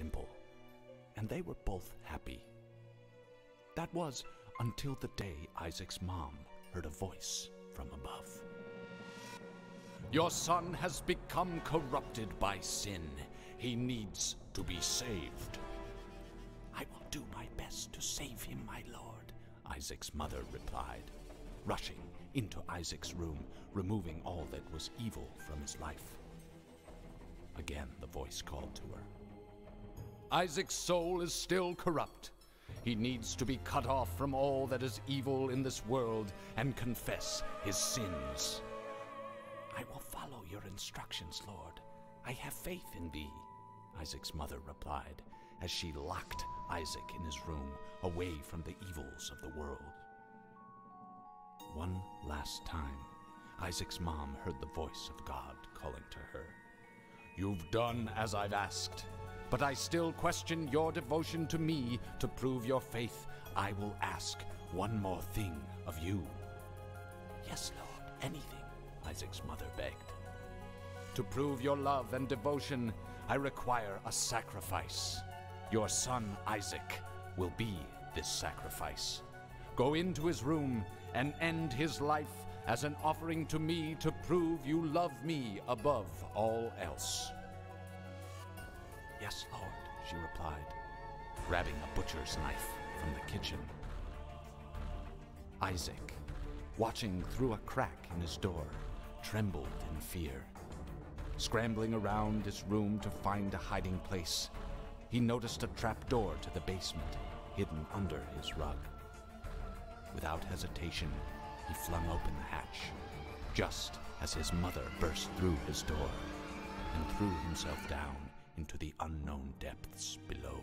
simple, and they were both happy. That was until the day Isaac's mom heard a voice from above. Your son has become corrupted by sin. He needs to be saved. I will do my best to save him, my lord, Isaac's mother replied, rushing into Isaac's room, removing all that was evil from his life. Again, the voice called to her. Isaac's soul is still corrupt. He needs to be cut off from all that is evil in this world and confess his sins. I will follow your instructions, Lord. I have faith in thee, Isaac's mother replied as she locked Isaac in his room away from the evils of the world. One last time, Isaac's mom heard the voice of God calling to her. You've done as I've asked, but I still question your devotion to me to prove your faith. I will ask one more thing of you. Yes, Lord, anything, Isaac's mother begged. To prove your love and devotion, I require a sacrifice. Your son Isaac will be this sacrifice. Go into his room and end his life as an offering to me to prove you love me above all else. Yes, Lord, she replied, grabbing a butcher's knife from the kitchen. Isaac, watching through a crack in his door, trembled in fear. Scrambling around his room to find a hiding place, he noticed a trapdoor to the basement hidden under his rug. Without hesitation, he flung open the hatch, just as his mother burst through his door and threw himself down into the unknown depths below.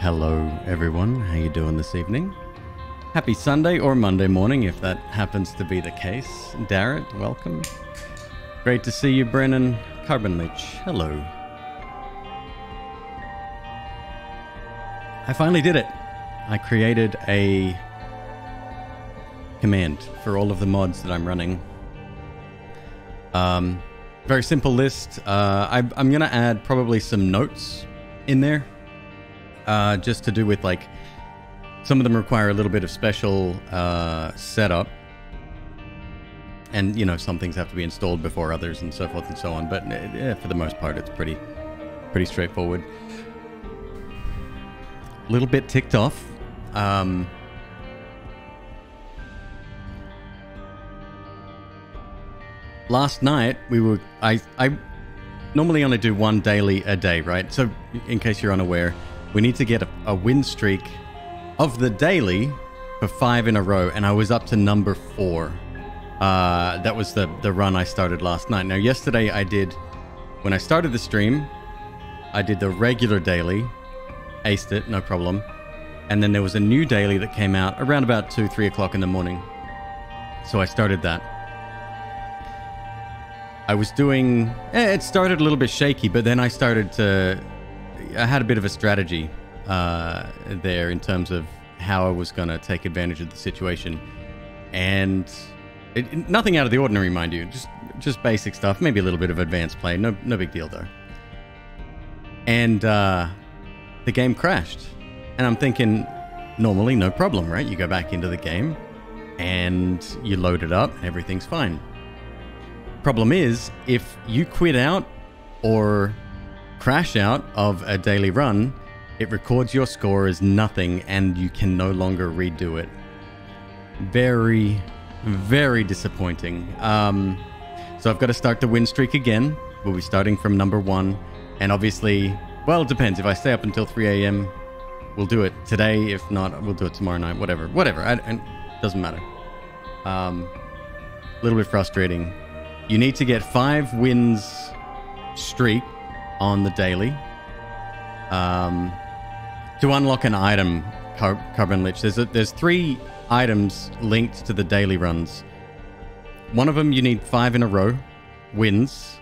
Hello, everyone. How you doing this evening? Happy Sunday or Monday morning, if that happens to be the case. Darrett, welcome. Great to see you, Brennan. Carbon Leech, hello. I finally did it. I created a command for all of the mods that I'm running. Um, very simple list. Uh, I, I'm going to add probably some notes in there uh, just to do with like some of them require a little bit of special uh, setup. And you know some things have to be installed before others and so forth and so on but uh, for the most part it's pretty pretty straightforward. A little bit ticked off. Um, last night we were I I normally only do one daily a day right? So in case you're unaware we need to get a, a win streak of the daily for five in a row, and I was up to number four. Uh, that was the the run I started last night. Now, yesterday I did when I started the stream, I did the regular daily, aced it, no problem. And then there was a new daily that came out around about two, three o'clock in the morning. So I started that. I was doing. Eh, it started a little bit shaky, but then I started to I had a bit of a strategy uh, there in terms of how I was going to take advantage of the situation, and it, nothing out of the ordinary, mind you. Just just basic stuff, maybe a little bit of advanced play. No no big deal though. And uh, the game crashed, and I'm thinking, normally no problem, right? You go back into the game, and you load it up, and everything's fine. Problem is, if you quit out or crash out of a daily run, it records your score as nothing and you can no longer redo it. Very, Very disappointing. Um, so I've got to start the win streak again. We'll be starting from number one. And obviously, well, it depends. If I stay up until 3 a.m., we'll do it today. If not, we'll do it tomorrow night. Whatever. Whatever. I, it doesn't matter. Um, a little bit frustrating. You need to get five wins streak on the daily. Um, to unlock an item, Car- Carbon Lich, there's a, there's three items linked to the daily runs. One of them you need five in a row wins.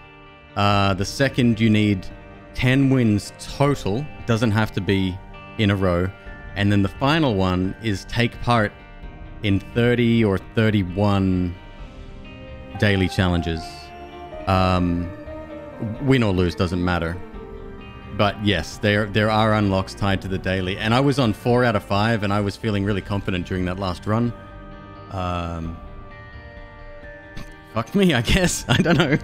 Uh, the second you need ten wins total. Doesn't have to be in a row. And then the final one is take part in 30 or 31 daily challenges. Um, win or lose doesn't matter. But yes, there there are unlocks tied to the daily, and I was on four out of five, and I was feeling really confident during that last run. Um, fuck me, I guess. I don't know.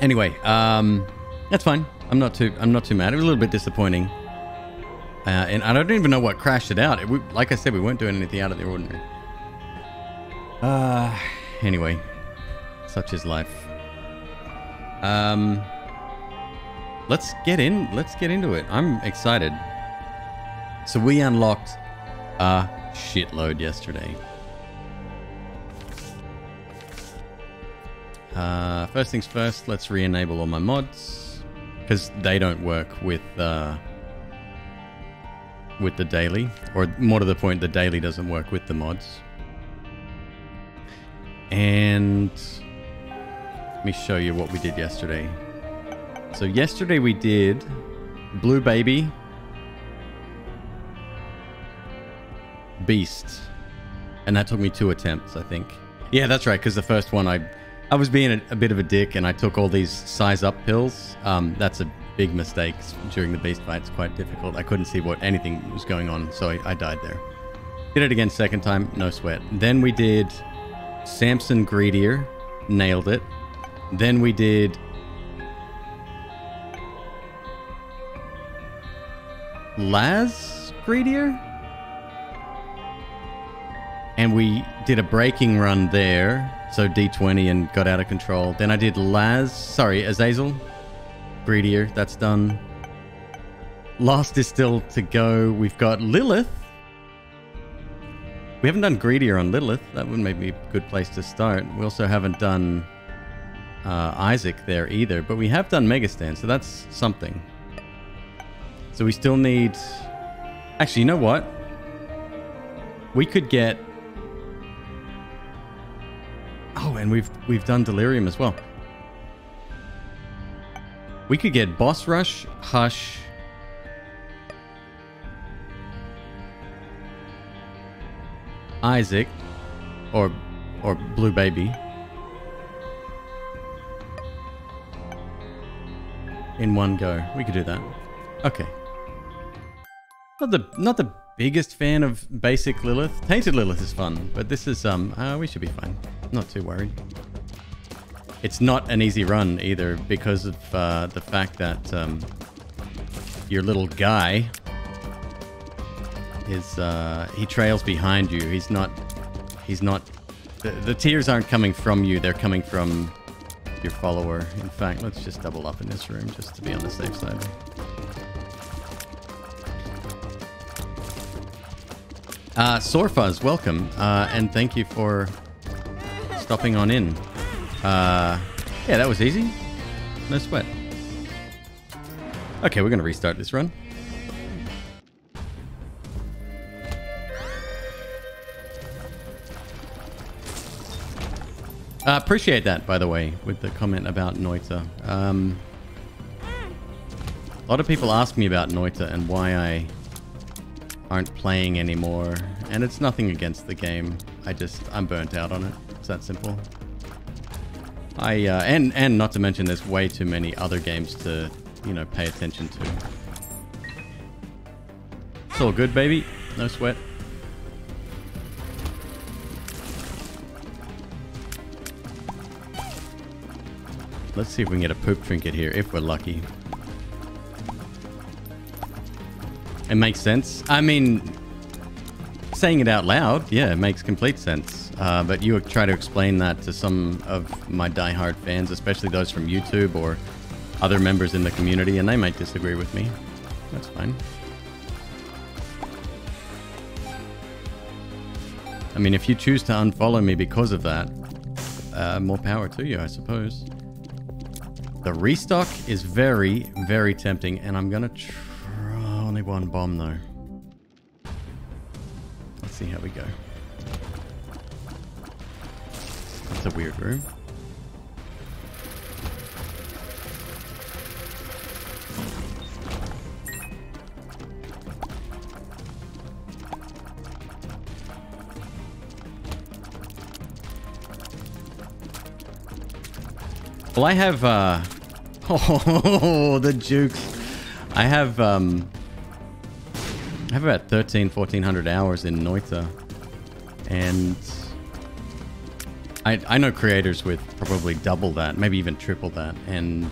anyway, um, that's fine. I'm not too I'm not too mad. It was a little bit disappointing, uh, and I don't even know what crashed it out. It, we, like I said, we weren't doing anything out of the ordinary. Uh, anyway, such is life. Um, let's get in. Let's get into it. I'm excited. So we unlocked a shitload yesterday. Uh, first things first, let's re-enable all my mods because they don't work with uh, with the daily, or more to the point, the daily doesn't work with the mods. And let me show you what we did yesterday. So yesterday we did Blue Baby, Beast, and that took me two attempts, I think. Yeah, that's right. Because the first one, I, I was being a, a, bit of a dick, and I took all these size up pills. Um, that's a big mistake during the beast fight. It's quite difficult. I couldn't see what anything was going on, so I, I died there. Did it again second time, no sweat. Then we did Samson Greedier, nailed it. Then we did Laz Greedier? And we did a breaking run there, so D20 and got out of control. Then I did Laz, sorry, Azazel. Greedier, that's done. Last is still to go. We've got Lilith. We haven't done Greedier on Lilith. That would maybe be a good place to start. We also haven't done uh, Isaac there either, but we have done Mega Satan, so that's something. So we still need... Actually, you know what? We could get... Oh, and we've we've done Delirium as well. We could get Boss Rush, Hush, Isaac, or or Blue Baby. In one go. We could do that. Okay. Not the not the biggest fan of basic Lilith. Tainted Lilith is fun, but this is um uh, we should be fine. Not too worried. It's not an easy run either because of uh, the fact that um, your little guy is uh, he trails behind you. He's not he's not the, the tears aren't coming from you. They're coming from your follower. In fact, let's just double up in this room just to be on the safe side. Uh, welcome, uh, and thank you for stopping on in. Uh, yeah, that was easy. No sweat. Okay, we're going to restart this run. Uh, appreciate that, by the way, with the comment about Noita. Um, a lot of people ask me about Noita and why I aren't playing anymore. And it's nothing against the game. I just, I'm burnt out on it. It's that simple. I, uh, and, and not to mention there's way too many other games to, you know, pay attention to. It's all good, baby. No sweat. Let's see if we can get a poop trinket here, if we're lucky. It makes sense. I mean, saying it out loud, yeah, it makes complete sense. Uh, but you try to explain that to some of my diehard fans, especially those from YouTube or other members in the community, and they might disagree with me. That's fine. I mean, if you choose to unfollow me because of that, uh, more power to you, I suppose. The restock is very, very tempting, and I'm gonna try only one bomb though. Let's see how we go. That's a weird room. Well, I have, uh... Oh, the jukes. I have, um... I have about 13, 1400 hours in Noita. And... I, I know creators with probably double that, maybe even triple that. And...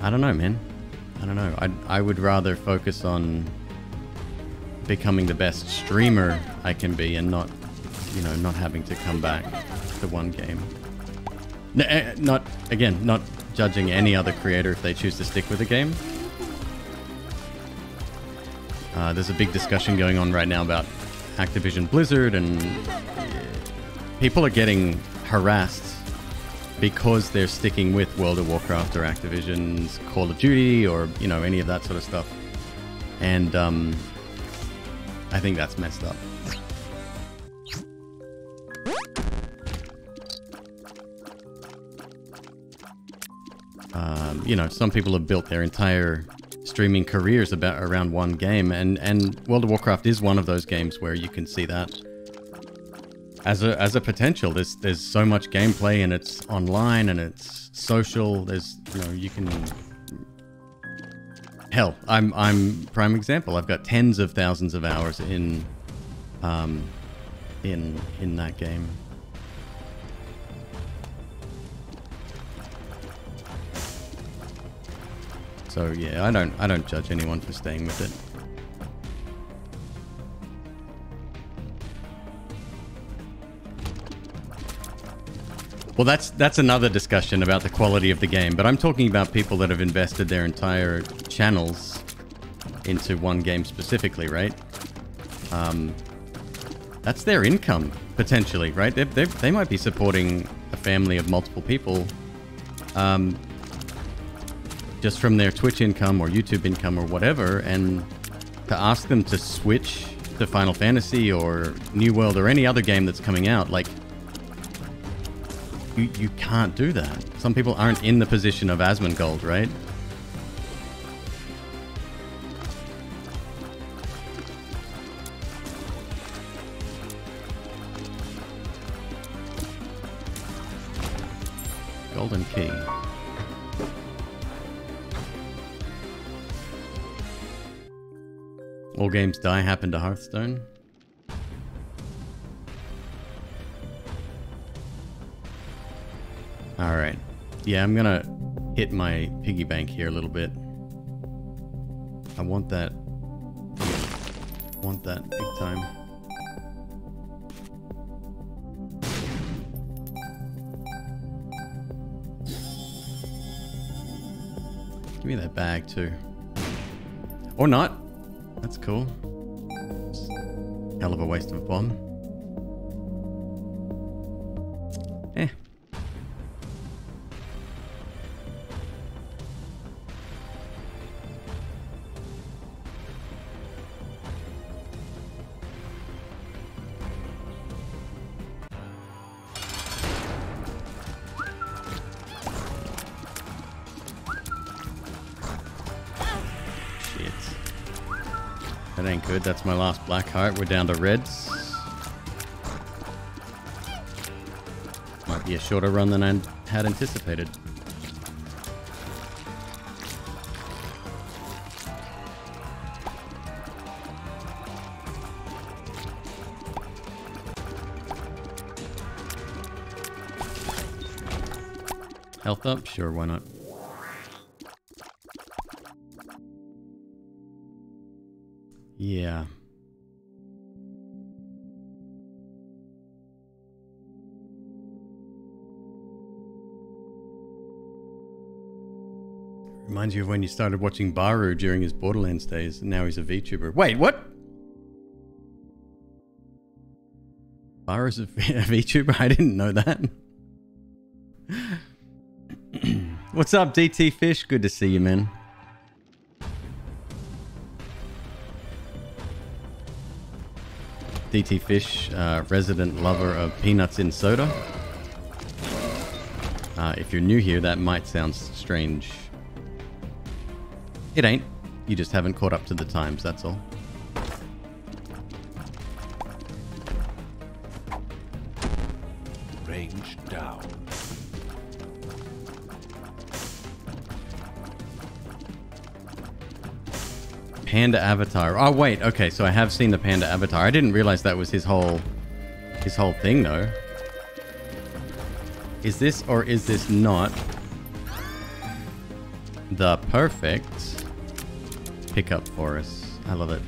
I don't know, man. I don't know. I, I would rather focus on becoming the best streamer I can be and not, you know, not having to come back to one game. Eh, not again, not judging any other creator if they choose to stick with a game. Uh, there's a big discussion going on right now about Activision Blizzard, and people are getting harassed because they're sticking with World of Warcraft or Activision's Call of Duty or you know any of that sort of stuff. And um, I think that's messed up. Um, you know, some people have built their entire streaming careers about around one game, and and World of Warcraft is one of those games where you can see that as a as a potential. There's there's so much gameplay, and it's online, and it's social. There's you know you can. Hell, I'm I'm prime example. I've got tens of thousands of hours in, um, in in that game. So yeah, I don't I don't judge anyone for staying with it. Well, that's that's another discussion about the quality of the game, but I'm talking about people that have invested their entire channels into one game specifically, right? Um, that's their income potentially, right? They, they, they might be supporting a family of multiple people um, just from their Twitch income or YouTube income or whatever, and to ask them to switch to Final Fantasy or New World or any other game that's coming out, like, you, you can't do that. Some people aren't in the position of Asmongold, right? Golden Key. All games die happen to Hearthstone. Alright. Yeah, I'm gonna hit my piggy bank here a little bit. I want that. I Want that big time. Give me that bag too. Or not. That's cool. Hell of a waste of a bomb. That's my last black heart. We're down to reds. Might be a shorter run than I had anticipated. Health up? Sure, why not? Yeah. Reminds you of when you started watching Baru during his Borderlands days, and now he's a VTuber. Wait, what? Baru's a, v a VTuber? I didn't know that. What's up, DT Fish? Good to see you, man. DT Fish, uh, resident lover of peanuts in soda. Uh, if you're new here, that might sound strange. It ain't. You just haven't caught up to the times, that's all. Panda Avatar. Oh wait, okay, so I have seen the Panda Avatar. I didn't realize that was his whole his whole thing though. Is this or is this not the perfect pickup for us? I love it.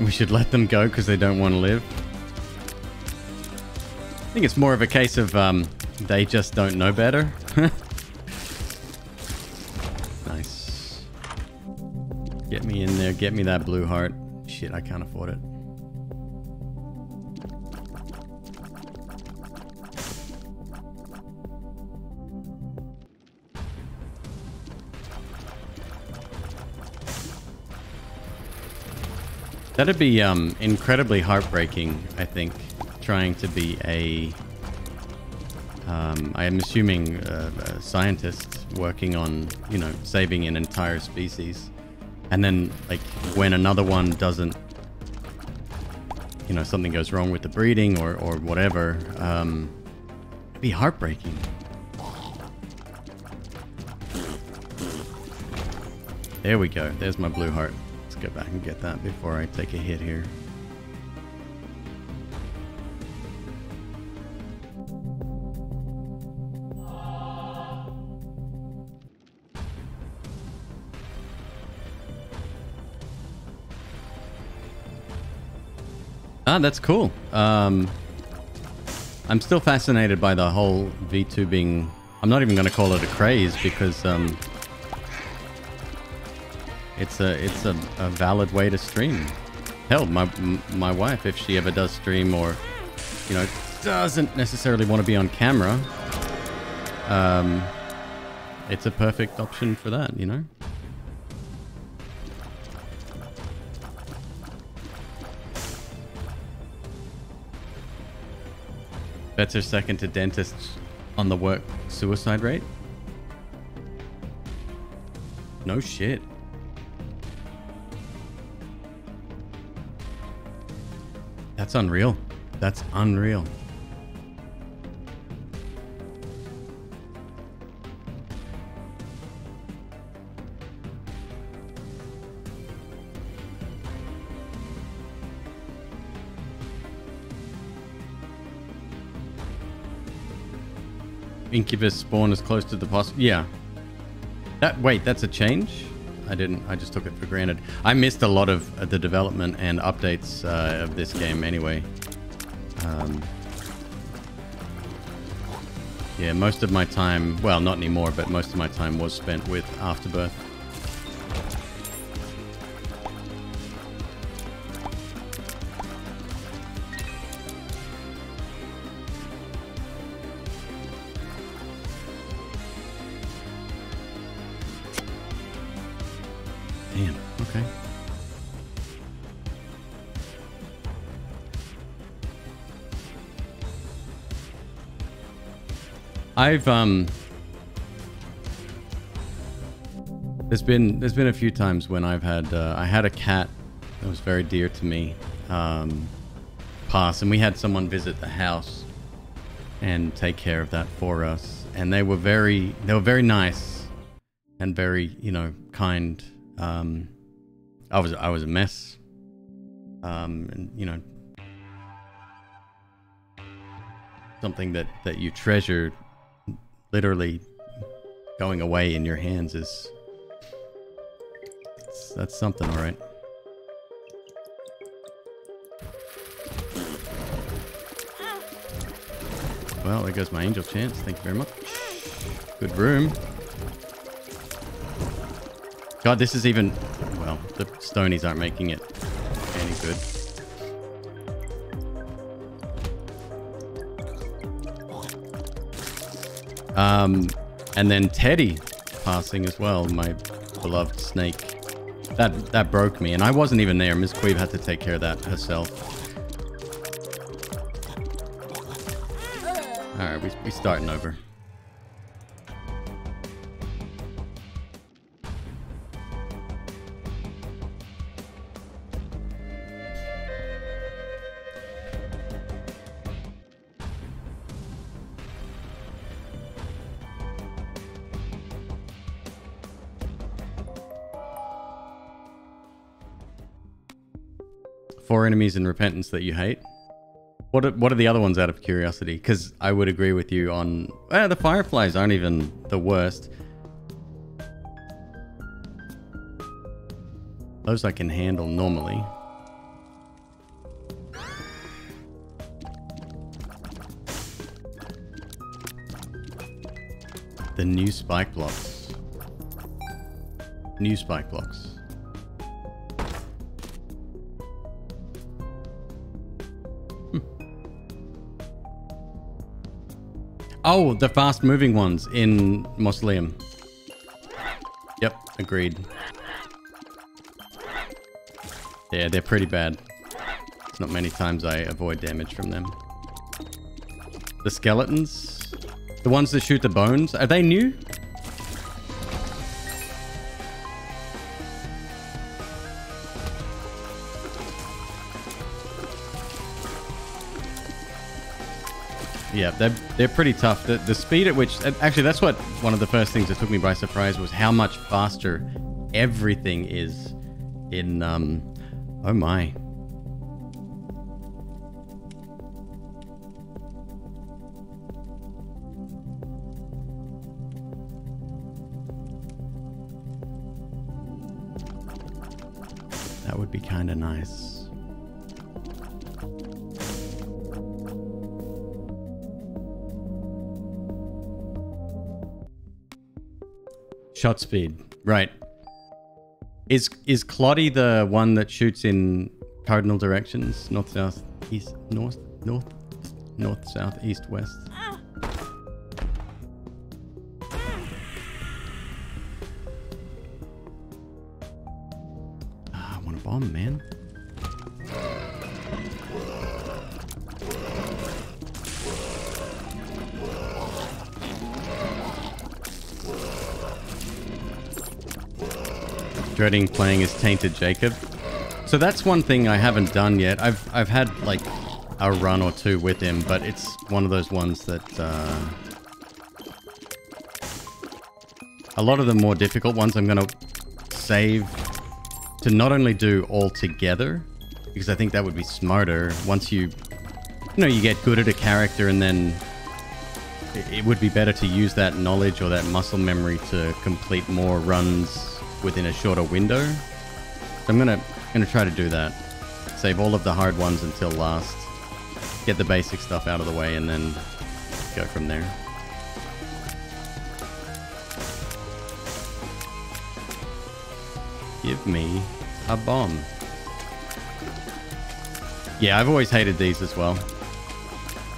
We should let them go because they don't want to live. I think it's more of a case of um, they just don't know better. nice. Get me in there. Get me that blue heart. Shit, I can't afford it. That'd be um, incredibly heartbreaking, I think, trying to be a. Um, I am assuming uh, a scientist working on, you know, saving an entire species. And then, like, when another one doesn't, you know, something goes wrong with the breeding or, or whatever, um, it'd be heartbreaking. There we go. There's my blue heart. Go back and get that before I take a hit here. Ah, that's cool. Um, I'm still fascinated by the whole VTubing. I'm not even going to call it a craze because um, it's a it's a, a valid way to stream. Hell, my my wife, if she ever does stream or you know doesn't necessarily want to be on camera, um, it's a perfect option for that. You know. Better second to dentists on the work suicide rate. No shit. That's unreal. That's unreal. Incubus spawn as close to the possible. Yeah. That wait, that's a change. I didn't. I just took it for granted. I missed a lot of the development and updates uh, of this game anyway. Um, yeah, most of my time, well, not anymore, but most of my time was spent with Afterbirth. I've um There's been there's been a few times when I've had uh, I had a cat that was very dear to me um pass and we had someone visit the house and take care of that for us and they were very they were very nice and very you know kind um i was i was a mess Um, and you know, something that that you treasure, literally going away in your hands is that's something, all right. Well, there goes my angel chance. Thank you very much. Good room. God, this is even... Well, the stonies aren't making it any good. Um, and then Teddy passing as well, my beloved snake. That that broke me, and I wasn't even there. MzQueeb had to take care of that herself. Alright, we, we starting over. Four enemies in repentance that you hate. What are, what are the other ones out of curiosity? Because I would agree with you on... Eh, the fireflies aren't even the worst. Those I can handle normally. The new spike blocks. New spike blocks. Oh, the fast moving ones in Mausoleum. Yep, agreed. Yeah, they're pretty bad. It's not many times I avoid damage from them. The skeletons? The ones that shoot the bones? Are they new? Yeah, they're, they're pretty tough. The, the speed at which... Actually, that's what one of the first things that took me by surprise was how much faster everything is in... Um, oh my. That would be kind of nice. Shot speed. Right. Is is Clotty the one that shoots in cardinal directions? North, south, east, north, north, north, south, east, west. Ah, I want a bomb, man. Dreading playing as Tainted Jacob. So that's one thing I haven't done yet. I've I've had like a run or two with him, but it's one of those ones that uh, a lot of the more difficult ones I'm to save to not only do all together, because I think that would be smarter once you, you know, you get good at a character and then it would be better to use that knowledge or that muscle memory to complete more runs within a shorter window. So I'm gonna gonna try to do that. Save all of the hard ones until last. Get the basic stuff out of the way and then go from there. Give me a bomb. Yeah, I've always hated these as well.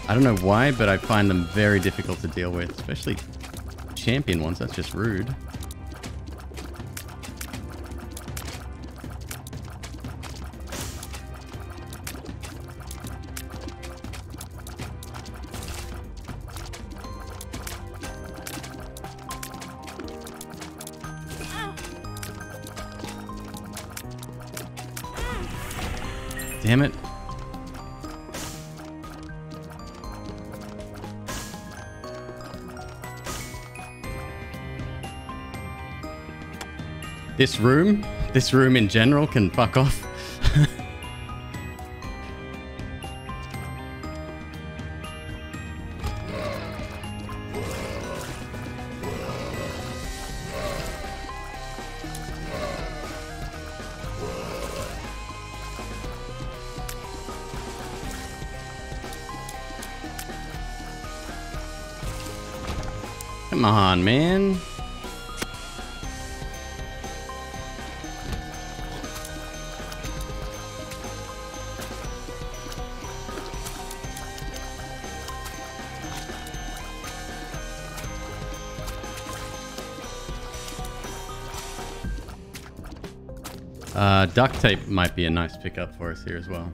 I don't know why, but I find them very difficult to deal with, especially champion ones. That's just rude. This room, this room in general can fuck off. Come on, man. Duct tape might be a nice pickup for us here as well.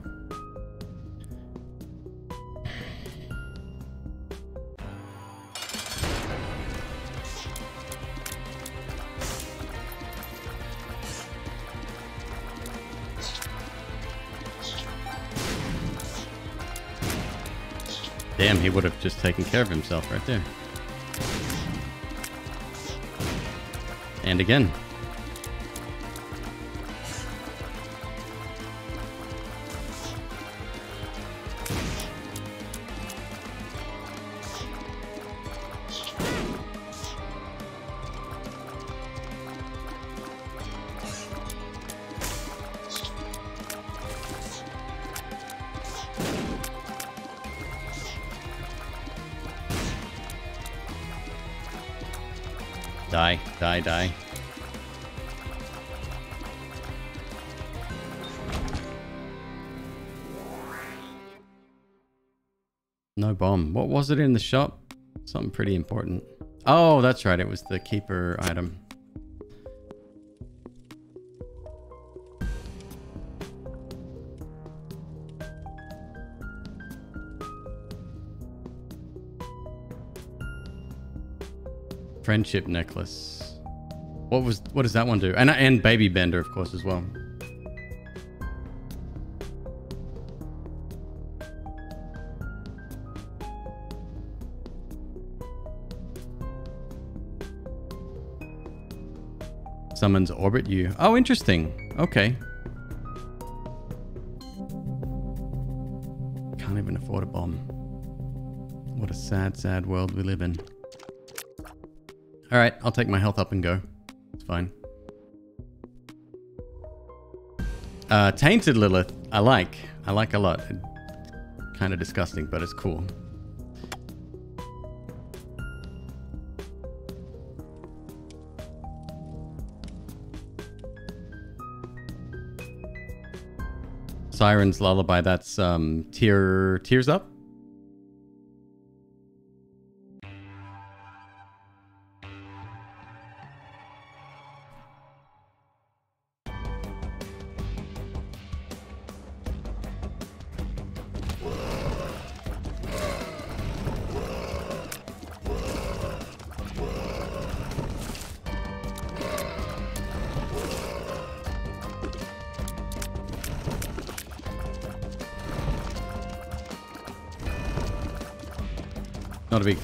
Damn, he would have just taken care of himself right there. And again. Die. No bomb. What was it in the shop? Something pretty important. Oh, that's right. It was the keeper item. Friendship necklace. What was what does that one do? And and baby bender, of course, as well. Summons orbit you. Oh, interesting. Okay. Can't even afford a bomb. What a sad, sad world we live in. All right, I'll take my health up and go. Fine. Uh, Tainted Lilith, I like. I like a lot. Kind of disgusting, but it's cool. Siren's Lullaby, that's um, tear, Tears Up?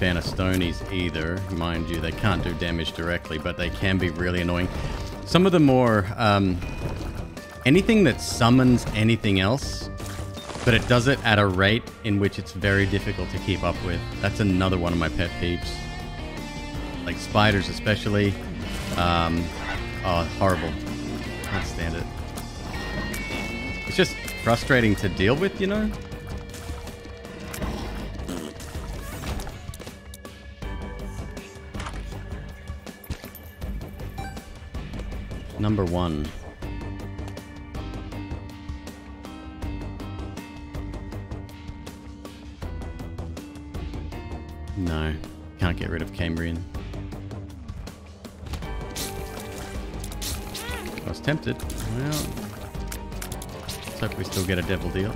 Fan of Stonies either, mind you. They can't do damage directly, but they can be really annoying. Some of the more... Um, anything that summons anything else, but it does it at a rate in which it's very difficult to keep up with. That's another one of my pet peeves. Like spiders especially. Um, oh, horrible. Can't stand it. It's just frustrating to deal with, you know? Number one. No, can't get rid of Cambion. I was tempted. Well, let's hope we still get a devil deal.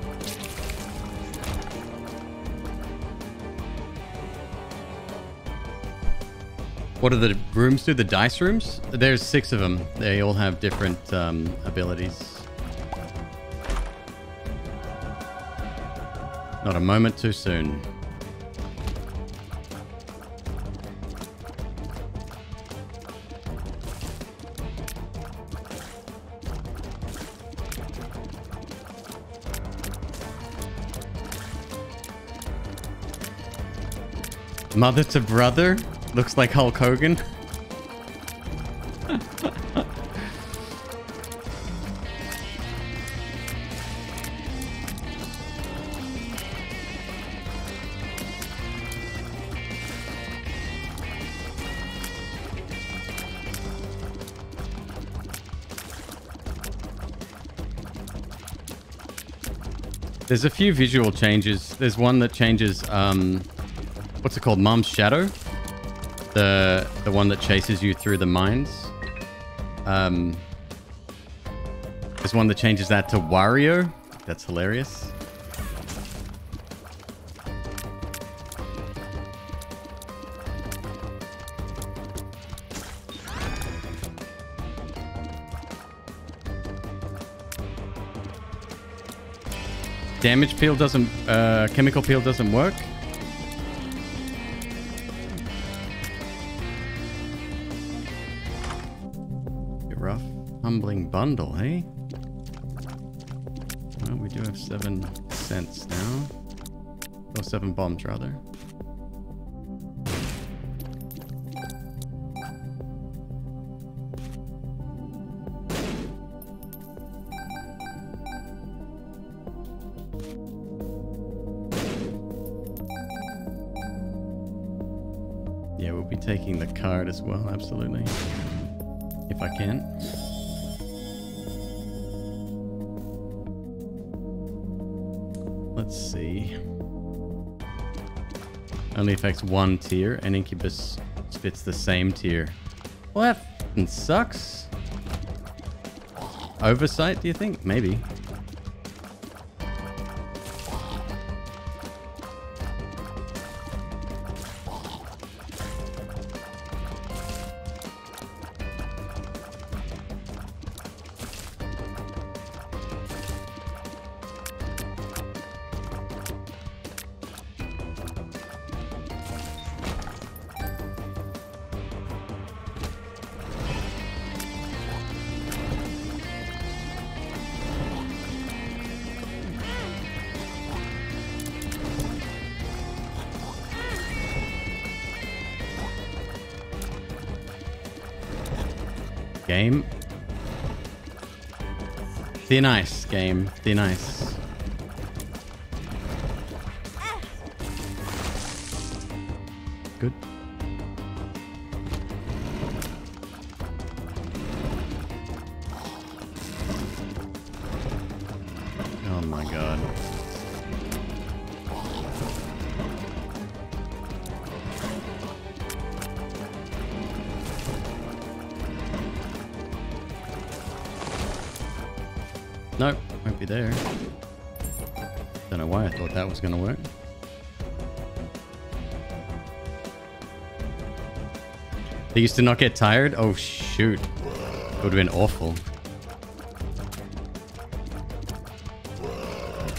What do the rooms do? The dice rooms? There's six of them. They all have different um, abilities. Not a moment too soon. Mother to brother? looks like Hulk Hogan. There's a few visual changes. There's one that changes, um, what's it called? Mom's shadow? The, the one that chases you through the mines. Um, there's one that changes that to Wario. That's hilarious. Damage peel doesn't, uh, chemical peel doesn't work. Bundle, hey? Well, we do have seven cents now. Or seven bombs, rather. Yeah, we'll be taking the card as well, absolutely. If I can. Only affects one tier, and Incubus spits the same tier. Well, that sucks. Oversight, do you think? Maybe. Thin ice game. Thin ice. Good. They used to not get tired? Oh shoot. It would have been awful.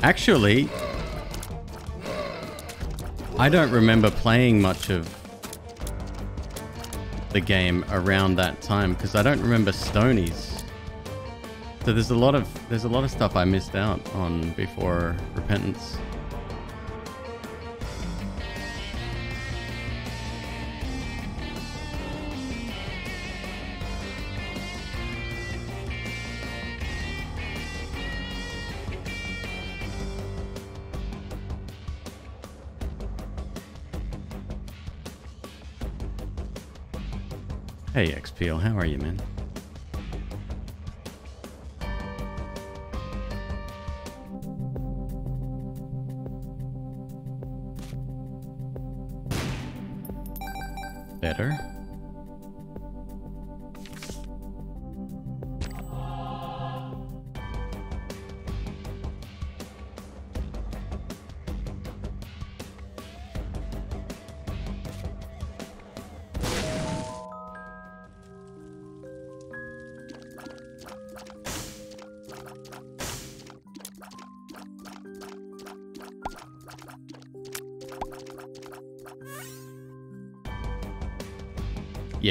Actually, I don't remember playing much of the game around that time because I don't remember Stonies. So there's a lot of there's a lot of stuff I missed out on before Repentance. XPL, how are you, man? Better.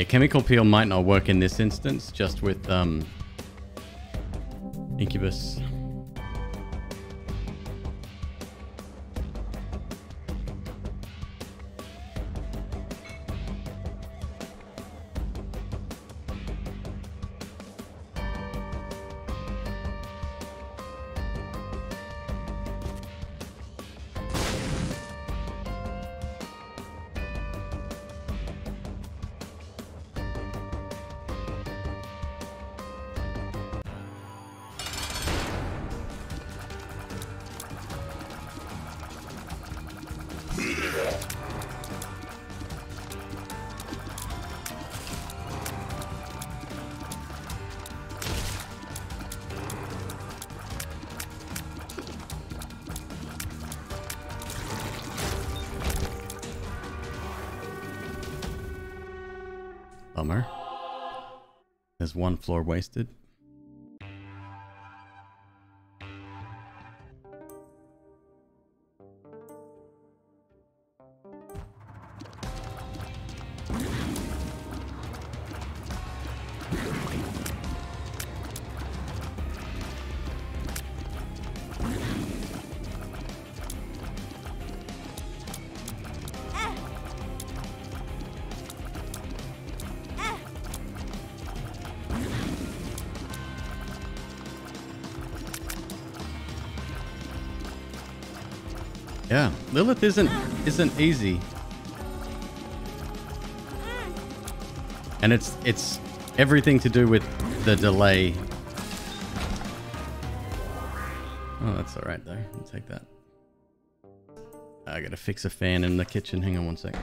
Chemical peel might not work in this instance, just with um, Incubus. Wasted. Isn't isn't easy. And it's it's everything to do with the delay. Oh, that's all right though. I'll take that. I gotta fix a fan in the kitchen. Hang on one second.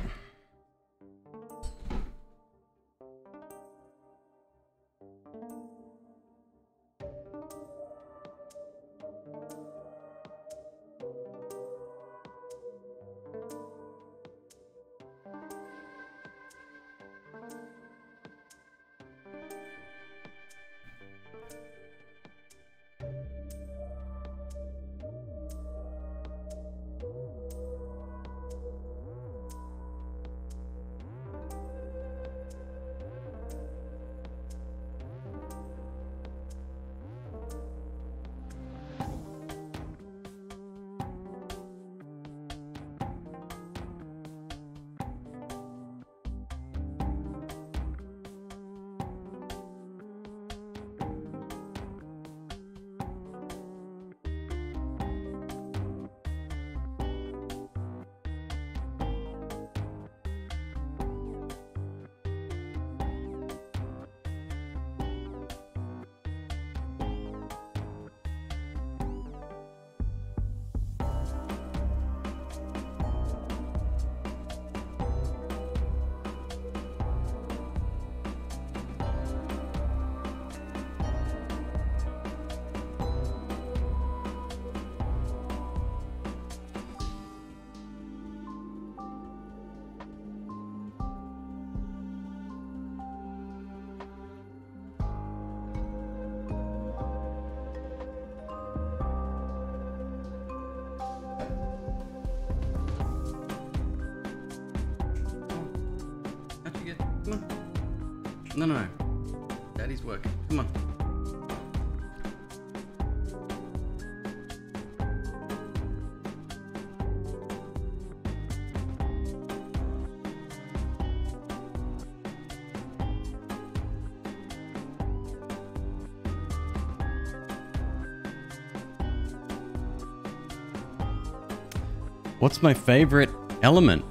My favorite element?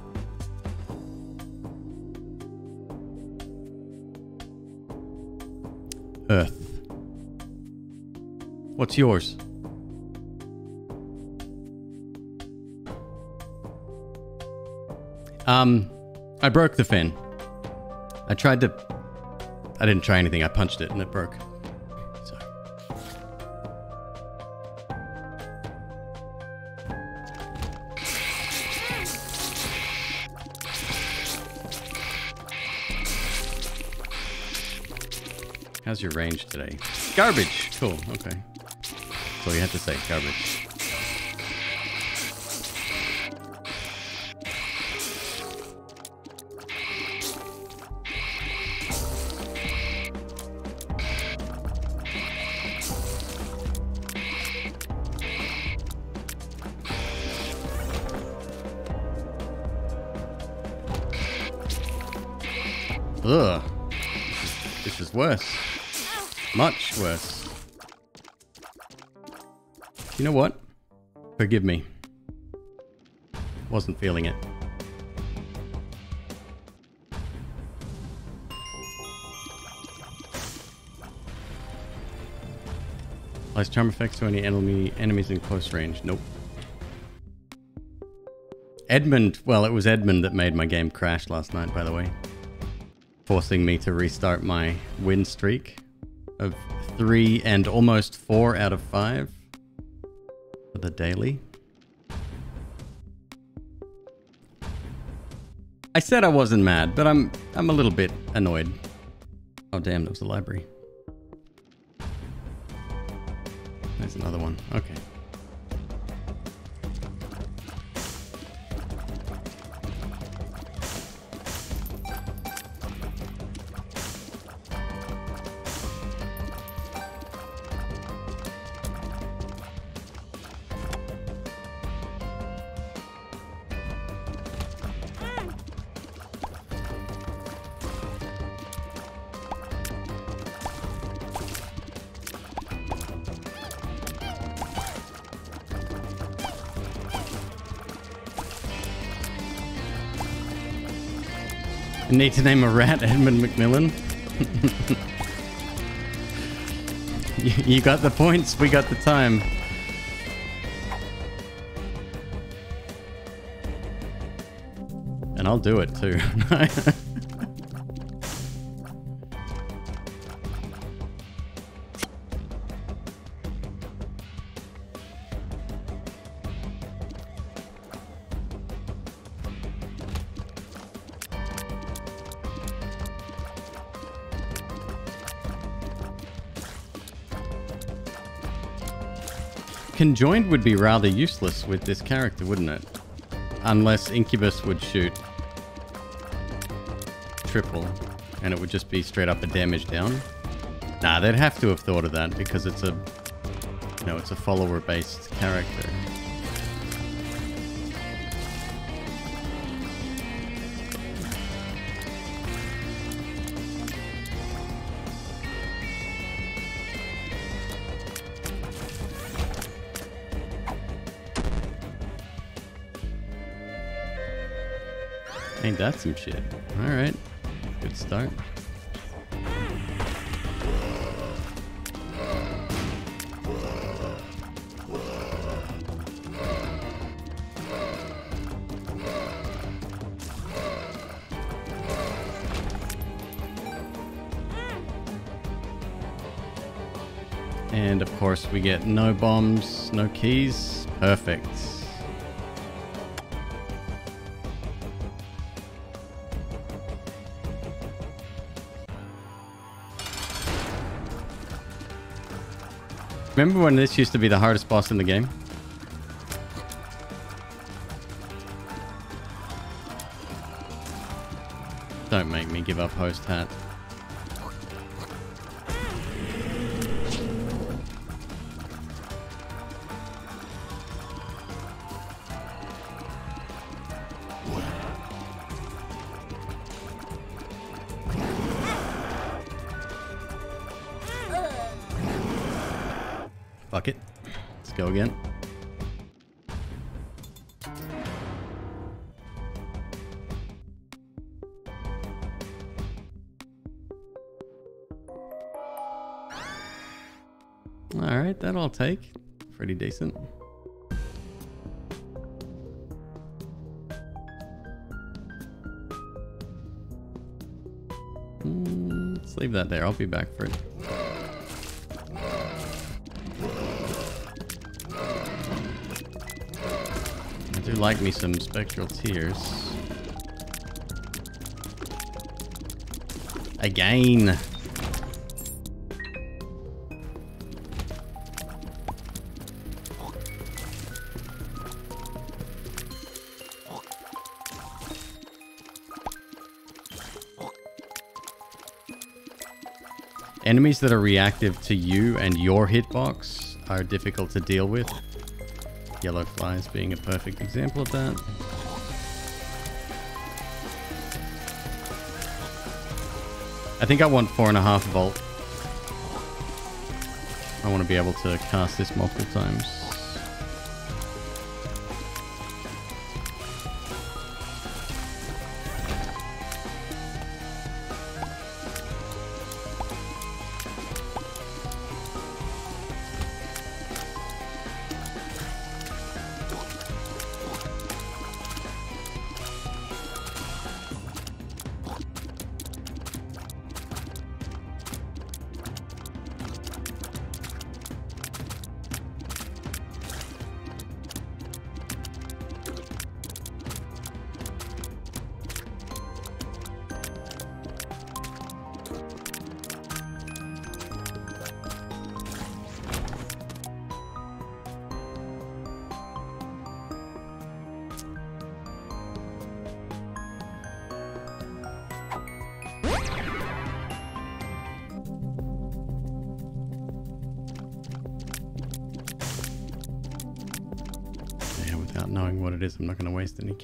Earth. What's yours? Um, I broke the fin. I tried to. I didn't try anything. I punched it and it broke. How's your range today? Garbage. Cool. Okay. So you have to say garbage. Worse. You know what? Forgive me. Wasn't feeling it. Applies charm effects to any enemy enemies in close range. Nope. Edmund, well, it was Edmund that made my game crash last night, by the way. Forcing me to restart my win streak three and almost four out of five for the daily. I said I wasn't mad, but I'm I'm a little bit annoyed. Oh, damn, that was the library. Need to name a rat Edmund McMillen. you, you got the points, we got the time. And I'll do it too. Conjoined would be rather useless with this character, wouldn't it? Unless Incubus would shoot triple and it would just be straight up a damage down. Nah, they'd have to have thought of that because it's a, you know, it's a follower based character. That some shit? Alright. Good start. And of course we get no bombs, no keys. Perfect. Remember when this used to be the hardest boss in the game? Don't make me give up host hat. Pretty decent. Mm, let's leave that there. I'll be back for it. I do like me some spectral tears. Again. Enemies that are reactive to you and your hitbox are difficult to deal with. Yellow flies being a perfect example of that. I think I want four and a half volt. I want to be able to cast this multiple times.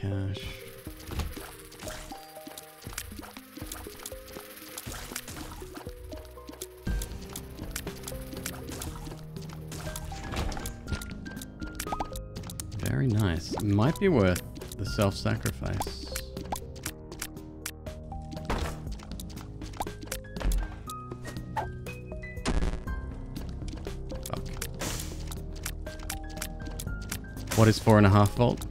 Cash. Very nice. Might be worth the self-sacrifice. What is four and a half volt?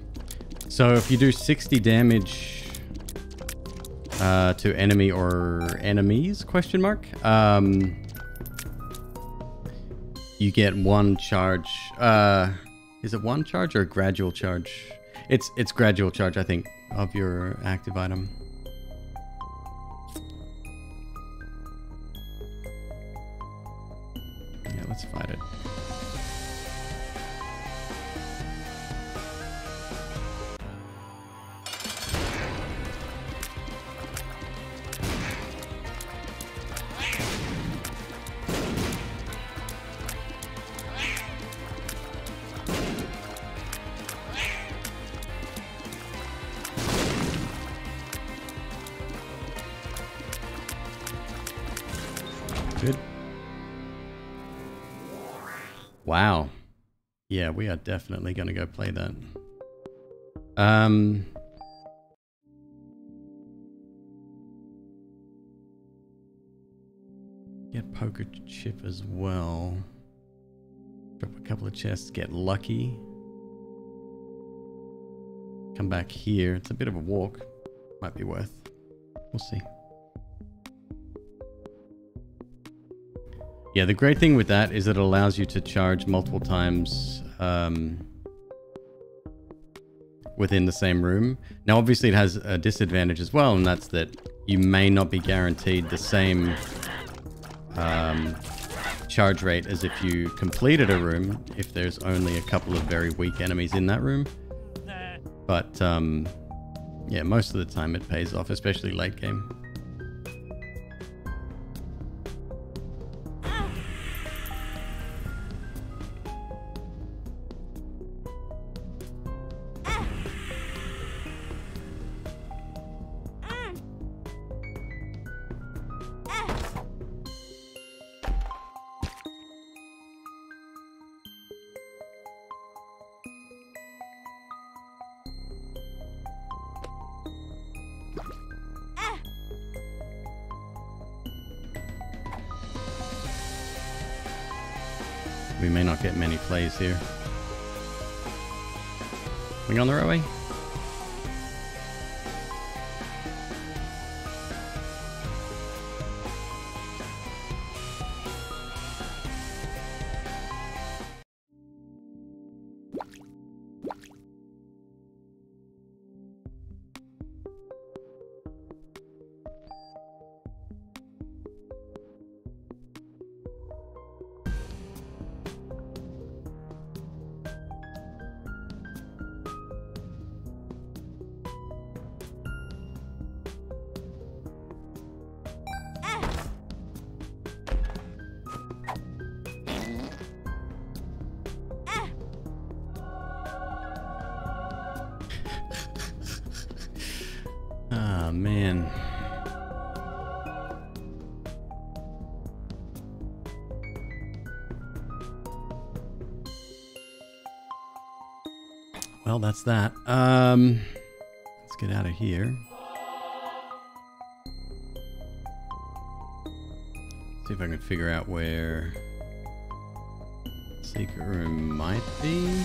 So if you do 60 damage uh, to enemy or enemies, question mark, um, you get one charge. Uh, is it one charge or a gradual charge? It's it's gradual charge, I think, of your active item. Definitely going to go play that. Um. Get poker chip as well. Drop a couple of chests, get lucky. Come back here. It's a bit of a walk. Might be worth. We'll see. Yeah, the great thing with that is it allows you to charge multiple times um, within the same room. Now, obviously, it has a disadvantage as well, and that's that you may not be guaranteed the same um, charge rate as if you completed a room if there's only a couple of very weak enemies in that room. But um, yeah, most of the time it pays off, especially late game. We may not get many plays here. We on the right way? That's that. Um, let's get out of here. See if I can figure out where secret room might be.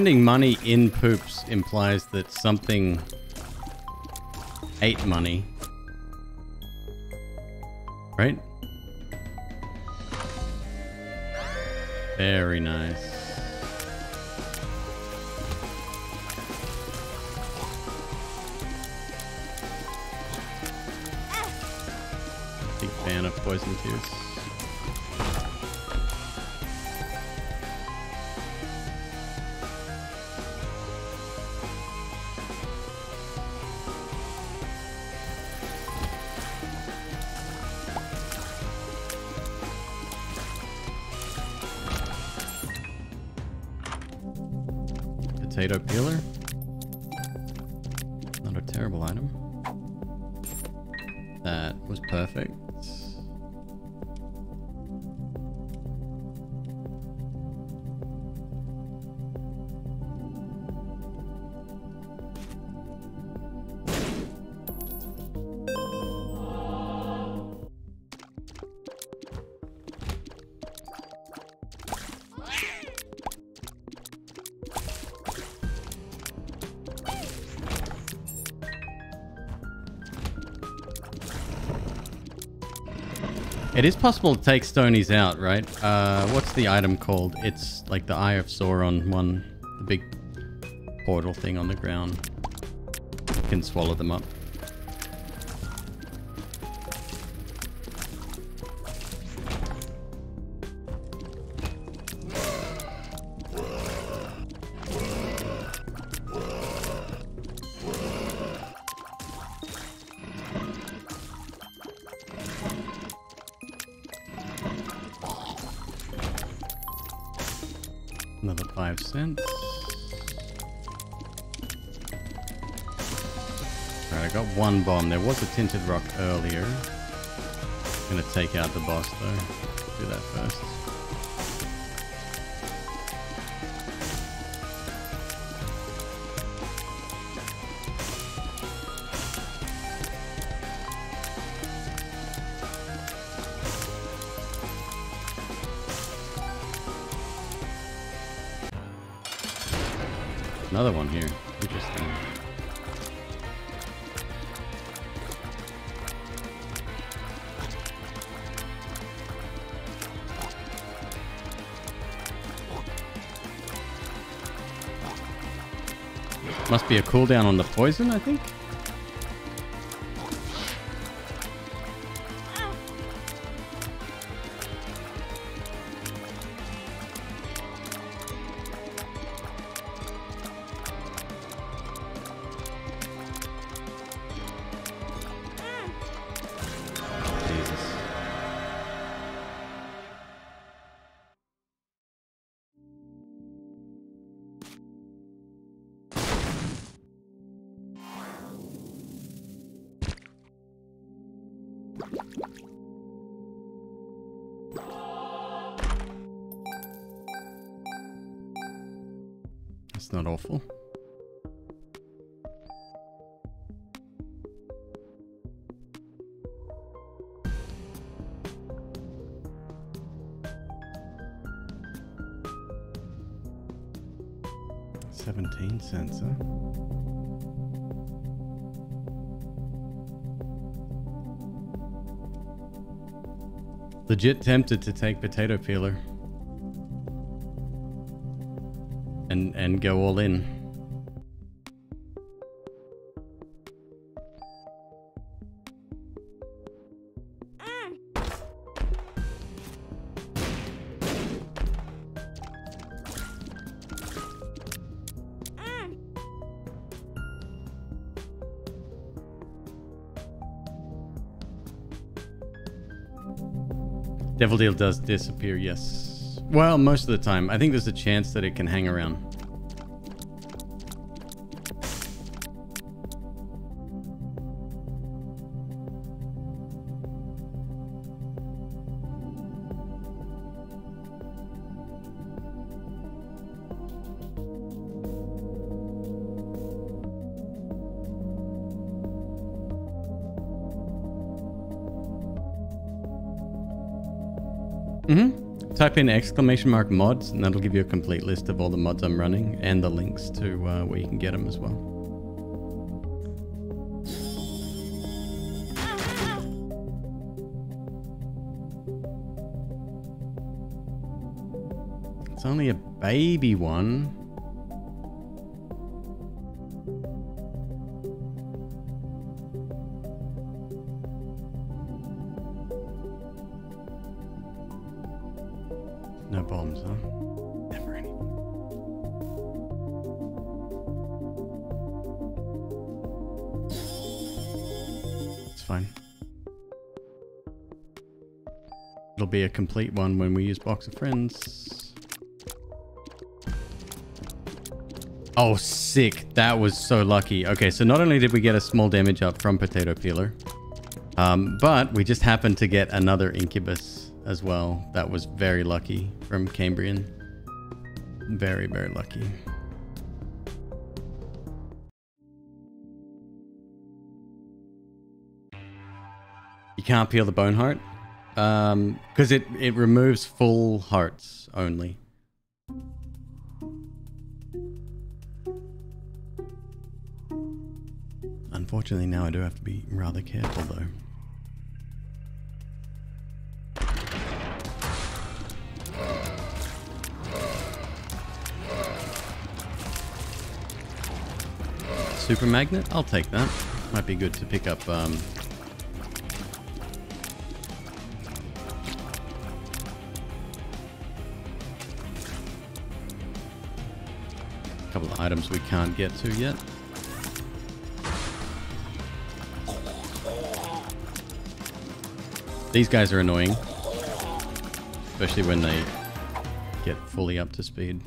Finding money in poops implies that something ate money. Right? Very nice. Big fan of poison tears. It is possible to take Stonies out, right? Uh, what's the item called? It's like the Eye of Sauron one. The big portal thing on the ground. You can swallow them up. Tinted rock earlier. I'm gonna take out the boss though. Do that first. A cooldown on the poison, I think. Legit tempted to take potato peeler and and go all in. Deal does disappear, yes. Well, most of the time. I think there's a chance that it can hang around. Type in exclamation mark mods, and that'll give you a complete list of all the mods I'm running and the links to uh, where you can get them as well. It's only a baby one. Complete one when we use Box of Friends. Oh, sick. That was so lucky. Okay, so not only did we get a small damage up from Potato Peeler, um, but we just happened to get another Incubus as well. That was very lucky from Cambion. Very, very lucky. You can't peel the bone heart um because it it removes full hearts only. Unfortunately now i do have to be rather careful though. Super magnet? I'll take that. Might be good to pick up um couple of items we can't get to yet. These guys are annoying. Especially when they get fully up to speed.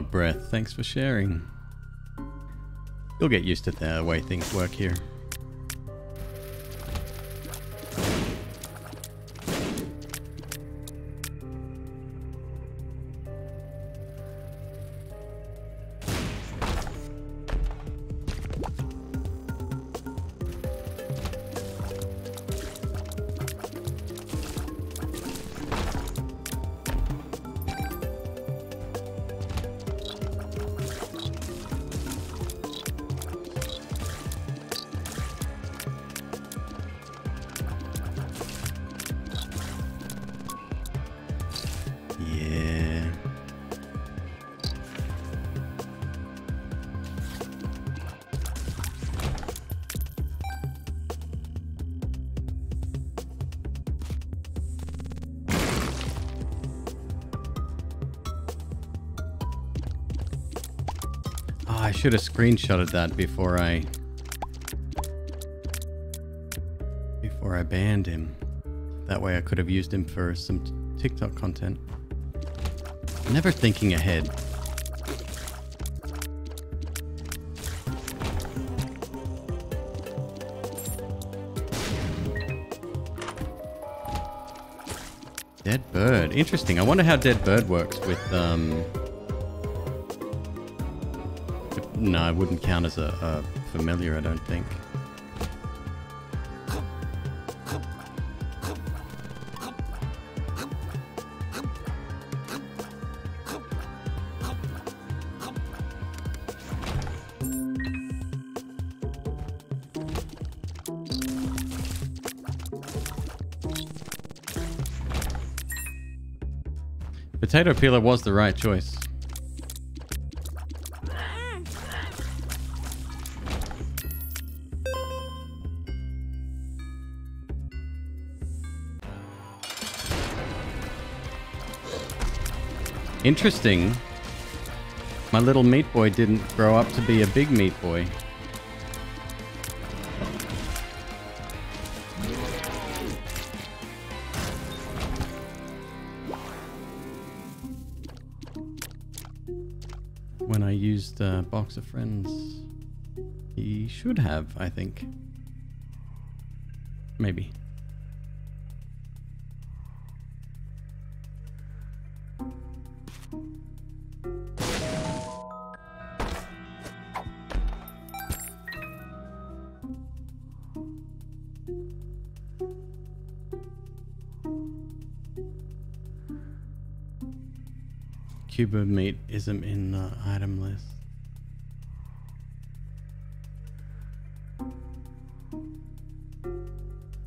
Breath, thanks for sharing. You'll get used to the way things work here. Should have screenshotted that before I before I banned him. That way I could have used him for some TikTok content. Never thinking ahead. Dead bird. Interesting. I wonder how dead bird works with um No, it wouldn't count as a, a familiar, I don't think. Potato peeler was the right choice. Interesting. My little meat boy didn't grow up to be a big meat boy. When I used uh, Box of Friends. He should have, I think.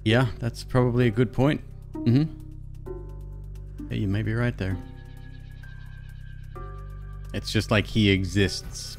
Yeah, that's probably a good point. Mm-hmm. Yeah, you may be right there. It's just like he exists.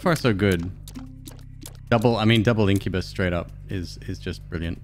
So far, so good. Double, I mean, double incubus straight up is is just brilliant.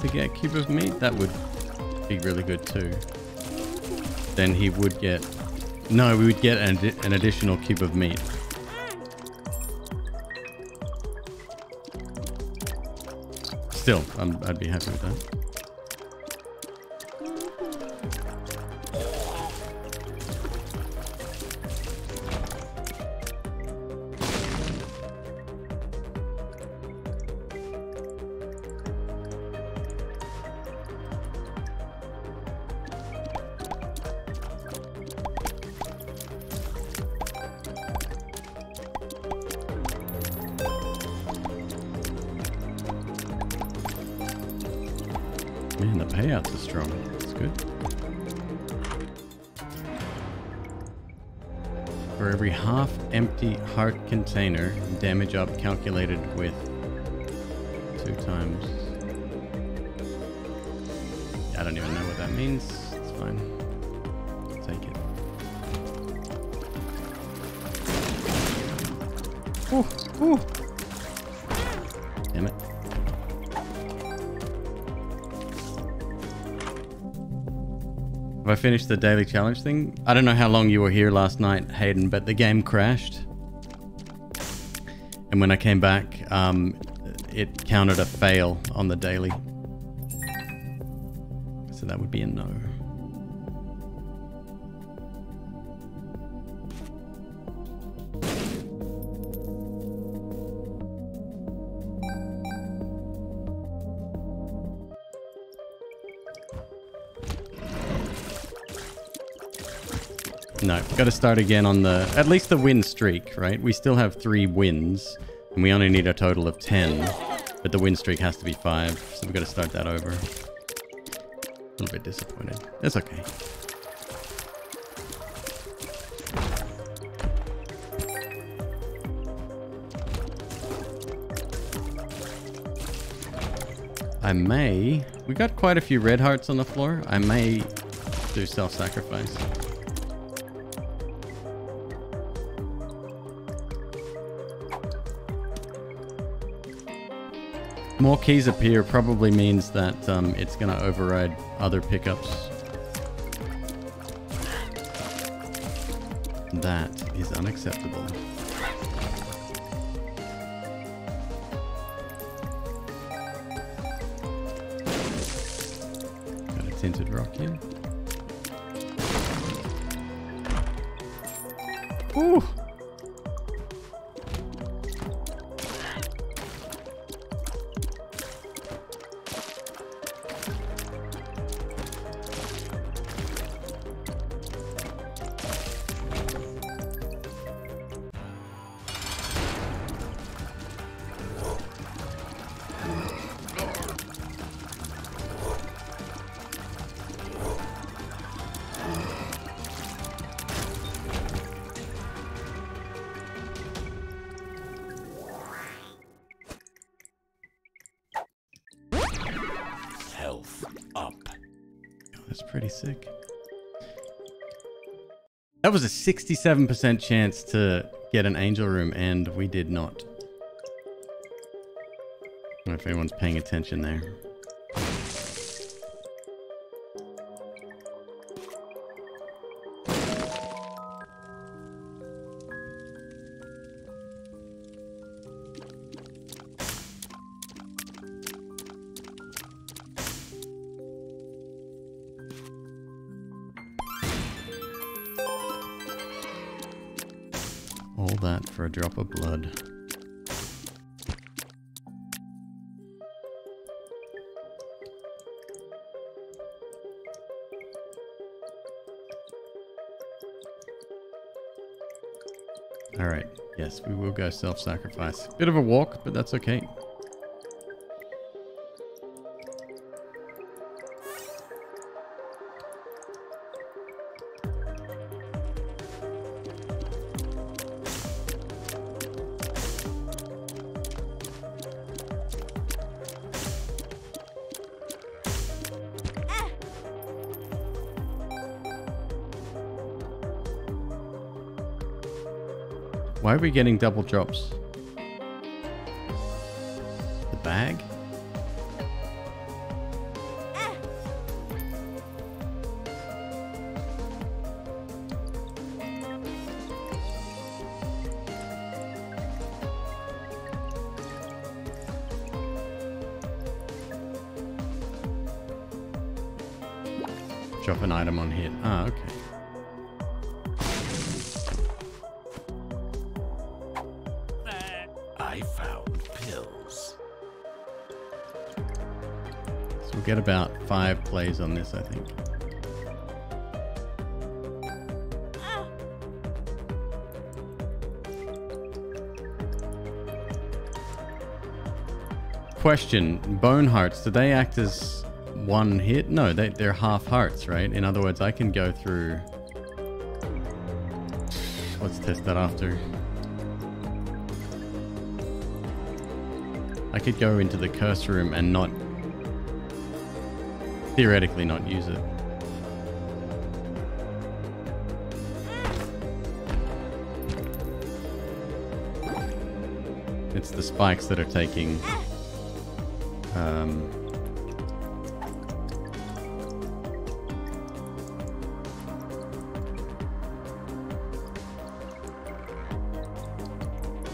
To get a cube of meat, that would be really good too. Then he would get... No, we would get an, an additional cube of meat. Still, I'm, I'd be happy with that. Payouts are strong. That's good. For every half empty heart container, damage up calculated with two times. I don't even know what that means. It's fine. Take it. Ooh, ooh. Have I finished the daily challenge thing? I don't know how long you were here last night, Hayden, but the game crashed. And when I came back, um, it counted a fail on the daily. So that would be a no. Got to start again on the at least the win streak, right? We still have three wins, and we only need a total of ten. But the win streak has to be five, so we've got to start that over. A little bit disappointed. That's okay. I may... We got quite a few red hearts on the floor. I may do self-sacrifice. More keys appear probably means that um, it's going to override other pickups. That is unacceptable. 67% chance to get an angel room, and we did not. If anyone's paying attention there. Self-sacrifice. Bit of a walk, but that's okay. Are we getting double drops? I think. Question: Bone hearts, do they act as one hit? No, they, they're half hearts, right? In other words, I can go through. Let's test that after. I could go into the curse room and not theoretically not use it. It's the spikes that are taking um,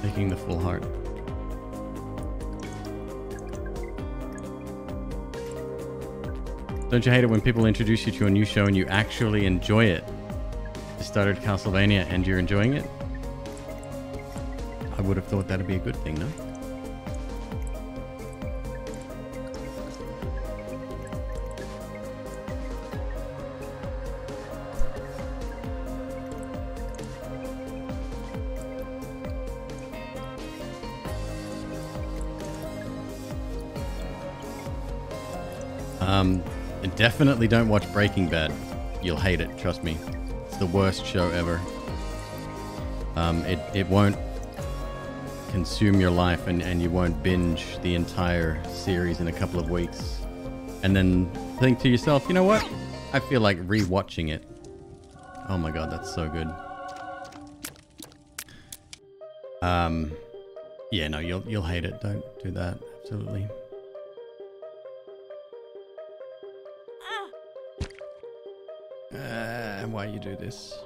taking the full heart. Don't you hate it when people introduce you to a new show and you actually enjoy it? You started Castlevania and you're enjoying it? I would have thought that'd be a good thing, no? Definitely don't watch Breaking Bad. You'll hate it, trust me. It's the worst show ever. Um, it, it won't consume your life and, and you won't binge the entire series in a couple of weeks. And then think to yourself, you know what? I feel like rewatching it. Oh my god, that's so good. Um, yeah, no, you'll you'll hate it. Don't do that. Absolutely. You do this?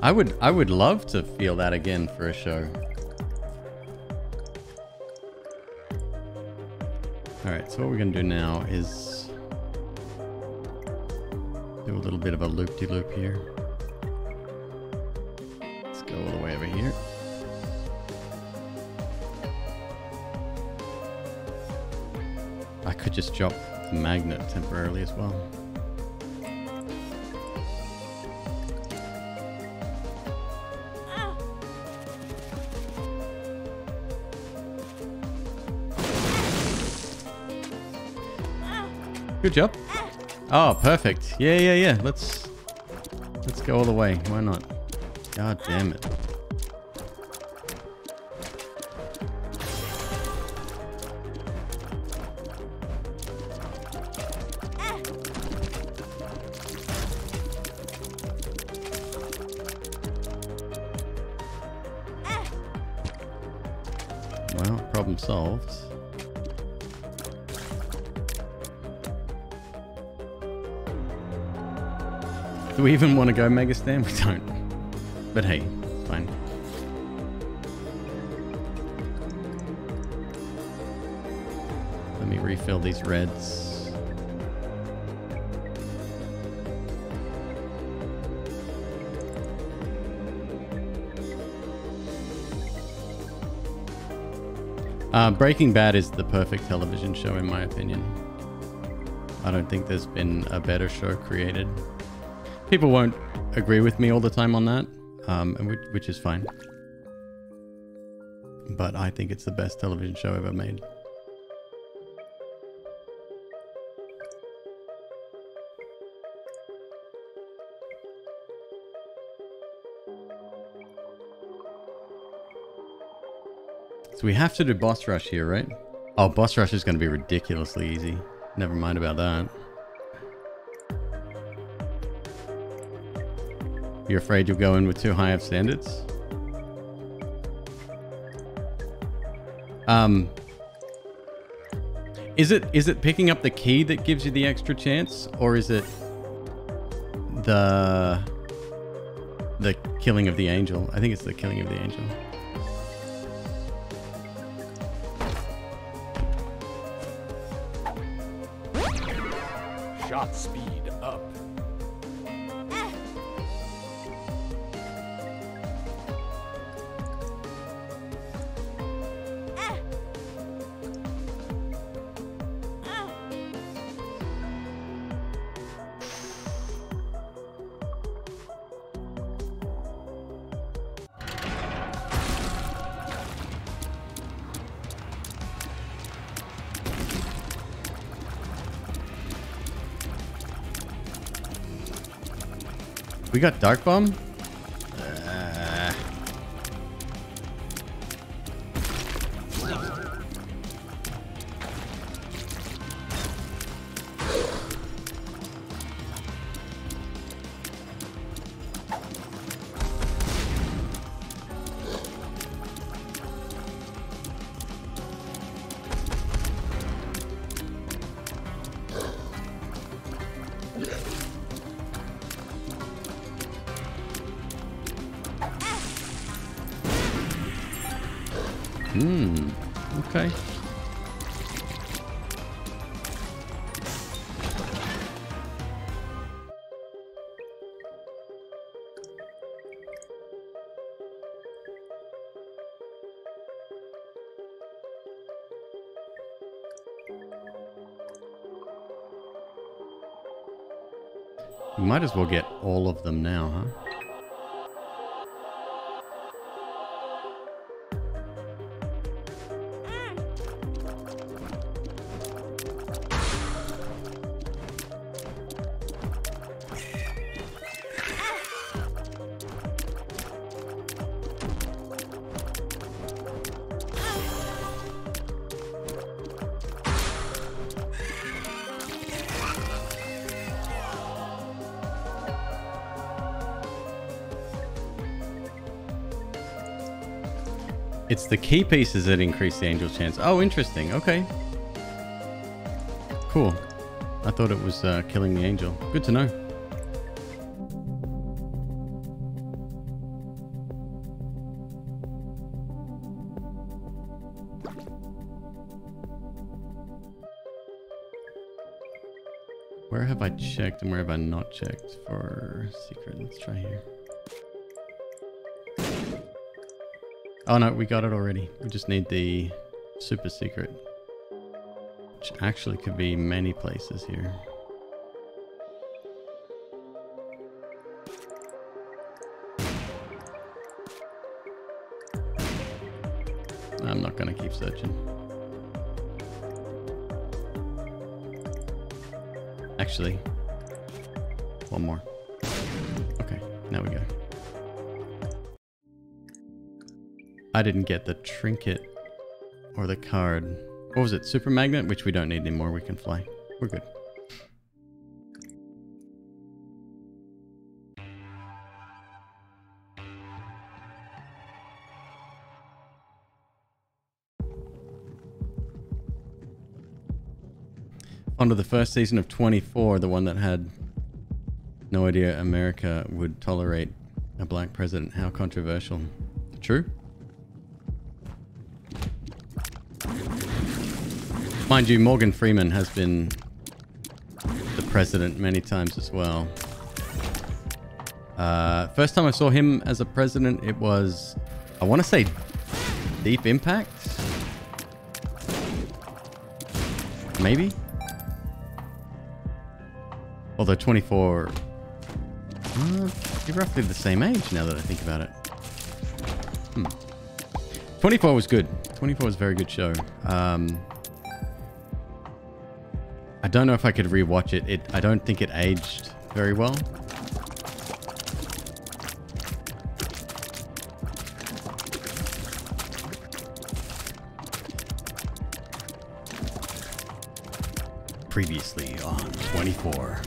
I would I would love to feel that again for a show. Alright, so what we're gonna do now is do a little bit of a loop-de-loop -loop here. Just drop the magnet temporarily as well. Good job. Oh, perfect. Yeah, yeah, yeah. Let's let's go all the way. Why not? God damn it. Want to go Mega Satan? We don't. But hey, it's fine. Let me refill these reds. Uh, Breaking Bad is the perfect television show, in my opinion. I don't think there's been a better show created people won't agree with me all the time on that, um, which, which is fine. But I think it's the best television show ever made. So we have to do boss rush here, right? Oh, boss rush is going to be ridiculously easy. Never mind about that. You're afraid you'll go in with too high of standards? Um, is it is it picking up the key that gives you the extra chance, or is it the the killing of the angel? I think it's the killing of the angel. Shot speed We got Dark Bum? As well get all of them now, huh? The key pieces that increase the angel chance. Oh, interesting. Okay. Cool. I thought it was uh, killing the angel. Good to know. Where have I checked and where have I not checked for secret? Let's try here. Oh no, we got it already. We just need the super secret. Which actually could be many places here. Didn't get the trinket or the card. What was it? Super magnet, which we don't need anymore. We can fly. We're good. Onto the first season of 24, the one that had no idea America would tolerate a black president. How controversial. True? Mind you, Morgan Freeman has been the president many times as well. Uh, first time I saw him as a president, it was, I want to say, Deep Impact? Maybe? Although 24... Uh, you're roughly the same age now that I think about it. Hmm. 24 was good. 24 was a very good show. Um, I don't know if I could rewatch it. It I don't think it aged very well. Previously on 24.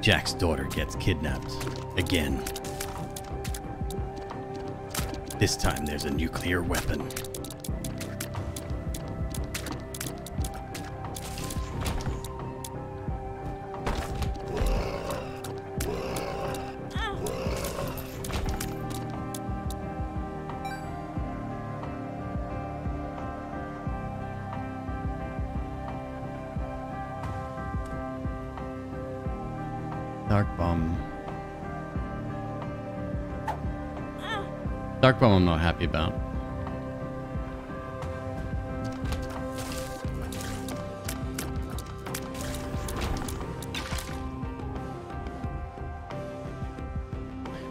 Jack's daughter gets kidnapped again. This time there's a nuclear weapon. Not happy about.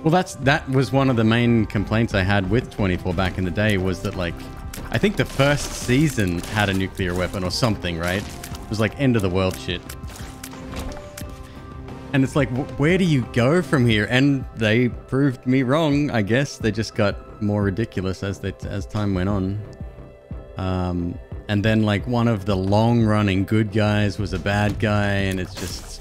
Well, that's that was one of the main complaints I had with 24 back in the day was that like I think the first season had a nuclear weapon or something, right? It was like end of the world shit. And it's like, where do you go from here? And they proved me wrong. I guess they just got more ridiculous as they as time went on. Um, and then like one of the long-running good guys was a bad guy, and it's just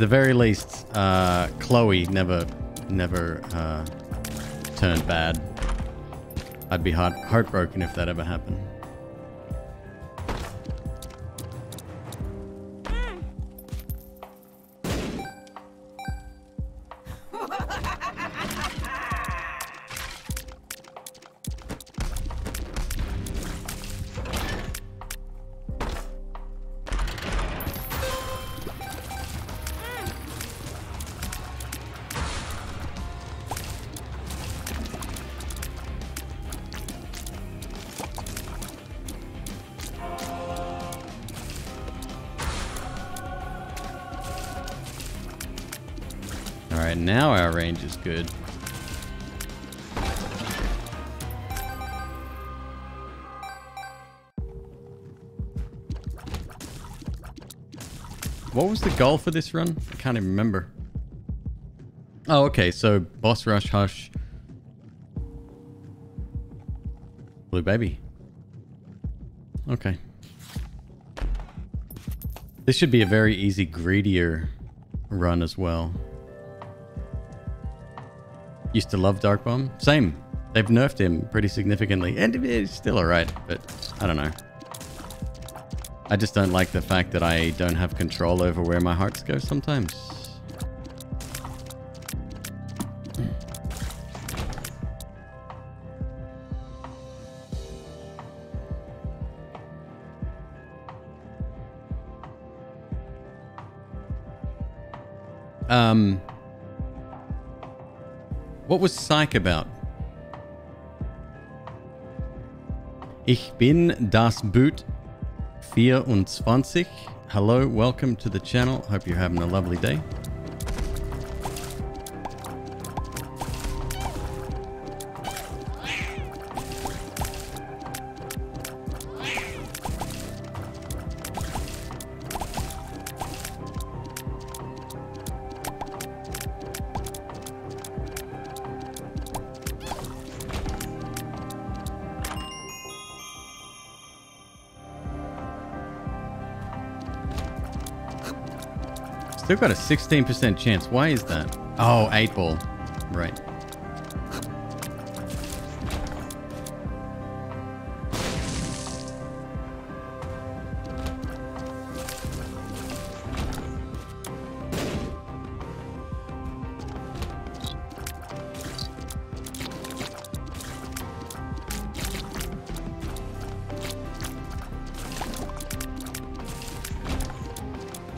the very least, uh, Chloe never, never uh, turned bad. I'd be heart heartbroken if that ever happened. Alright, now our range is good. What was the goal for this run? I can't even remember. Oh, okay, so boss rush, hush. Blue baby. Okay. This should be a very easy greedier run as well. Used to love Dark Bum. Same. They've nerfed him pretty significantly. And it's still alright, but I don't know. I just don't like the fact that I don't have control over where my hearts go sometimes. Um, what was Psych about? Ich bin das Boot 24. Hello, welcome to the channel. Hope you're having a lovely day. Still got a 16% chance. Why is that? Oh, eight ball. Right.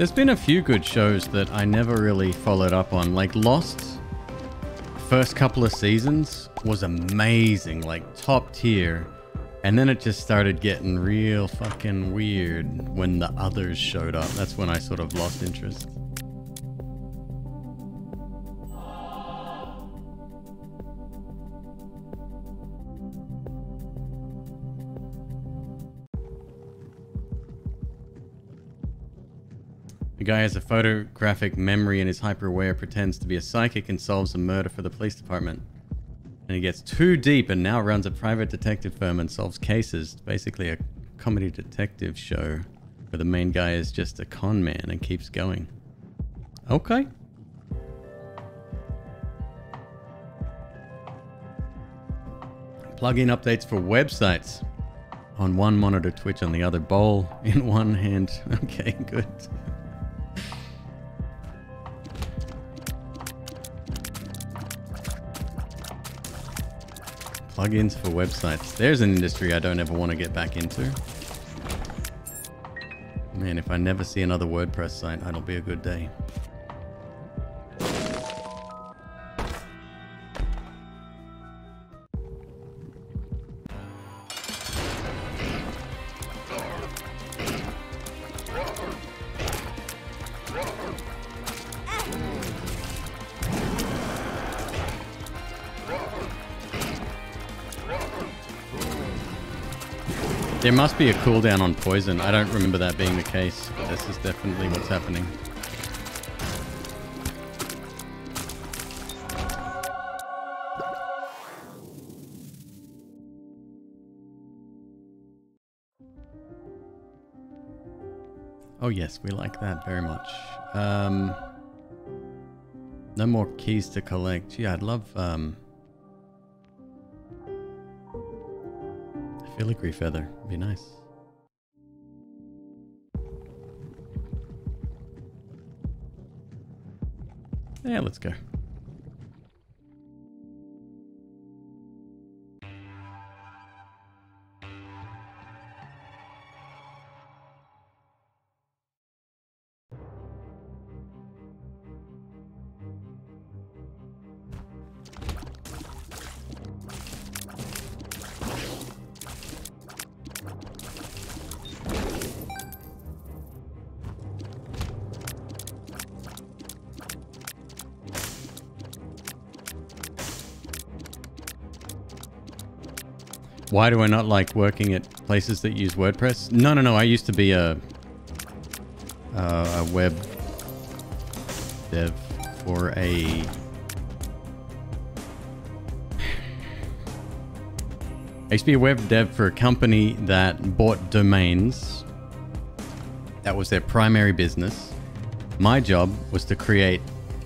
There's been a few good shows that I never really followed up on. Like Lost, first couple of seasons was amazing, like top tier. And then it just started getting real fucking weird when the others showed up. That's when I sort of lost interest. Guy has a photographic memory and is hyper aware, pretends to be a psychic, and solves a murder for the police department. And he gets too deep and now runs a private detective firm and solves cases. Basically, a comedy detective show where the main guy is just a con man and keeps going. Okay. Plugin updates for websites. On one monitor, Twitch, on the other, bowl in one hand. Okay, good. Plugins for websites. There's an industry I don't ever want to get back into. Man, if I never see another WordPress site, that'll be a good day. There must be a cooldown on poison. I don't remember that being the case, but this is definitely what's happening. Oh yes, we like that very much. Um, no more keys to collect. Yeah, I'd love um, Filigree feather. Be nice. Yeah, let's go. Why do I not like working at places that use WordPress? No, no, no. I used to be a uh, a web dev for a I used to be a web dev for a company that bought domains. That was their primary business. My job was to create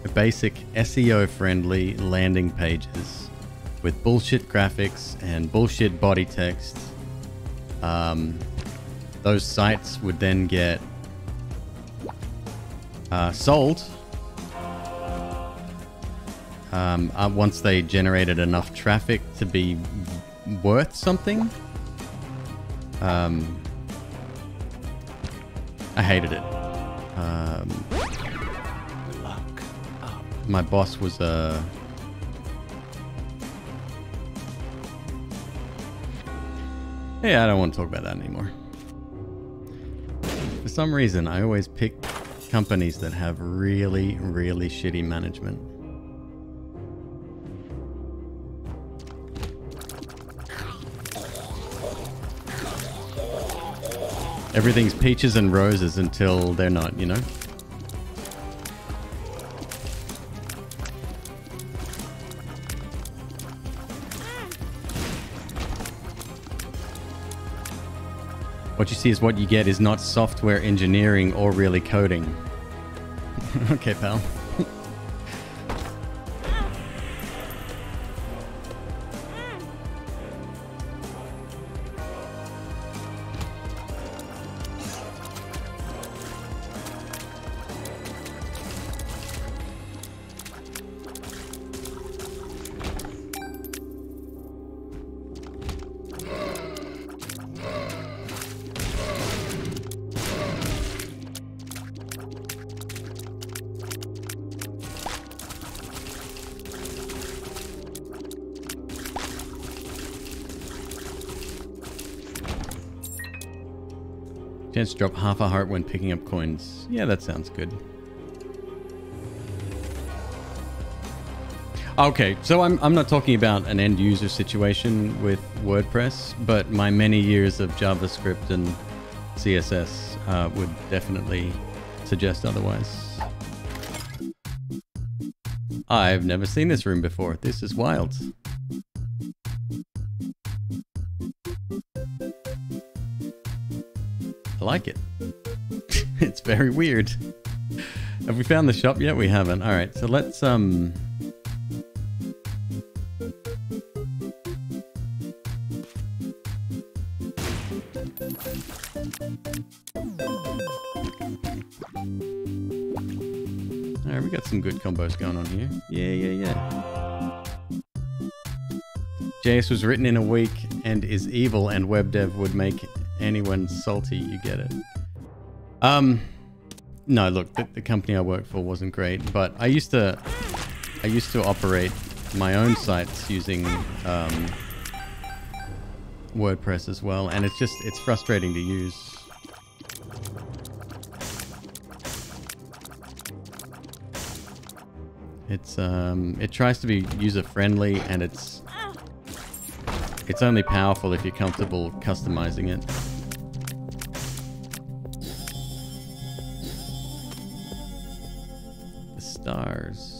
a basic SEO friendly landing pages with bullshit graphics and bullshit body text. Um, those sites would then get uh, sold um, uh, once they generated enough traffic to be worth something. Um, I hated it. Um, my boss was a. yeah, I don't want to talk about that anymore. For some reason, I always pick companies that have really, really shitty management. Everything's peaches and roses until they're not, you know? What you see is what you get is not software engineering or really coding. okay, pal. Drop half a heart when picking up coins. Yeah, that sounds good. Okay, so I'm, I'm not talking about an end user situation with WordPress, but my many years of JavaScript and CSS uh, would definitely suggest otherwise. I've never seen this room before. This is wild. Like it. it's very weird. Have we found the shop yet? We haven't. All right, so let's um. All right, we got some good combos going on here. Yeah, yeah, yeah. JS was written in a week and is evil, and web dev would make anyone salty, you get it. Um, no, look, the, the company I worked for wasn't great, but I used to, I used to operate my own sites using um, WordPress as well, and it's just, it's frustrating to use. It's, um, it tries to be user-friendly, and it's, it's only powerful if you're comfortable customizing it. Stars.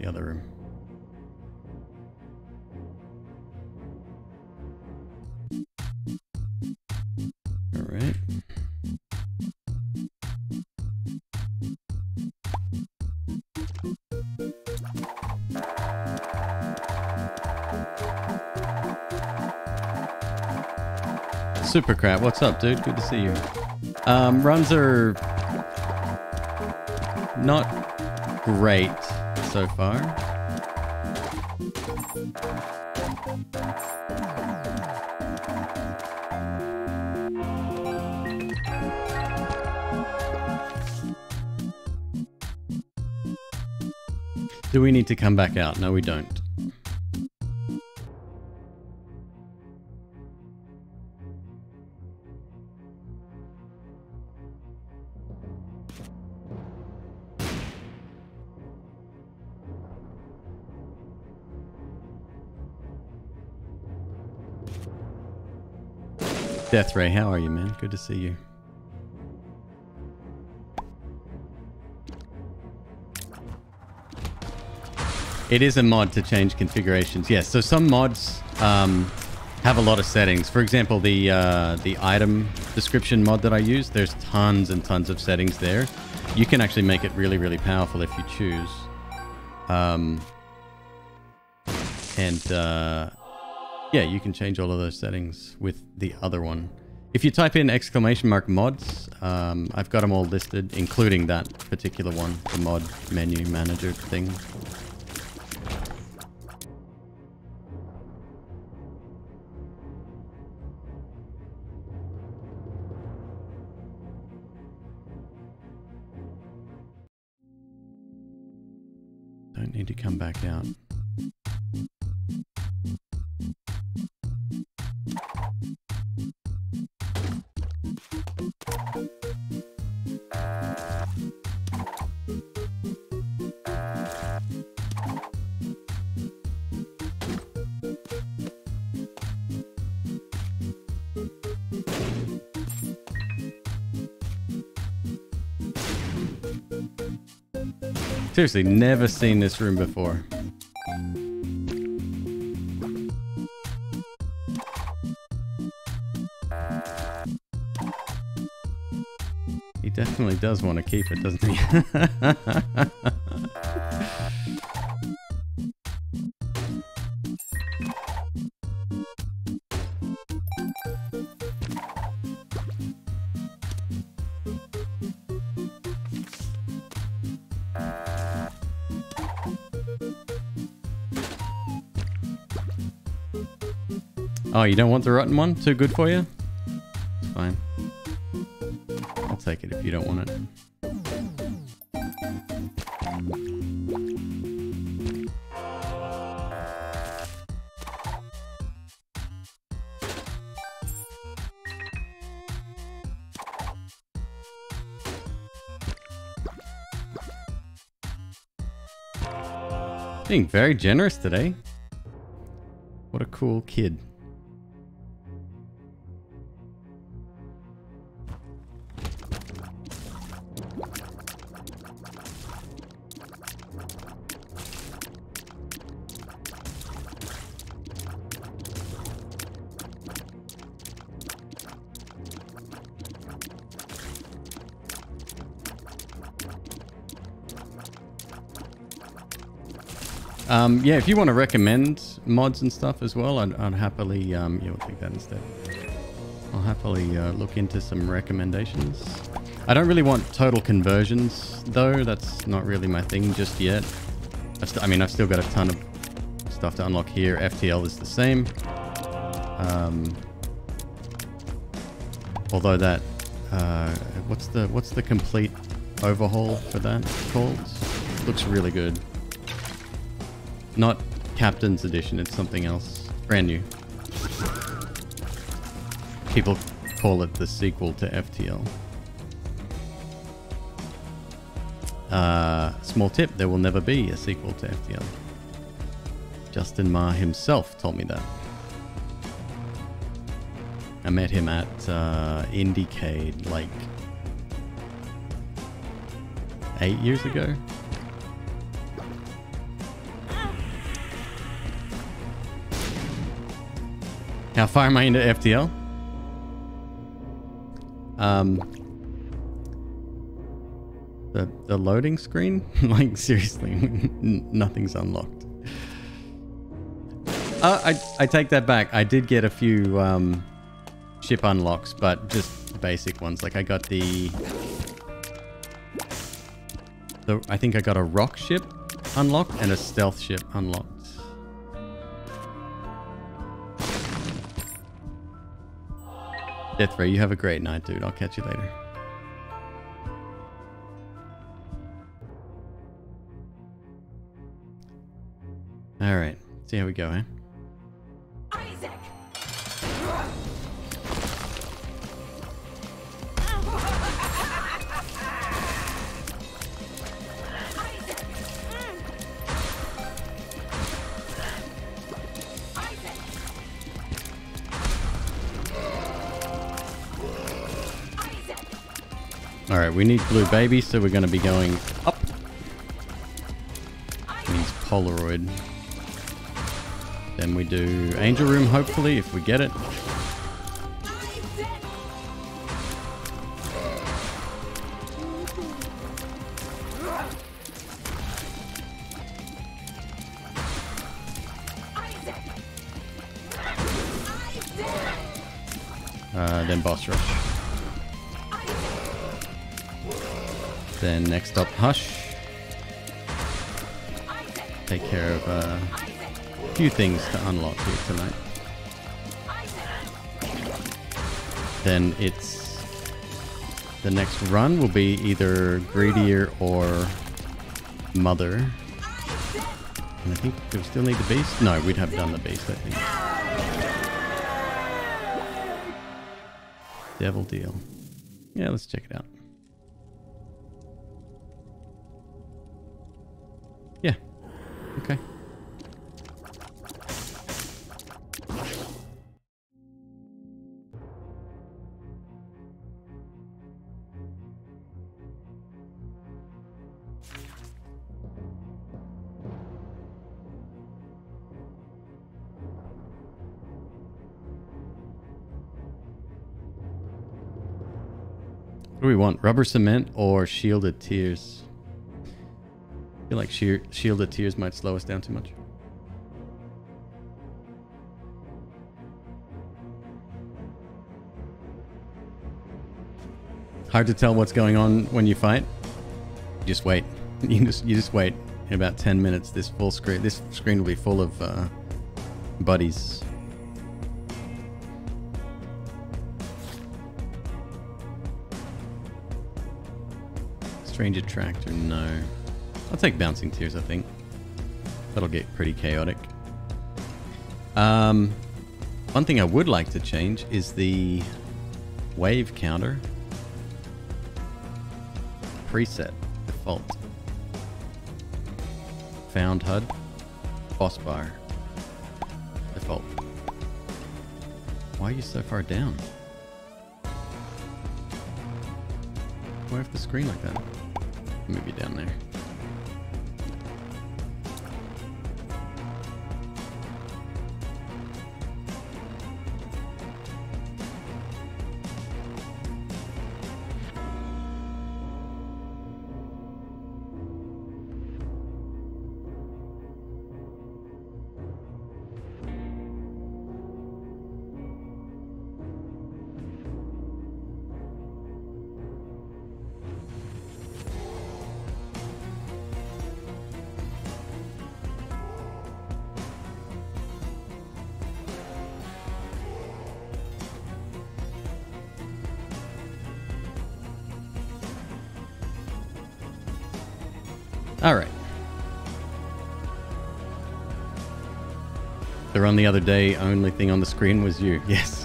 The other room. All right. Super crap, what's up, dude? Good to see you. Um, runs are not great. So far. Do we need to come back out? No, we don't. Death Ray, how are you, man? Good to see you. It is a mod to change configurations. Yes, so some mods um, have a lot of settings. For example, the uh, the item description mod that I use, there's tons and tons of settings there. You can actually make it really, really powerful if you choose. Um, and uh, yeah, you can change all of those settings with the other one. If you type in exclamation mark mods, um, I've got them all listed, including that particular one, the mod menu manager thing. Don't need to come back out. Seriously, never seen this room before. He definitely does want to keep it, doesn't he? Oh, you don't want the rotten one? Too good for you? It's fine. I'll take it if you don't want it. Being very generous today. What a cool kid. Um, yeah, if you want to recommend mods and stuff as well, I'd, I'd happily, um, yeah, we'll take that instead. I'll happily uh, look into some recommendations. I don't really want total conversions, though. That's not really my thing just yet. I mean, I've still got a ton of stuff to unlock here. FTL is the same. Um, although that, uh, what's the what's the complete overhaul for that called? Looks really good. Not Captain's Edition, it's something else. Brand new. People call it the sequel to FTL. Uh, small tip, there will never be a sequel to FTL. Justin Ma himself told me that. I met him at uh, Indiecade like eight years ago. How far am I into FTL? Um, the the loading screen, like seriously, nothing's unlocked. Uh, I I take that back. I did get a few um, ship unlocks, but just basic ones. Like I got the the I think I got a rock ship unlocked and a stealth ship unlocked. Deathray, you have a great night, dude. I'll catch you later. All right, see how we go, eh? We need blue baby, so we're going to be going up. Needs Polaroid. Then we do Angel Room, hopefully, if we get it. Uh, then Boss Rush. Then next up, Hush. Take care of uh, a few things to unlock here tonight. Then it's the next run will be either Greedier or Mother. And I think do we still need the beast? No, we'd have done the beast, I think. Devil deal. Yeah, let's check it out. Want? Rubber cement or shielded tears? I feel like sheer, shielded tears might slow us down too much. Hard to tell what's going on when you fight. Just wait. You just you just wait. In about ten minutes, this full screen this screen will be full of uh, buddies. Strange Attractor, no. I'll take Bouncing Tears, I think. That'll get pretty chaotic. Um, one thing I would like to change is the wave counter. Preset, default. Found HUD, boss bar, default. Why are you so far down? Why have the screen like that? You down there. The the other day, only thing on the screen was you. Yes.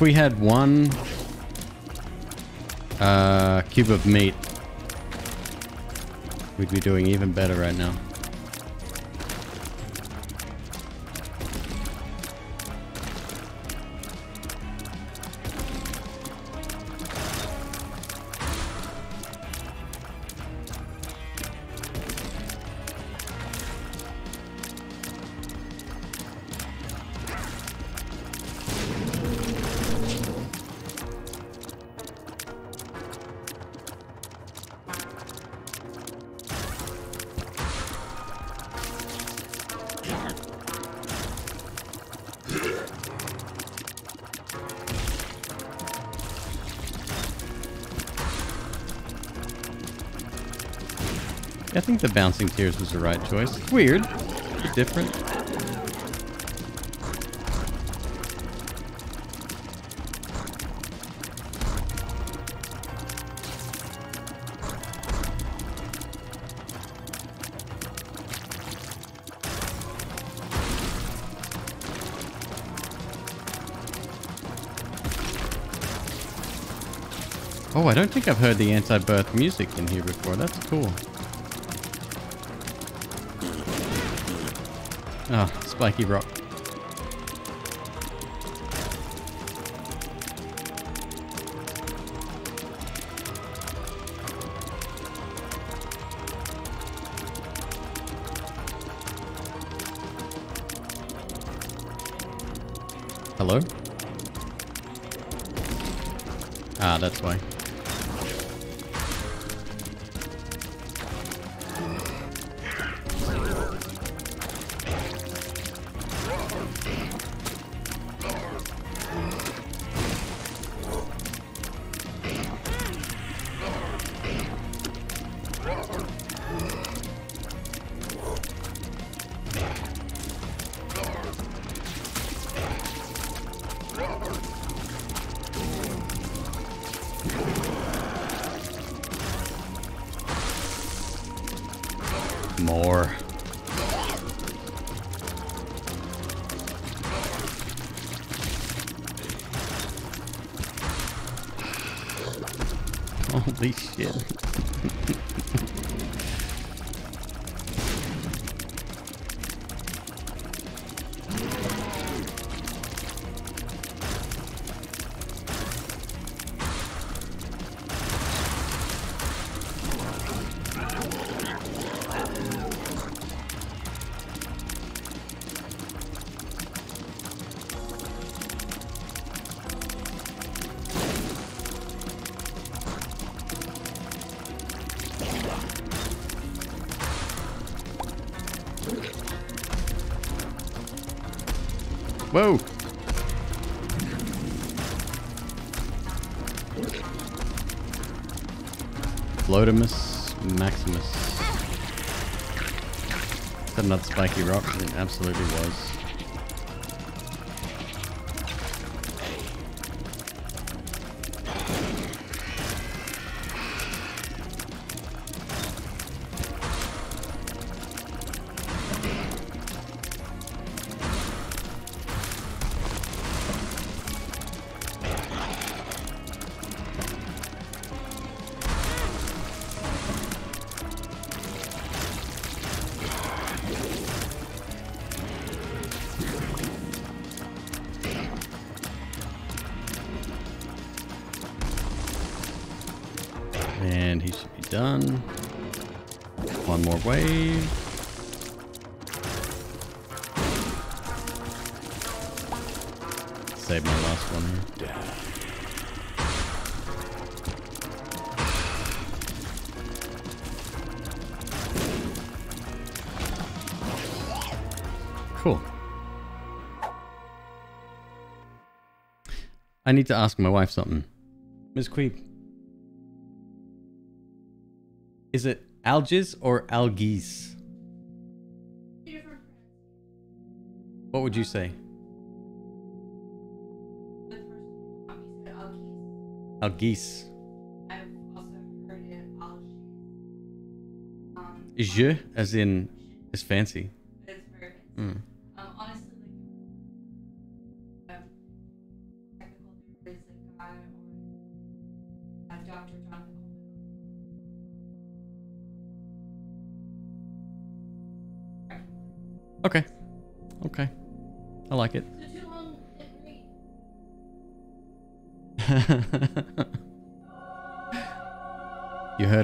If we had one uh, cube of meat, we'd be doing even better right now. Bouncing tears was the right choice. Weird. Different. Oh, I don't think I've heard the Antibirth music in here before. That's cool. Ah, spiky rock. Hello? Ah, that's why. I need to ask my wife something. MzQueeb. Is it algis or algies? What would you say? Algis. I've also heard it Algiers. Um, Je, as in, is fancy.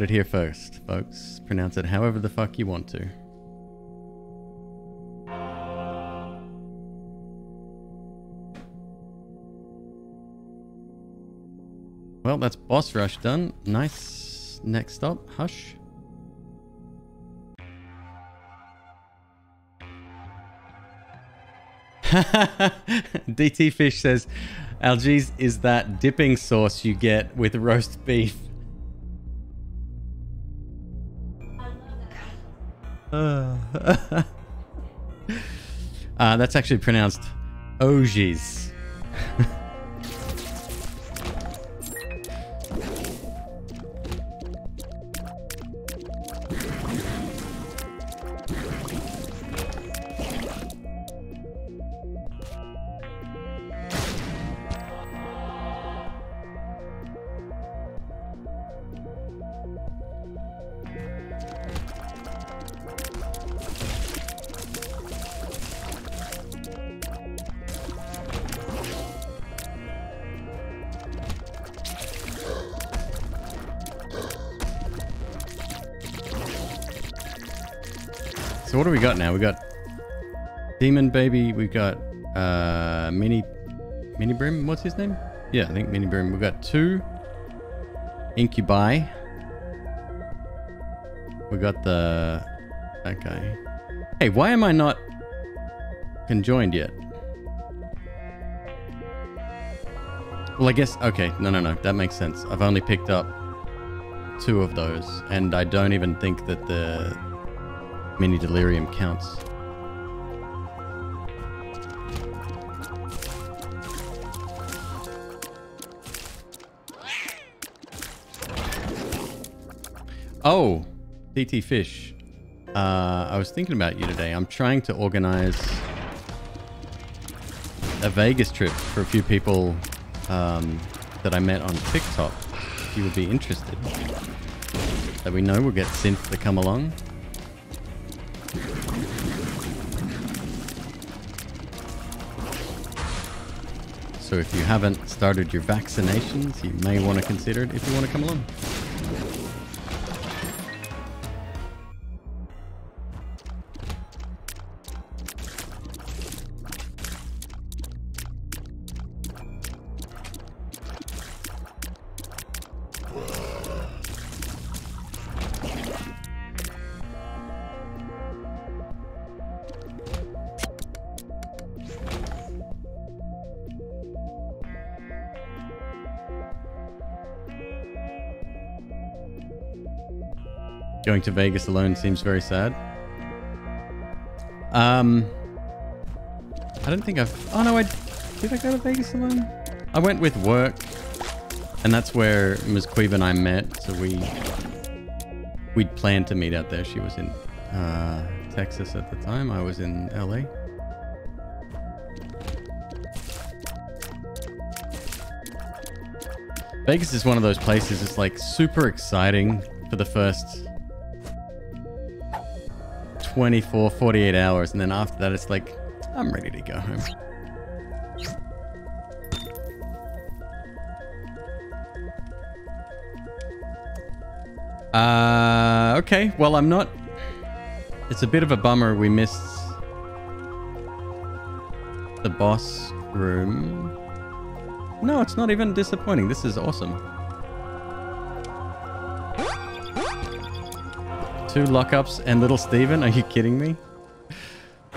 It here first, folks. Pronounce it however the fuck you want to. Well, that's boss rush done. Nice. Next stop, Hush. DT Fish says, Algies is that dipping sauce you get with roast beef. Uh, uh, that's actually pronounced Ogies. Baby. we've got uh Mini Mini Brim. What's his name? Yeah, I think Mini Brim. We've got two Incubi. We got the that guy. Hey, why am I not conjoined yet? Well, I guess okay. No, no, no. That makes sense. I've only picked up two of those, and I don't even think that the mini delirium counts. Oh, DT Fish. Uh, I was thinking about you today. I'm trying to organize a Vegas trip for a few people um, that I met on TikTok. If you would be interested, that we know we'll get Synth to come along. So if you haven't started your vaccinations, you may want to consider it if you want to come along. Going to Vegas alone seems very sad. Um, I don't think I've. Oh no, I did. I go to Vegas alone. I went with work, and that's where MzQueeb and I met. So we we'd planned to meet out there. She was in uh, Texas at the time. I was in LA. Vegas is one of those places. It's like super exciting for the first 24, 48 hours. And then after that, it's like, I'm ready to go home. Uh, okay. Well, I'm not. It's a bit of a bummer we missed the boss room. No, it's not even disappointing. This is awesome. Two lockups and little Steven? Are you kidding me?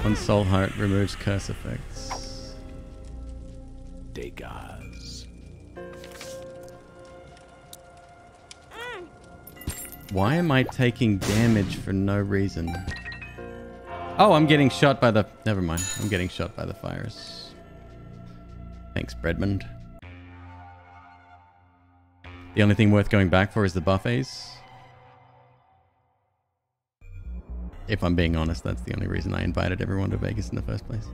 One soul heart removes curse effects. Degas. Why am I taking damage for no reason? Oh, I'm getting shot by the... Never mind. I'm getting shot by the fires. Thanks, Breadmond. The only thing worth going back for is the buffets. If I'm being honest, that's the only reason I invited everyone to Vegas in the first place.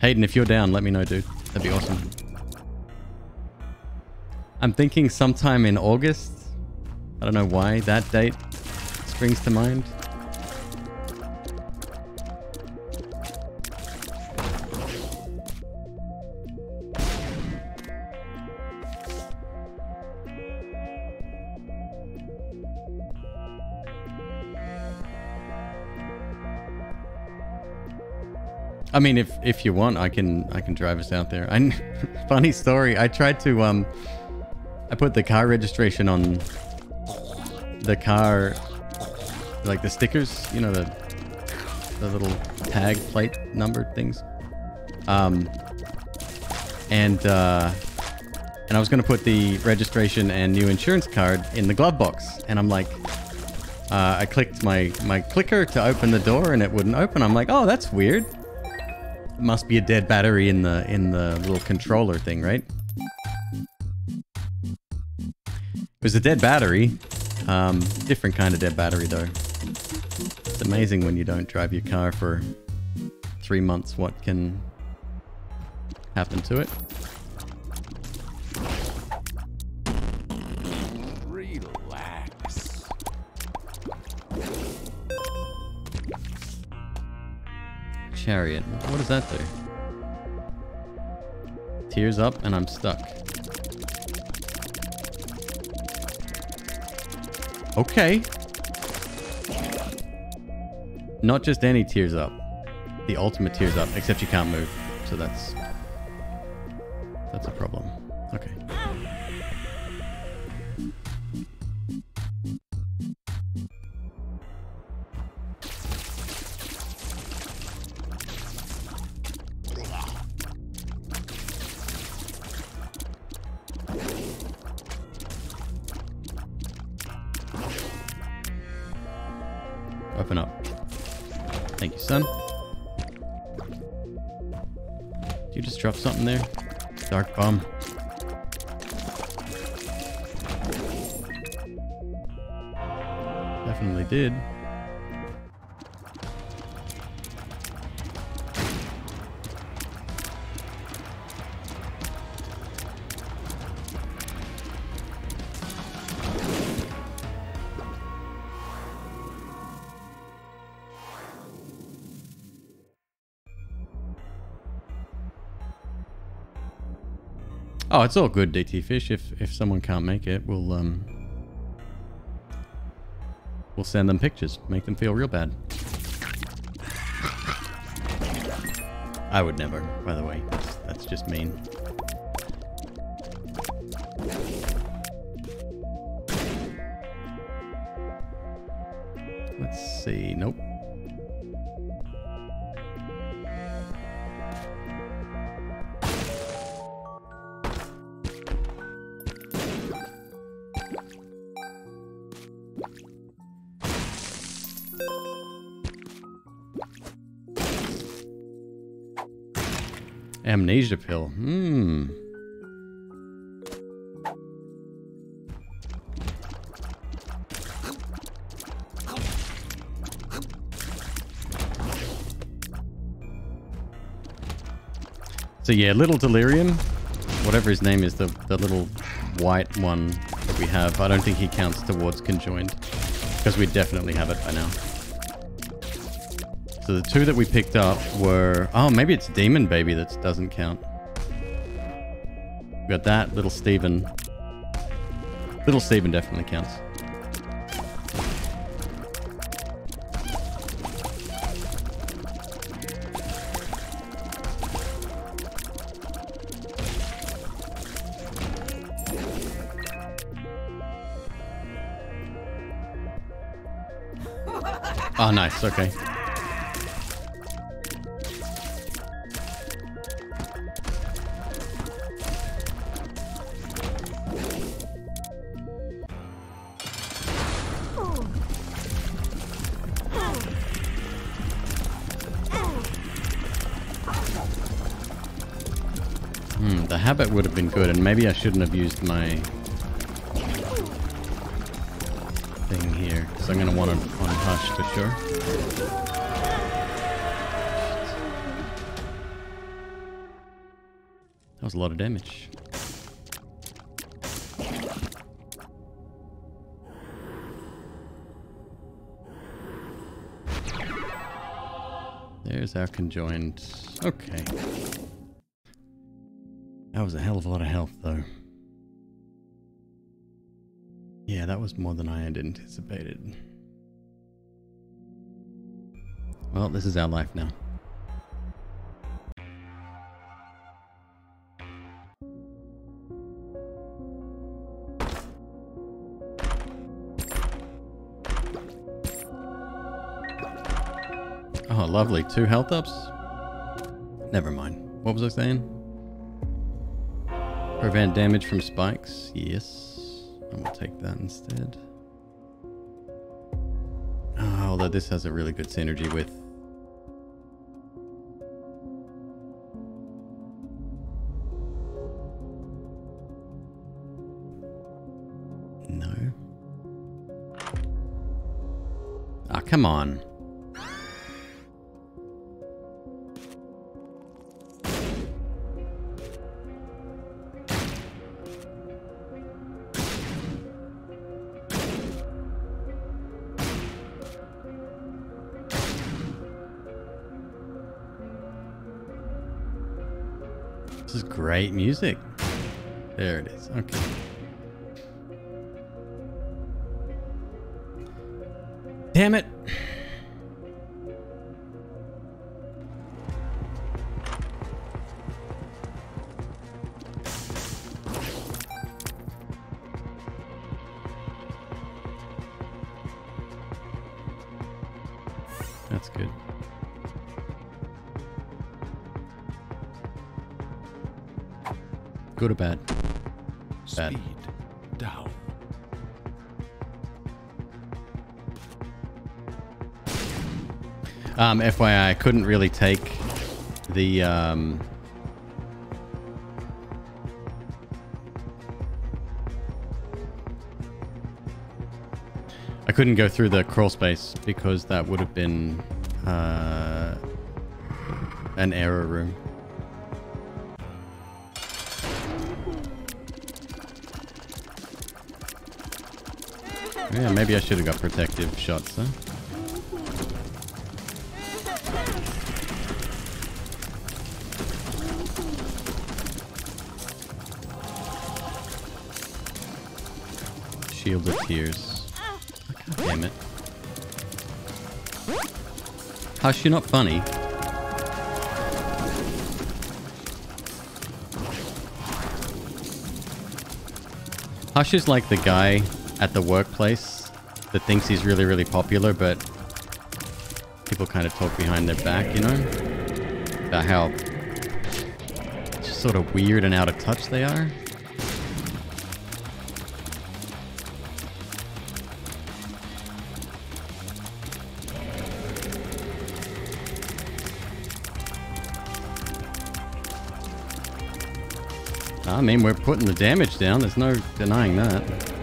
Hayden, if you're down, let me know, dude. That'd be awesome. I'm thinking sometime in August. I don't know why that date springs to mind. I mean, if if you want, I can I can drive us out there. I funny story. I tried to um, I put the car registration on the car, like the stickers. You know the the little tag plate number things. Um, and uh, and I was gonna put the registration and new insurance card in the glove box, and I'm like. Uh, I clicked my, my clicker to open the door and it wouldn't open. I'm like, oh, that's weird must be a dead battery in the in the little controller thing, right? It was a dead battery. Um, different kind of dead battery though. It's amazing when you don't drive your car for three months what can happen to it. Chariot. What does that do? Tears up and I'm stuck. Okay. Not just any tears up. The ultimate tears up, except you can't move. So that's... That's a problem. Bomb. Definitely did. It's all good, DT Fish. If if someone can't make it, we'll um we'll send them pictures, make them feel real bad. I would never, by the way. That's, that's just mean. Let's see. Nope. Amnesia pill. Hmm. So yeah, little delirium, whatever his name is, the the little white one that we have. I don't think he counts towards conjoined because we definitely have it by now. So the two that we picked up were... Oh, maybe it's Demon Baby that doesn't count. We got that, Little Steven. Little Steven definitely counts. Oh, nice. Okay. Would have been good, and maybe I shouldn't have used my thing here, because I'm going to want to on hush for sure. That was a lot of damage. There's our conjoined. Okay was a hell of a lot of health, though. Yeah, that was more than I had anticipated. Well, this is our life now. Oh, lovely. Two health ups? Never mind. What was I saying? Prevent damage from spikes? Yes. And we'll take that instead. Oh, although this has a really good synergy with No. Ah, come on. Music. There it is. Okay. Damn it. Good to bad? Bad. Speed down. Um, FYI, I couldn't really take the um, I couldn't go through the crawl space because that would have been uh, an error room. Yeah, maybe I should have got protective shots, huh? Shield of Tears. Damn it. Hush, you're not funny. Hush is like the guy at the workplace that thinks he's really, really popular, but people kind of talk behind their back, you know? About how just sort of weird and out of touch they are. I mean, we're putting the damage down. There's no denying that.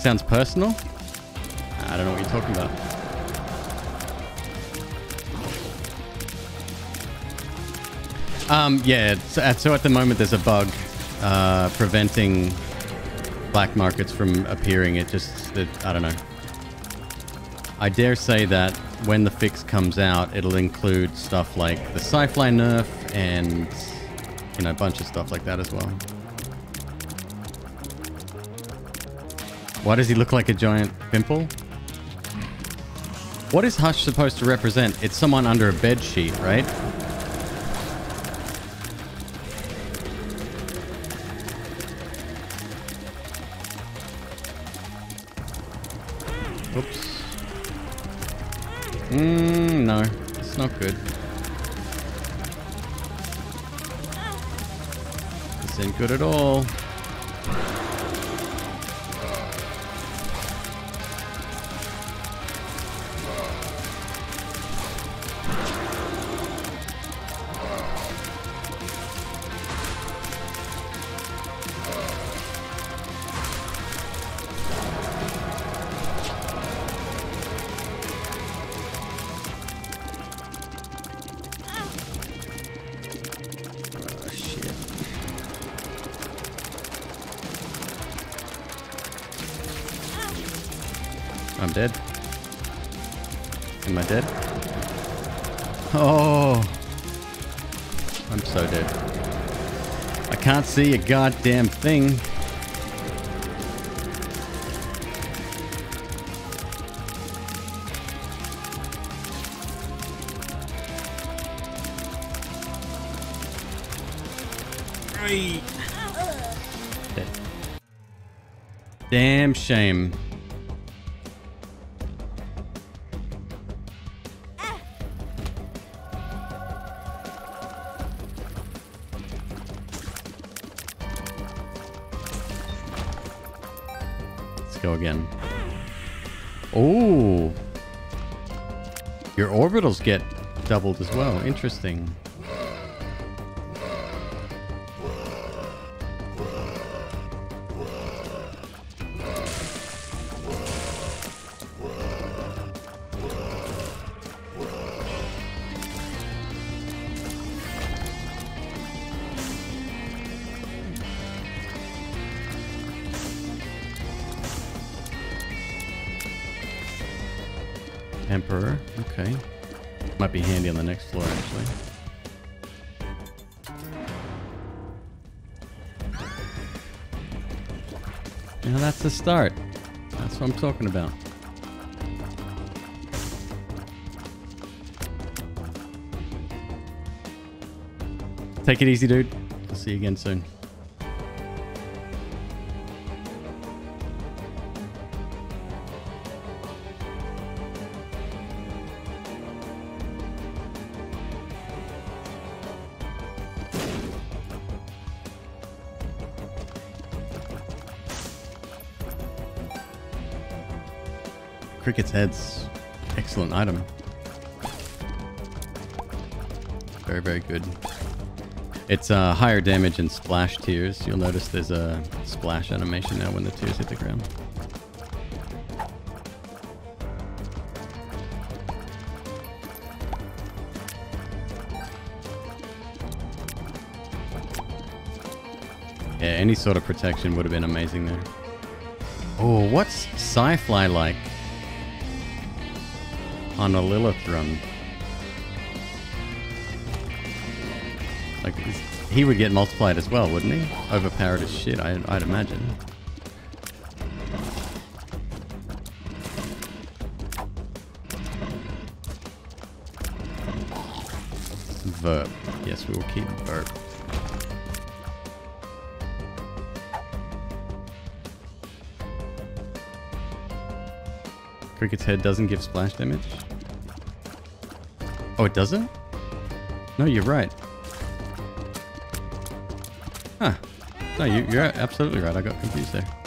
Sounds personal? I don't know what you're talking about. Um, yeah, so at, so at the moment there's a bug uh, preventing black markets from appearing. It just, it, I don't know. I dare say that when the fix comes out, it'll include stuff like the Psy Fly nerf and, you know, a bunch of stuff like that as well. Why does he look like a giant pimple? What is Hush supposed to represent? It's someone under a bed sheet, right? Oops. Mmm, no. It's not good. This ain't good at all. See a goddamn thing. Right. Damn shame. Orbitals get doubled as well. Interesting. Start. That's what I'm talking about. Take it easy, dude. I'll see you again soon. Cricket's head's excellent item. Very, very good. It's uh, higher damage and splash tears. You'll notice there's a splash animation now when the tears hit the ground. Yeah, any sort of protection would have been amazing there. Oh, what's Psy Fly like on a Lilith run? Like, he would get multiplied as well, wouldn't he? Overpowered as shit, I, I'd imagine. Verb. Yes, we will keep verb. Cricket's head doesn't give splash damage? Oh, it doesn't? No, you're right. Huh. No, you, you're absolutely right. I got confused there.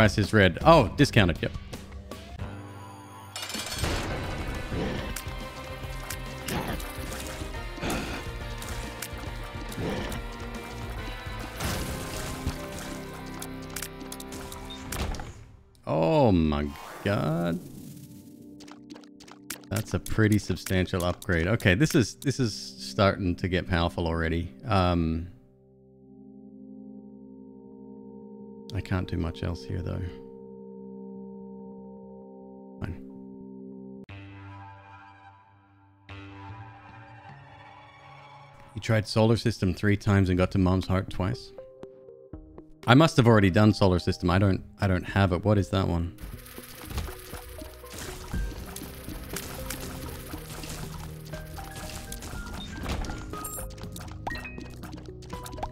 Price is red. Oh, discounted. Yep. Oh my god. That's a pretty substantial upgrade. Okay, this is this is starting to get powerful already. Um can't do much else here though. Fine. You tried solar system 3 times and got to mom's heart twice? I must have already done solar system. I don't I don't have it. What is that one?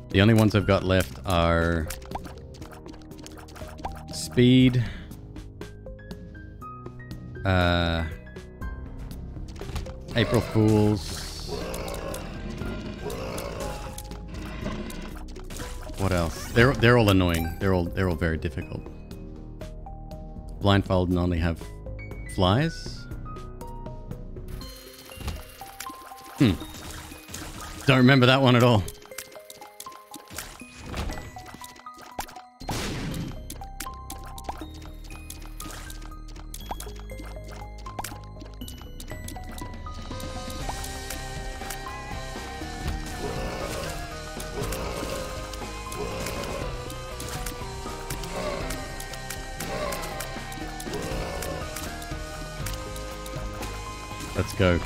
The only ones I've got left are speed. Uh, April Fools. What else? They're they're all annoying. They're all they're all very difficult. Blindfold and only have flies. Hmm. Don't remember that one at all.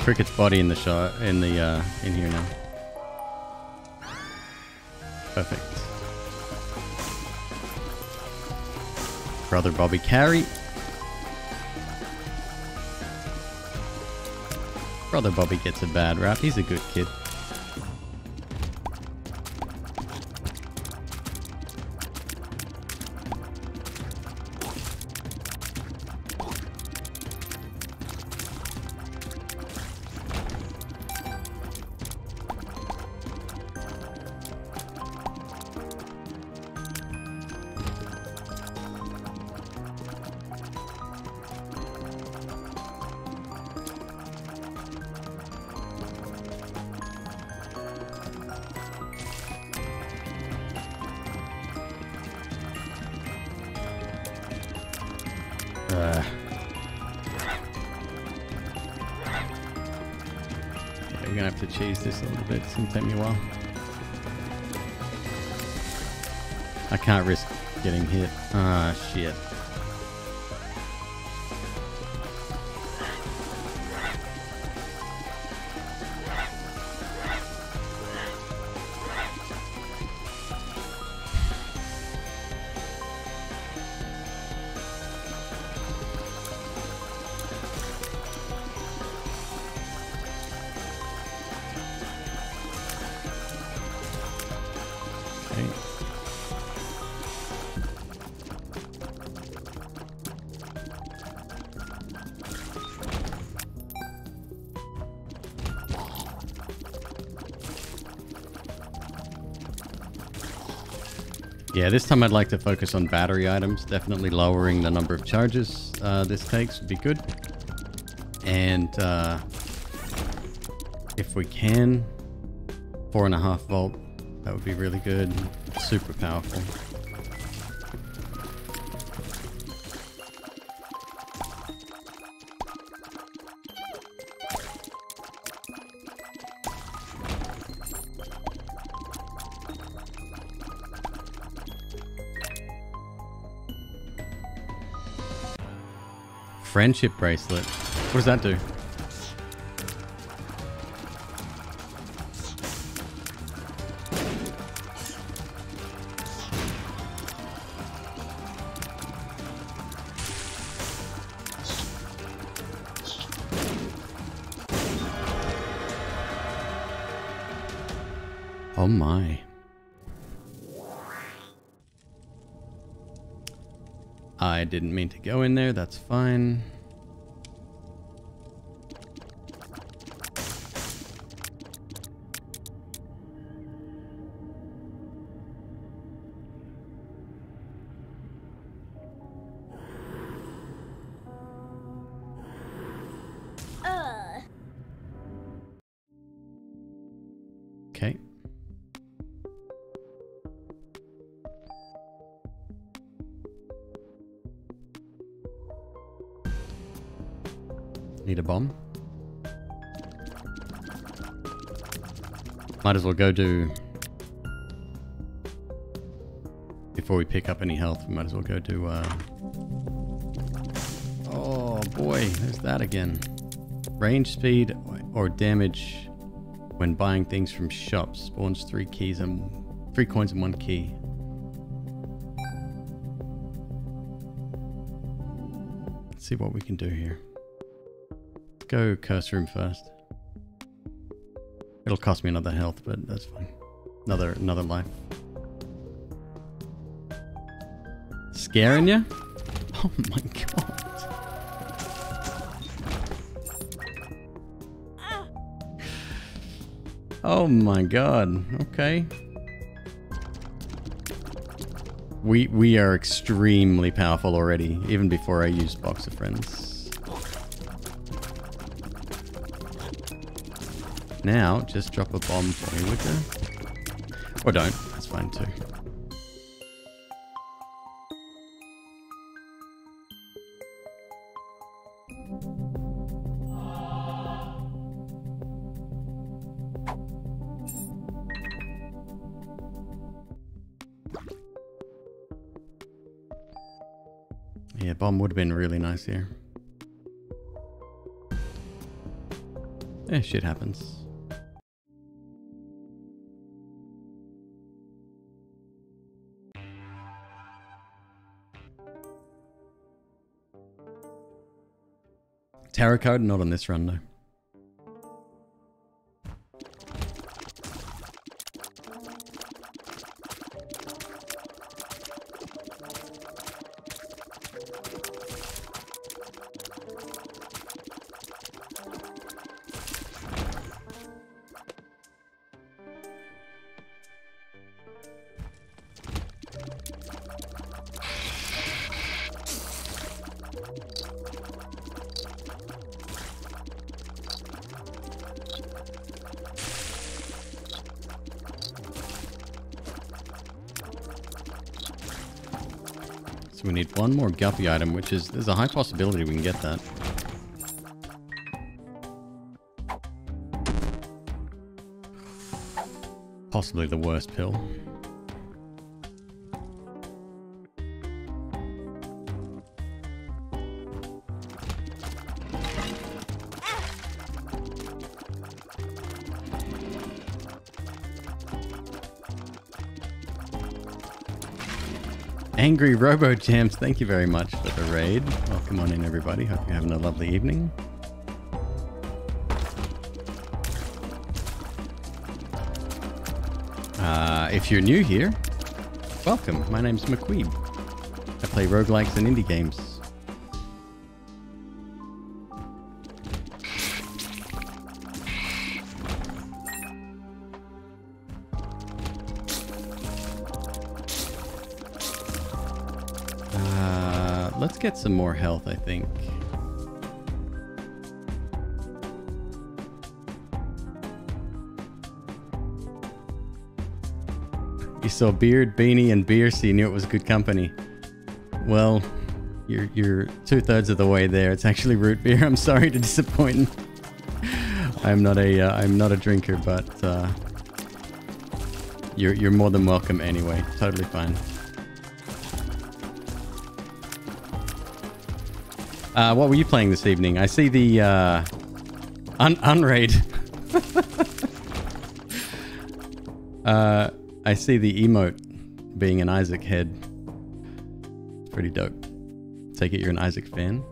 Cricket's body in the shot in the uh, in here now. Perfect. Brother Bobby Carey. Brother Bobby gets a bad rap. He's a good kid. Ah, shit. Yeah, this time I'd like to focus on battery items. Definitely lowering the number of charges uh, this takes would be good. And uh, if we can, four and a half volt, that would be really good. Super powerful. Friendship bracelet. What does that do? Oh my. I didn't mean to go in there, that's fine. Might as well go do... Before we pick up any health, we might as well go do, uh... Oh boy, there's that again. Range speed or damage when buying things from shops spawns three keys and three coins and one key. Let's see what we can do here. Go curse room first. It'll cost me another health, but that's fine. Another another life. Scaring you? Oh my god. Oh my god. Okay. We we are extremely powerful already, even before I used Box of Friends. Now, just drop a bomb for me, would you? Or don't. That's fine too. Yeah, bomb would have been really nice here. Yeah, shit happens. Tarot card, not on this run, though. More guppy item, which is, there's a high possibility we can get that. Possibly the worst pill. Angry Robo Jams, thank you very much for the raid. Welcome on in, everybody. Hope you're having a lovely evening. Uh, if you're new here, welcome. My name's McQueeb. I play roguelikes and indie games. Get some more health, I think. You saw Beard, Beanie, and Beer, so you knew it was good company. Well, you're you're two thirds of the way there. It's actually root beer. I'm sorry to disappoint. I'm not a uh, I'm not a drinker, but uh, you're you're more than welcome anyway. Totally fine. Uh, what were you playing this evening? I see the uh, un- unraid. uh, I see the emote being an Isaac head. It's pretty dope. Take it you're an Isaac fan.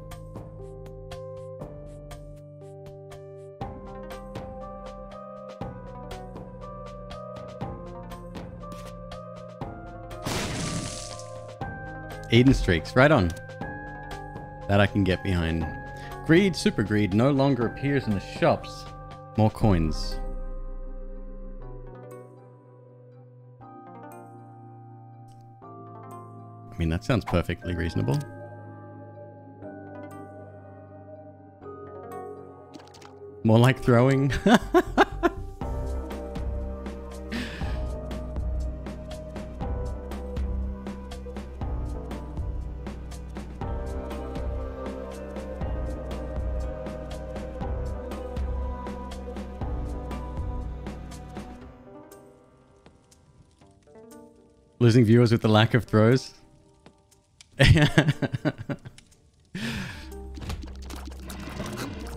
Eden streaks, right on. That I can get behind. Greed, super greed, no longer appears in the shops. More coins. I mean, that sounds perfectly reasonable. More like throwing. Losing viewers with the lack of throws.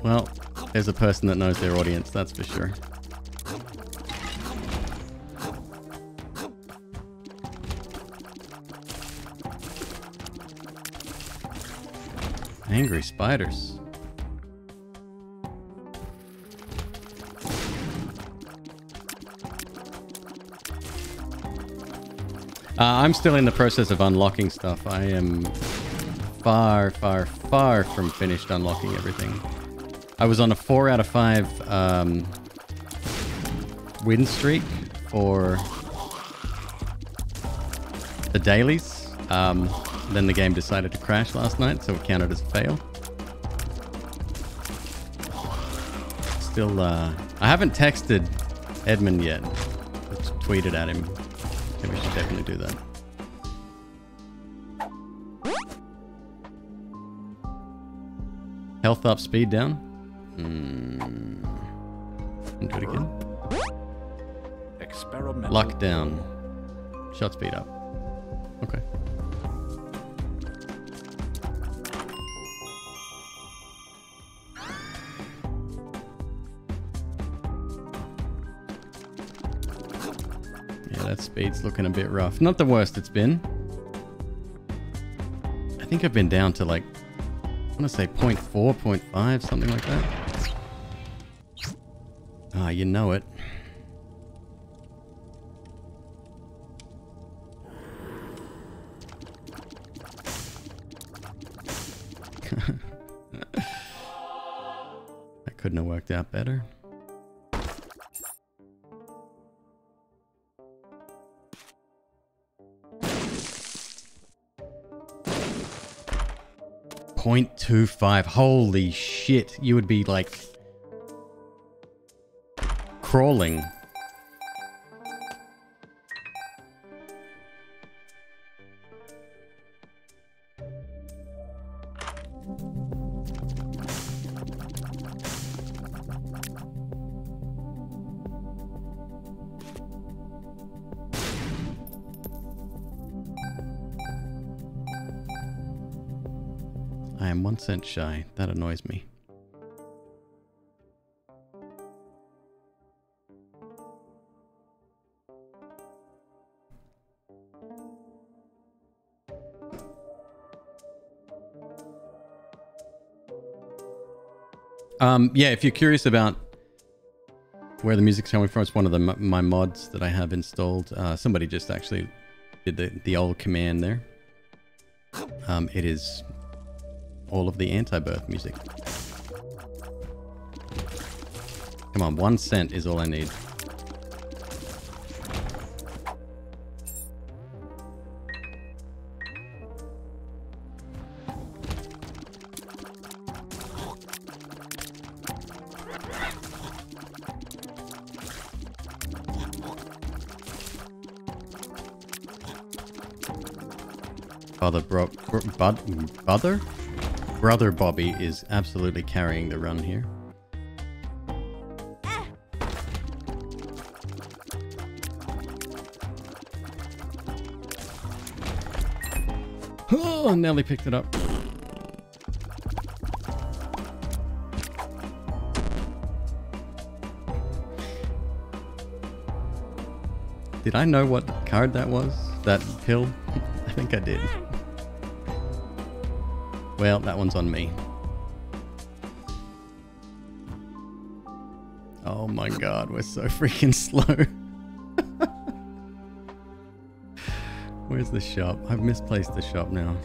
well, there's a person that knows their audience, that's for sure. Angry spiders. I'm still in the process of unlocking stuff. I am far, far, far from finished unlocking everything. I was on a four out of five um, win streak for the dailies. Um, then the game decided to crash last night, so it counted as a fail. Still, uh, I haven't texted Edmund yet. Just tweeted at him. Do that. Health up, speed down. Hmm. Do it again. Luck down. Shot speed up. Looking a bit rough. Not the worst it's been. I think I've been down to like, I want to say 0.4, 0.5, something like that. Ah, you know it. That couldn't have worked out better. Point two five. Holy shit! You would be like crawling. Shy. That annoys me. Um, yeah, if you're curious about where the music's coming from, it's one of the my mods that I have installed. Uh, somebody just actually did the, the old command there. Um, it is all of the Antibirth music. Come on, one cent is all I need. Father bro, bro bud, brother? Brother Bobby is absolutely carrying the run here. Oh, Nelly picked it up. Did I know what card that was? That pill? I think I did. Well, that one's on me. Oh my god, we're so freaking slow. Where's the shop? I've misplaced the shop now.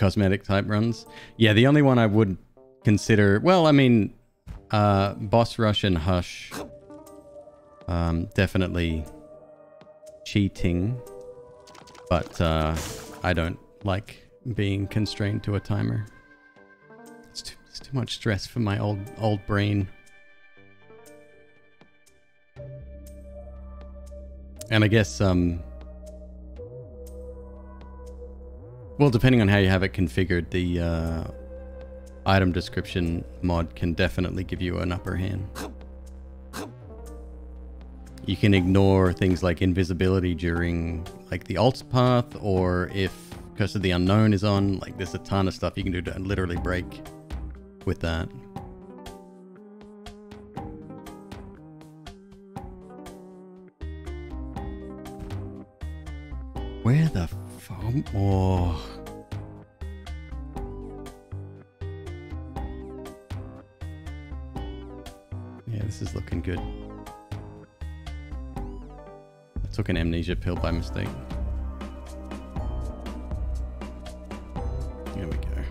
Cosmetic type runs. Yeah, the only one I would consider, well, I mean, uh, Boss Rush and Hush, um, definitely cheating, but uh, I don't like being constrained to a timer. It's too, it's too much stress for my old old brain. And I guess, um, well, depending on how you have it configured, the uh, item description mod can definitely give you an upper hand. You can ignore things like invisibility during like the alt path or if Curse of the Unknown is on, like there's a ton of stuff you can do to literally break with that. Oh. Yeah, this is looking good. I took an amnesia pill by mistake. Here we go.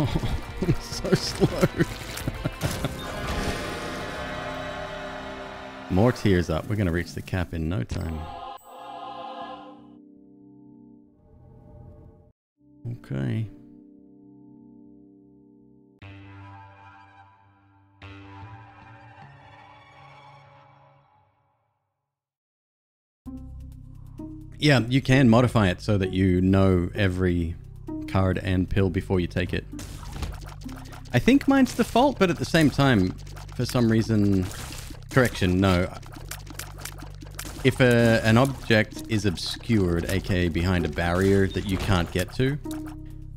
Oh, I'm so slow. More tears up. We're going to reach the cap in no time. Okay. Yeah, you can modify it so that you know every card and pill before you take it. I think mine's default, but at the same time, for some reason, correction, no. If a, an object is obscured, aka behind a barrier that you can't get to,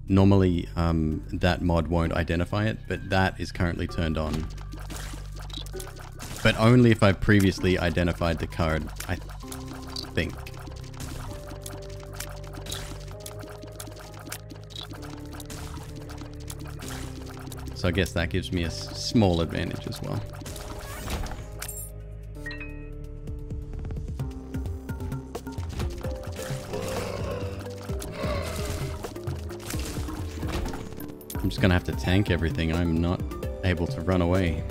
normally um, that mod won't identify it, but that is currently turned on. But only if I've previously identified the card, I think. So I guess that gives me a small advantage as well. Gonna have to tank everything. I'm not able to run away.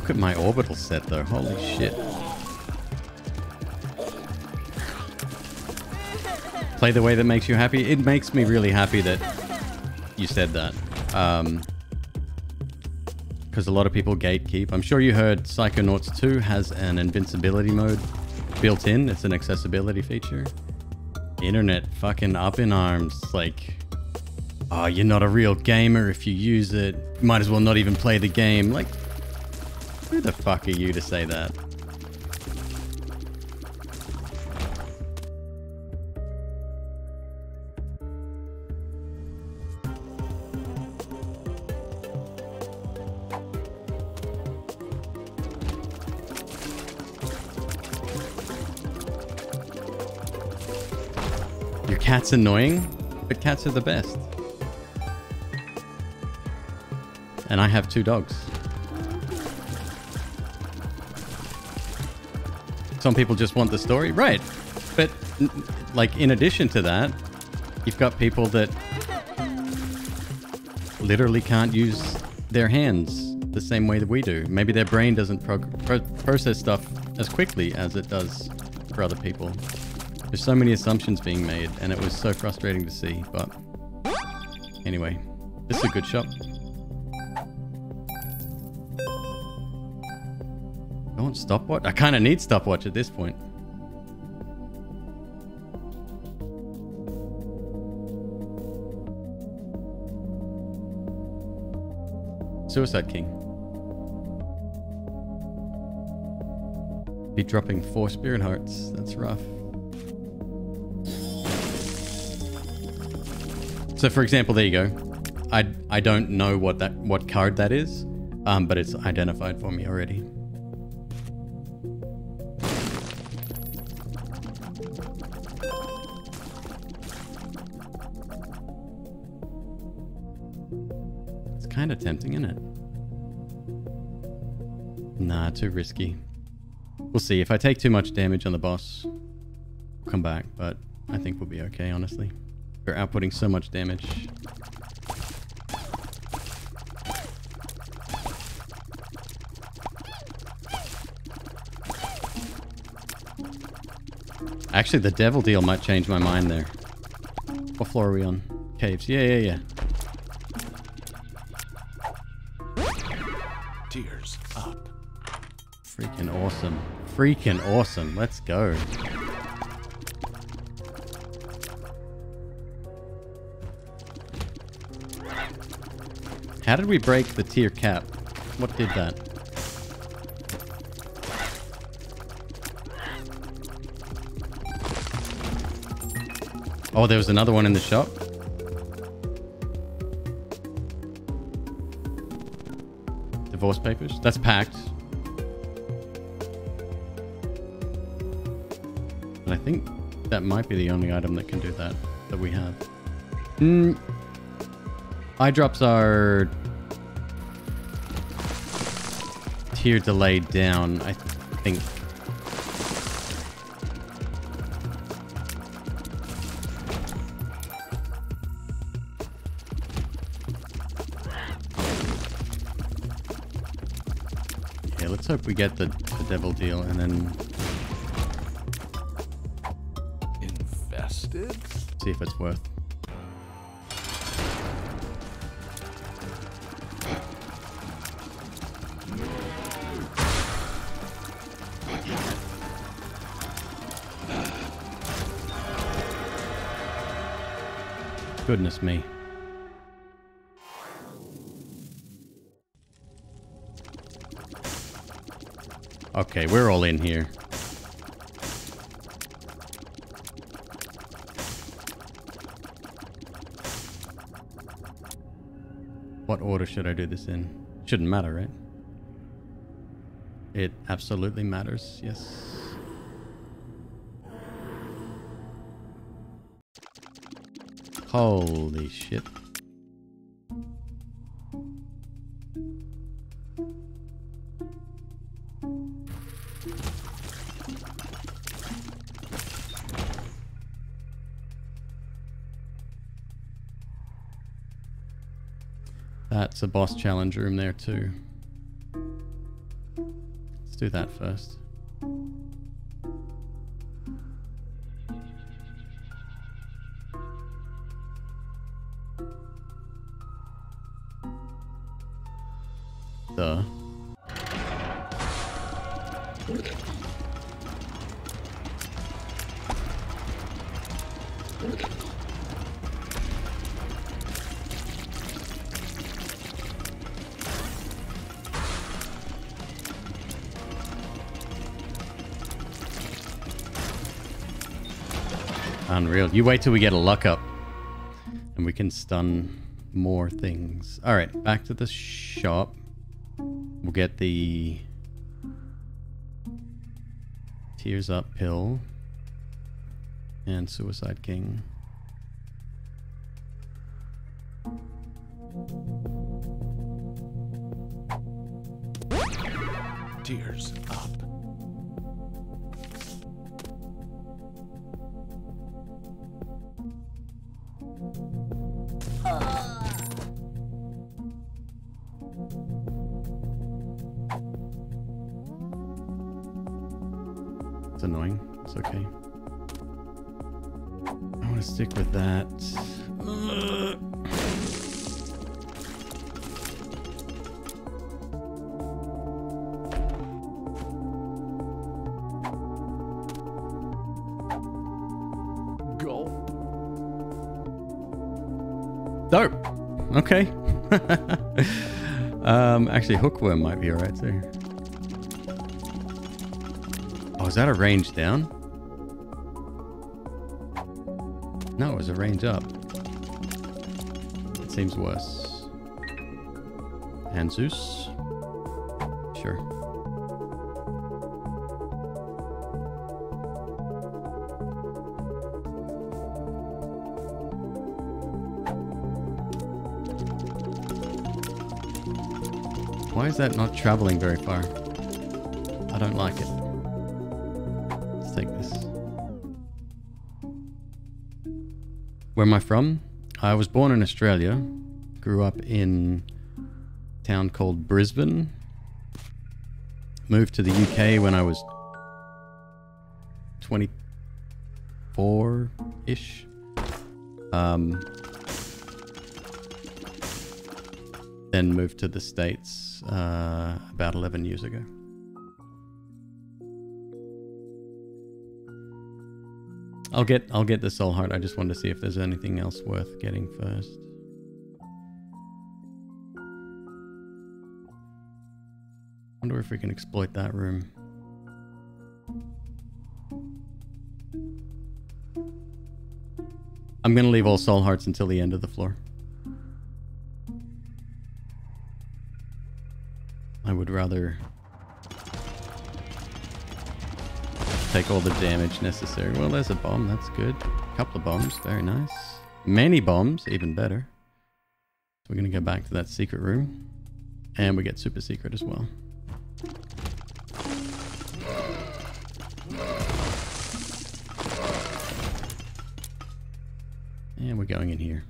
Look at my orbital set though. Holy shit. Play the way that makes you happy. It makes me really happy that you said that. Um, because a lot of people gatekeep. I'm sure you heard Psychonauts 2 has an invincibility mode built in. It's an accessibility feature. Internet fucking up in arms. Like, oh, you're not a real gamer if you use it. Might as well not even play the game. Like, who the fuck are you to say that? Cat's annoying, but cats are the best. And I have two dogs. Some people just want the story, right? But like in addition to that, you've got people that literally can't use their hands the same way that we do. Maybe their brain doesn't prog- pro- process stuff as quickly as it does for other people. There's so many assumptions being made, and it was so frustrating to see. But anyway, this is a good shop. I want stopwatch. I kind of need stopwatch at this point. Suicide King. Be dropping four spirit hearts. That's rough. So, for example, there you go. I I don't know what that what card that is, um, but it's identified for me already. It's kind of tempting, isn't it? Nah, too risky. We'll see. If I take too much damage on the boss, I'll come back, but I think we'll be okay, honestly. We're outputting so much damage. Actually, the devil deal might change my mind there. What floor are we on? Caves. Yeah, yeah, yeah. Tears up. Freaking awesome. Freaking awesome. Let's go. How did we break the tear cap? What did that? Oh, there was another one in the shop? Divorce papers. That's packed. And I think that might be the only item that can do that that we have. Mm. Eye drops are tear delayed down, I think. Yeah, let's hope we get the, the devil deal and then Goodness me. Okay, we're all in here. What order should I do this in? Shouldn't matter, right? It absolutely matters, yes. Holy shit. That's a boss challenge room there too. Let's do that first. You wait till we get a luck up. And we can stun more things. Alright, back to the shop. We'll get the Tears Up pill. And Suicide King. Actually, hookworm might be alright too. Oh, is that a range down? No, it was a range up. It seems worse. And Zeus? That not traveling very far? I don't like it. Let's take this. Where am I from? I was born in Australia. Grew up in a town called Brisbane. Moved to the UK when I was 24-ish. Um, then moved to the States uh, about 11 years ago. I'll get I'll get the soul heart. I just wanted to see if there's anything else worth getting first. Wonder if we can exploit that room. I'm gonna leave all soul hearts until the end of the floor. Would rather take all the damage necessary. Well, there's a bomb. That's good. A couple of bombs. Very nice. Many bombs. Even better. So we're going to go back to that secret room. And we get super secret as well. And we're going in here.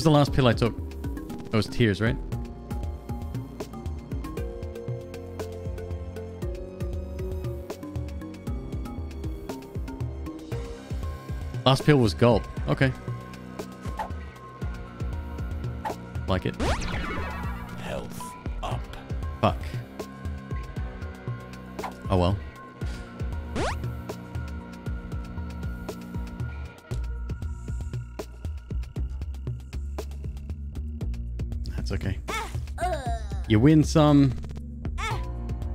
Was the last pill I took? It was tears, right? Last pill was gulp. Okay. Like it. Health up. Fuck. Oh well. You win some.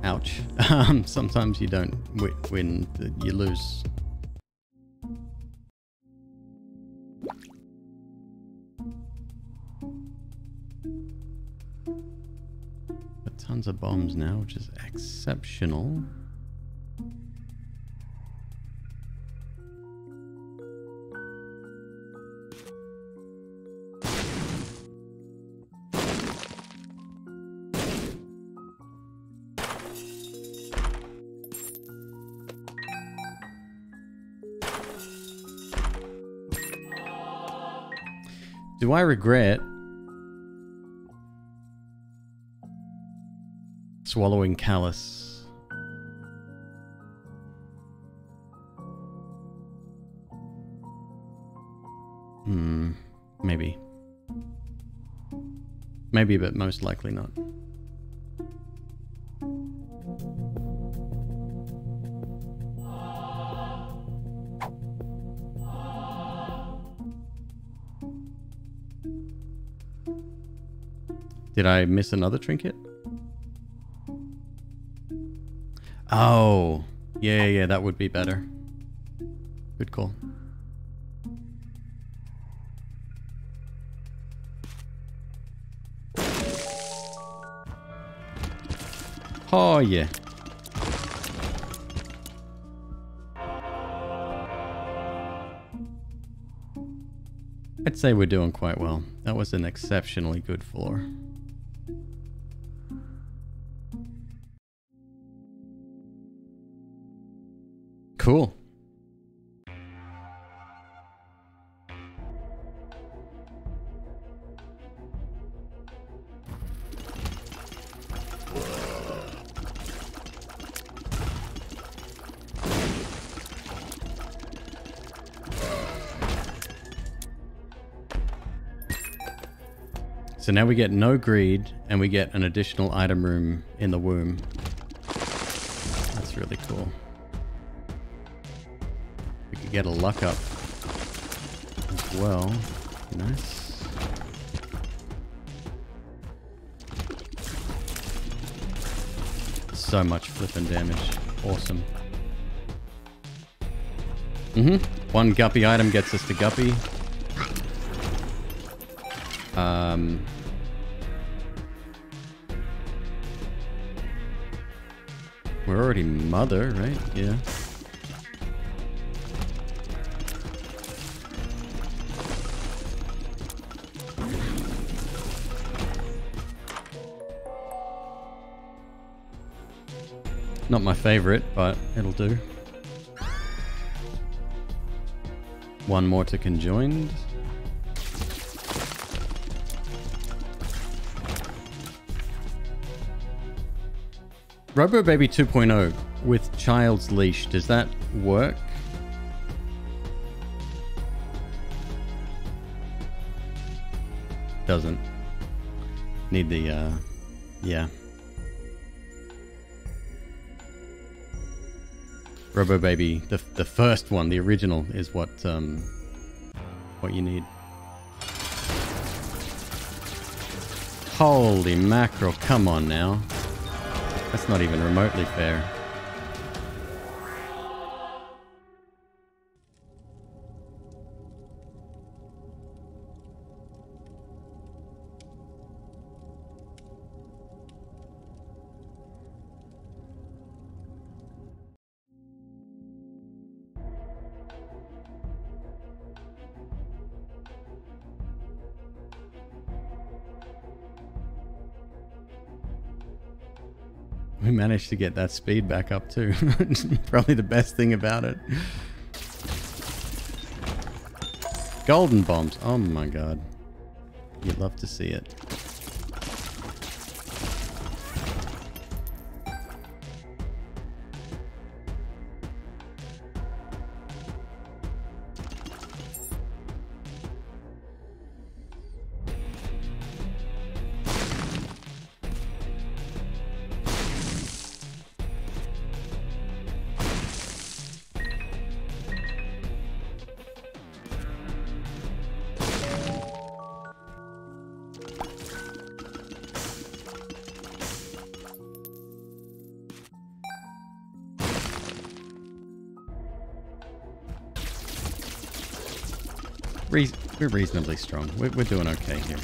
Ouch. Um, sometimes you don't wi- win, you lose. Got tons of bombs now, which is exceptional. Do I regret swallowing callus? Hmm, maybe. Maybe, but most likely not. Did I miss another trinket? Oh, yeah, yeah, that would be better. Good call. Oh, yeah. I'd say we're doing quite well. That was an exceptionally good floor. Cool. So now we get no greed and we get an additional item room in the womb. That's really cool. Get a luck up as well. Nice. So much flipping damage. Awesome. Mm-hmm. One guppy item gets us to guppy. Um, we're already mother, right? Yeah. Not my favorite, but it'll do. One more to conjoined. Robo Baby 2.0 with Child's Leash, does that work? Doesn't. Need the, uh, yeah. Robo Baby, the the first one, the original, is what um what you need. Holy mackerel! Come on now. That's not even remotely fair. Managed to get that speed back up too. Probably the best thing about it. Golden bombs. Oh my god. You'd love to see it. Reasonably strong. We're, we're doing okay here.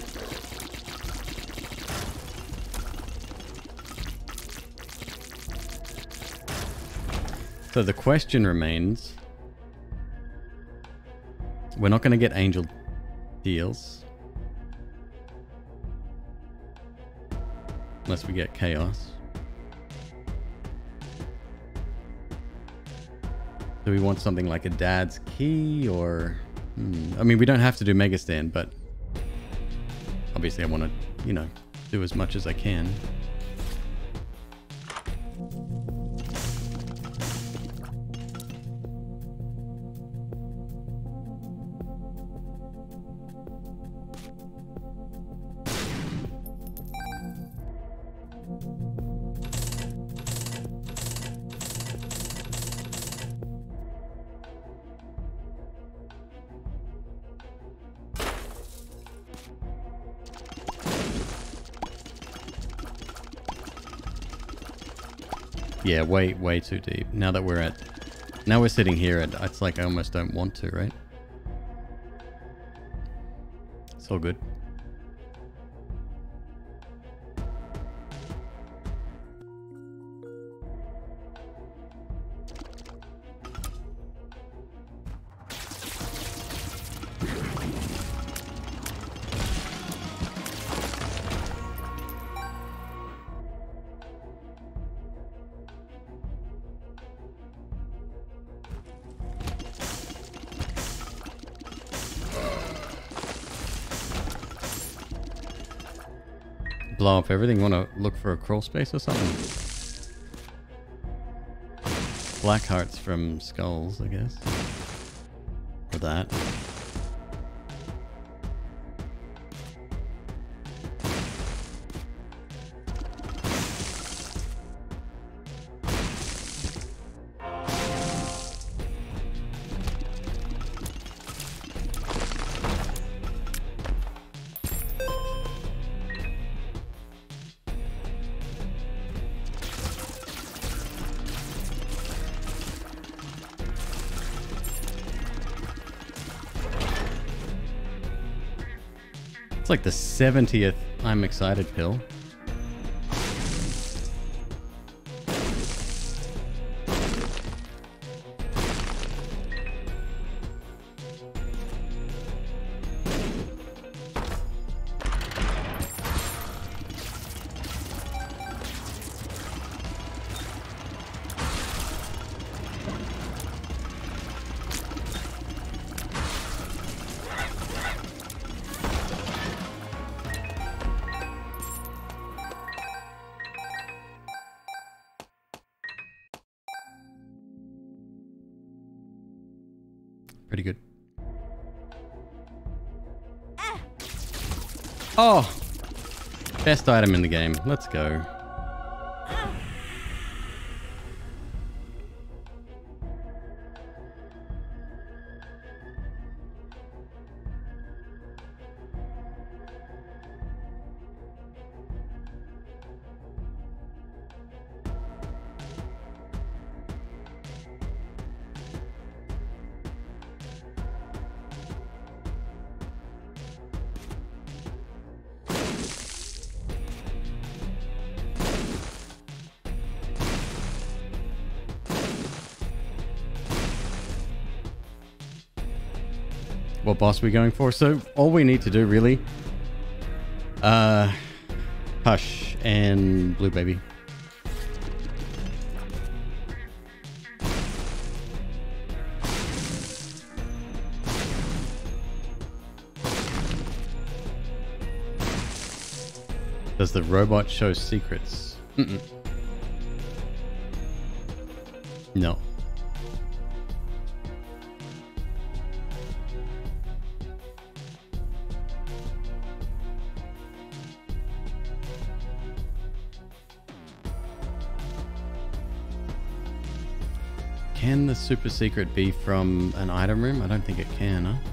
So the question remains... We're not going to get angel deals. Unless we get chaos. Do we want something like a dad's key or... Hmm. I mean, we don't have to do Mega Satan, but obviously I want to, you know, do as much as I can. Yeah, way, way too deep. Now that we're at... Now we're sitting here, and it's like I almost don't want to, right? It's all good. Everything. Want to look for a crawl space or something? Black hearts from skulls, I guess. Or that. Like the 70th I'm excited pill. Best item in the game. Let's go. Boss we're going for. So all we need to do really, uh, Hush and Blue Baby. Does the robot show secrets? Mm-mm. No. Super secret be from an item room? I don't think it can, huh?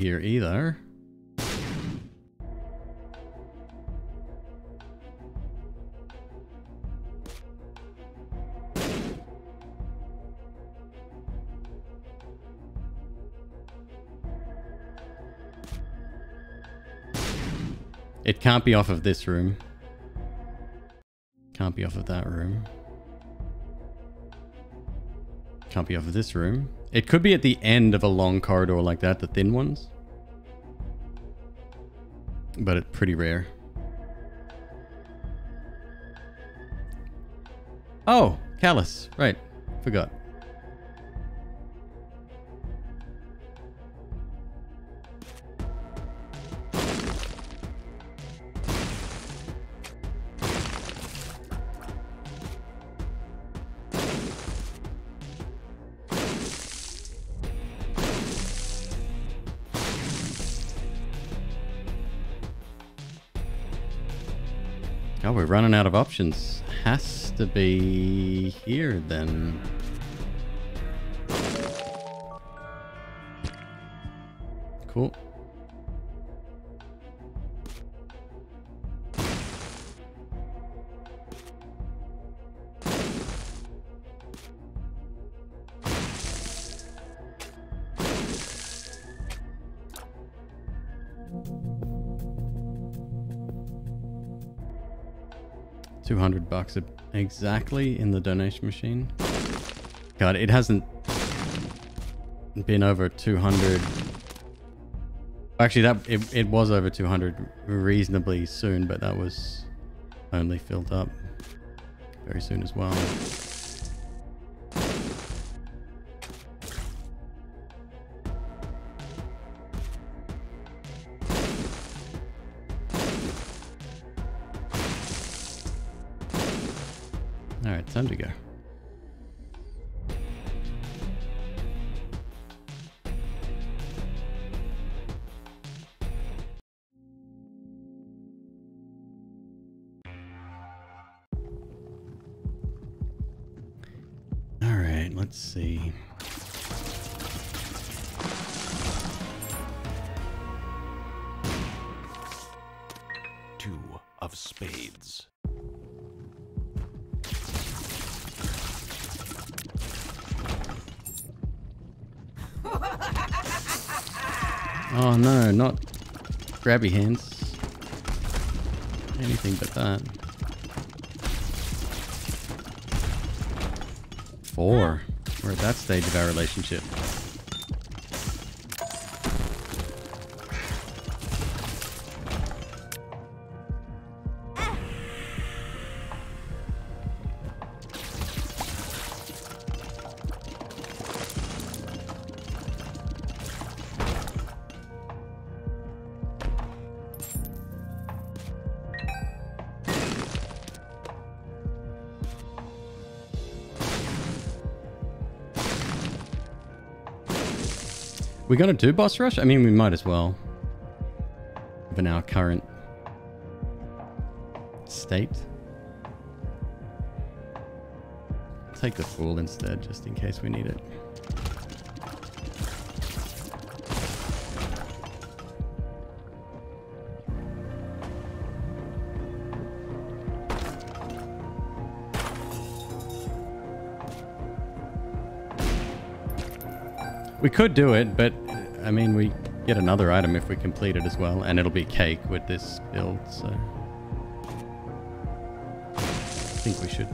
Here either. It can't be off of this room. Can't be off of that room. Can't be off of this room. It could be at the end of a long corridor like that, the thin ones. But it's pretty rare. Oh, Callus. Right. Forgot. Out of options. Has to be here then. Exactly in the donation machine. God, it hasn't been over two hundred. Actually, that it, it was over two hundred reasonably soon, but that was only filled up very soon as well. Grabby hands. Anything but that. Four. We're at that stage of our relationship. Gonna do boss rush? I mean, we might as well. Given our current state. Take the fool instead, just in case we need it. We could do it, but I mean, we get another item if we complete it as well, and it'll be cake with this build, so. I think we should.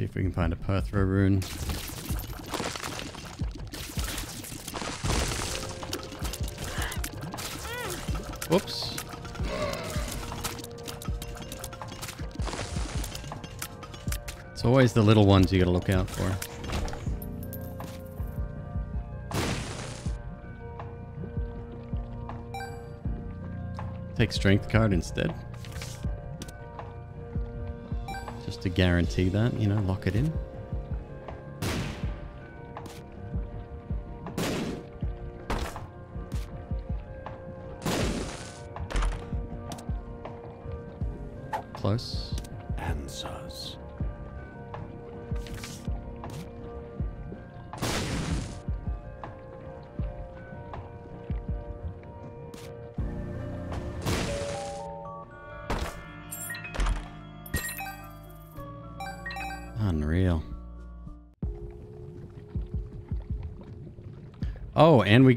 See if we can find a Perthro rune. Whoops. It's always the little ones you gotta look out for. Take strength card instead. To guarantee that, you know, lock it in.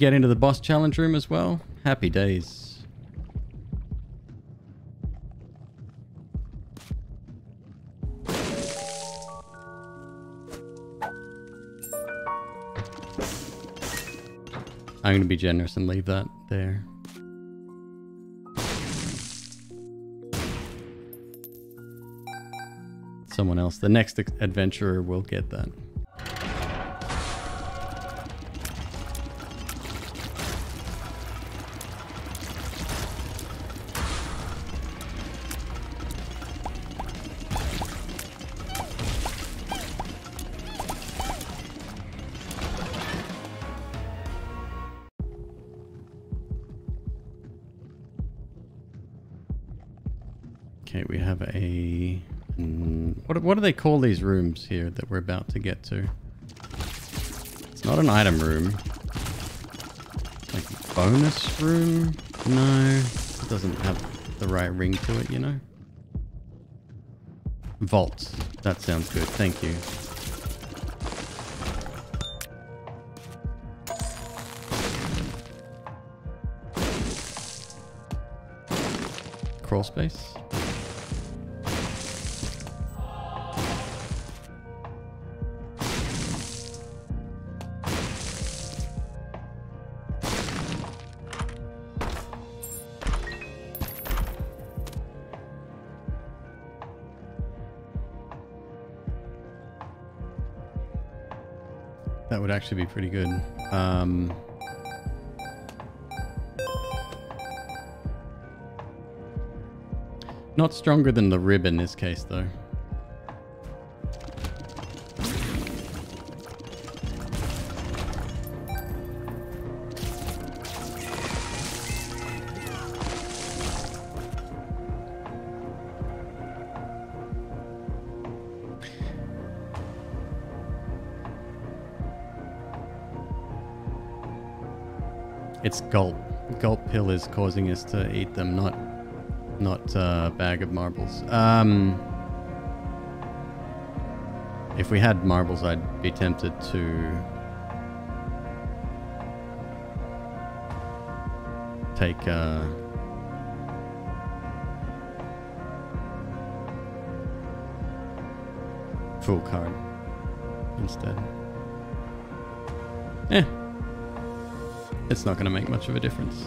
Get into the boss challenge room as well. Happy days. I'm going to be generous and leave that there. Someone else. The next adventurer will get that. They call these rooms here that we're about to get to? It's not an item room. Like bonus room? No, it doesn't have the right ring to it, you know? Vault. That sounds good. Thank you. Crawl space. Actually be pretty good. Um, not stronger than the rib in this case, though. Is causing us to eat them, not not uh, bag of marbles. Um, If we had marbles, I'd be tempted to take uh, fool card instead. Eh, it's not going to make much of a difference.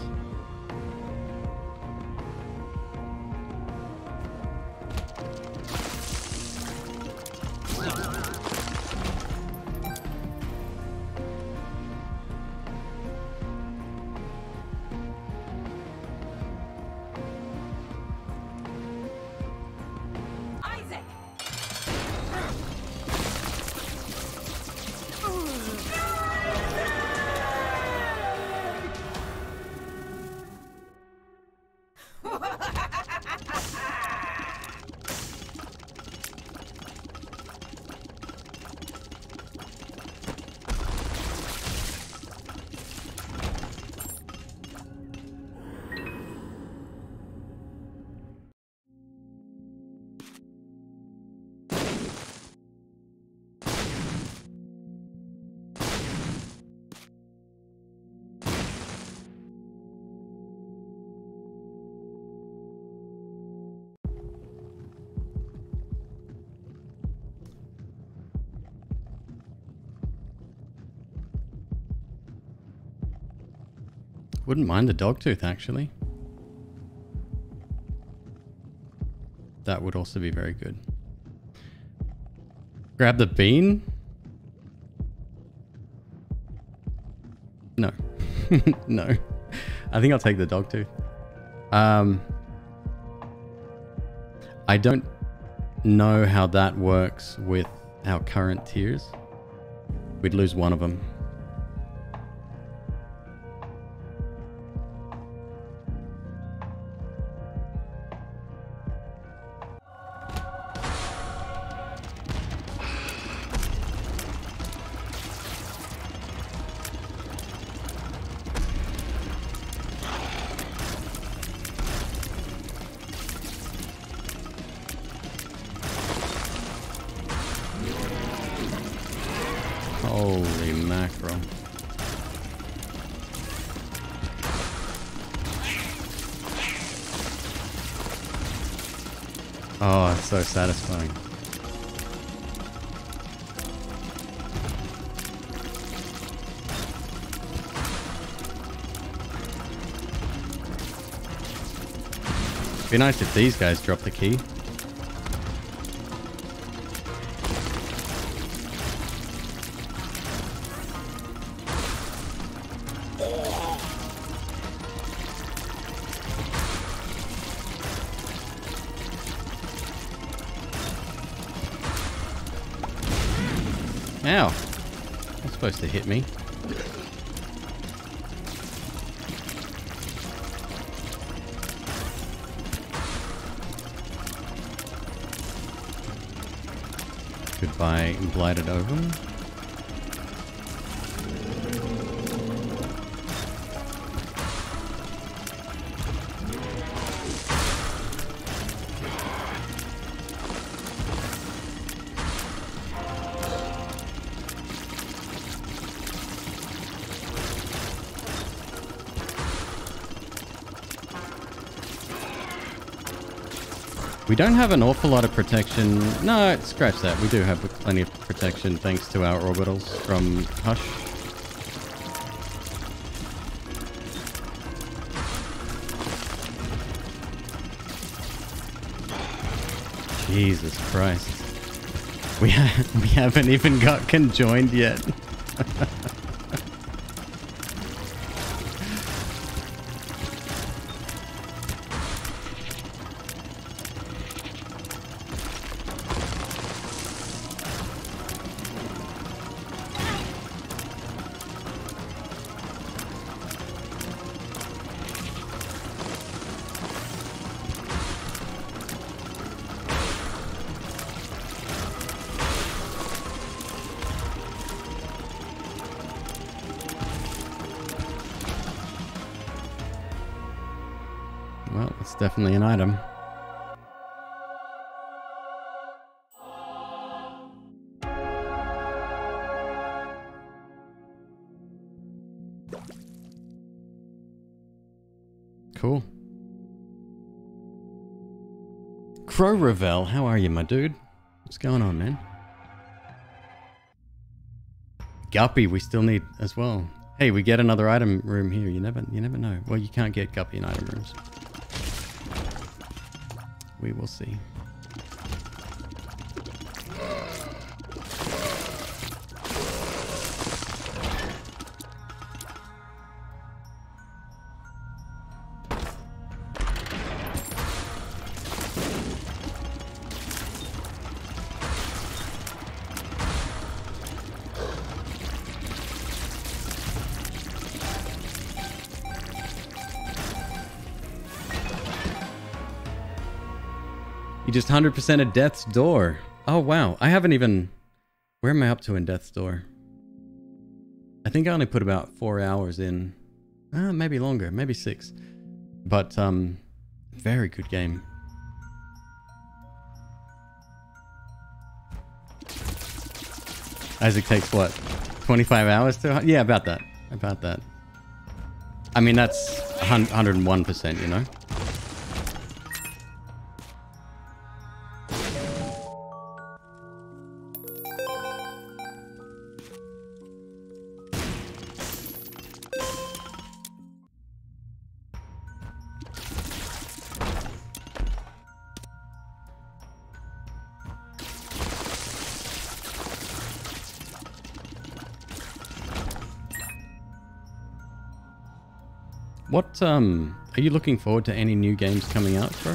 Wouldn't mind the dog tooth actually. That would also be very good. Grab the bean? No. no. I think I'll take the dog tooth. Um I don't know how that works with our current tears. We'd lose one of them. These guys drop the key. We don't have an awful lot of protection. No, scratch that. We do have plenty of protection thanks to our orbitals from Hush. Jesus Christ. We, ha we haven't even got conjoined yet. definitely an item. Cool. Crow Revel, how are you, my dude? What's going on, man? Guppy, we still need as well. Hey, we get another item room here. You never, you never know. Well, you can't get Guppy in item rooms. We will see. Just 100% of Death's Door. Oh, wow. I haven't even... Where am I up to in Death's Door? I think I only put about four hours in. Uh, maybe longer. Maybe six. But, um... Very good game. Isaac takes what? 25 hours to... Yeah, about that. About that. I mean, that's 101%, you know? What, um, are you looking forward to any new games coming out, bro?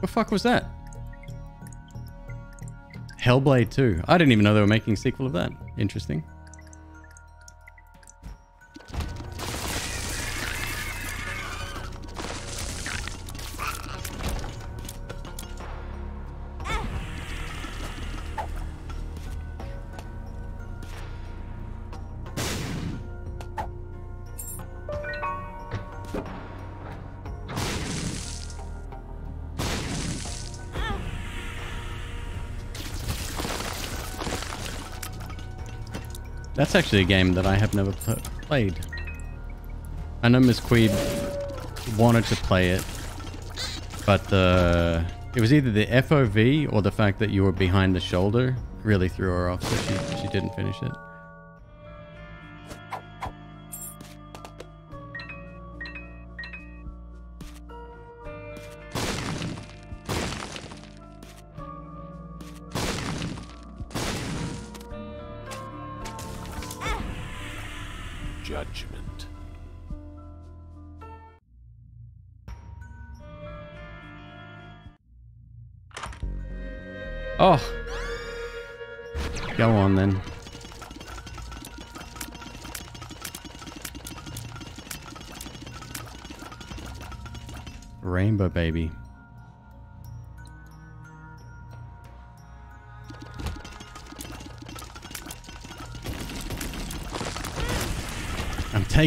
The fuck was that? Hellblade 2. I didn't even know they were making a sequel of that. Interesting. That's actually a game that I have never pl played. I know MzQueeb wanted to play it, but the it was either the FOV or the fact that you were behind the shoulder really threw her off, so she, she didn't finish it.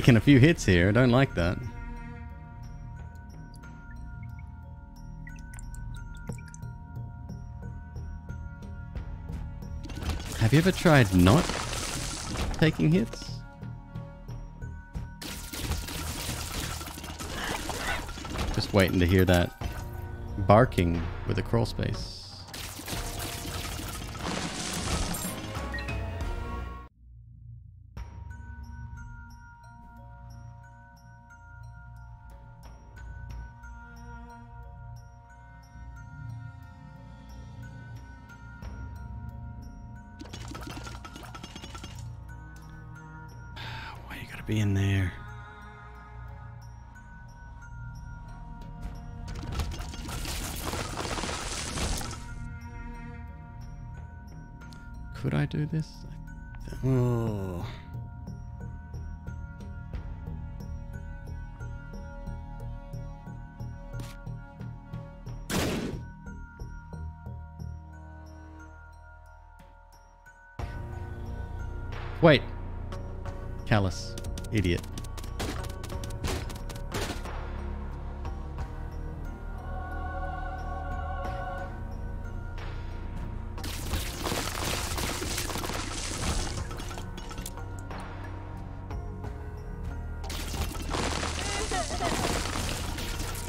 Taking a few hits here. I don't like that. Have you ever tried not taking hits? Just waiting to hear that barking with a crawl space.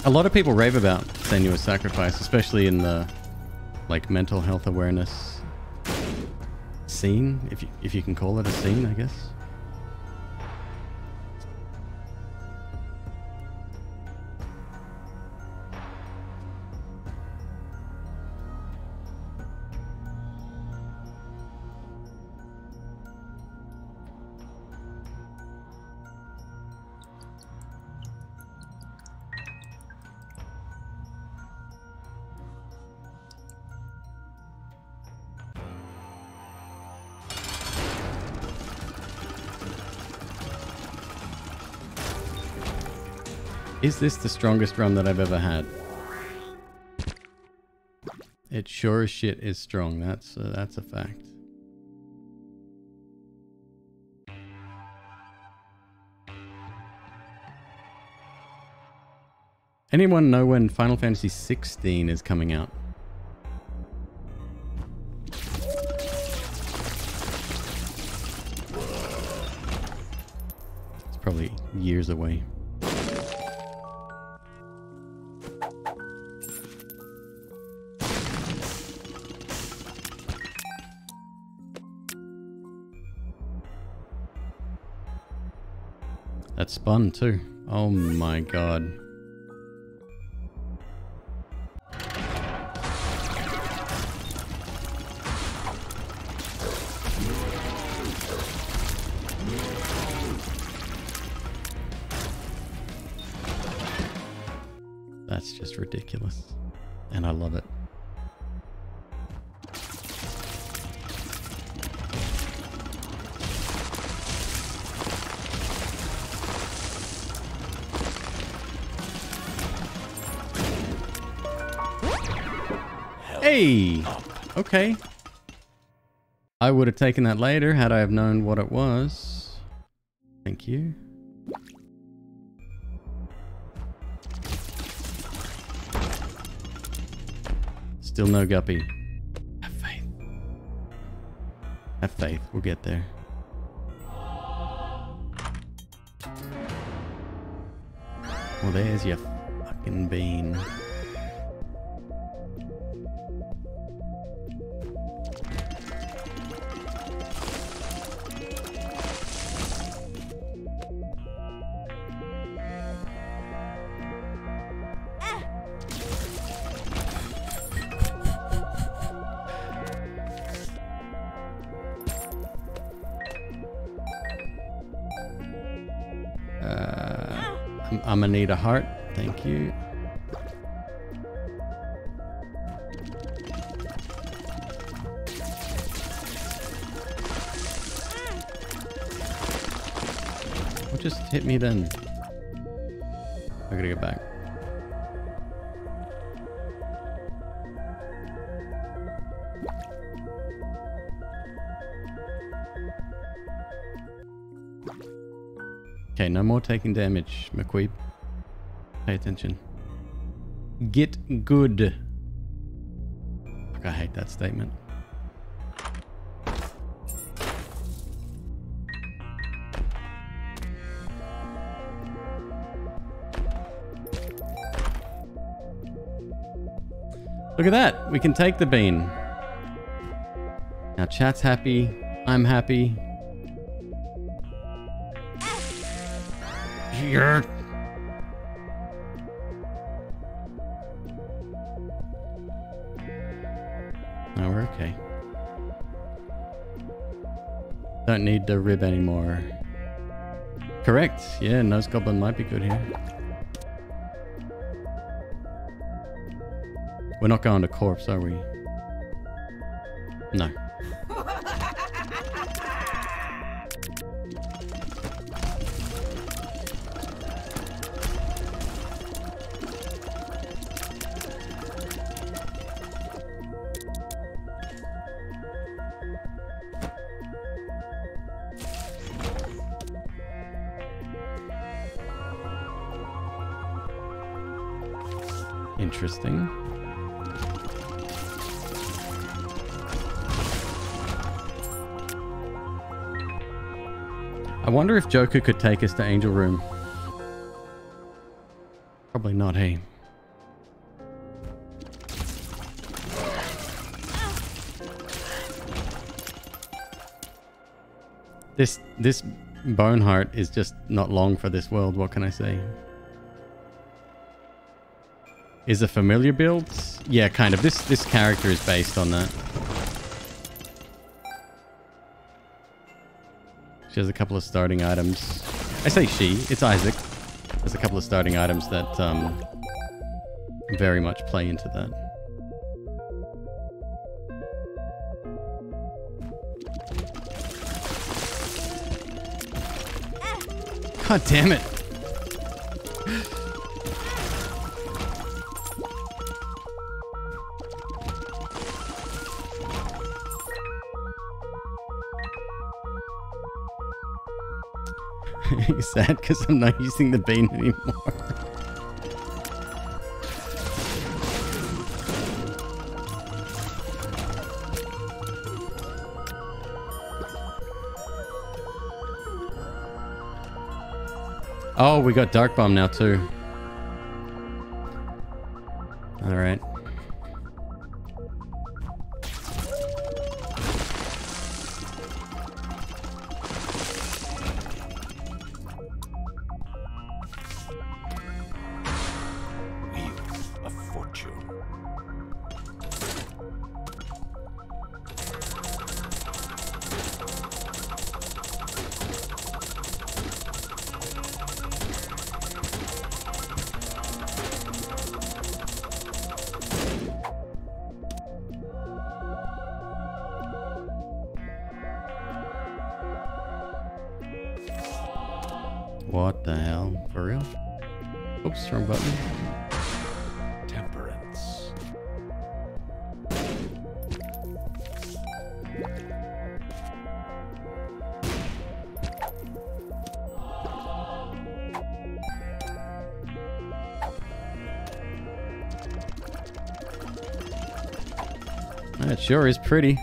A lot of people rave about Senua's Sacrifice, especially in the like mental health awareness scene, if you, if you can call it a scene, I guess. Is this the strongest rum that I've ever had? It sure as shit is strong. That's uh, that's a fact. Anyone know when Final Fantasy 16 is coming out? It's probably years away. Spun too. Oh my god. Would have taken that later had I have known what it was. Thank you. Still no guppy. Have faith. Have faith. We'll get there. Well, there's your fucking bean. Need a heart. Thank you. What just hit me then? I gotta get back. Okay, no more taking damage, McQueeb. Pay attention. Get good. Fuck, I hate that statement. Look at that. We can take the bean. Now chat's happy. I'm happy. You're... Don't need the rib anymore. Correct. Yeah, Nose Goblin might be good here. We're not going to corpse, are we? No. Joker could take us to Angel Room. Probably not, hey? This, this Boneheart is just not long for this world, what can I say? Is a familiar build? Yeah, kind of. This, this character is based on that. She has a couple of starting items. I say she. It's Isaac. There's a couple of starting items that um, very much play into that. God damn it. He's sad because I'm not using the bean anymore. Oh, we got Dark Bum now too. Sure is pretty.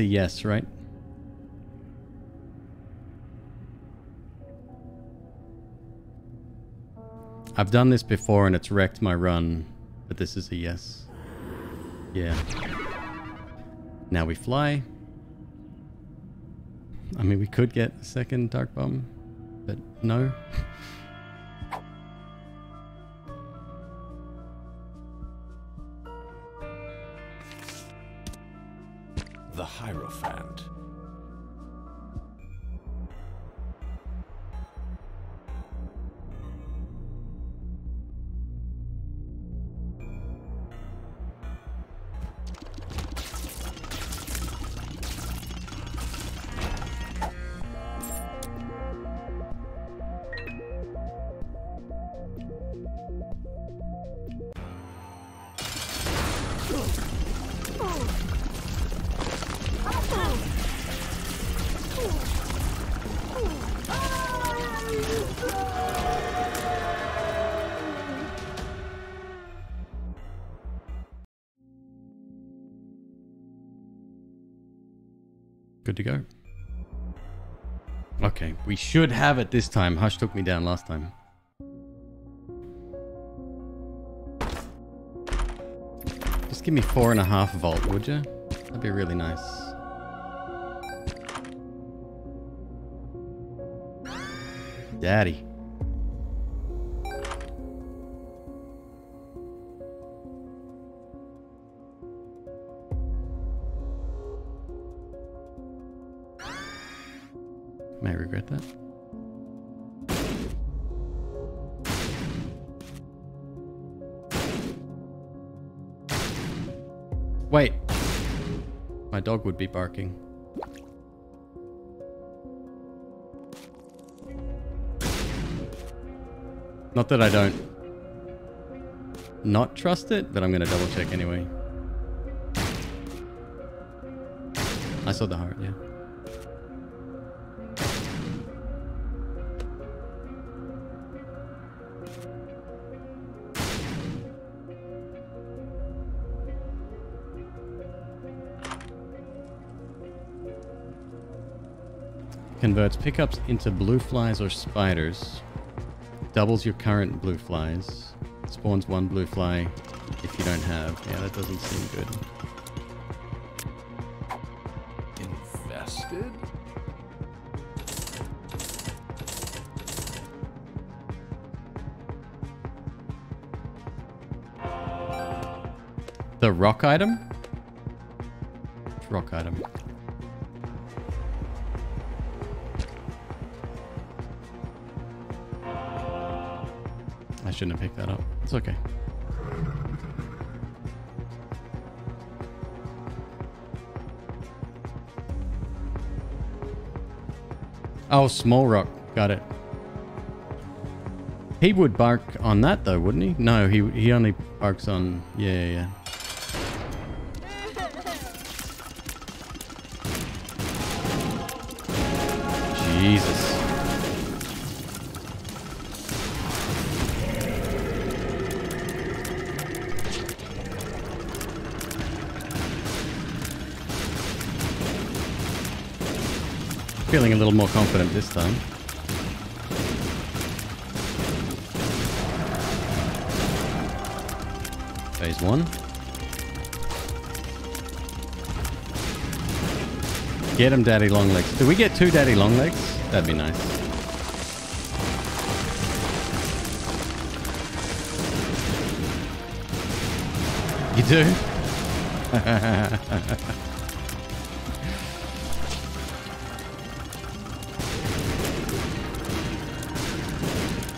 A yes, right? I've done this before and it's wrecked my run, but this is a yes. Yeah. Now we fly. I mean, we could get a second Dark Bum, but no. Should have it this time. Hush took me down last time. Just give me four and a half volt, would you? That'd be really nice. Daddy. May regret that. my dog would be barking. Not that I don't not trust it, but I'm going to double check anyway. I saw the heart, yeah. Converts pickups into blue flies or spiders. Doubles your current blue flies. Spawns one blue fly if you don't have. Yeah, that doesn't seem good. Invested? The rock item? Rock item. Shouldn't have picked that up. It's okay. Oh, small rock. Got it. He would bark on that though, wouldn't he? No, he he only barks on yeah, yeah, yeah. Feeling a little more confident this time. Phase one. Get him, Daddy Longlegs. Do we get two Daddy Longlegs? That'd be nice. You do?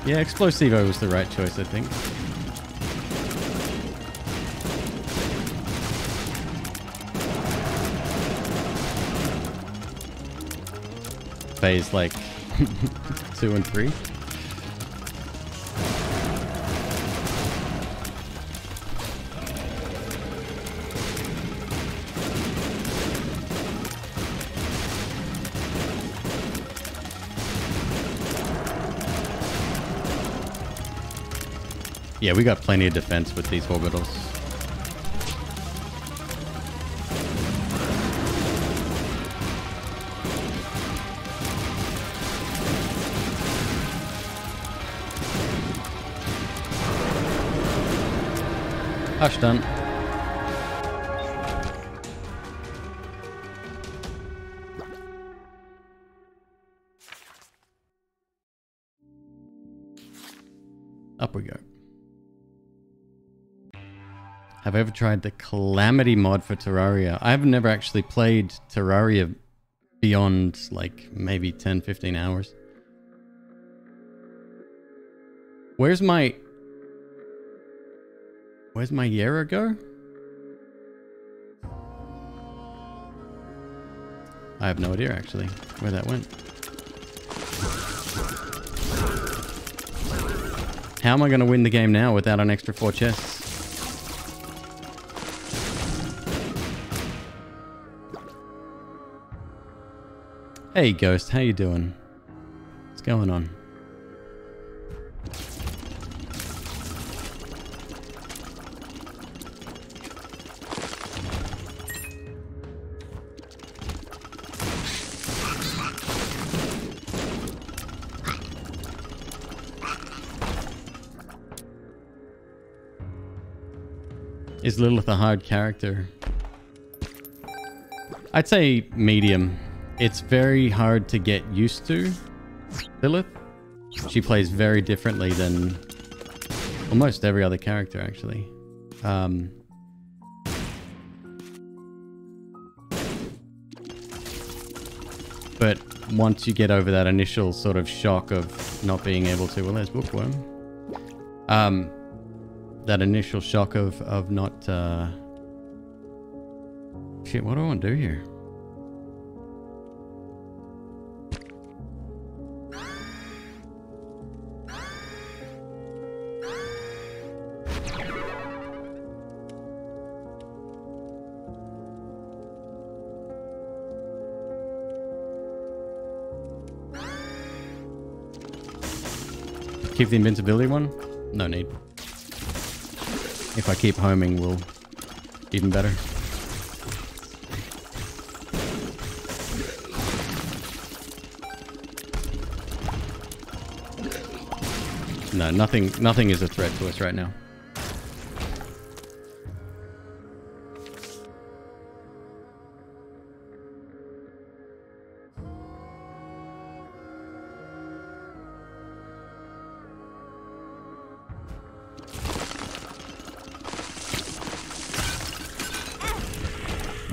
yeah, Explosivo was the right choice, I think. phase like two and three. Yeah, we got plenty of defense with these orbitals. Hush done. Tried the Calamity mod for Terraria? I've never actually played Terraria beyond like maybe 10, 15 hours. Where's my Where's my Yera go? I have no idea actually where that went. How am I going to win the game now without an extra four chests? Hey Ghost, how you doing? What's going on? Is Lilith a hard character? I'd say medium. It's very hard to get used to Lilith. She plays very differently than almost every other character, actually. Um, but once you get over that initial sort of shock of not being able to... Well, there's Bookworm. Um, that initial shock of of not uh shit what do i want to do here Keep the invincibility one? No need. If I keep homing, we'll even better. No, nothing nothing is a threat to us right now.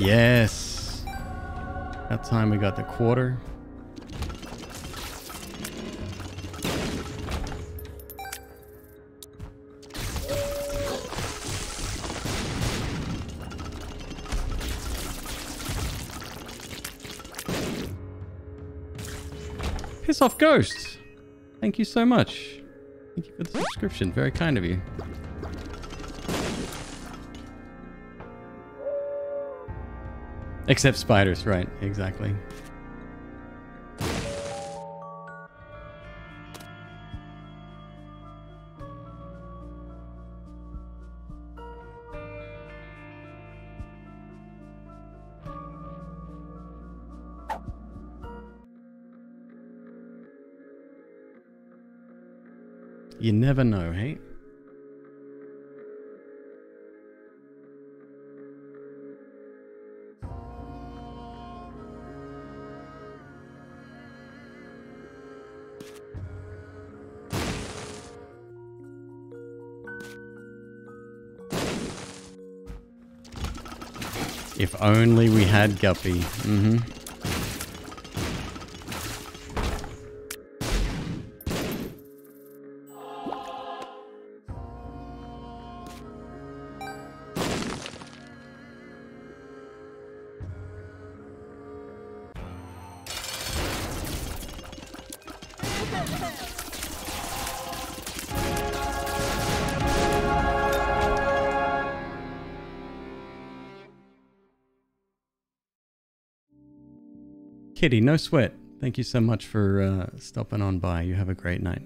Yes. That time we got the quarter. Piss off ghosts. Thank you so much. Thank you for the subscription. Very kind of you. Except spiders, right, exactly. You never know, hey? Only we had Guppy. Mm-hmm. Kitty, no sweat. Thank you so much for uh, stopping on by. You have a great night.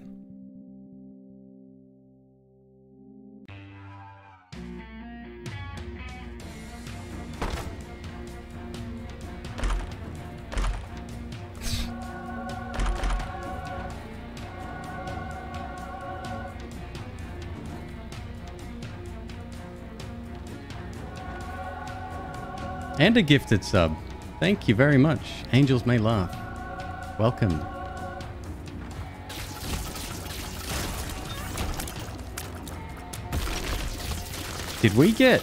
And a gifted sub. Thank you very much. Angels may laugh. Welcome. Did we get...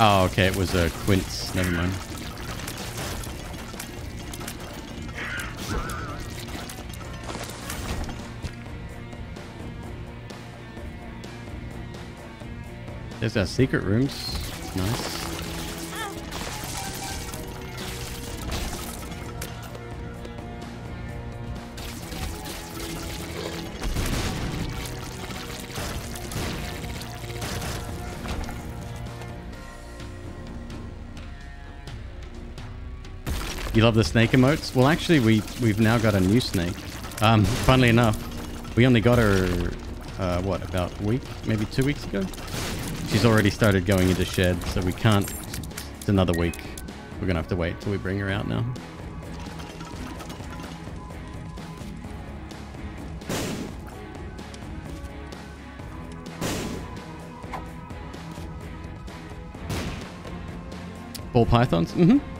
Oh, okay, it was a quince. Never mind. There's our secret rooms. Nice. Love the snake emotes? Well, actually, we, we've now got a new snake. Um, funnily enough, we only got her, uh, what, about a week? Maybe two weeks ago? She's already started going into shed, so we can't... It's another week. We're gonna have to wait till we bring her out now. Ball pythons? Mm-hmm.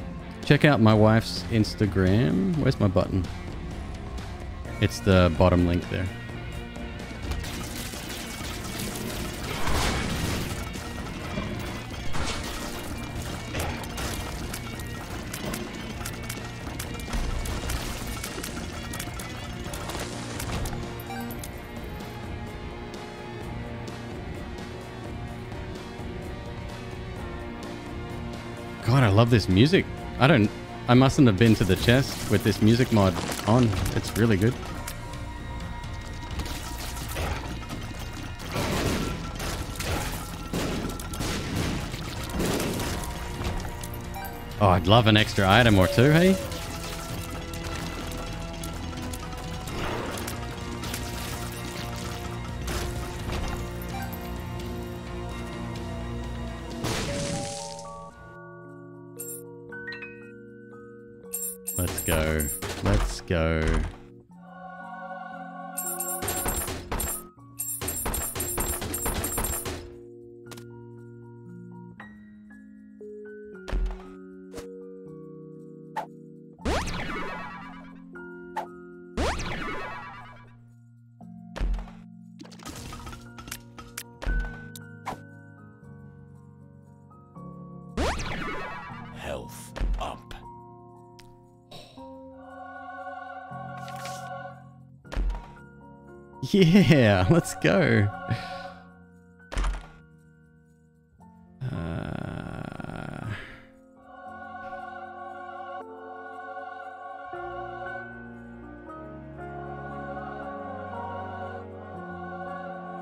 Check out my wife's Instagram. Where's my button? It's the bottom link there. God, I love this music. I don't... I mustn't have been to the chest with this music mod on. It's really good. Oh, I'd love an extra item or two, hey? Yeah, let's go. Uh,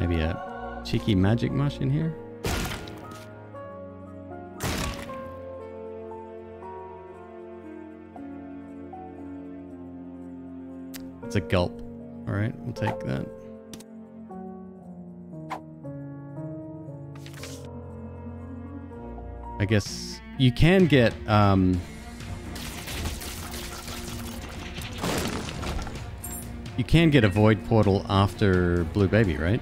maybe a cheeky magic mush in here. It's a gulp. All right, we'll take that. I guess you can get um You can get a void portal after Blue Baby, right?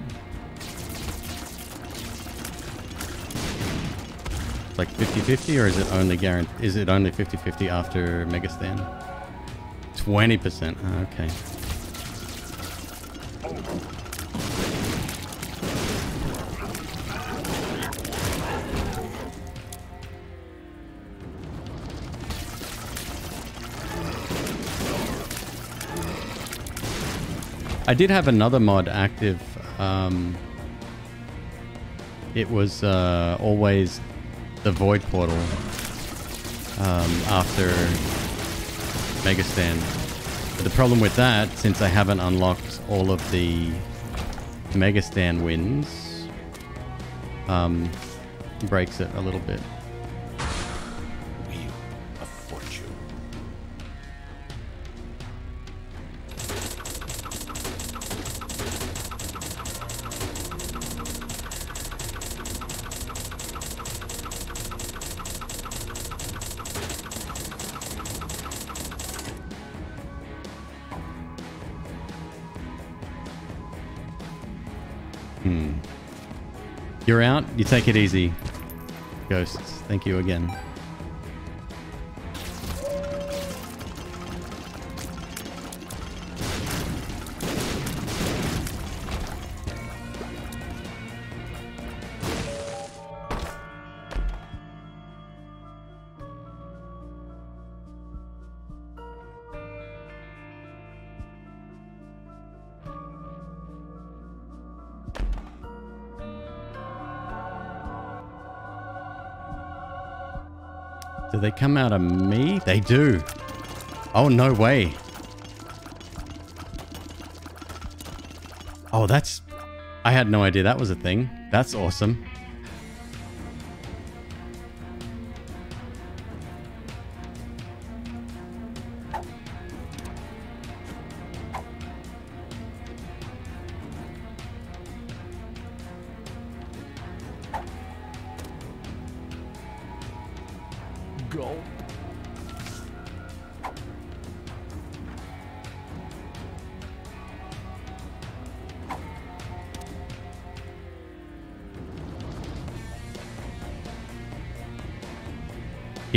Like 50-50 or is it only guaranteed is it only 50-50 after Mega Satan? 20%. Ah, okay. I did have another mod active. Um, it was uh, always the Void Portal um, after Mega Satan. But the problem with that, since I haven't unlocked all of the Mega Satan wins, um, breaks it a little bit. You take it easy, ghosts. Thank you again. Come out of me? They do. Oh, no way. Oh, that's... I had no idea that was a thing. That's awesome.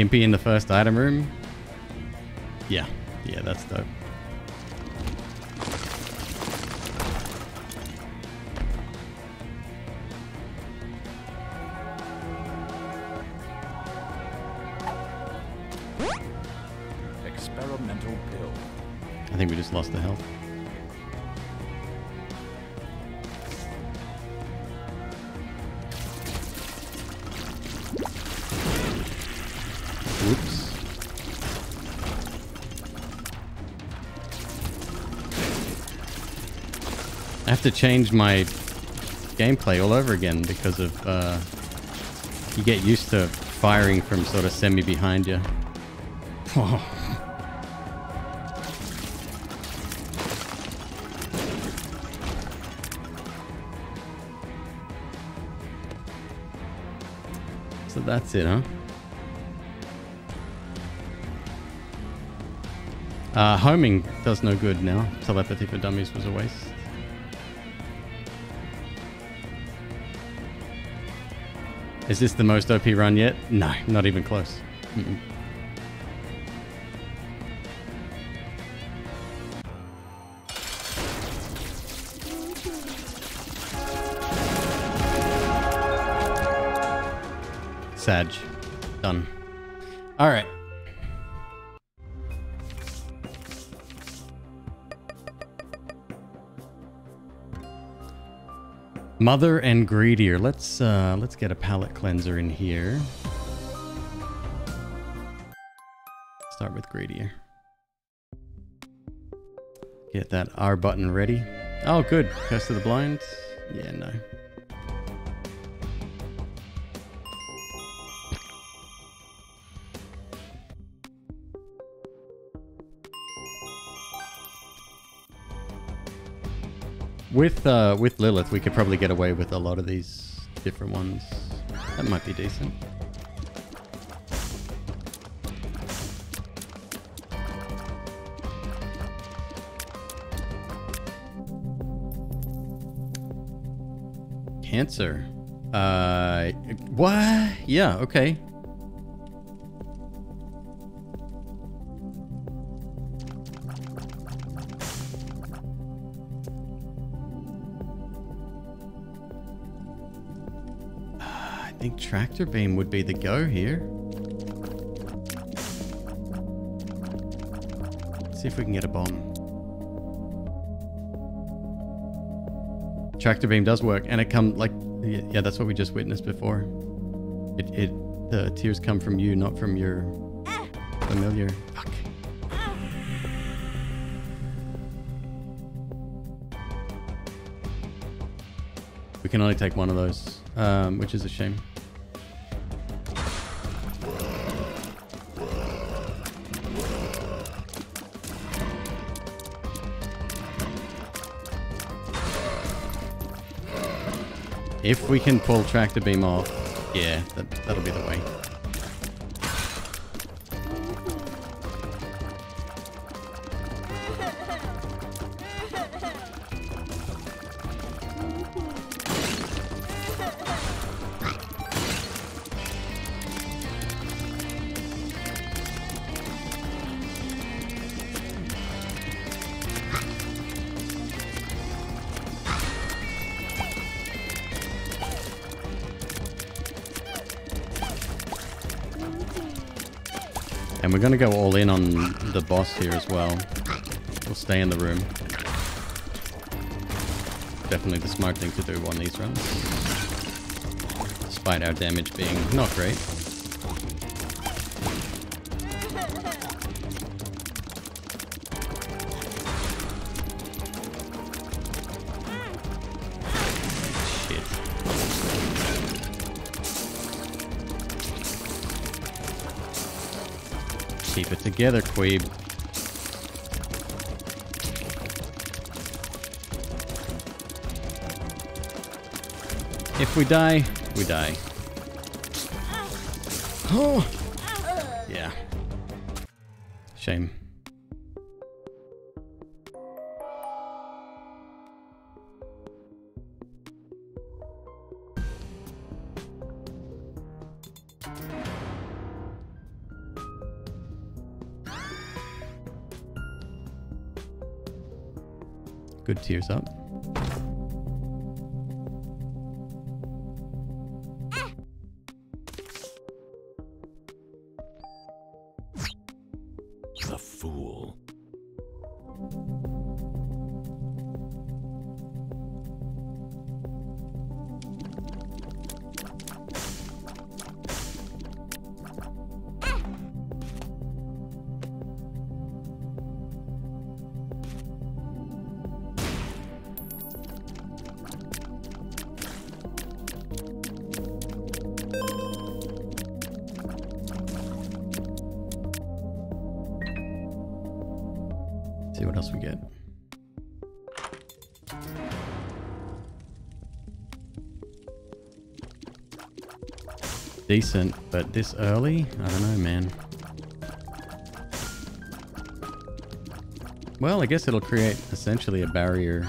Gimpy in the first item room? Yeah. Yeah, that's dope. Experimental pill. I think we just lost the health. To change my gameplay all over again because of uh, you get used to firing from sort of semi behind you. So that's it, huh? Uh, homing does no good now. Telepathy for dummies was a waste. Is this the most OP run yet? No, not even close. Mm-mm. Sag. Done. All right. Mother and greedier. Let's uh let's get a palate cleanser in here. Start with greedier. Get that R button ready. Oh, good. Curse to the blind. Yeah, no. With uh, with Lilith, we could probably get away with a lot of these different ones. That might be decent. Cancer. Uh, what? Yeah. Okay. Tractor beam would be the go here. See if we can get a bomb. Tractor beam does work, and it come like yeah, yeah, that's what we just witnessed before. It it the tears come from you, not from your familiar. Fuck. We can only take one of those, um, which is a shame. We can pull tractor beam off, yeah, that, that'll be the way. To go all in on the boss here as well. We'll stay in the room. Definitely the smart thing to do on these runs. Despite our damage being not great. Keep it together, Queeb. If we die, we die. Oh. Yeah. Shame. Good tears Decent, but this early? I don't know, man. Well, I guess it'll create essentially a barrier.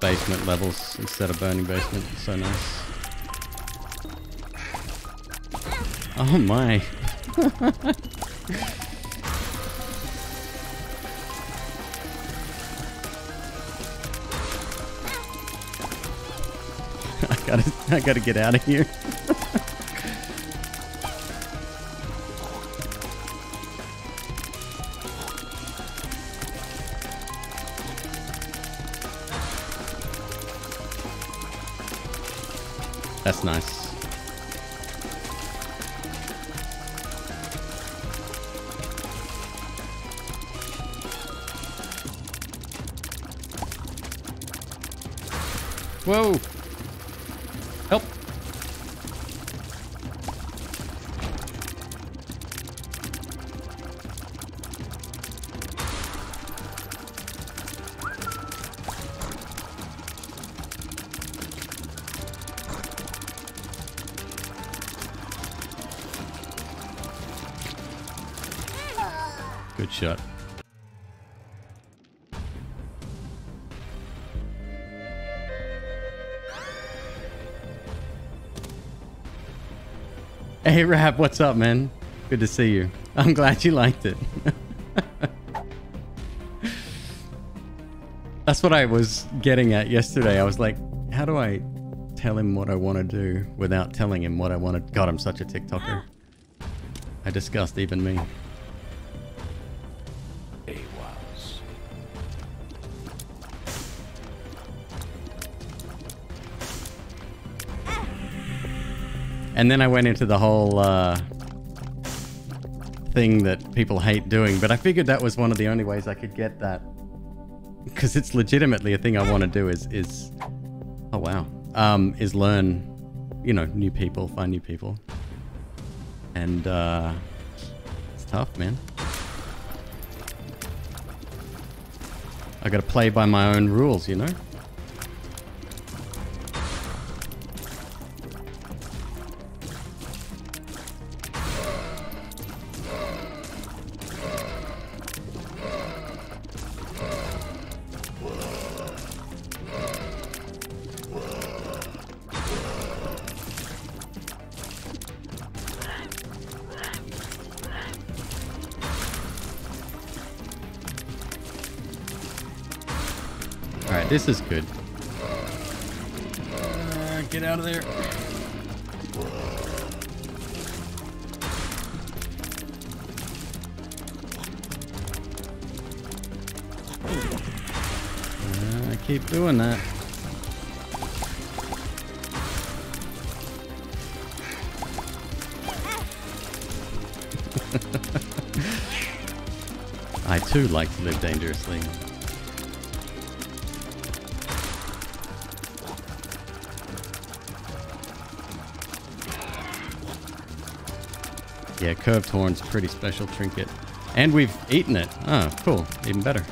Basement levels instead of burning basement. So nice. Oh my. I gotta, I gotta get out of here. Hey Rap, what's up, man? Good to see you. I'm glad you liked it. That's what I was getting at yesterday. I was like, how do I tell him what I want to do without telling him what I want to... God, I'm such a TikToker. I disgust even me. And then I went into the whole uh, thing that people hate doing, but I figured that was one of the only ways I could get that because it's legitimately a thing I want to do. Is is oh wow, um, is learn, you know, new people, find new people, and uh, it's tough, man. I got to play by my own rules, you know. This is good. Uh, get out of there. Uh, I keep doing that. I too like to live dangerously. Yeah, curved horn's a pretty special trinket. And we've eaten it. Oh, cool. Even better.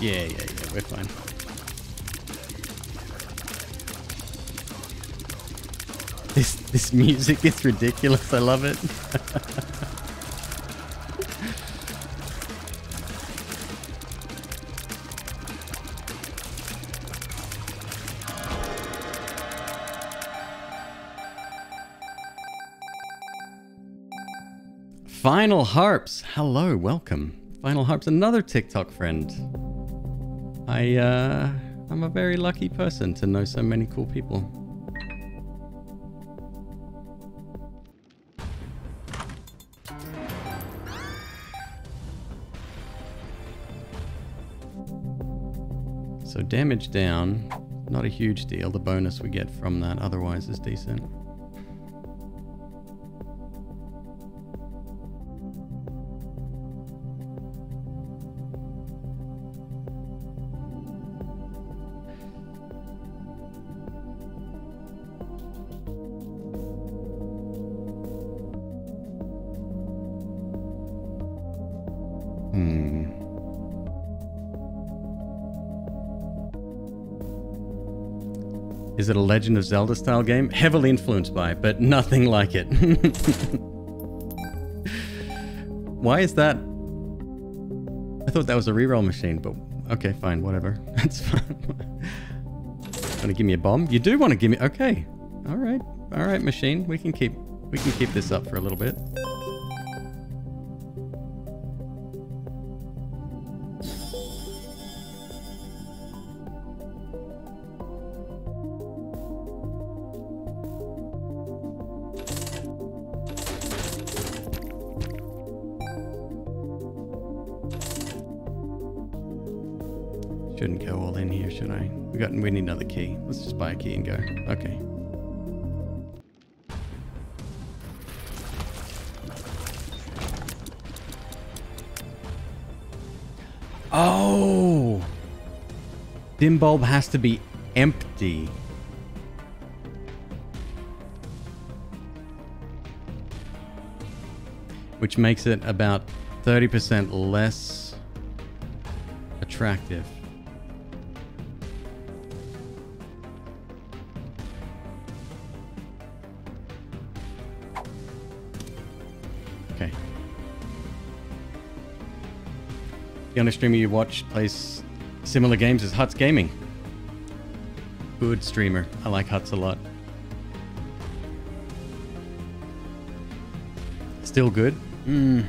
Yeah, yeah, yeah, we're fine. This this music is ridiculous. I love it. Final Harps. Hello, welcome. Final Harps, another TikTok friend. I uh I'm a very lucky person to know so many cool people. So damage down, not a huge deal. The bonus we get from that otherwise is decent. It a Legend of Zelda style game? Heavily influenced by, but nothing like it. Why is that? I thought that was a reroll machine, but okay, fine, whatever. That's fine. want to give me a bomb? You do want to give me? Okay, all right, all right, machine. We can keep we can keep this up for a little bit. Key and go. Okay. Oh! Dim bulb has to be empty. Which makes it about 30% less attractive. The only streamer you watch plays similar games as Huts Gaming. Good streamer. I like Huts a lot. Still good? Mm.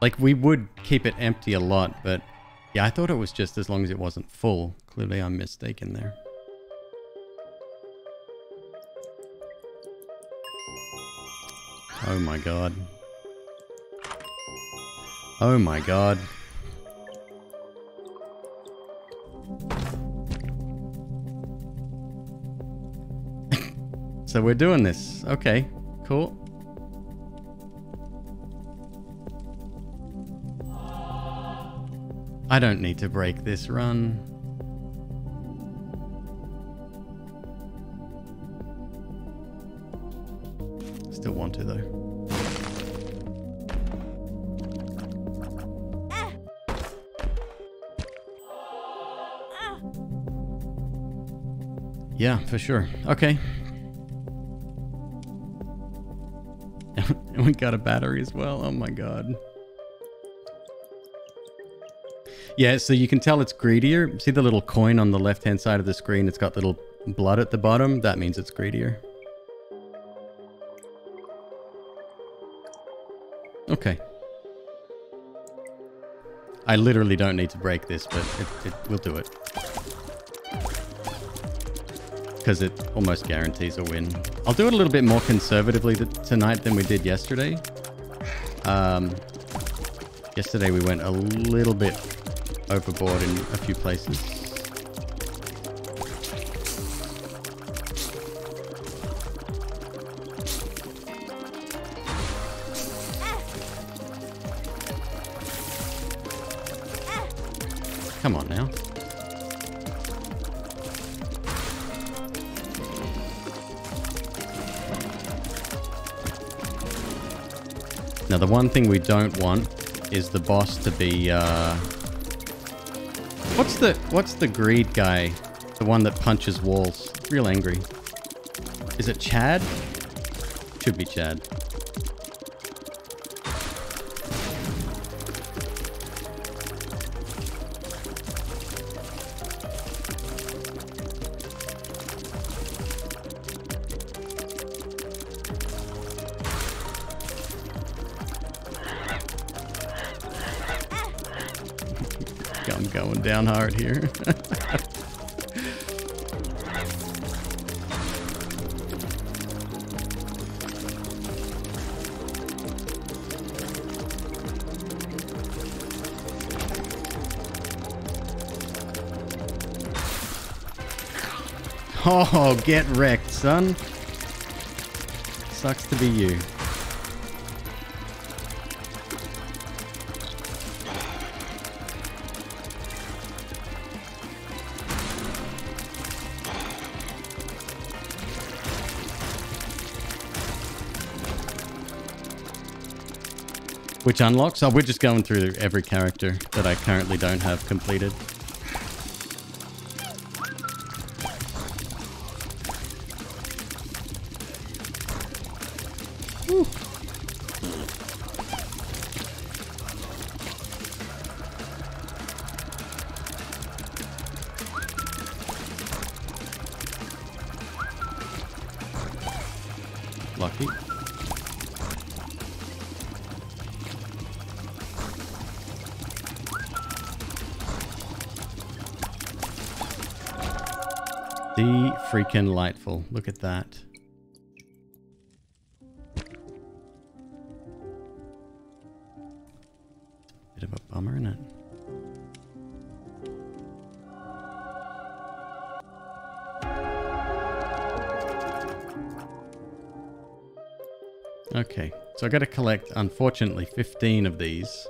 Like, we would keep it empty a lot, but yeah, I thought it was just as long as it wasn't full. Clearly, I'm mistaken there. Oh my god. Oh my god. so we're doing this. Okay, cool. I don't need to break this run. Still want to though. Yeah, for sure. Okay. and we got a battery as well. Oh my god. Yeah, so you can tell it's greedier. See the little coin on the left-hand side of the screen? It's got little blood at the bottom. That means it's greedier. Okay. I literally don't need to break this, but it, it will do it. Because it almost guarantees a win. I'll do it a little bit more conservatively tonight than we did yesterday. Um, yesterday we went a little bit overboard in a few places. One thing we don't want is the boss to be uh What's the what's the greed guy? The one that punches walls. Real angry. Is it Chad? Should be Chad. Get wrecked, son. Sucks to be you. Which unlocks? Oh, we're just going through every character that I currently don't have completed. The lightful. Look at that. Bit of a bummer, isn't it? Okay, so I got to collect, unfortunately, 15 of these.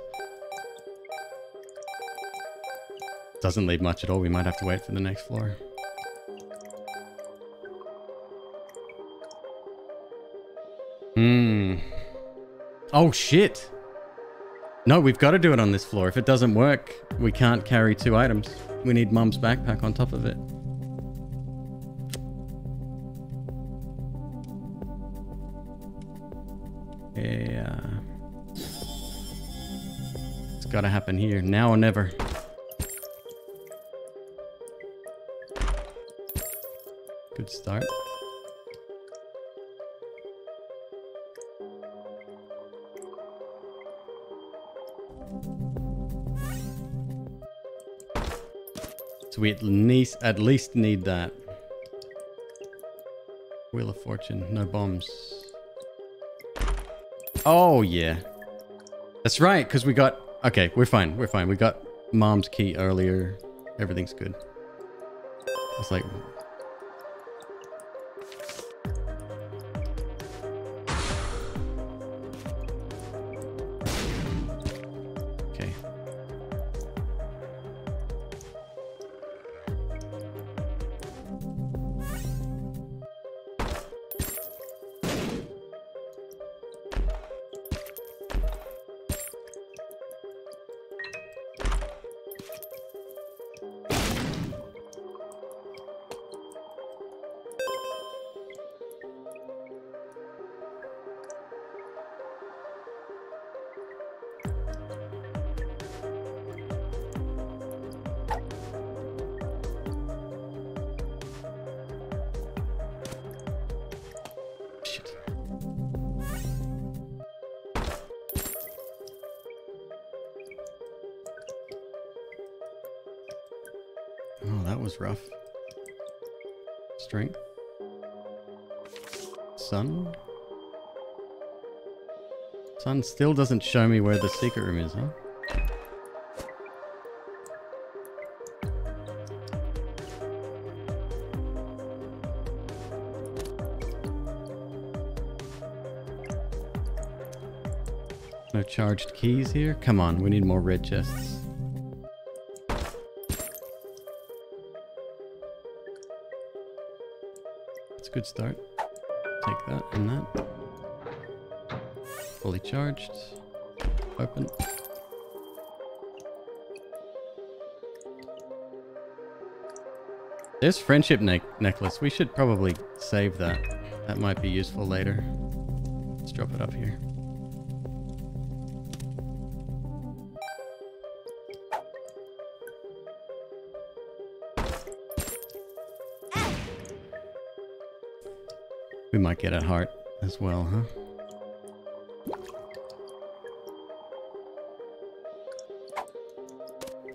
Doesn't leave much at all. We might have to wait for the next floor. Oh, shit. No, we've got to do it on this floor. If it doesn't work, we can't carry two items. We need Mum's backpack on top of it. Yeah. It's got to happen here. Now or never. Good start. We at least at least need that. Wheel of Fortune, no bombs. Oh yeah. That's right, because we got okay, we're fine, we're fine. We got mom's key earlier. Everything's good. It's like still doesn't show me where the secret room is, huh? No charged keys here? Come on, we need more red chests. It's a good start. Take that and that. Fully charged. Open. There's friendship ne necklace. We should probably save that. That might be useful later. Let's drop it up here. We might get a heart as well, huh?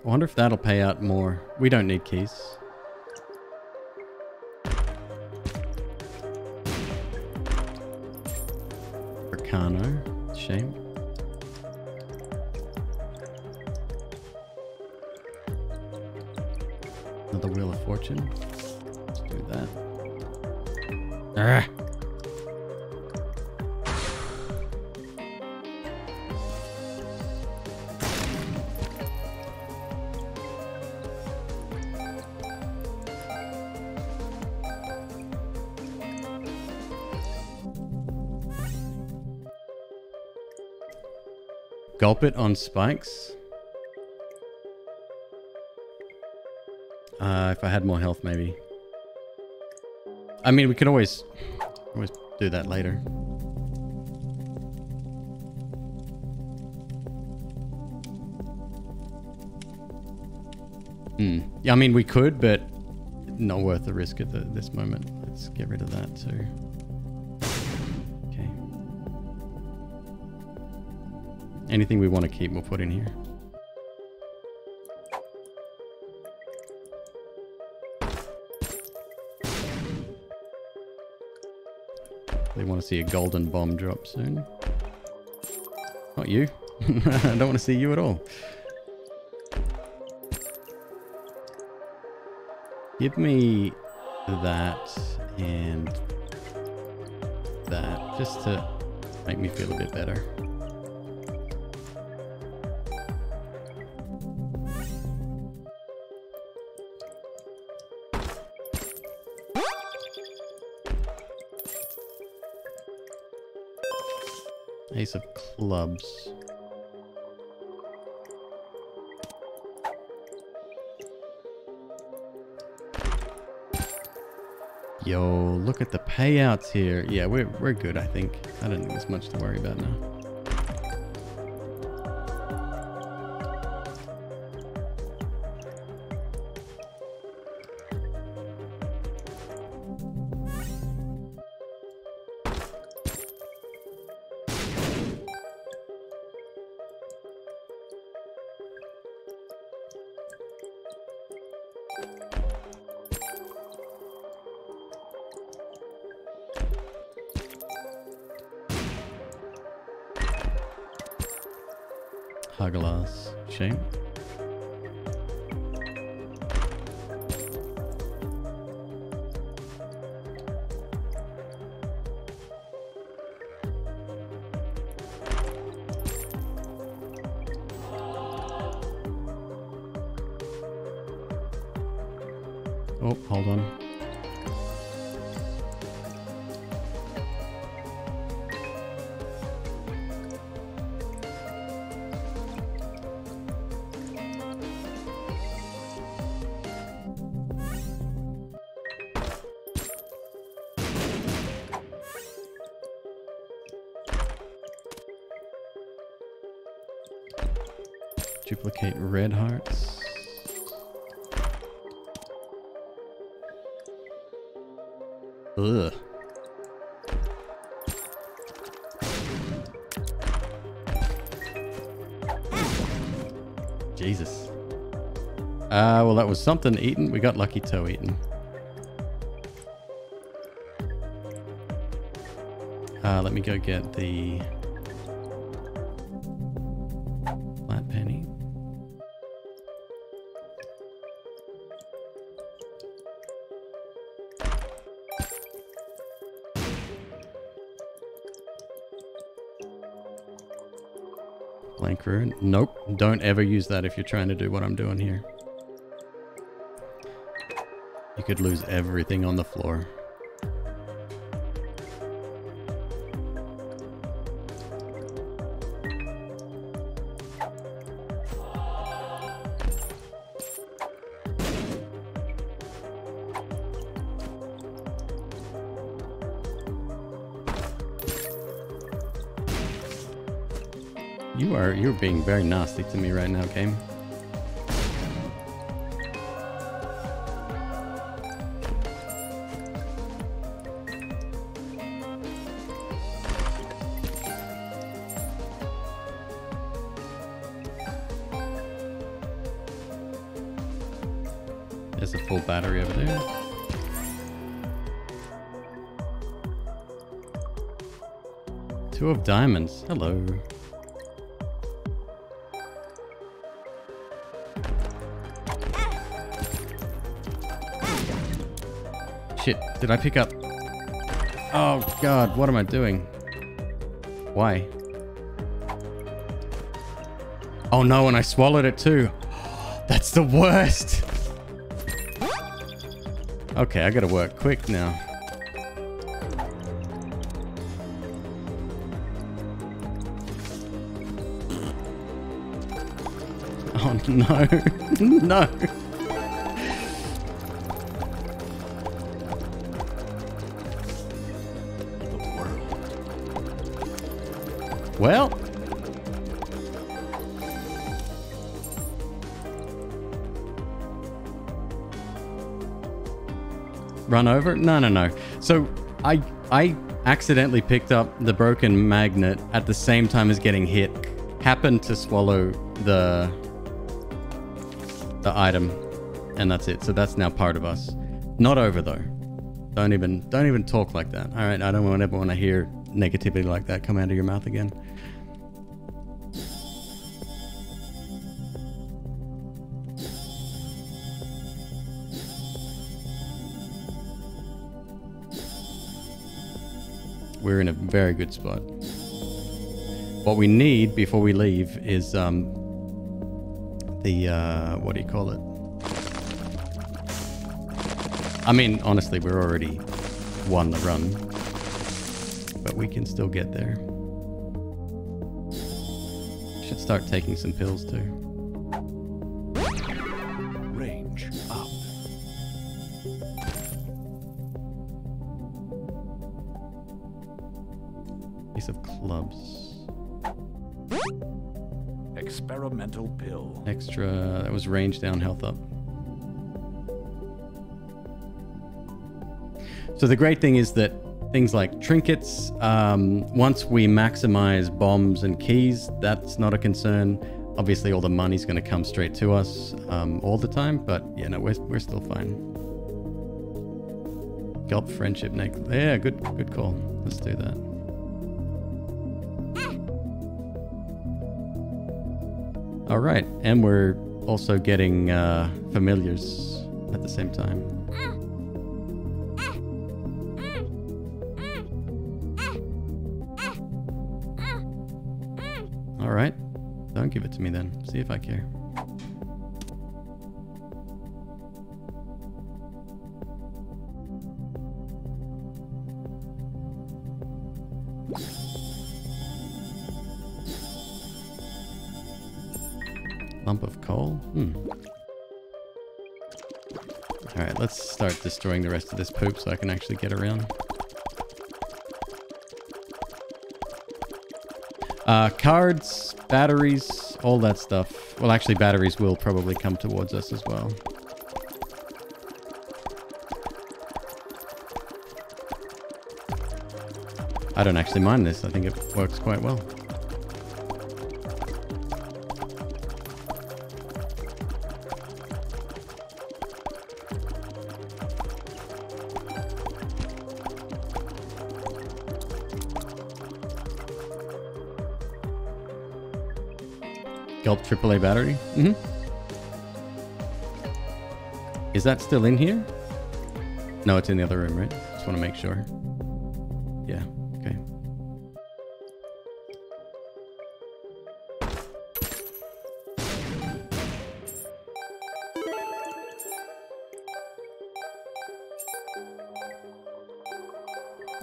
Wonder if that'll pay out more. We don't need keys. Arcano. Shame. Another Wheel of Fortune. Let's do that. Ah. Gulp it on spikes. Uh, if I had more health, maybe. I mean, we could always, always do that later. Hmm. Yeah, I mean, we could, but not worth the risk at the, this moment. Let's get rid of that too. Anything we want to keep, we'll put in here. They want to see a golden bomb drop soon. Not you. I don't want to see you at all. Give me that and that just to make me feel a bit better. Clubs. Yo, look at the payouts here. Yeah, we're, we're good, I think. I don't think there's much to worry about now. Was something eaten. We got Lucky Toe eaten. Uh, let me go get the flat penny. Blank rune. Nope. Don't ever use that if you're trying to do what I'm doing here. Could lose everything on the floor. You are you're being very nasty to me right now, game. Diamonds. Hello. Shit, did I pick up? Oh god, what am I doing? Why? Oh no, and I swallowed it too. That's the worst. Okay, I gotta work quick now. no, no. Well. Run over? No, no, no. So I I accidentally picked up the broken magnet at the same time as getting hit. Happened to swallow the the item, and that's it. So that's now part of us. Not over though. Don't even don't even talk like that. All right, I don't want ever want to hear negativity like that come out of your mouth again. We're in a very good spot. What we need before we leave is um the uh what do you call it? I mean, honestly, we're already won the run. But we can still get there. Should start taking some pills too. Down, health up. So the great thing is that things like trinkets, um, once we maximize bombs and keys, that's not a concern. Obviously, all the money's going to come straight to us um, all the time, but yeah, no, we're, we're still fine. Gulp friendship necklace. Yeah, good good call. Let's do that. All right, and we're also getting uh, familiars at the same time. All right, don't give it to me then. See if I care. Hmm. Alright, let's start destroying the rest of this poop so I can actually get around. Uh, cards, batteries, all that stuff. Well, actually, batteries will probably come towards us as well. I don't actually mind this. I think it works quite well. AAA battery? Mm-hmm. Is that still in here? No, it's in the other room, right? Just want to make sure. Yeah, okay.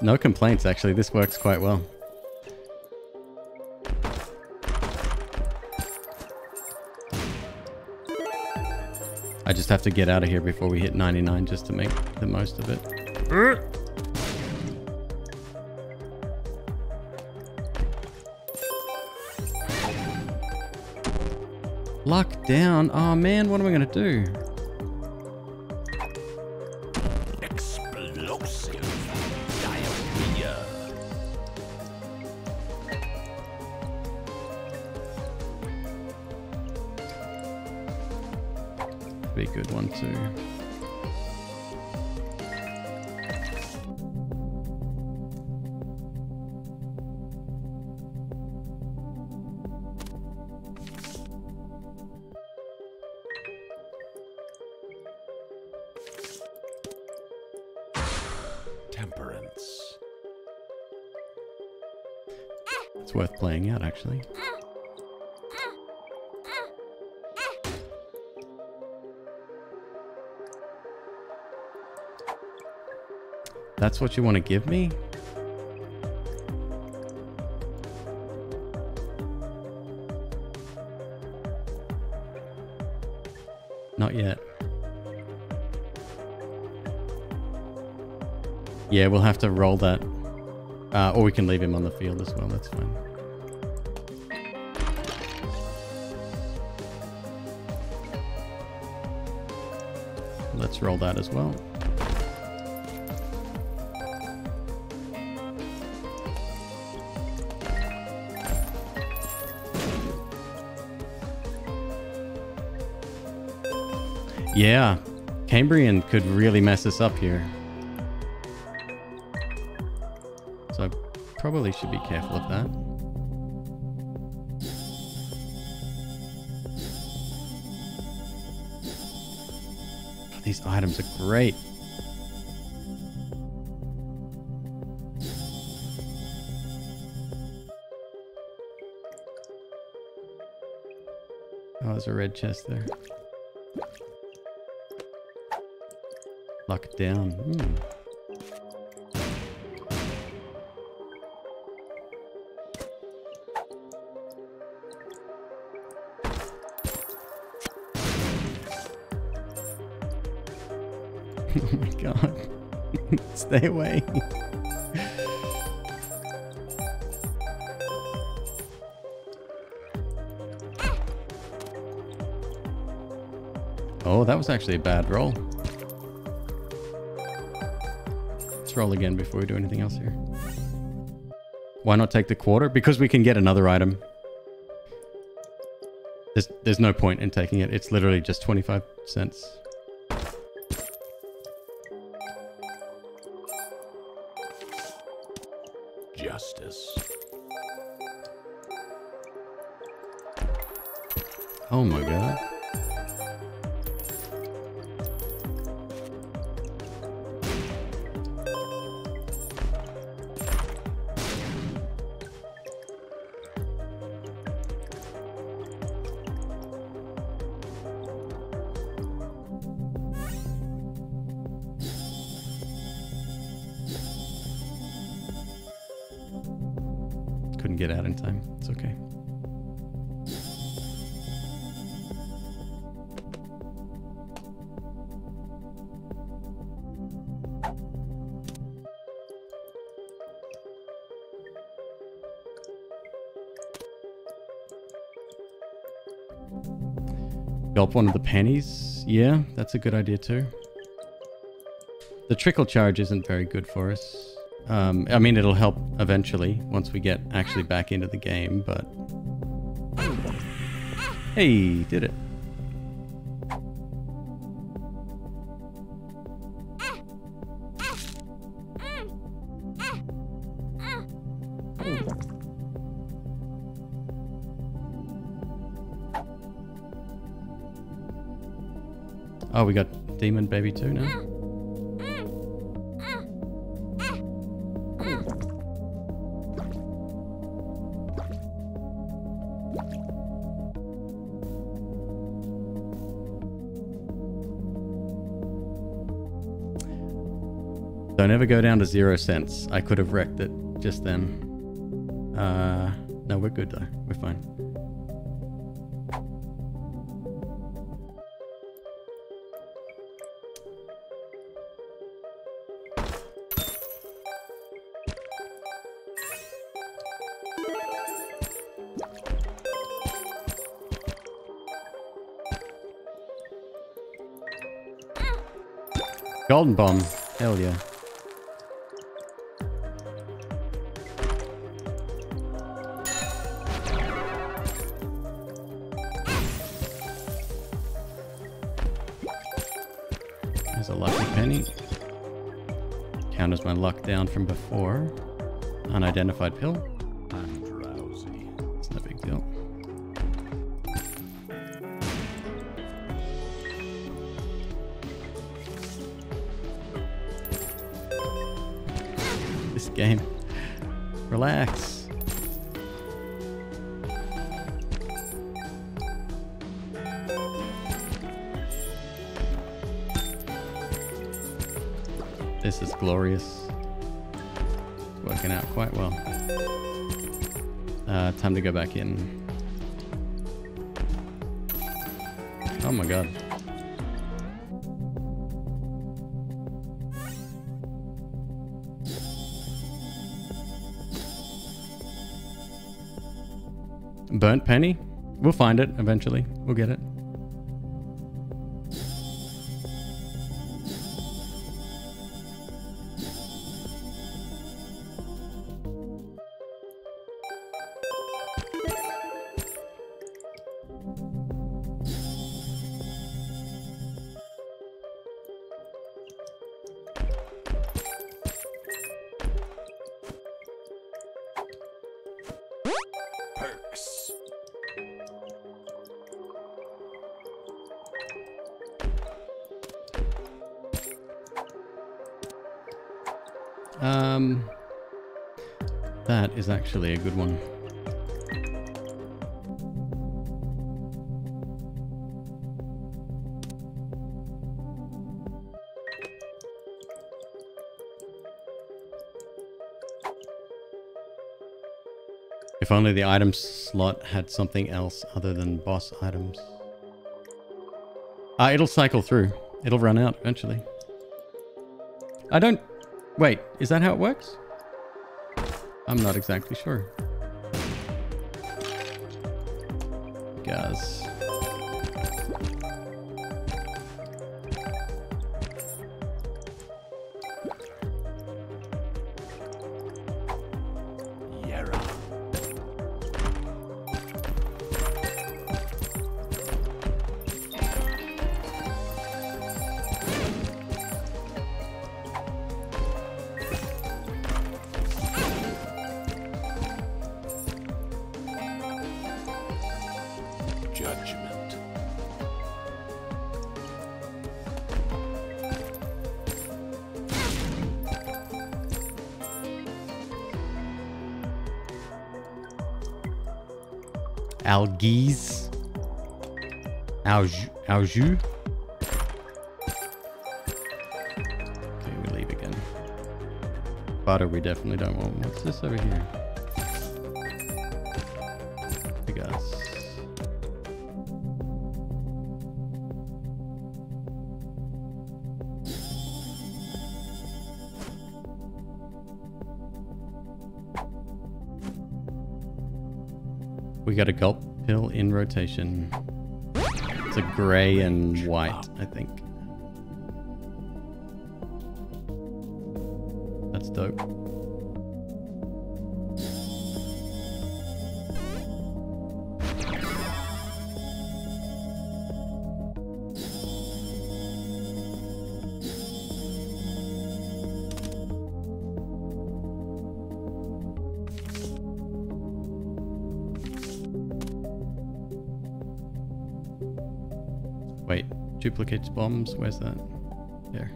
No complaints, actually. This works quite well. Just have to get out of here before we hit 99 just to make the most of it. Lock down. Oh man, what am I gonna do? That's what you want to give me? Not yet. Yeah, we'll have to roll that. Uh, or we can leave him on the field as well. That's fine. Let's roll that as well. Yeah, Cambion could really mess us up here. So I probably should be careful of that. These items are great. Oh, there's a red chest there. Down. Hmm. oh my god. Stay away. oh, that was actually a bad roll. Roll again before we do anything else here. Why not take the quarter? Because we can get another item. There's, there's no point in taking it. It's literally just 25 cents. One of the pennies. Yeah, that's a good idea too. The trickle charge isn't very good for us. Um, I mean, it'll help eventually once we get actually back into the game, but... Hey, did it. We got Demon Baby too now? Don't ever go down to zero cents. I could have wrecked it just then. Uh, no, we're good though. We're fine. Golden bomb. Hell yeah. There's a lucky penny. Counters my luck down from before. Unidentified pill. Find it eventually. We'll get it. Perks. Um, that is actually a good one. If only the item slot had something else other than boss items. Ah, it'll cycle through. It'll run out eventually. I don't... Wait, is that how it works? I'm not exactly sure. Guys. Algiz. Alju. Alju. Okay, we leave again. Butter we definitely don't want. What's this over here? In rotation. It's a gray and white, I think. That's dope. Bombs? Where's that? There.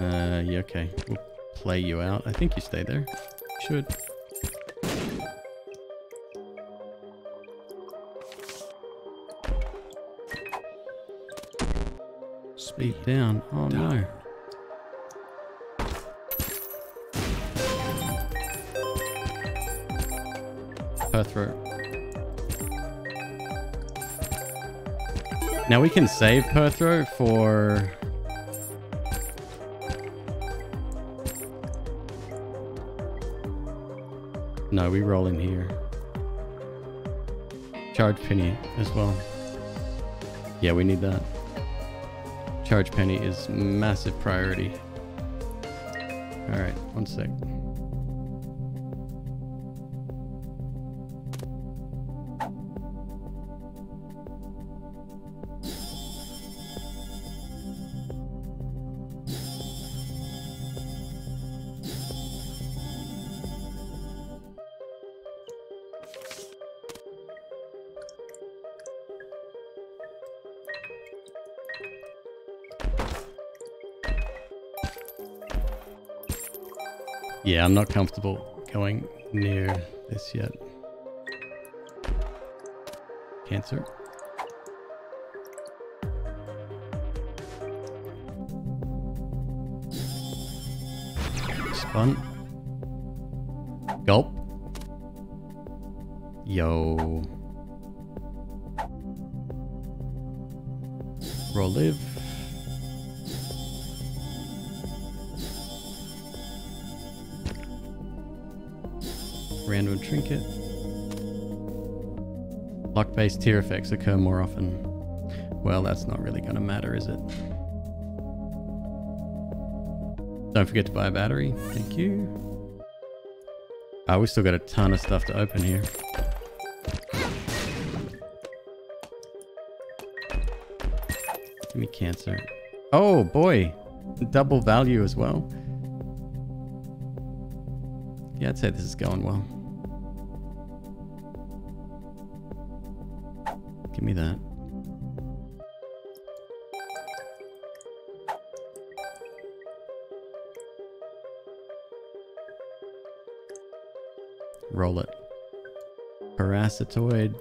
Uh, yeah, okay. We'll play you out. I think you stay there. Should. Speed down. Oh no. Perthro. Now we can save Perthro for No, we roll in here. Charge penny as well. Yeah, we need that. Charge penny is massive priority. Alright, one sec. I'm not comfortable going near this yet. Cancer. Spun. Gulp. Yo. Roll live. Random trinket. Luck-based tear effects occur more often. Well, that's not really going to matter, is it? Don't forget to buy a battery. Thank you. Oh, we still got a ton of stuff to open here. Give me cancer. Oh boy, double value as well. Yeah, I'd say this is going well. Parasitoid.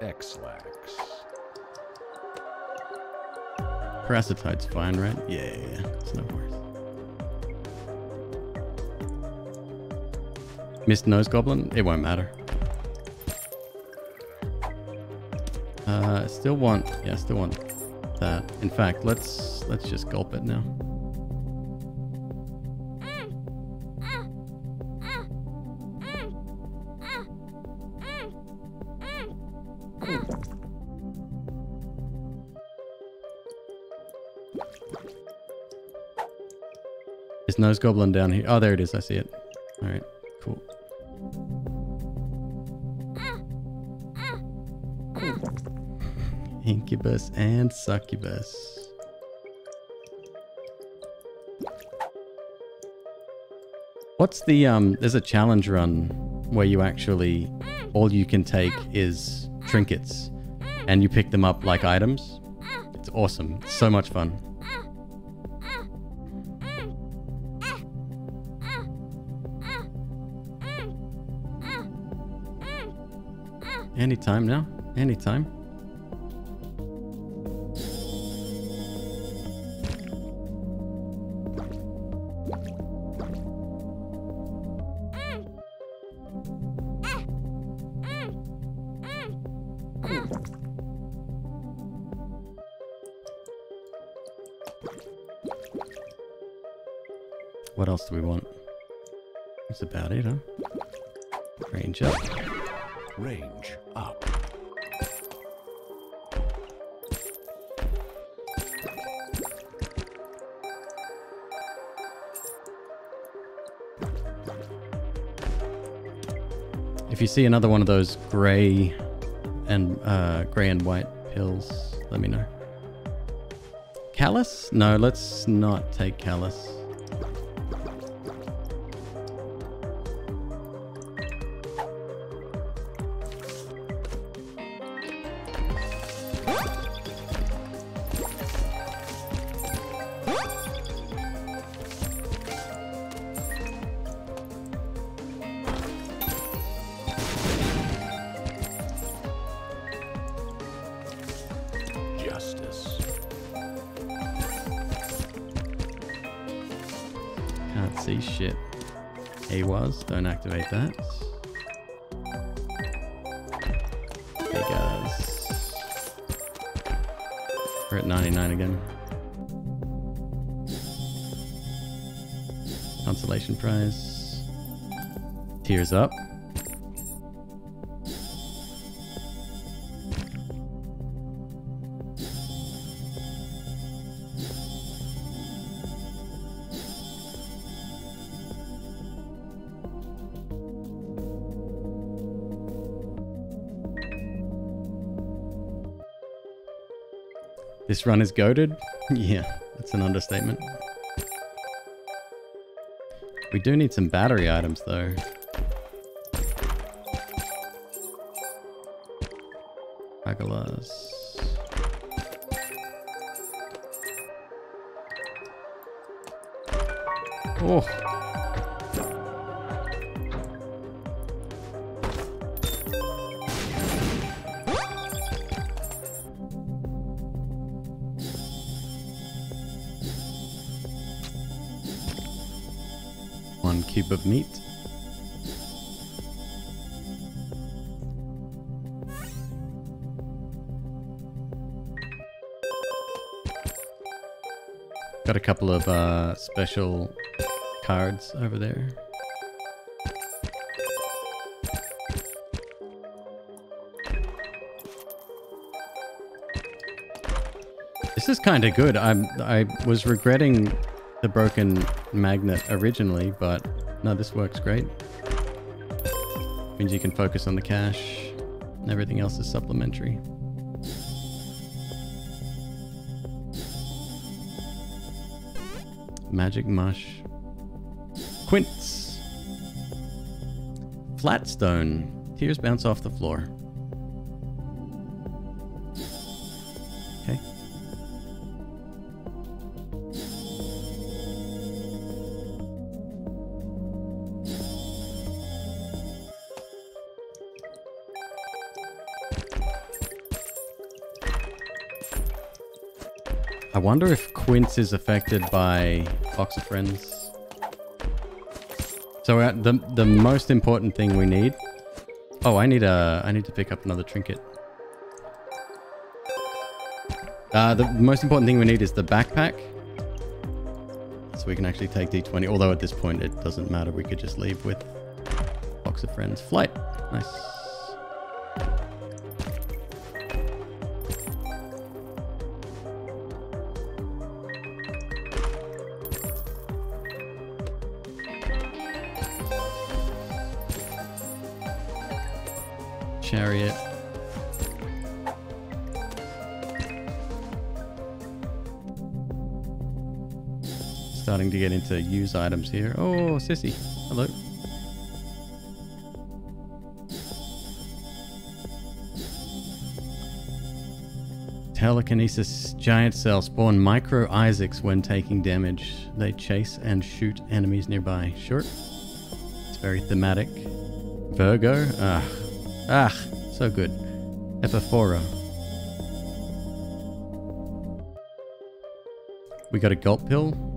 X-Lax. Parasitoid's fine, right? Yeah, yeah, yeah. It's no worries. Missed Nose Goblin? It won't matter. Uh, still want, yeah, still want that. In fact, let's let's just gulp it now. Nose Goblin down here? Oh, there it is. I see it. All right, cool. Incubus and Succubus. What's the um? There's a challenge run where you actually all you can take is trinkets, and you pick them up like items. It's awesome. It's so much fun. Anytime now. Anytime. See another one of those gray and uh, gray and white pills, let me know. Callus? No, let's not take Callus. Activate that. Vegas. We're at 99 again. Consolation prize. Tears up. This run is goaded? yeah, that's an understatement. We do need some battery items though. Agalas. Oh. Of meat. Got a couple of uh, special cards over there. This is kind of good. I'm I was regretting the broken magnet originally, but no, this works great. Means you can focus on the cash. and everything else is supplementary. Magic mush. Quints. Flatstone. Tears bounce off the floor. Wonder if Quints is affected by Box of Friends. So uh, the the most important thing we need. Oh, I need a I need to pick up another trinket. Uh, the most important thing we need is the backpack. So we can actually take D20. Although at this point it doesn't matter. We could just leave with Box of Friends. Flight. Nice. Get into use items here. Oh, Sissy. Hello. Telekinesis giant cells spawn micro Isaacs when taking damage. They chase and shoot enemies nearby. Sure. It's very thematic. Virgo? Ah. Ah, so good. Epiphora. We got a gulp pill.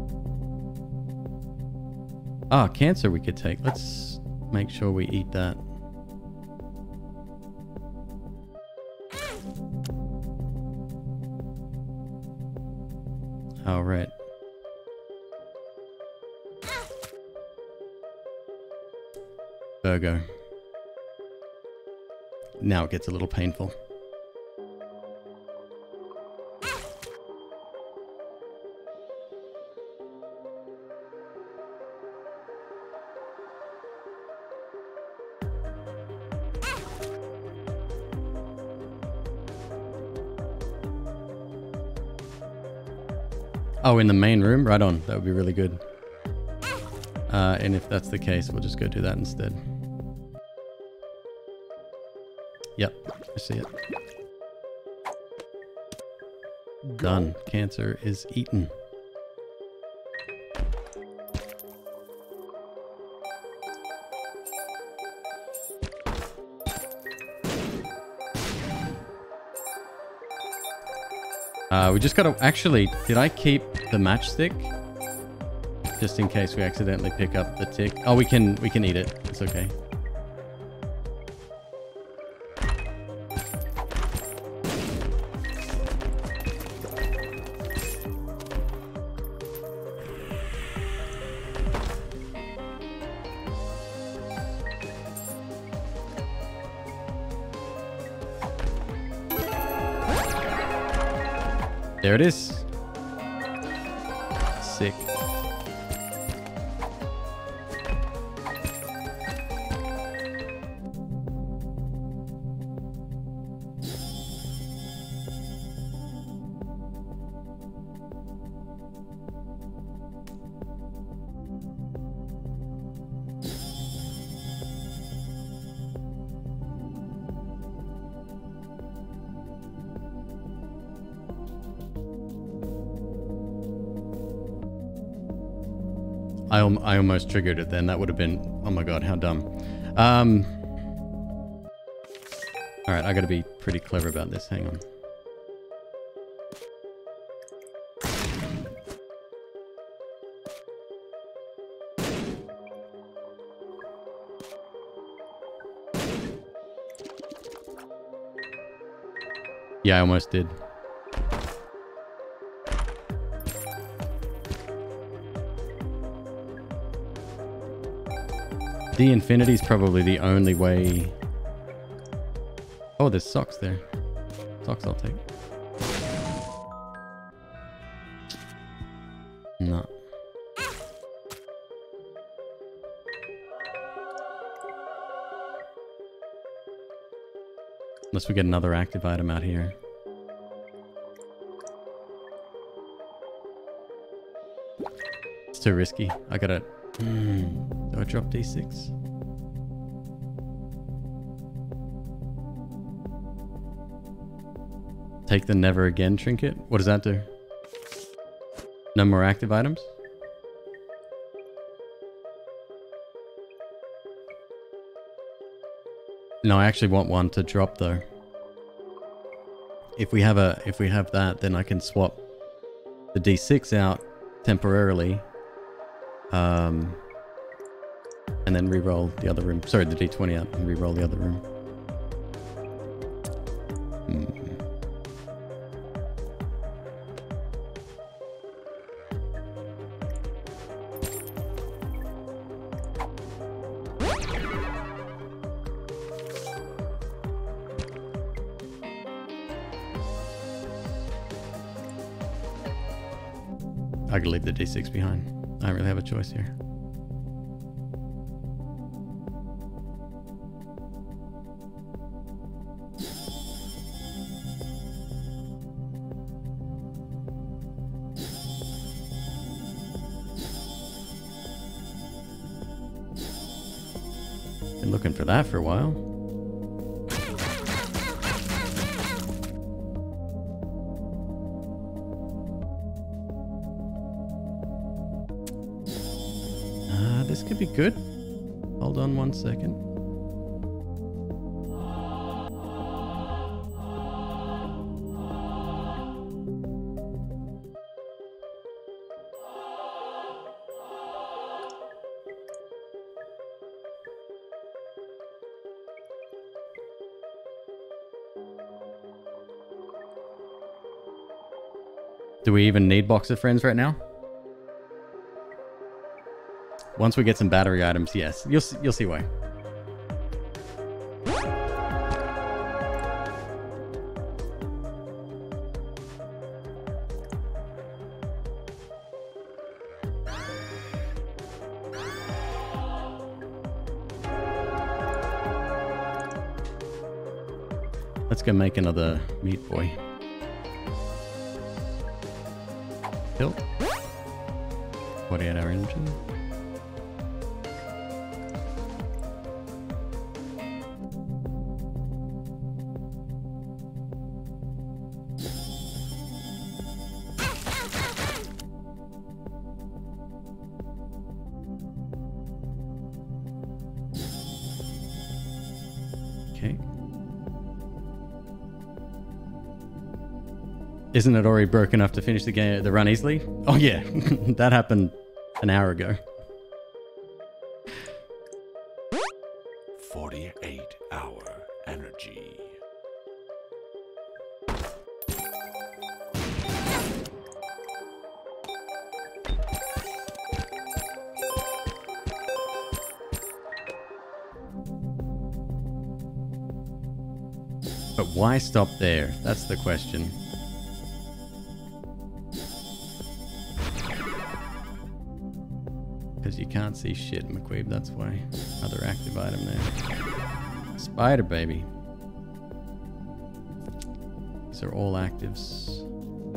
Ah, cancer we could take. Let's make sure we eat that. All right. Virgo. Now it gets a little painful. Oh, in the main room? Right on. That would be really good. Uh, and if that's the case, we'll just go do that instead. Yep, I see it. Done. Cancer is eaten. Uh, we just gotta... Actually, did I keep the matchstick? Just in case we accidentally pick up the tick. Oh, we can we can eat it. It's okay. There it is. Almost triggered it then. That would have been, oh my god, how dumb. Um, all right, I gotta be pretty clever about this. Hang on. Yeah, I almost did. The infinity is probably the only way. Oh, there's socks there. Socks I'll take. No. Unless we get another active item out here. It's too risky. I gotta... Hmm. Do I drop D6? Take the never again trinket? What does that do? No more active items? No, I actually want one to drop though. If we have a if we have that, then I can swap the D6 out temporarily. Um and then re-roll the other room. Sorry, the D20 out and re-roll the other room. Hmm. I could leave the D6 behind. I don't really have a choice here. Been looking for that for a while. Uh, this could be good. Hold on one second. Do we even need box of friends right now? Once we get some battery items, yes. You'll you'll see why. Let's go make another meat boy. 48 hour energy. Isn't it already broken enough to finish the game, the run easily? Oh yeah, that happened an hour ago. 48 hour energy. But why stop there? That's the question. You can't see shit, McQueeb, that's why. Another active item there. Spider baby. These are all actives.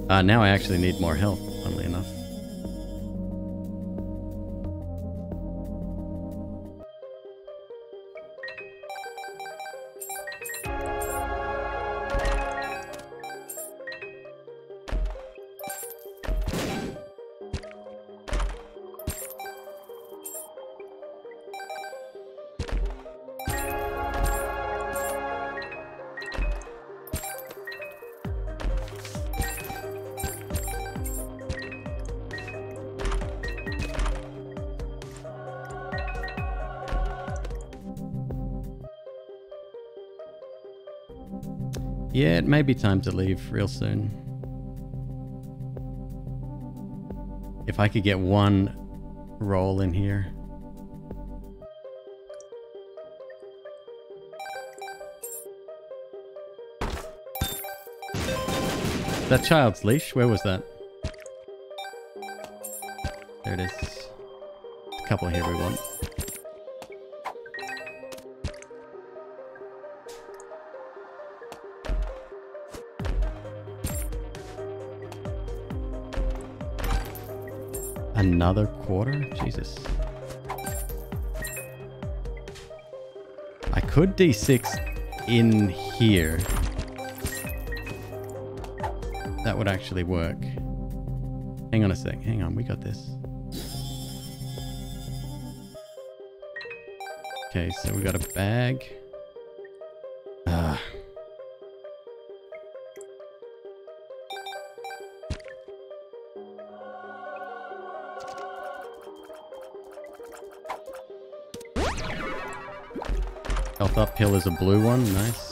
Uh, now I actually need more health, funnily enough. It may be time to leave real soon. If I could get one roll in here. That child's leash, where was that? There it is. A couple here we want. Another quarter? Jesus. I could D6 in here. That would actually work. Hang on a sec. Hang on. We got this. Okay, so we got a bag. Uphill is a blue one. Nice.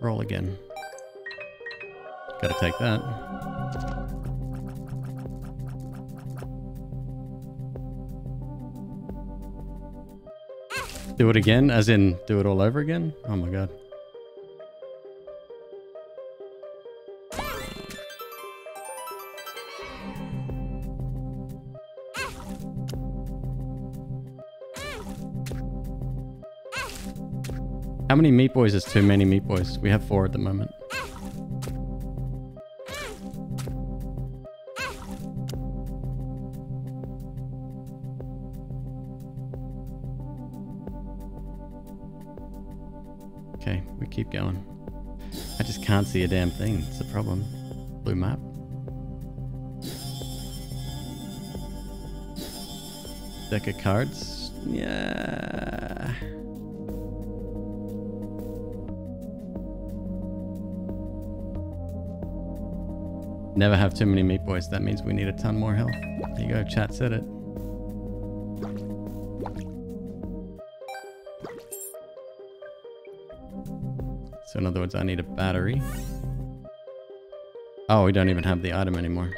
Roll again. Gotta take that. Do it again, as in do it all over again? Oh my god. How many Meat Boys is too many Meat Boys? We have four at the moment. Okay, we keep going. I just can't see a damn thing. It's a problem. Blue map. Deck of cards. Yeah. Never have too many meat boys. That means we need a ton more health. There you go. Chat said it. So in other words, I need a battery. Oh, we don't even have the item anymore.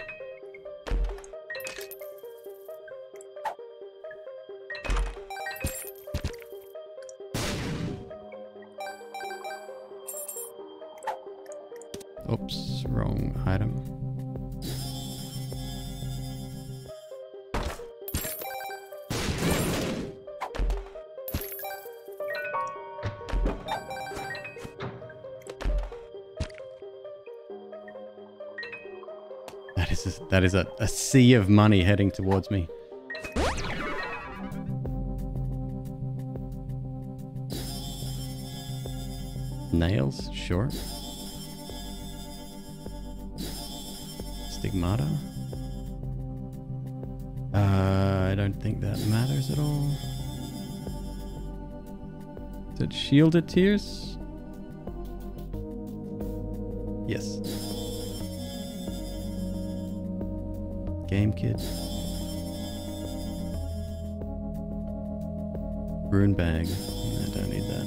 That is a, a, sea of money heading towards me. Nails, sure. Stigmata. Uh, I don't think that matters at all. Is it shielded tears? Game kids. Rune bag. I don't need that.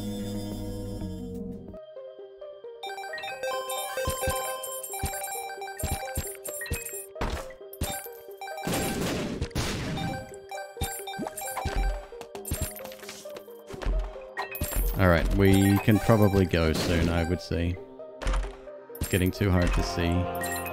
Alright, we can probably go soon, I would say. It's getting too hard to see.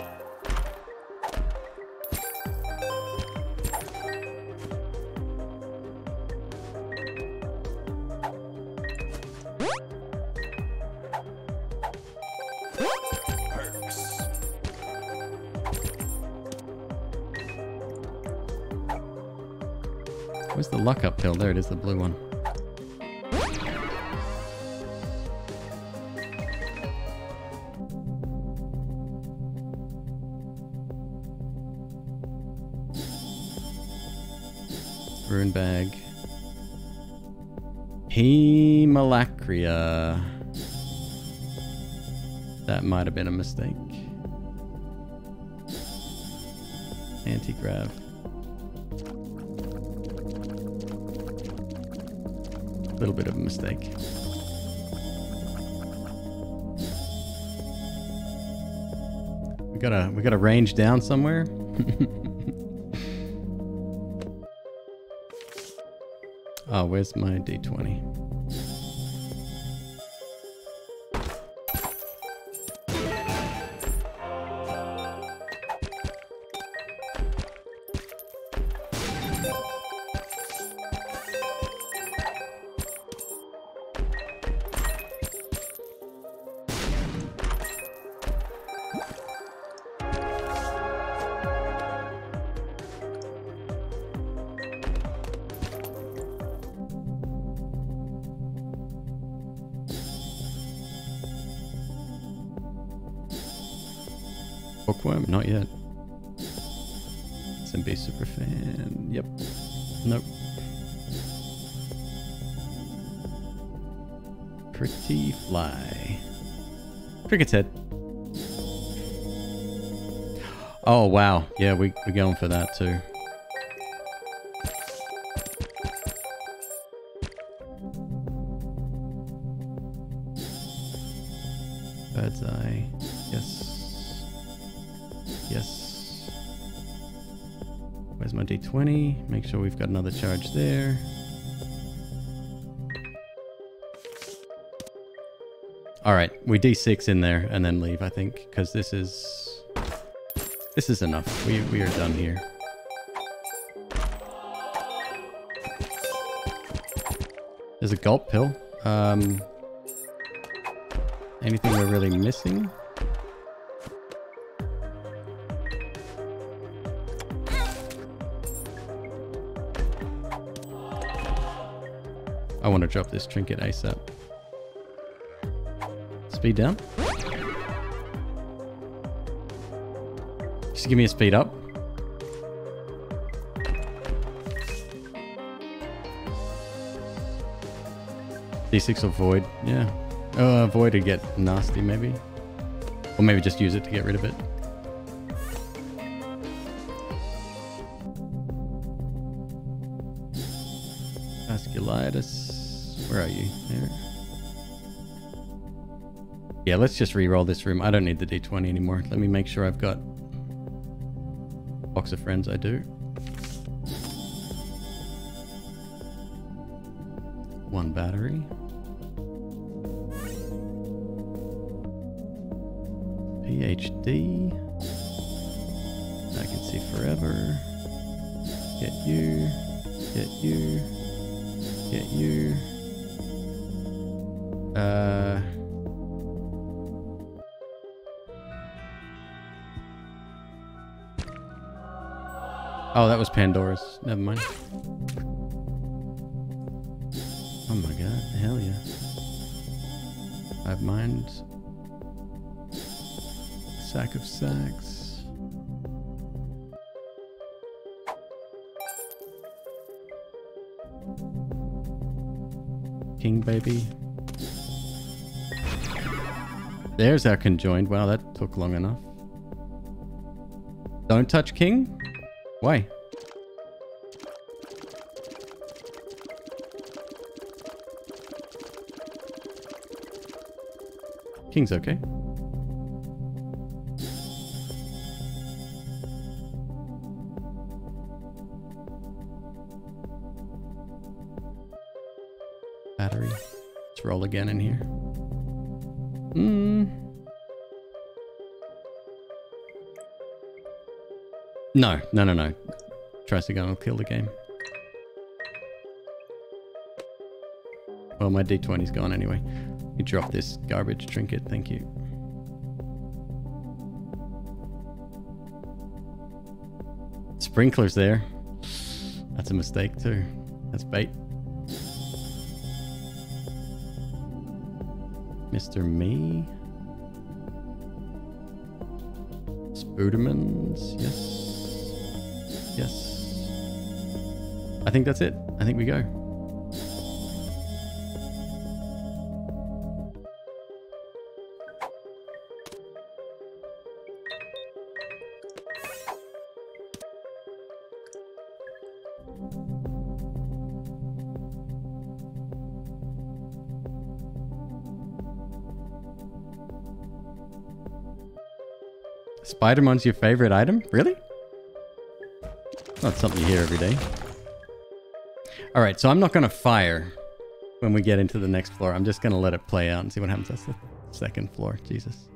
The blue one. Rune bag. Hemolacria. That might have been a mistake. Anti-grav. Little bit of a mistake. We got a we got a range down somewhere. oh, where's my D20? Cricket's head. Oh, wow. Yeah, we, we're going for that too. Bird's eye. Yes. Yes. Where's my D20? Make sure we've got another charge there. All right, we D6 in there and then leave, I think, because this is this is enough. We we are done here. There's a gulp pill. Um, anything we're really missing? I want to drop this trinket ASAP. Speed down. Just give me a speed up. D6 or void, yeah. Uh, void would get nasty maybe. Or maybe just use it to get rid of it. Yeah, let's just re-roll this room. I don't need the d20 anymore. Let me make sure I've got box of friends. I do. One battery. PhD. Pandora's. Never mind. Oh my god, hell yeah. I've mined. Sack of sacks. King baby. There's our conjoined. Wow, that took long enough. Don't touch king? Why? King's okay. Battery. Let's roll again in here. Hmm. No, no, no, no. Go and kill the game. Well, my D20's gone anyway. You drop this garbage trinket, thank you. Sprinklers there. That's a mistake too. That's bait. Mr. Me. Spoodermans, yes. Yes. I think that's it. I think we go. Spider-Mon's your favorite item? Really? Not something you hear every day. All right, so I'm not going to fire when we get into the next floor. I'm just going to let it play out and see what happens. That's the second floor. Jesus.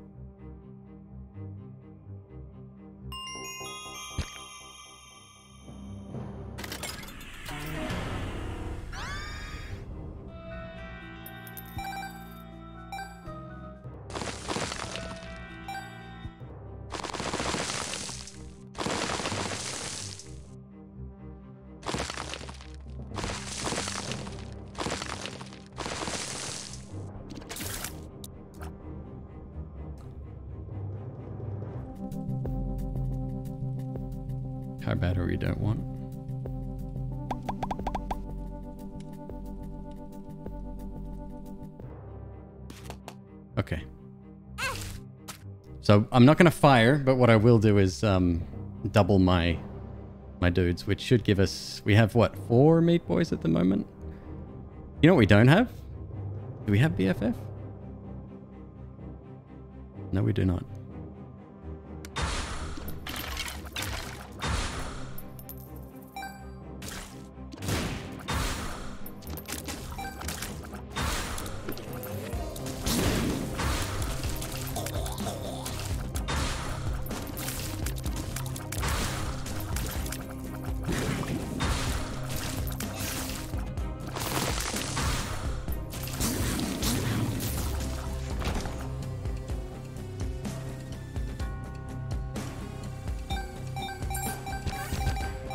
I'm not going to fire, but what I will do is um, double my my dudes, which should give us... We have, what, four meat boys at the moment? You know what we don't have? Do we have BFF? No, we do not.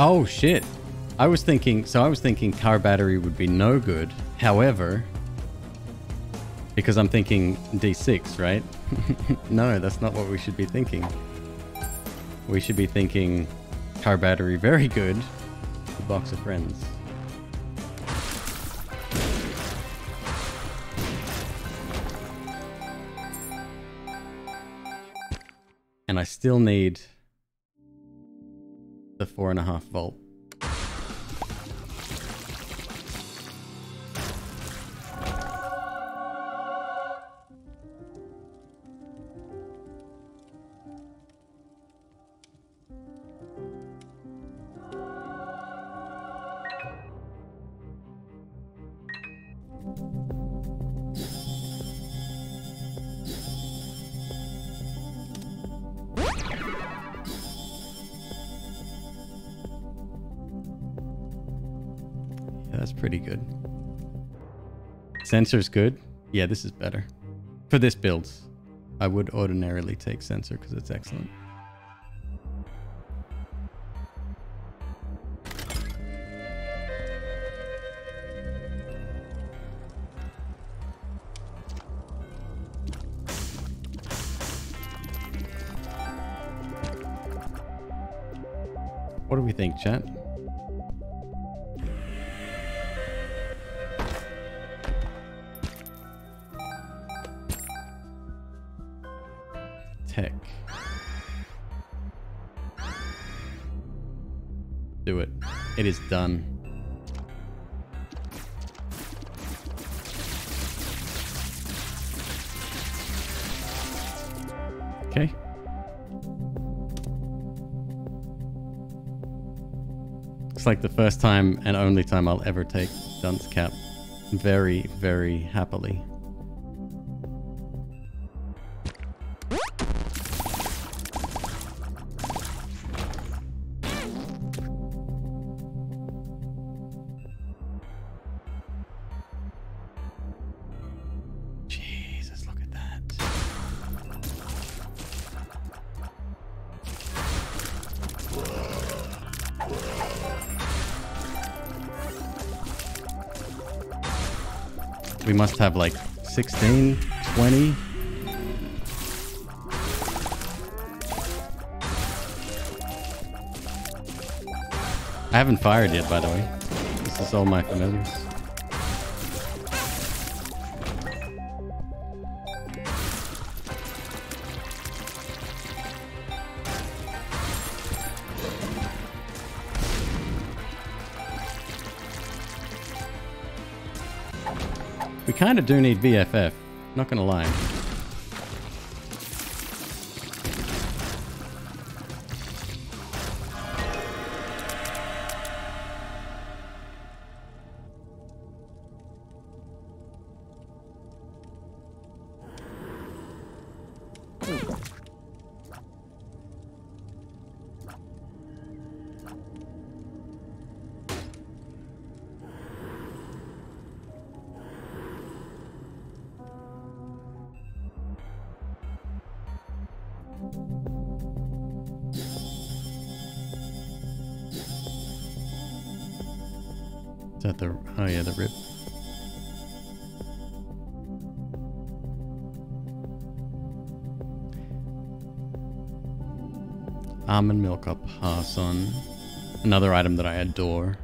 Oh shit. I was thinking so I was thinking car battery would be no good. However, because I'm thinking D6, right? no, that's not what we should be thinking. We should be thinking car battery very good. Box of friends. And I still need the four and a half volt. Censer's good. Yeah, this is better. For this build, I would ordinarily take censer because it's excellent. What do we think, chat? It. Is done. Okay. It's like the first time and only time I'll ever take Dunce Cap. Very, very happily. Have like 16, 20. I haven't fired yet, by the way. This is all my familiars. Kind of do need BFF. Not gonna lie. Almond milk I'll pass on. Another item that I adore.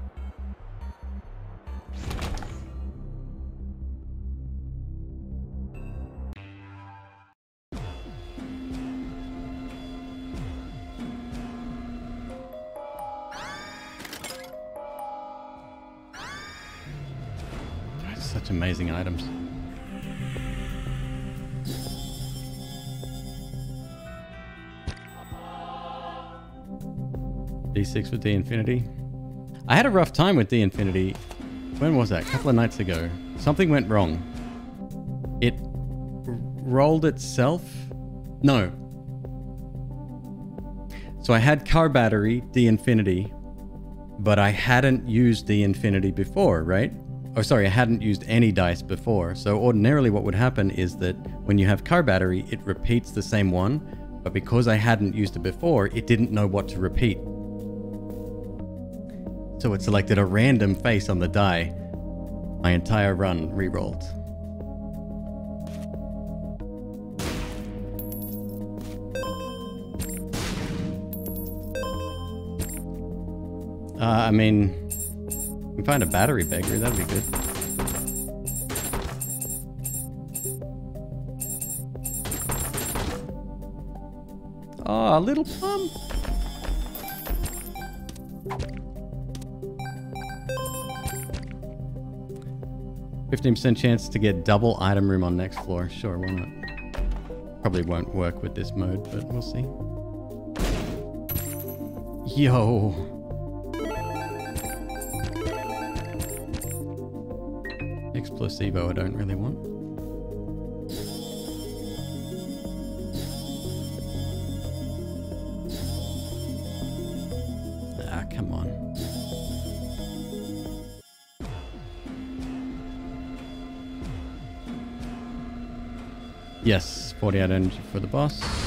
Such amazing items. D6 with D Infinity. I had a rough time with D Infinity. When was that? A couple of nights ago. Something went wrong. It rolled itself? No. So I had car battery, D Infinity, but I hadn't used D Infinity before, right? Oh, sorry, I hadn't used any dice before. So ordinarily what would happen is that when you have car battery, it repeats the same one, but because I hadn't used it before, it didn't know what to repeat so it selected a random face on the die. My entire run re-rolled. Uh, I mean, we find a battery beggar. that'd be good. Oh, a little pump. 15% chance to get double item room on next floor. Sure, why not? Probably won't work with this mode, but we'll see. Yo. Explosivo I don't really want. 40 energy for the boss.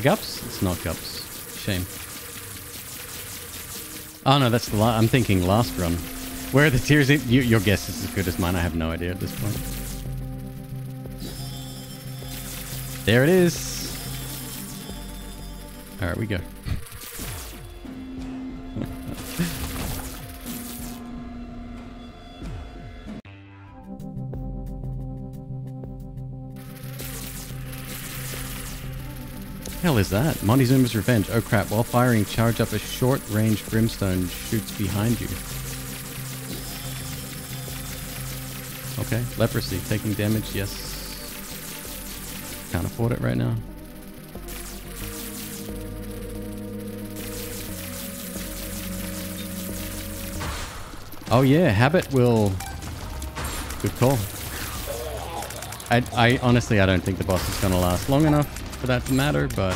That Gups? It's not Gups. Shame. Oh no, that's the la- I'm thinking last run. Where are the tears? In- you, your guess is as good as mine. I have no idea at this point. There it is. All right, we go. That? Montezuma's Revenge. Oh crap, while firing, charge up a short range brimstone shoots behind you. Okay, leprosy. Taking damage, yes. Can't afford it right now. Oh yeah, habit will... Good call. I, I honestly, I don't think the boss is going to last long enough for that to matter, but...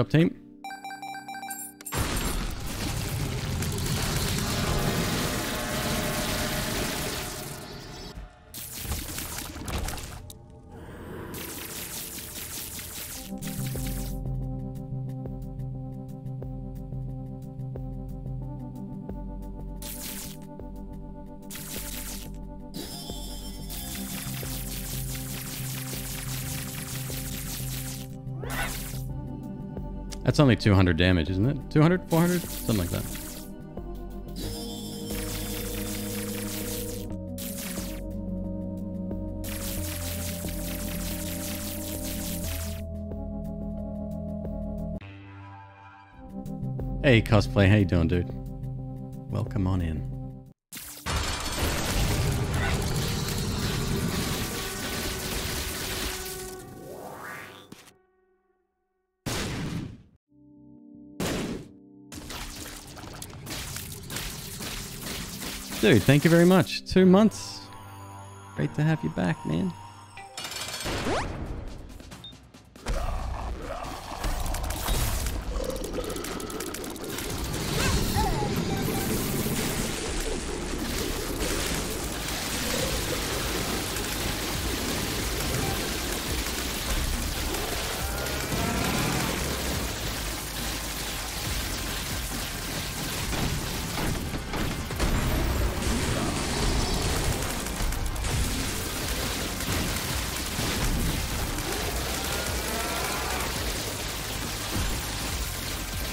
job, team. That's only 200 damage, isn't it? 200? 400? Something like that. Hey, cosplay, how you doing, dude? Welcome on in. Dude, thank you very much. Two months. Great to have you back, man.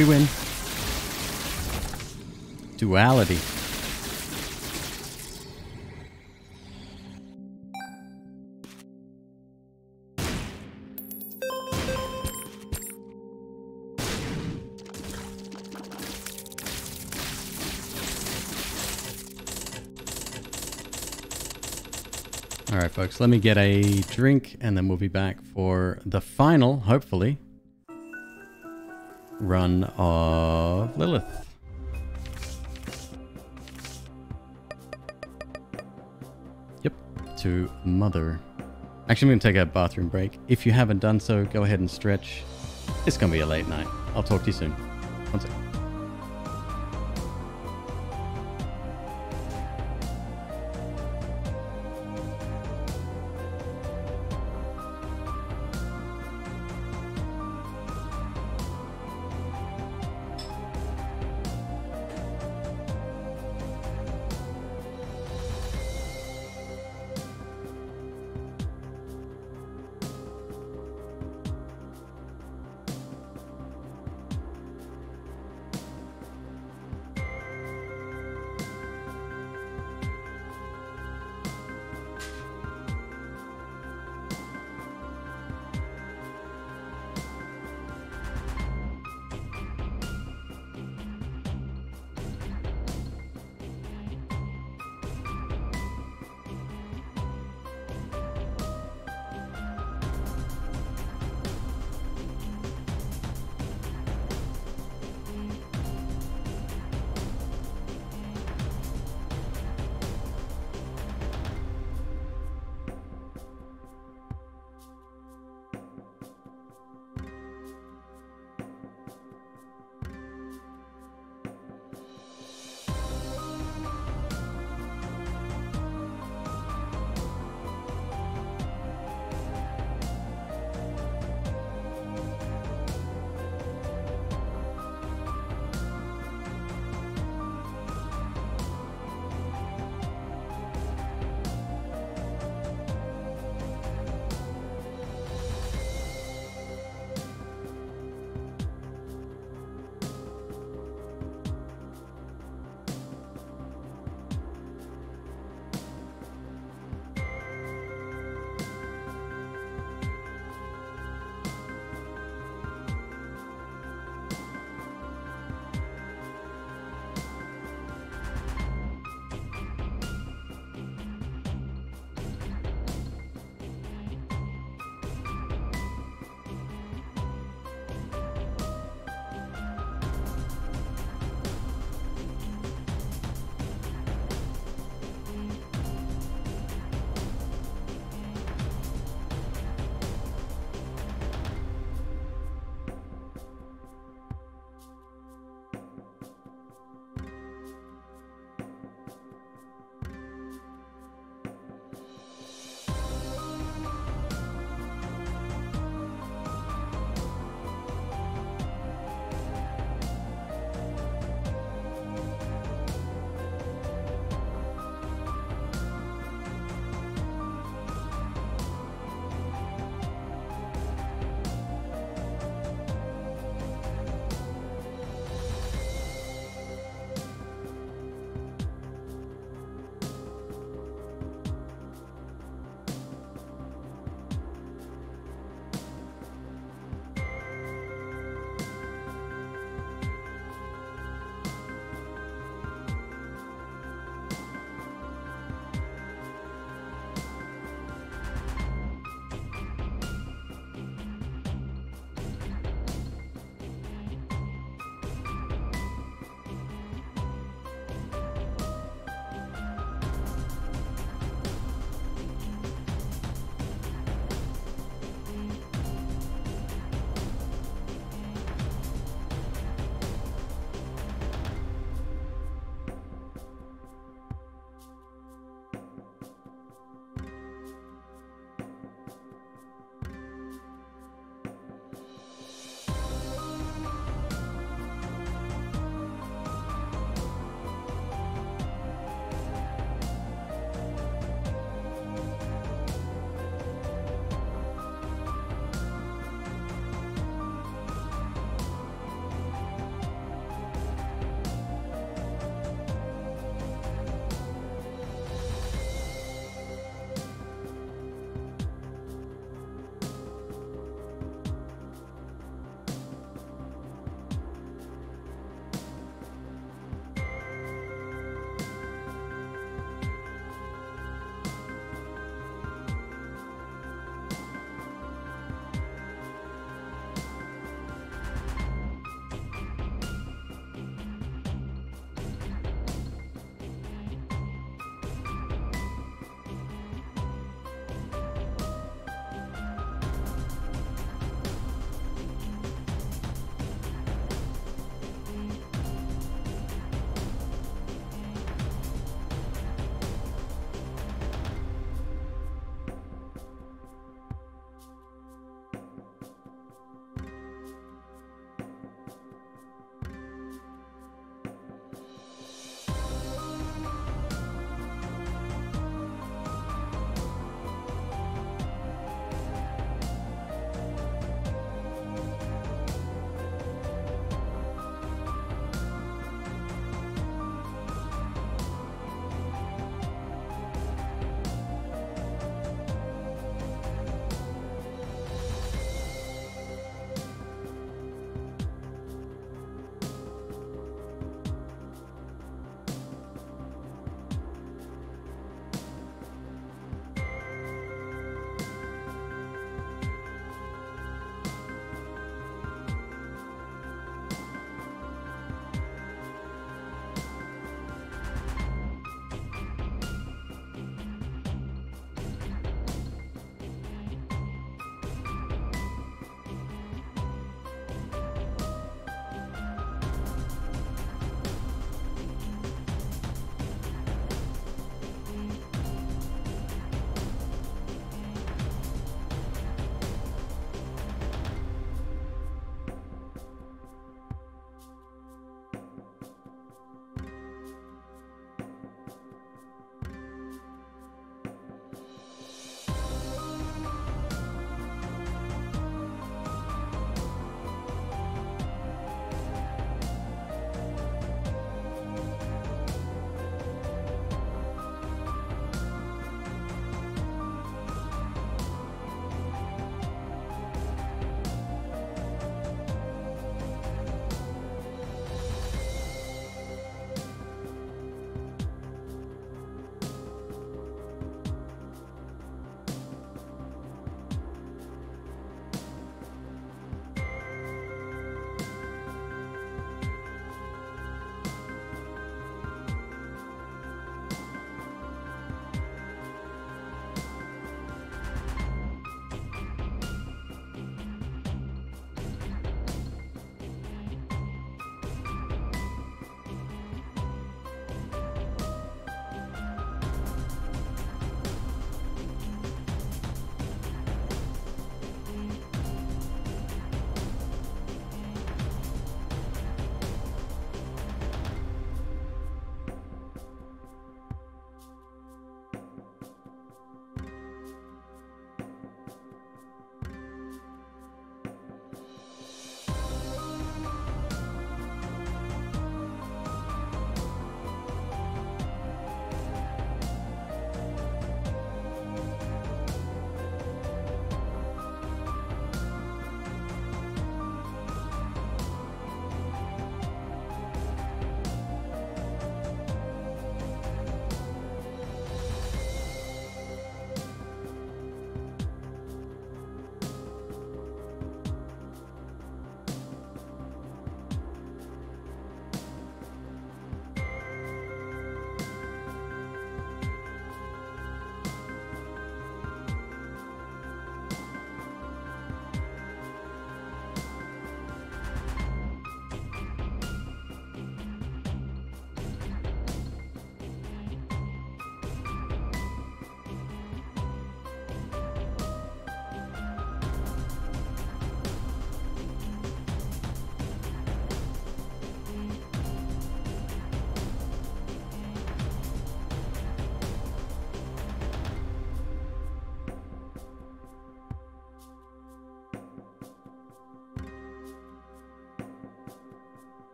We win. Duality. All right, folks, let me get a drink and then we'll be back for the final, hopefully, run of Lilith. Yep, to Mother. Actually, I'm going to take a bathroom break. If you haven't done so, go ahead and stretch. It's going to be a late night. I'll talk to you soon. One second.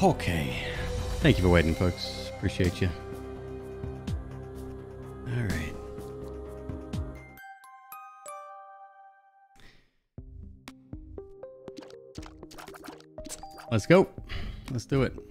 Okay. Thank you for waiting, folks. Appreciate you. All right. Let's go. Let's do it.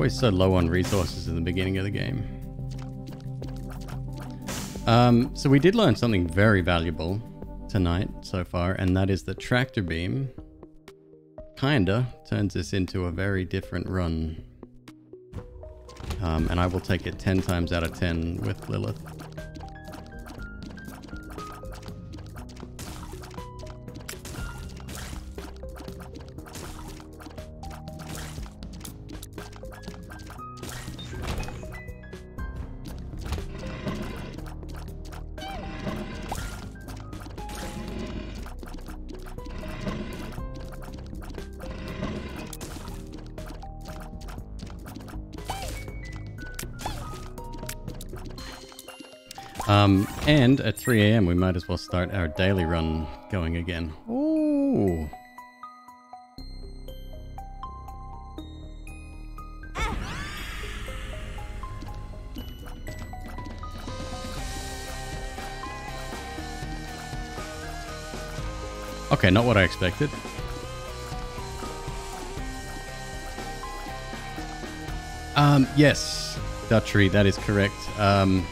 Always so low on resources in the beginning of the game. Um, so we did learn something very valuable tonight so far, and that is the Tractor Beam kinda turns this into a very different run. Um, and I will take it 10 times out of 10 with Lilith. At 3 a.m. we might as well start our daily run going again. Ooh. Okay, not what I expected. Um, yes, Dutchery, that is correct. Um,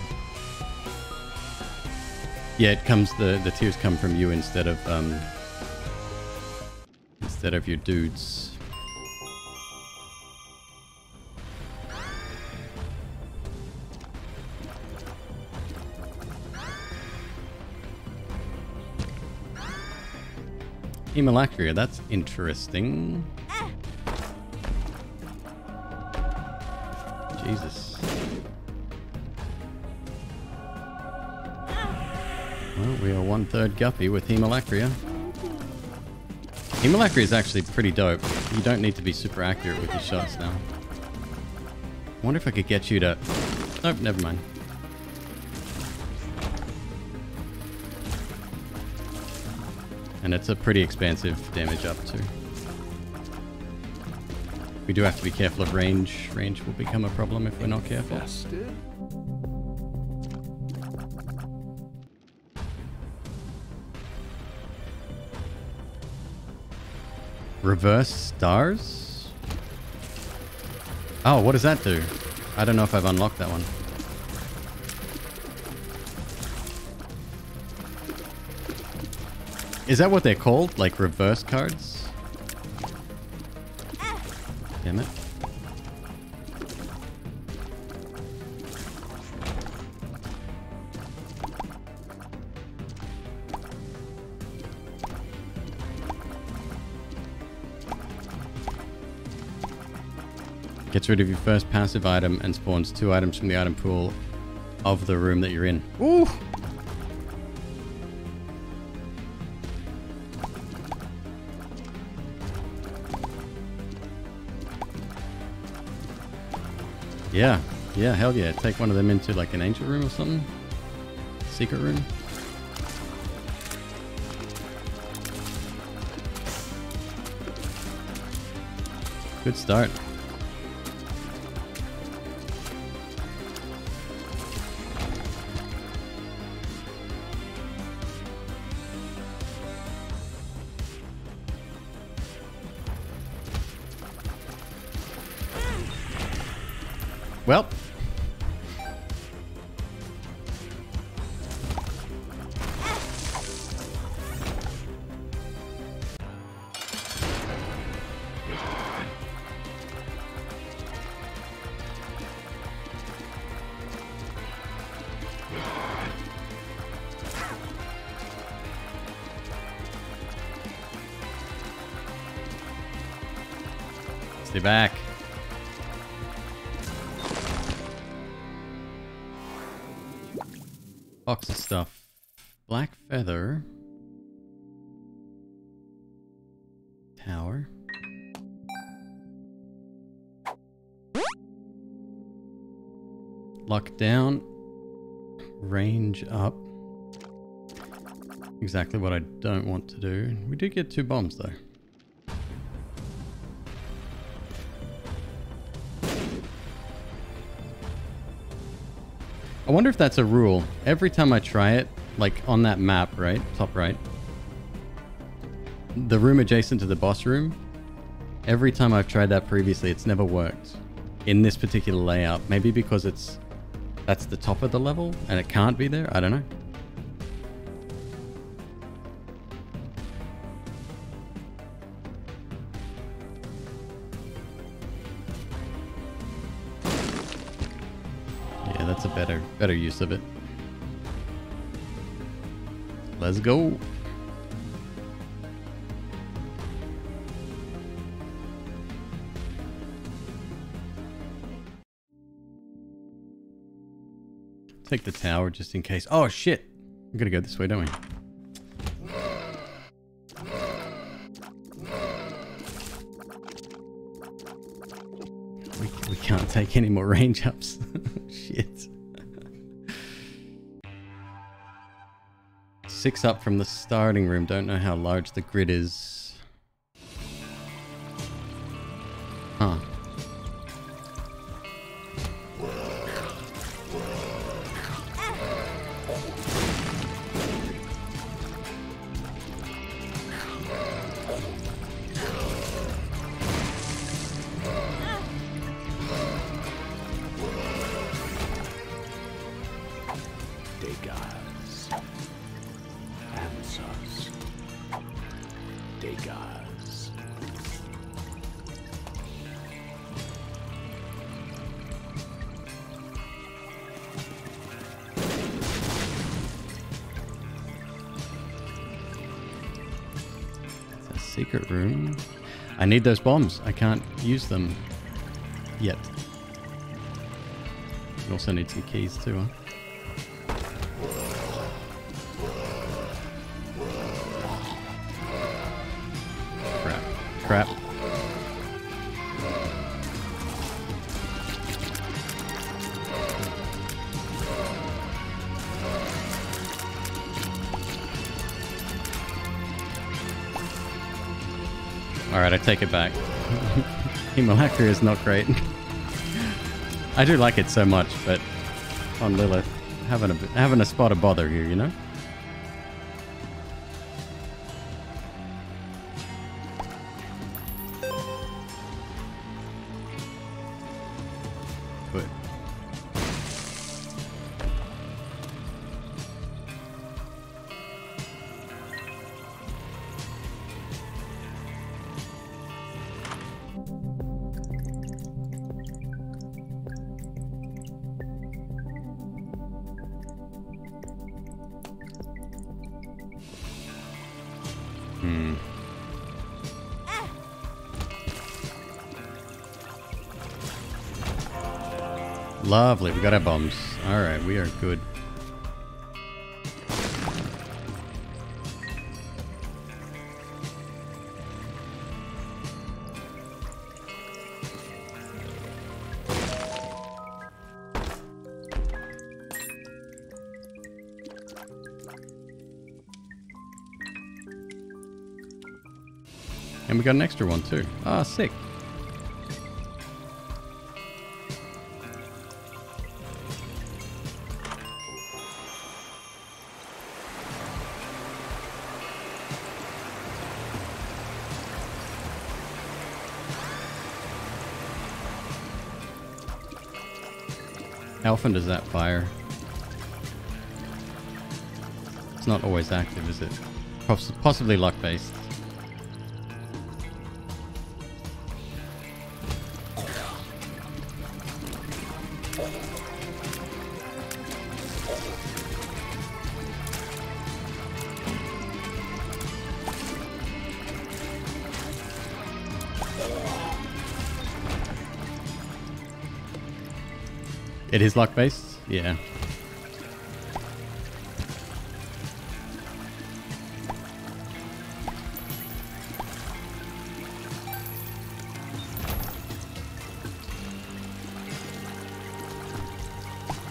yeah, it comes the the tears come from you instead of um instead of your dudes. Hemolacria, that's interesting. Jesus. One third guppy with Hemolacria. Hemolacria is actually pretty dope. You don't need to be super accurate with your shots now. I wonder if I could get you to... Nope, never mind. And it's a pretty expansive damage up too. We do have to be careful of range. Range will become a problem if we're not careful. Reverse stars? Oh, what does that do? I don't know if I've unlocked that one. Is that what they're called? Like reverse cards? Gets rid of your first passive item and spawns two items from the item pool of the room that you're in. Ooh! Yeah, yeah, hell yeah. Take one of them into like an ancient room or something. Secret room. Good start. Don't want to do. We do get two bombs though. I wonder if that's a rule. Every time I try it, like on that map, right? Top right. The room adjacent to the boss room, every time I've tried that previously, it's never worked. In this particular layout. Maybe because it's that's the top of the level and it can't be there? I don't know. Better use of it. Let's go. Take the tower just in case. Oh shit! We're gonna go this way, don't we? We, we can't take any more range ups. Six up from the starting room. Don't know how large the grid is. Need those bombs. I can't use them yet. We also need some keys too, huh? Take it back. Hemolacria is not great. I do like it so much, but on Lilith, having a, having a spot of bother here, you know? Lovely, we got our bombs. Alright, we are good. And we got an extra one too. Ah, sick. Often does that fire? It's not always active, is it? Poss- possibly luck based. It is luck based? Yeah.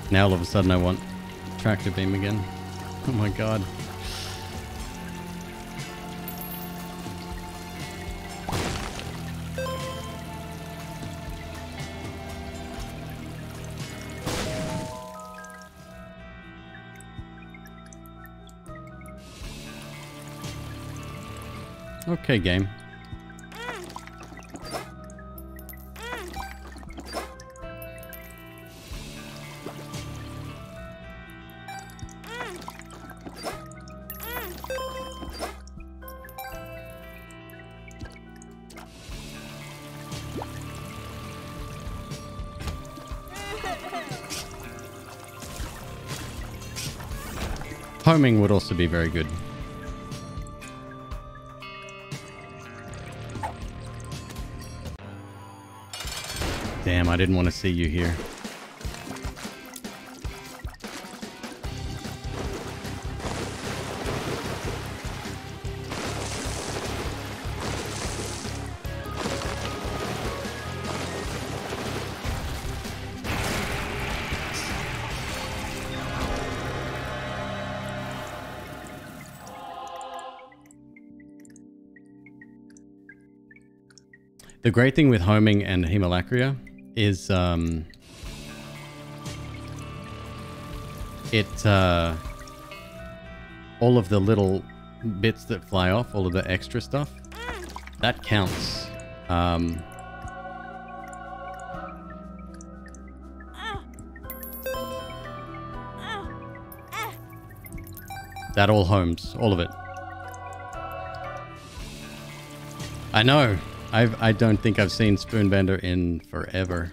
Now all of a sudden I want tractor beam again. Oh my god. Okay, game. Homing would also be very good. Damn, I didn't want to see you here. The great thing with homing and Hemolacria is um, it uh, all of the little bits that fly off, all of the extra stuff, that counts. Um, that all homes, all of it. I know. I've, I don't think I've seen Spoonbender in forever.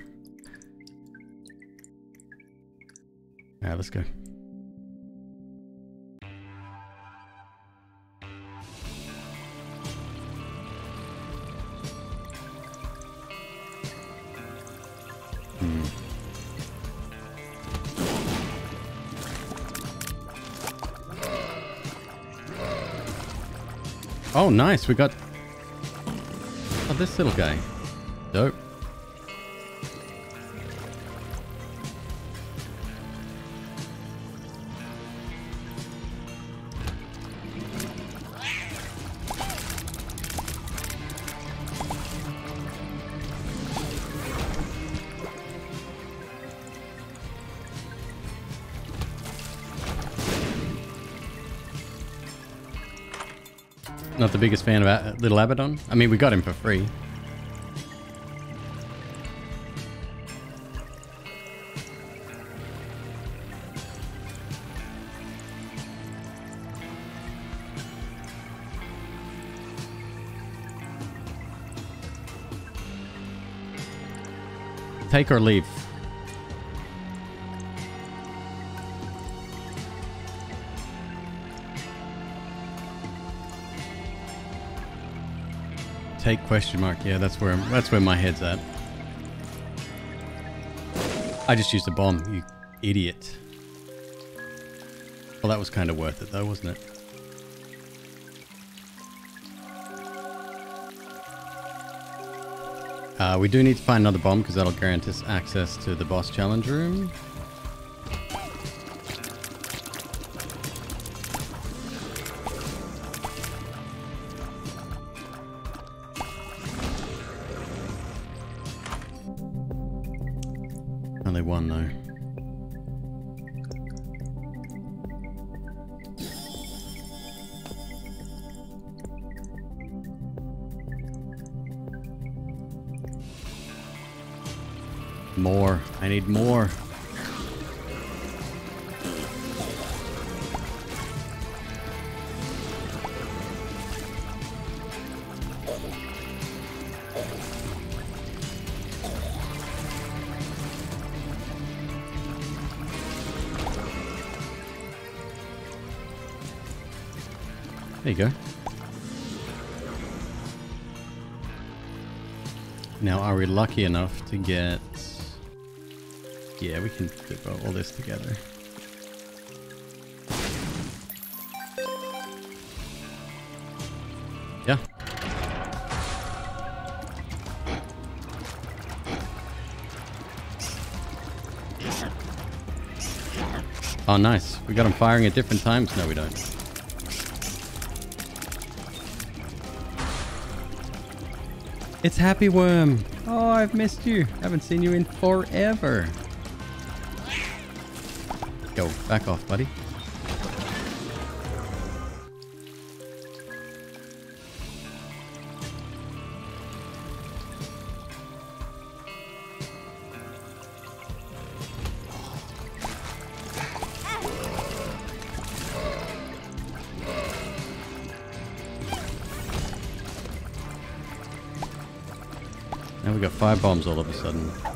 Alright, let's go. Hmm. Oh, nice. We got Oh, this little guy. Dope. The biggest fan of Little Abaddon. I mean, we got him for free. Take or leave. Take question mark. Yeah, that's where that's where my head's at. I just used a bomb, you idiot. Well, that was kind of worth it though, wasn't it? Uh, we do need to find another bomb because that'll grant us access to the boss challenge room. Lucky enough to get... Yeah, we can fit all this together. Yeah. Oh, nice. We got them firing at different times. No, we don't. It's Happy Worm. Oh, I've missed you. I Haven't seen you in forever. Go, back off, buddy. Five bombs all of a sudden.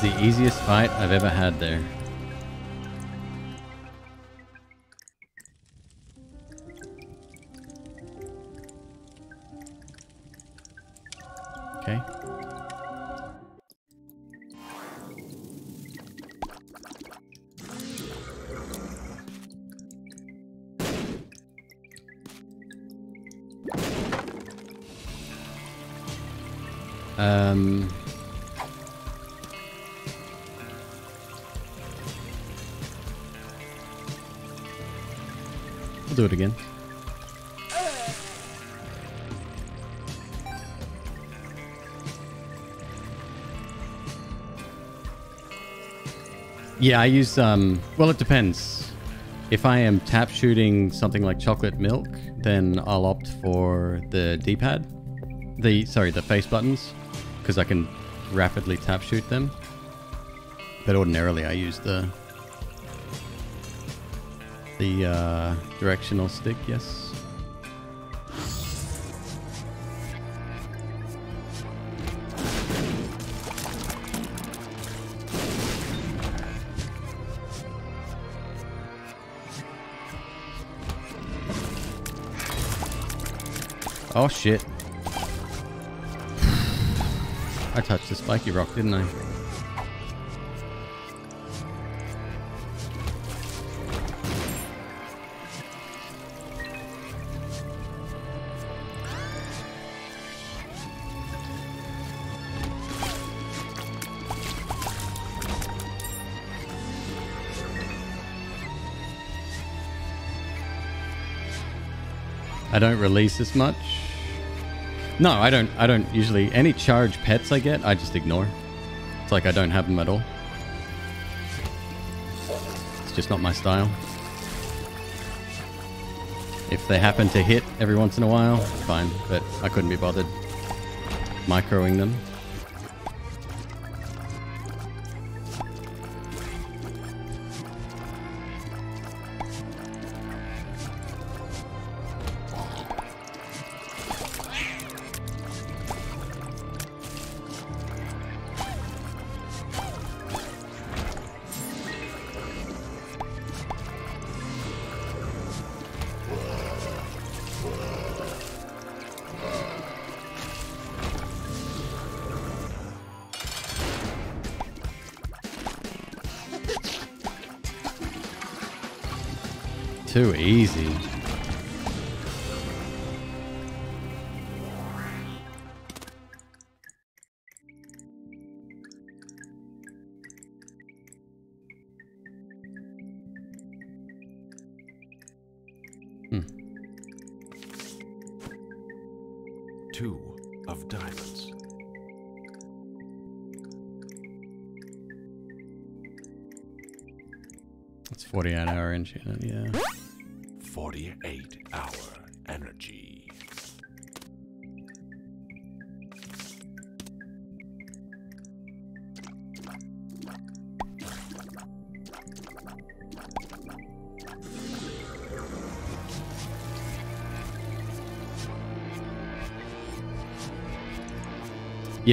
The easiest fight I've ever had there. Yeah, I use um well it depends. If I am tap shooting something like chocolate milk, then I'll opt for the D-pad. The sorry, the face buttons because I can rapidly tap shoot them. But ordinarily I use the the uh, directional stick, yes. Shit. I touched the spiky rock, didn't I? I don't release as much. No, I don't. I don't usually. Any charge pets I get, I just ignore. It's like I don't have them at all. It's just not my style. If they happen to hit every once in a while, fine. But I couldn't be bothered microing them.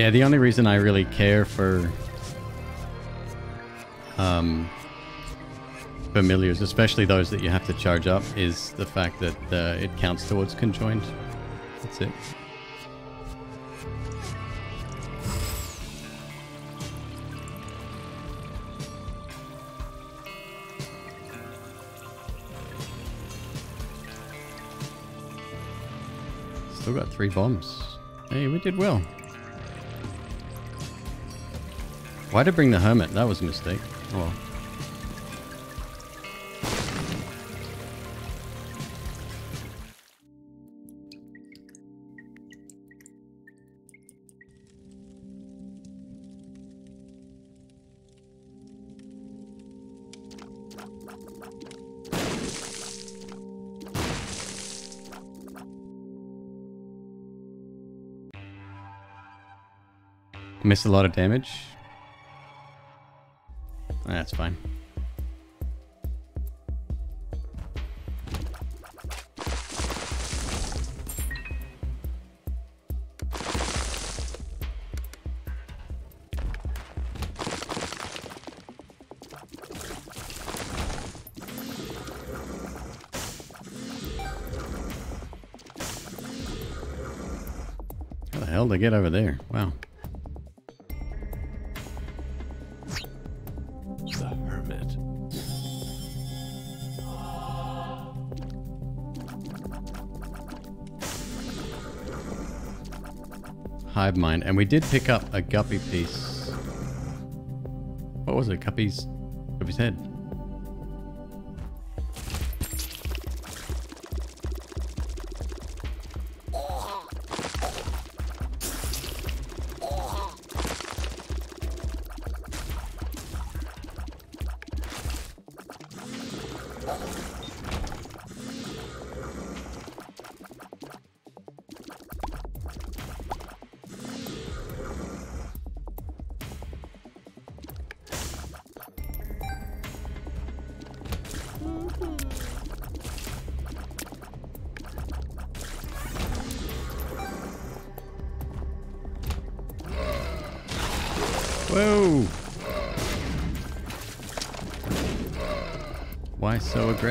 Yeah, the only reason I really care for um, familiars, especially those that you have to charge up, is the fact that uh, it counts towards conjoined. That's it. Still got three bombs. Hey, we did well. Why did I bring the hermit? That was a mistake. Oh well. Missed a lot of damage. That's fine. How the hell did I get over there? Hive mind, and we did pick up a guppy piece. What was it? Guppy's, guppy's head.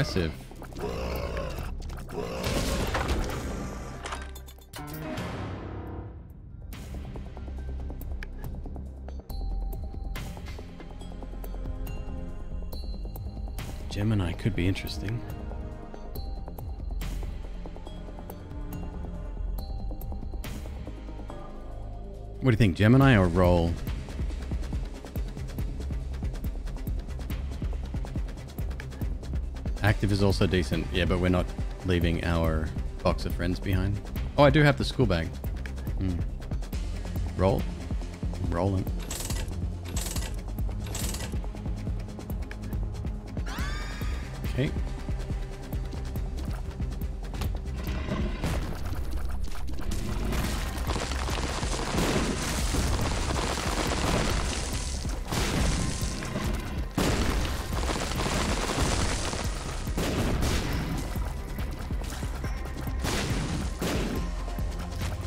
Aggressive? Gemini could be interesting. What do you think, Gemini or Roll? Active is also decent. Yeah, but we're not leaving our box of friends behind. Oh, I do have the school bag. Hmm. Roll. Rolling.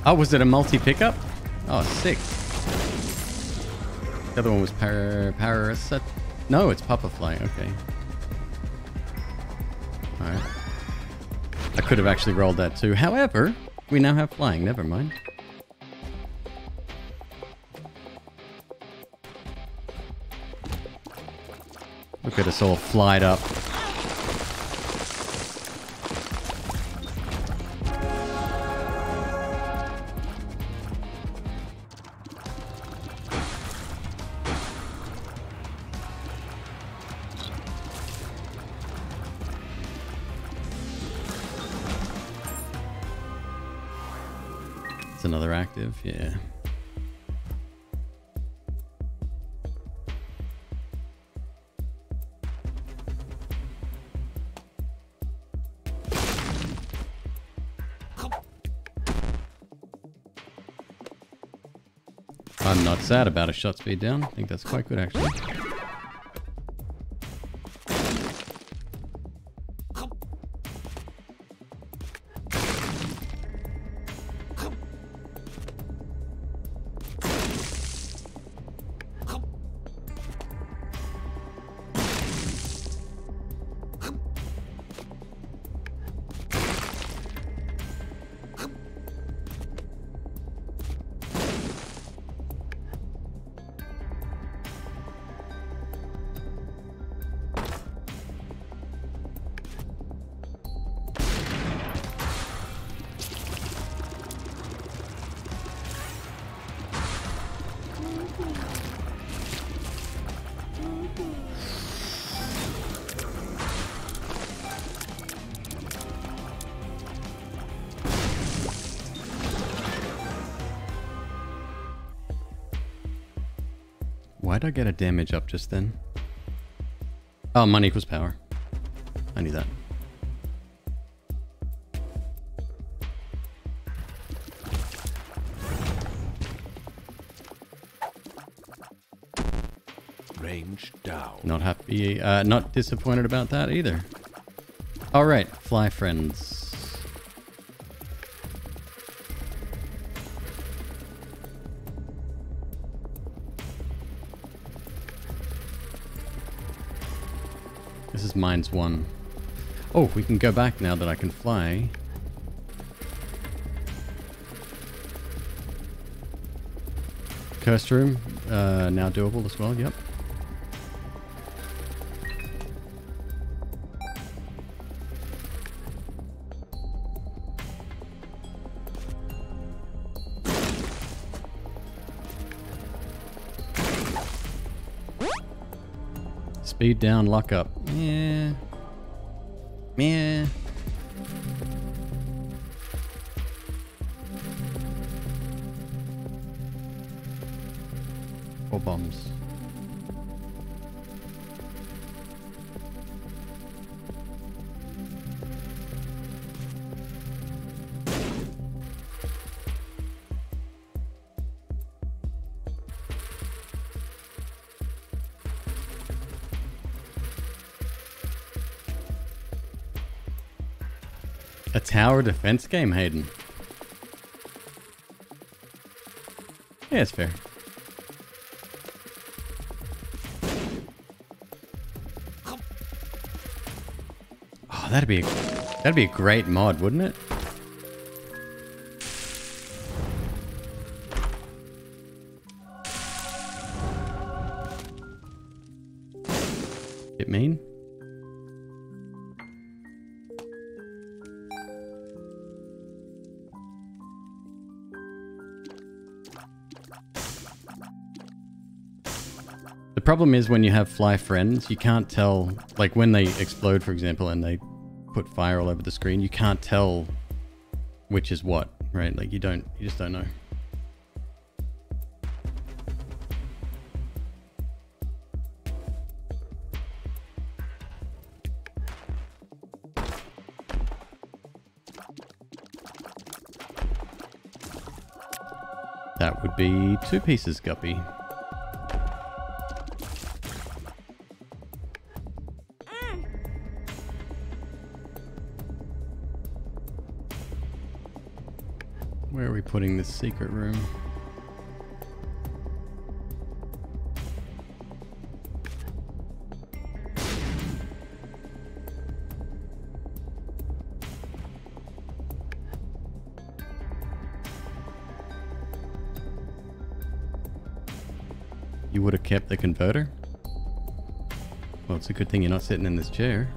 Oh, was it a multi pickup? Oh, sick. The other one was par Paraset. No, it's Papa Fly. Okay. Alright. I could have actually rolled that too. However, we now have flying. Never mind. Look at us all flied up. Sad about a shot speed down. I think that's quite good actually. Get a damage up just then? Oh, money equals power. I knew that. Range down. Not happy, uh, not disappointed about that either. All right, fly friends. Mine's one. Oh, we can go back now that I can fly. Cursed room, uh, now doable as well, yep. Speed down, lock up. Yeah. Defense game, Hayden. Yeah, it's fair. Oh, that'd be a, that'd be a great mod, wouldn't it? Problem is when you have fly friends, you can't tell, like when they explode, for example, and they put fire all over the screen, you can't tell which is what, right? Like you don't, you just don't know. That would be two pieces, Guppy. Secret room? You would have kept the converter? Well, it's a good thing you're not sitting in this chair.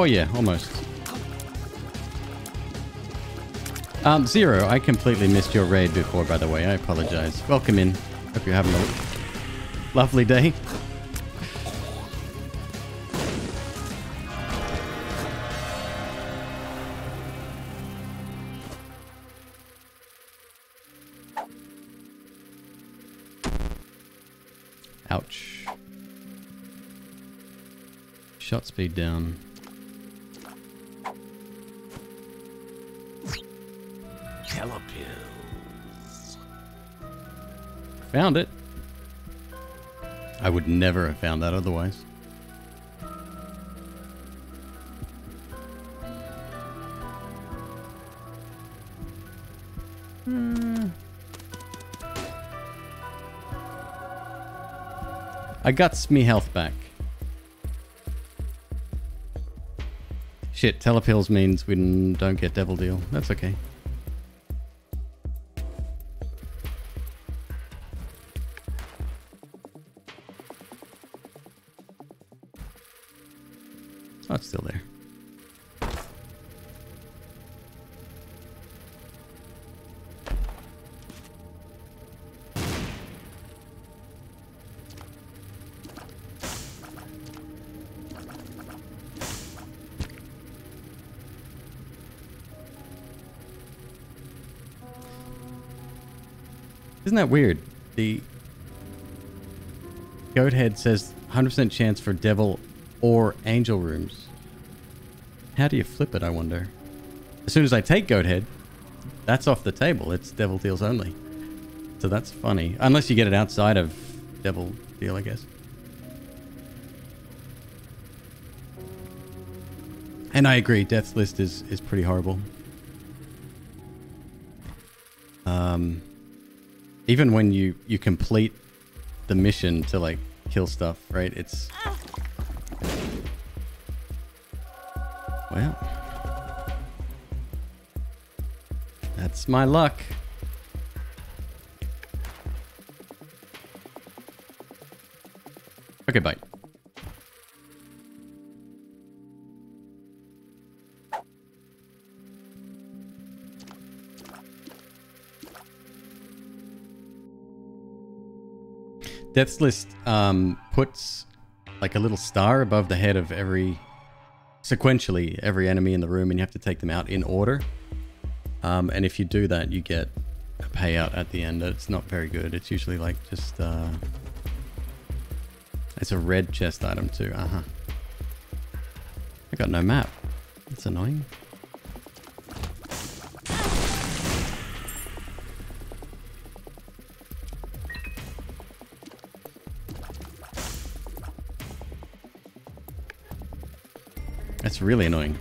Oh yeah, almost. Um, Zero, I completely missed your raid before, by the way. I apologize. Welcome in. Hope you're having a lovely day. Ouch. Shot speed down. Found it. I would never have found that otherwise. Hmm. I got me health back. Shit, telepills means we don't get Devil Deal. That's okay. Isn't that weird? The goat head says 100% chance for devil or angel rooms. How do you flip it, I wonder? As soon as I take goat head, that's off the table. It's devil deals only. So that's funny. Unless you get it outside of devil deal, I guess. And I agree, Death's List is, is pretty horrible. Um, even when you you complete the mission to like kill stuff, right? It's well, that's my luck. Okay, bye. Death's List um, puts like a little star above the head of every, sequentially, every enemy in the room, and you have to take them out in order. Um, and if you do that, you get a payout at the end. It's not very good. It's usually like just, uh, it's a red chest item too. Uh huh. I got no map. That's annoying. That's really annoying.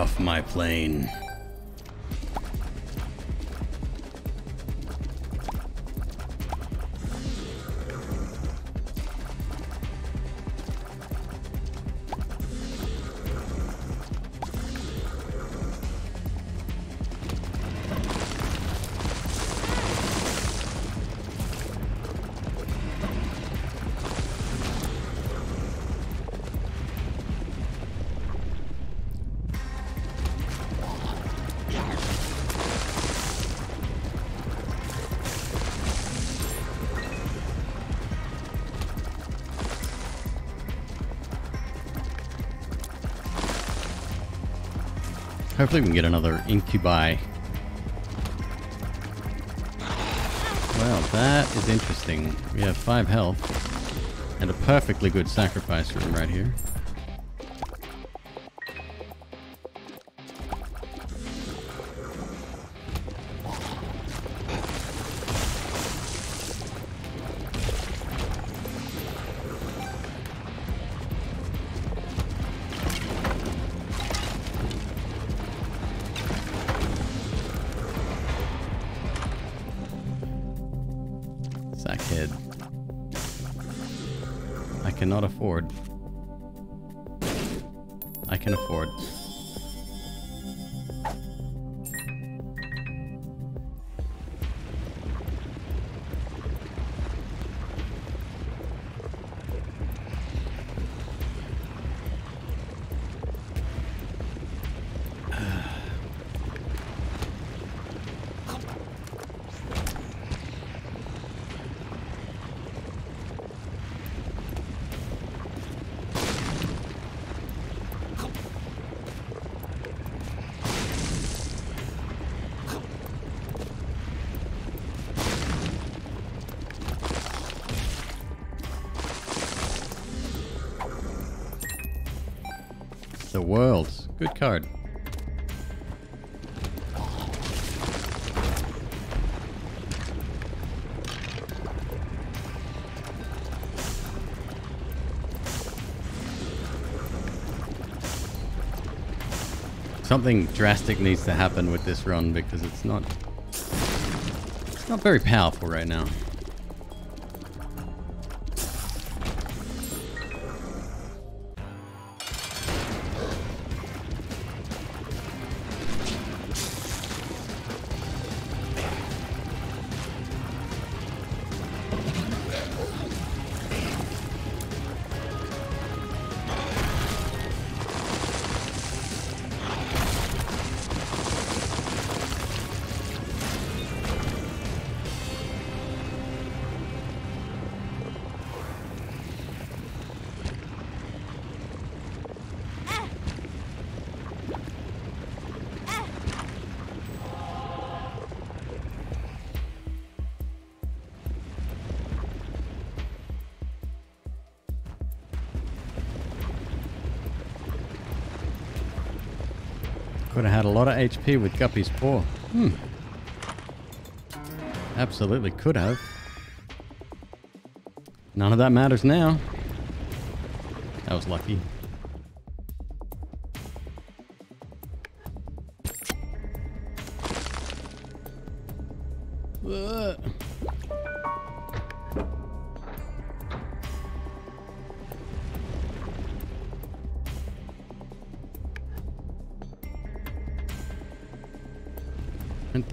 Off my plane. Hopefully we can get another incubi. Well, that is interesting. We have five health and a perfectly good sacrifice room right here. Something drastic needs to happen with this run because it's not it's not very powerful right now. HP with Guppy's paw. Hmm. Absolutely could have. None of that matters now. That was lucky.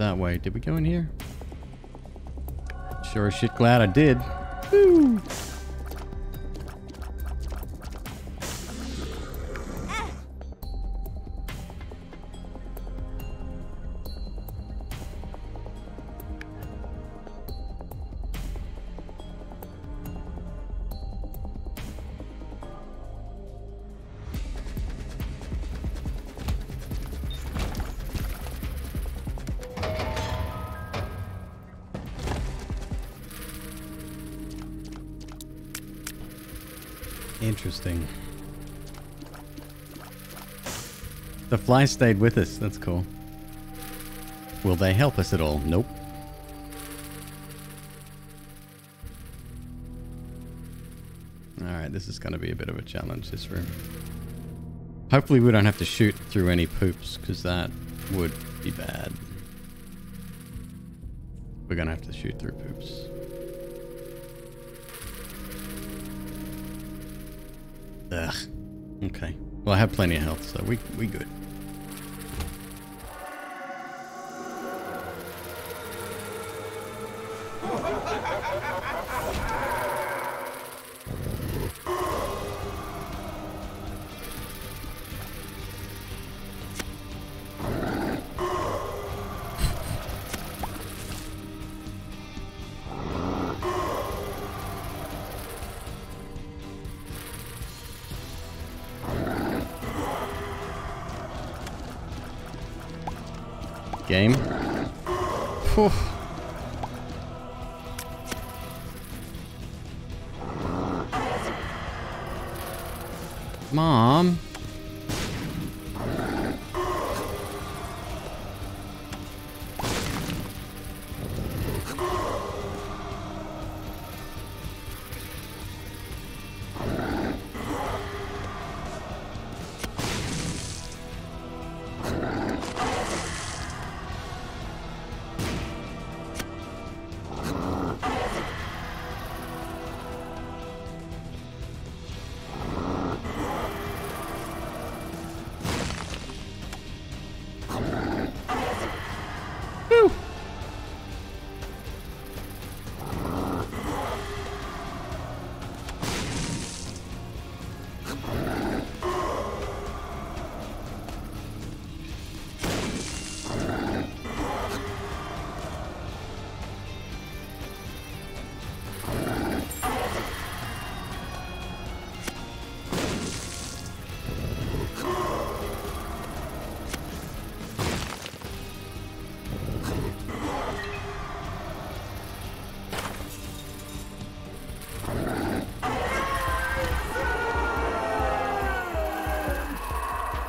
That way. Did we go in here? Sure as shit glad I did. Fly stayed with us. That's cool. Will they help us at all? Nope. Alright, this is going to be a bit of a challenge, this room. Hopefully we don't have to shoot through any poops, because that would be bad. We're going to have to shoot through poops. Ugh. Okay. Well, I have plenty of health, so we we good.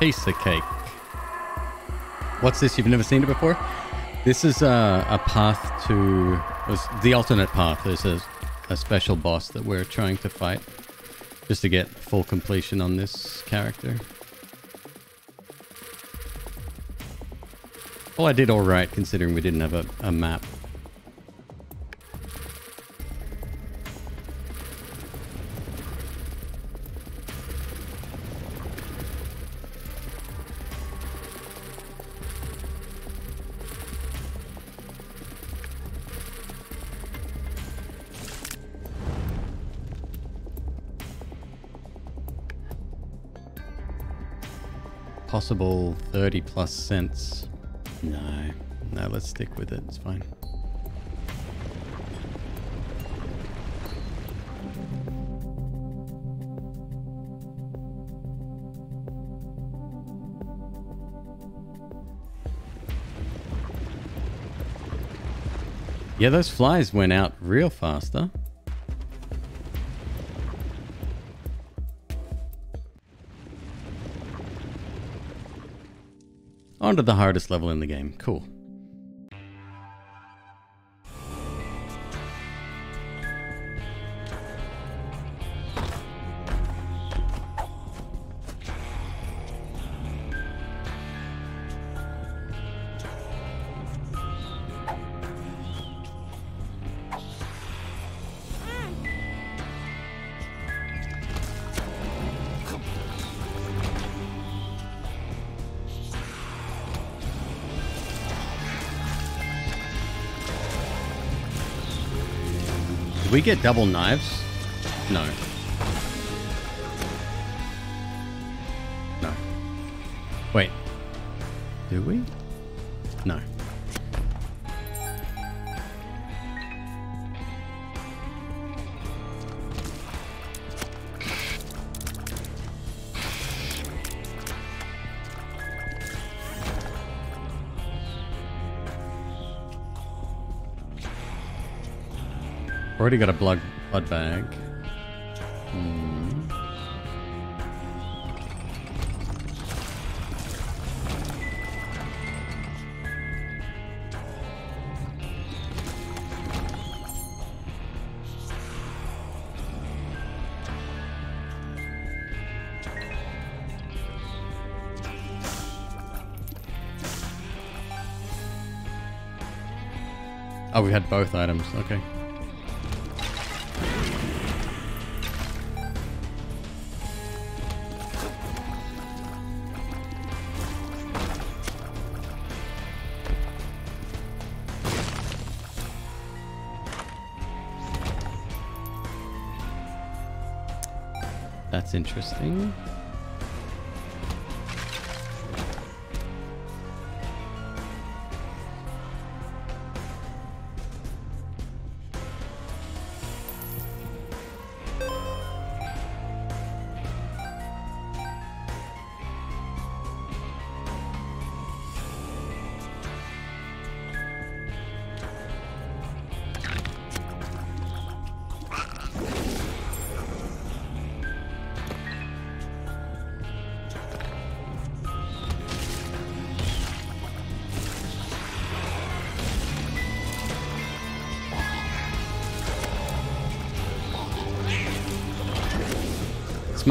Piece of cake. What's this? You've never seen it before? This is a, a path to the alternate path. There's a, a special boss that we're trying to fight just to get full completion on this character. Well, I did all right considering we didn't have a, a map. Possible 30 plus cents. No. No, let's stick with it. It's fine. Yeah, those flies went out real fast, huh? On to the hardest level in the game. Cool. We get double knives? No. No. Wait. Do we? Already got a blood blood bag. Hmm. Oh, we had both items. Okay. Interesting.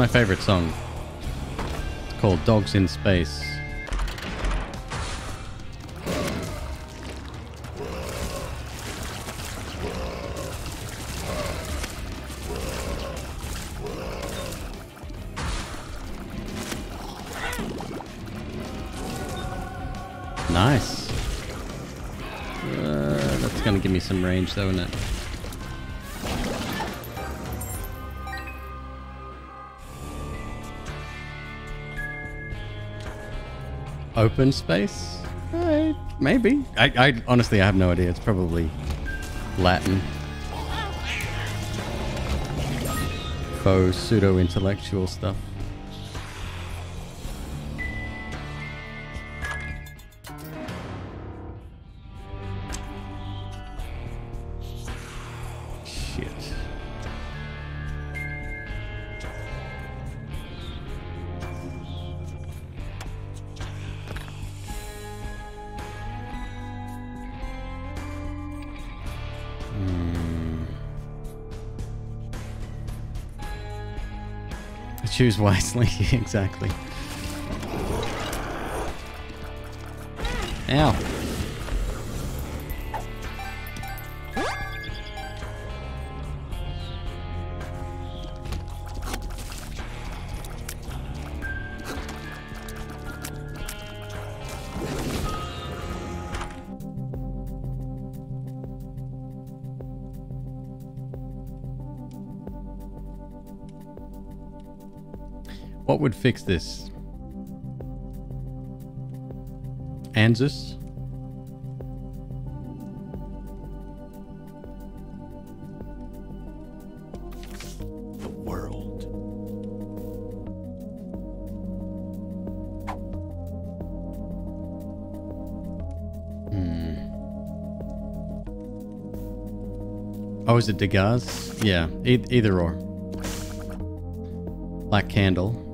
My favorite song. It's called Dogs in Space. Nice. Uh, that's gonna give me some range though, isn't it? Open space? Eh, maybe. I, I honestly I have no idea. It's probably Latin. Faux pseudo intellectual stuff. Choose wisely, exactly. Ow. What would fix this? Ansuz? The world. Hmm. Oh, is it Dagaz? Yeah, e- either or. Black candle.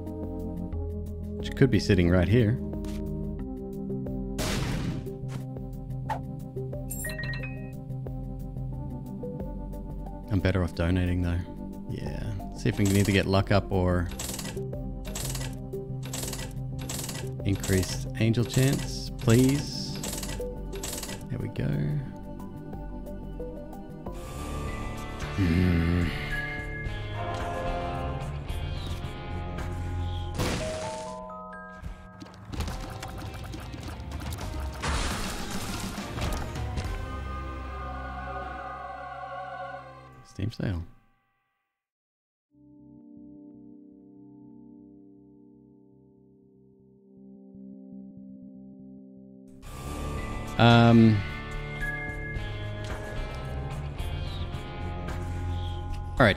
Could be sitting right here. I'm better off donating though. Yeah. See if we can either get luck up or increased angel chance, please. There we go. Steam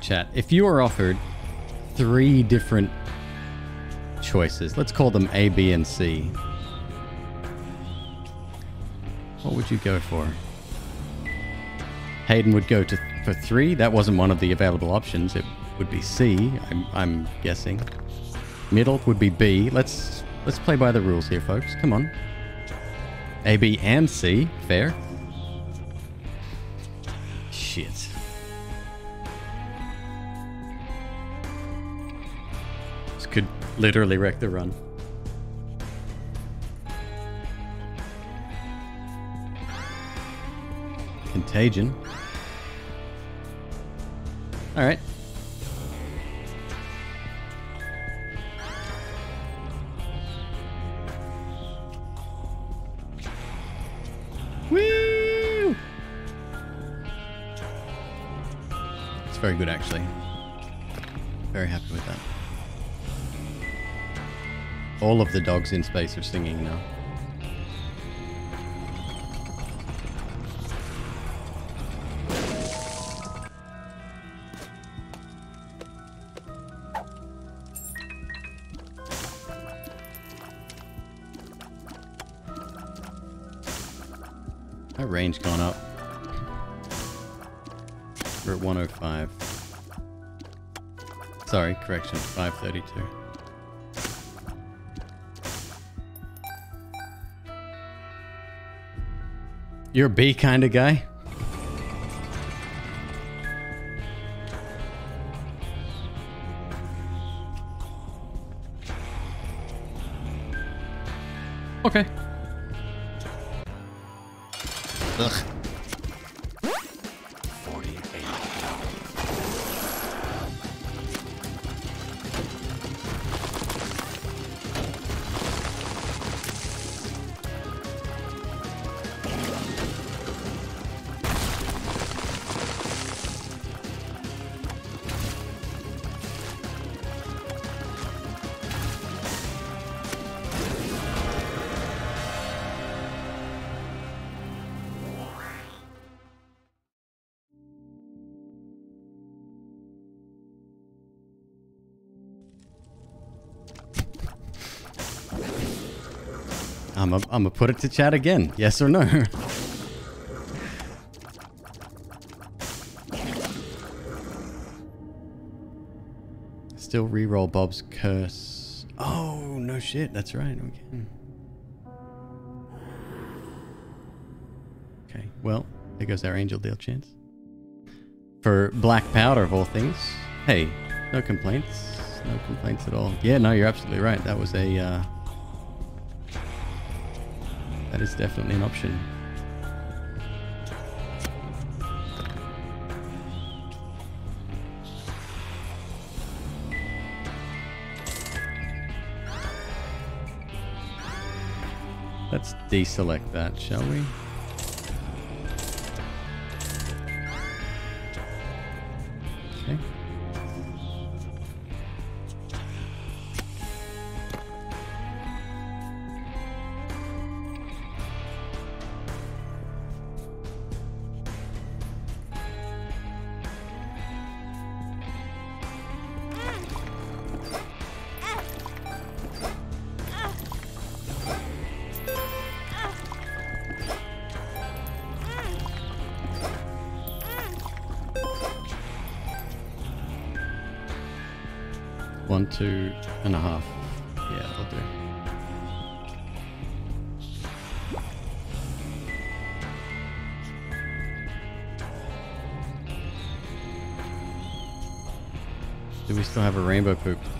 chat. If you are offered three different choices, let's call them A, B, and C. What would you go for? Hayden would go to for three. That wasn't one of the available options. It would be C. I'm, I'm guessing. Middle would be B. Let's let's play by the rules here, folks. Come on. A, B, and C. Fair. Shit. Literally wreck the run. Contagion. All the dogs in space are singing now. That range gone up. We're at 105. Sorry, correction, 532. You're a B kind of guy? I'm gonna put it to chat again. Yes or no? Still reroll Bob's curse. Oh, no shit. That's right. Okay. Okay, well, there goes our angel deal chance. For black powder of all things. Hey, no complaints. No complaints at all. Yeah, no, you're absolutely right. That was a. Uh, that is definitely an option. Let's deselect that, shall we?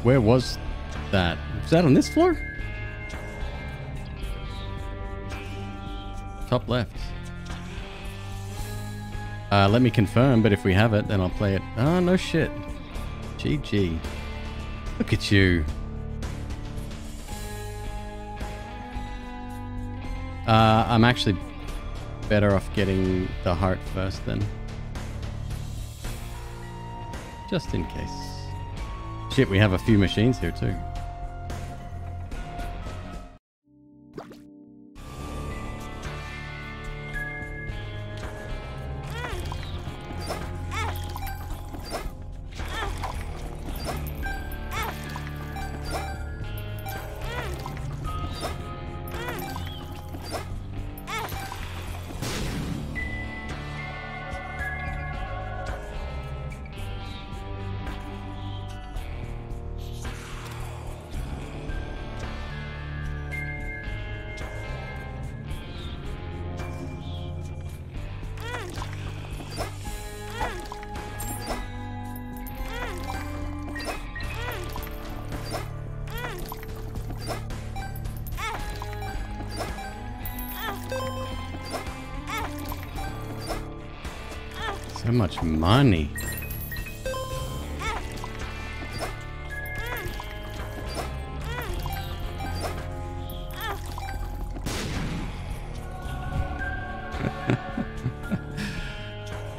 Where was that? Was that on this floor? Top left. Uh, let me confirm, but if we have it, then I'll play it. Oh, no shit. GG. Look at you. Uh, I'm actually better off getting the heart first then. Just in case. Shit, we have a few machines here too. Money.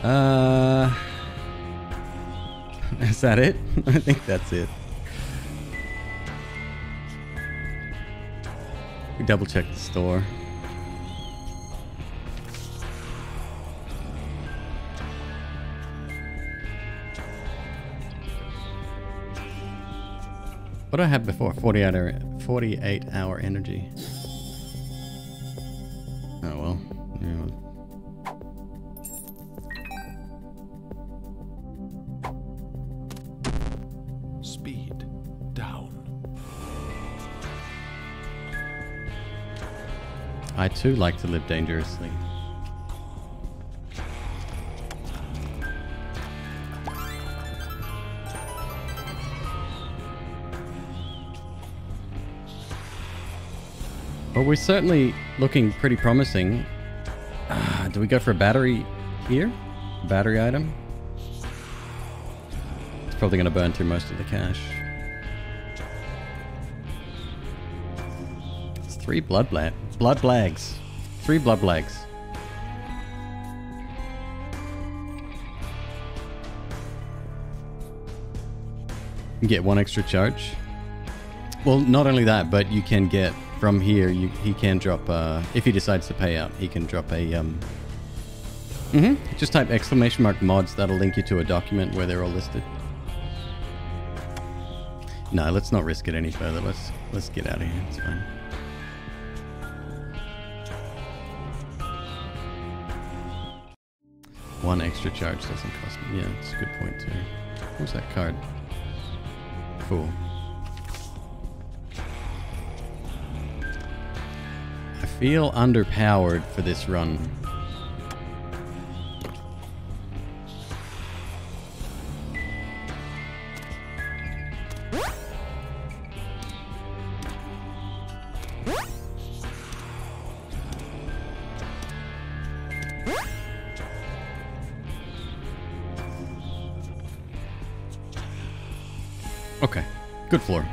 uh, is that it? I think that's it. We double check the store. What did I have before? 48 hour, 48 hour energy. Oh well. Yeah. Speed down. I too like to live dangerously. Well, we're certainly looking pretty promising. Ah, do we go for a battery here? Battery item? It's probably going to burn through most of the cash. It's three blood bla- blood blags. Three blood blags. Get one extra charge. Well, not only that, but you can get from here. You he can drop uh, if he decides to pay out. He can drop a um. hmm Just type exclamation mark mods. That'll link you to a document where they're all listed. No, let's not risk it any further. Let's let's get out of here. It's fine. One extra charge doesn't cost me. Yeah, it's a good point too. Where's that card? Cool. feel underpowered for this run. Okay, good floor.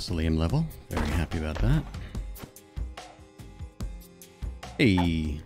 Mausoleum level. Very happy about that. Hey.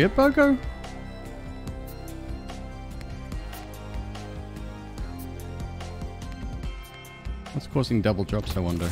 We have Pogo? What's causing double drops, I wonder?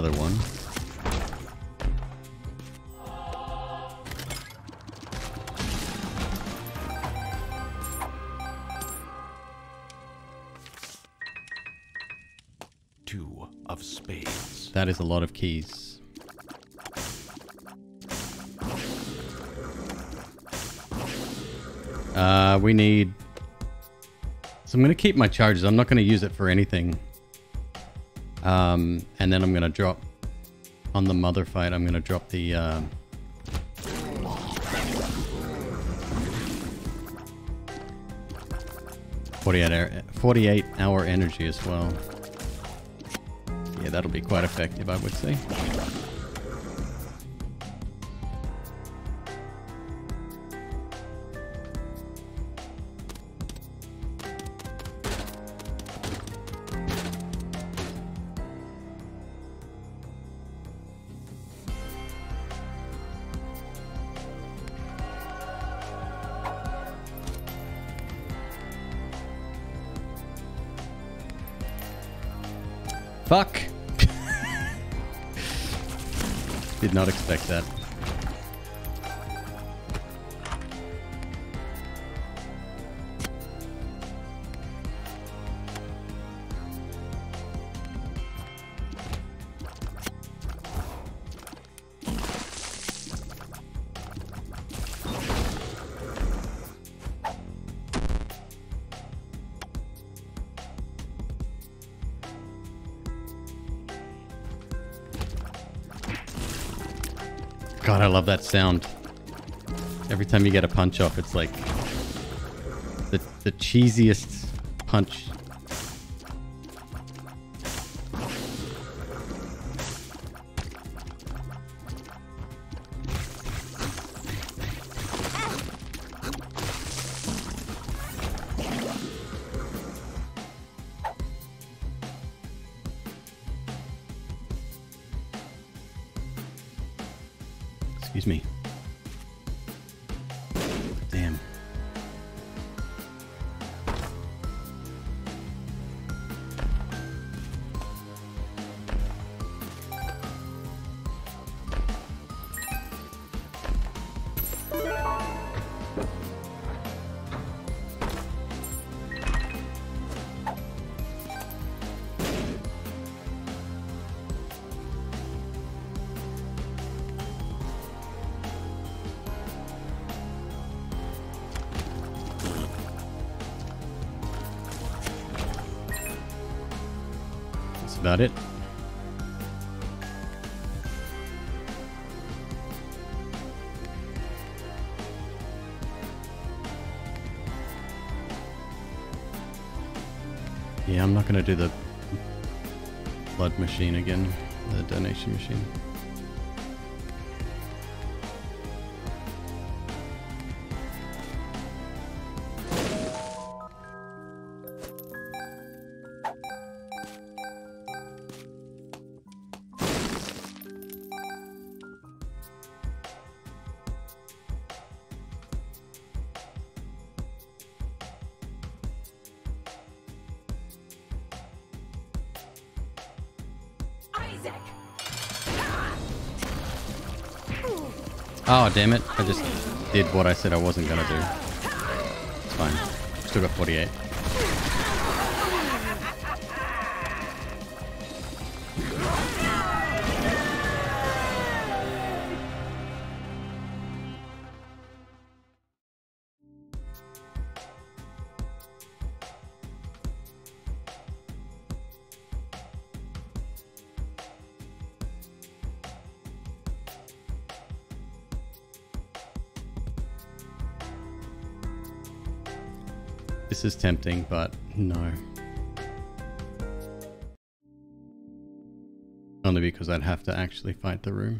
Another one. Two of spades. That is a lot of keys. Uh, we need... So I'm going to keep my charges. I'm not going to use it for anything. Um, and then I'm going to drop... On the mother fight, I'm going to drop the... Uh, Forty-eight hour, 48 hour energy as well. Yeah, that'll be quite effective, I would say. Expect that. That sound. Every time you get a punch off, it's like the the cheesiest punch. Machine again. the donation machine. Damn it. I just did what I said I wasn't going to do. It's fine. Still got 48. Tempting, but no. Only because I'd have to actually fight the room.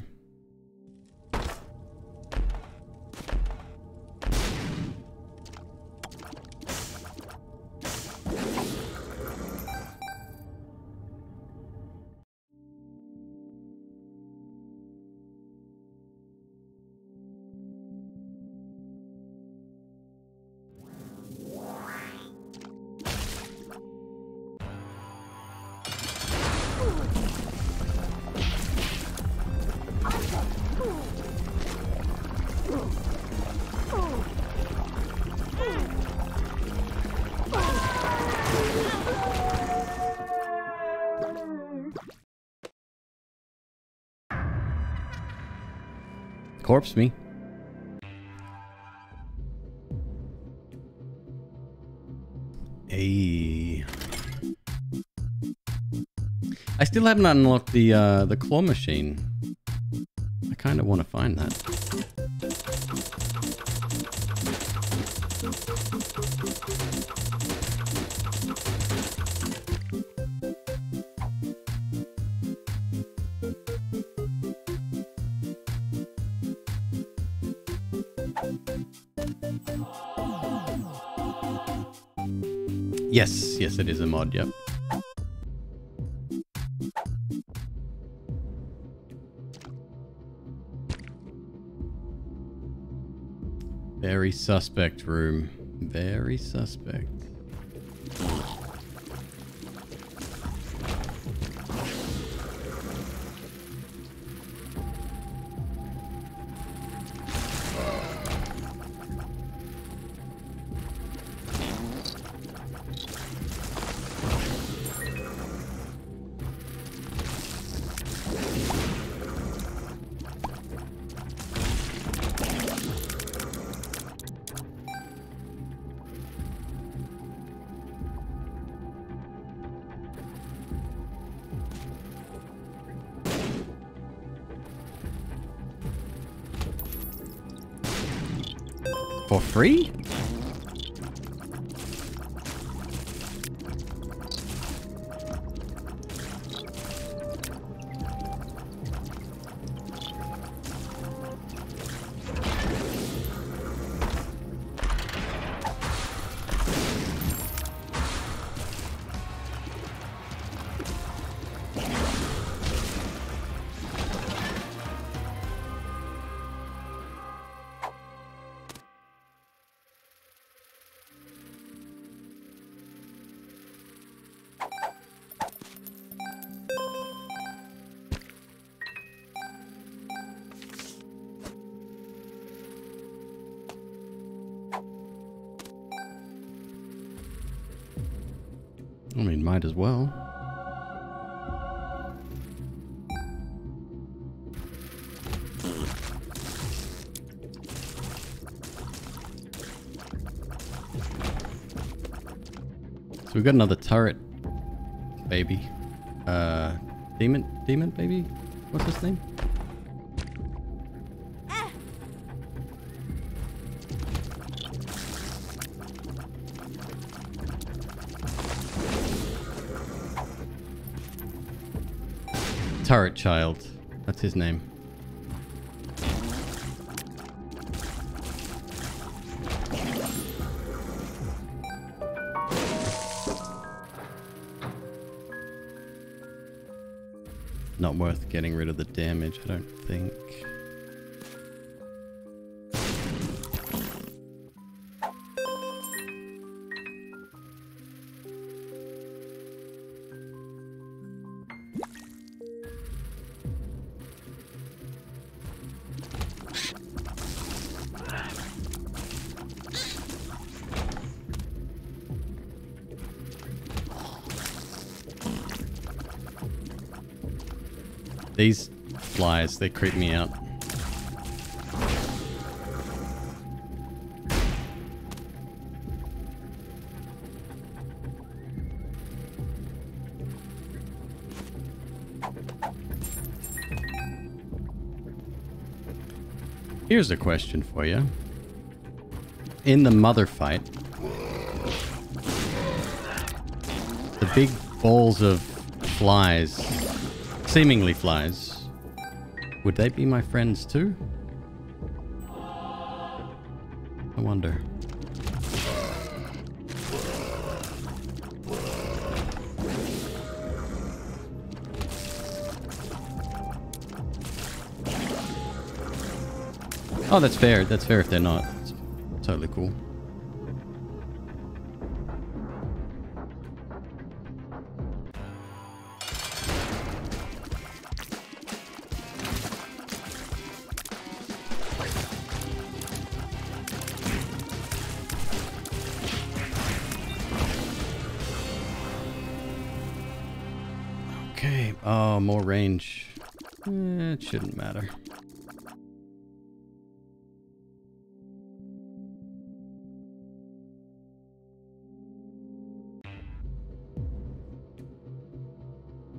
Corpse me. Hey. I still haven't unlocked the uh, the claw machine. I kind of want to find that. Yes, yes, it is a mod. Yep. Very suspect room. Very suspect. We've got another turret, baby. Uh, demon, demon, baby. What's his name? Turret Child. That's his name. Getting rid of the damage, I don't think. They creep me out. Here's a question for you. In the mother fight, the big balls of flies, seemingly flies, would they be my friends too? I wonder. Oh, that's fair. That's fair if they're not. It's totally cool.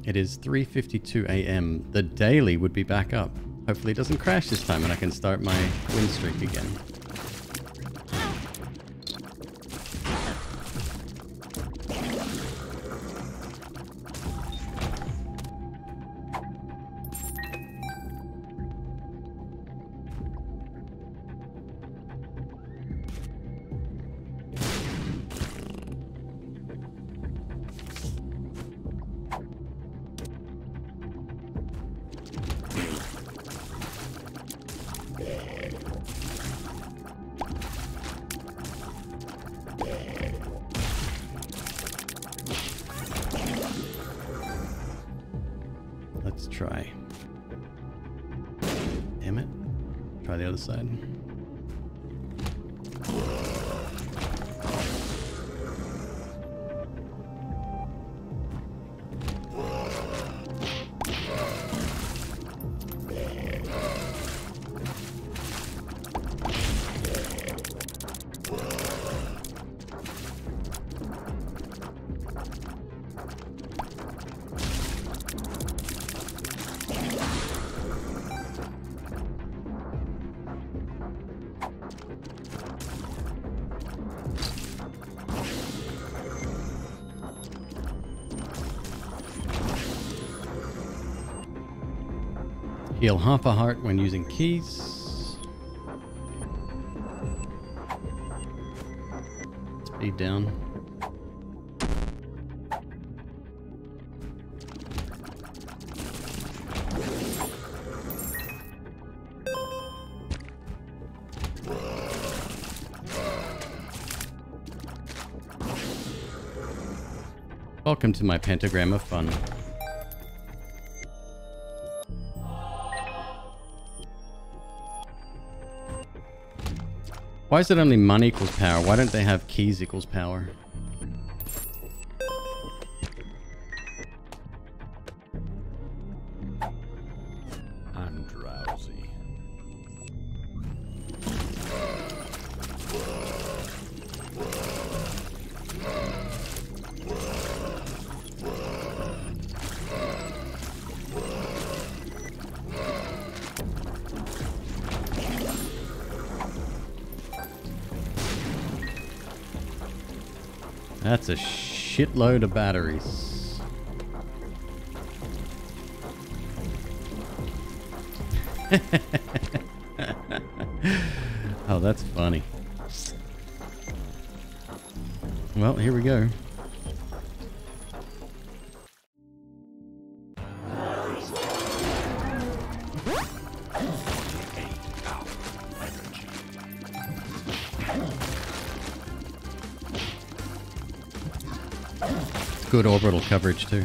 It is 3.52 a.m. The daily would be back up. Hopefully it doesn't crash this time and I can start my win streak again. Half a heart when using keys. Speed down. Welcome to my pentagram of fun. Why is it only money equals power? Why don't they have keys equals power? shitload of batteries. oh, that's funny. Well, here we go. Good orbital coverage too.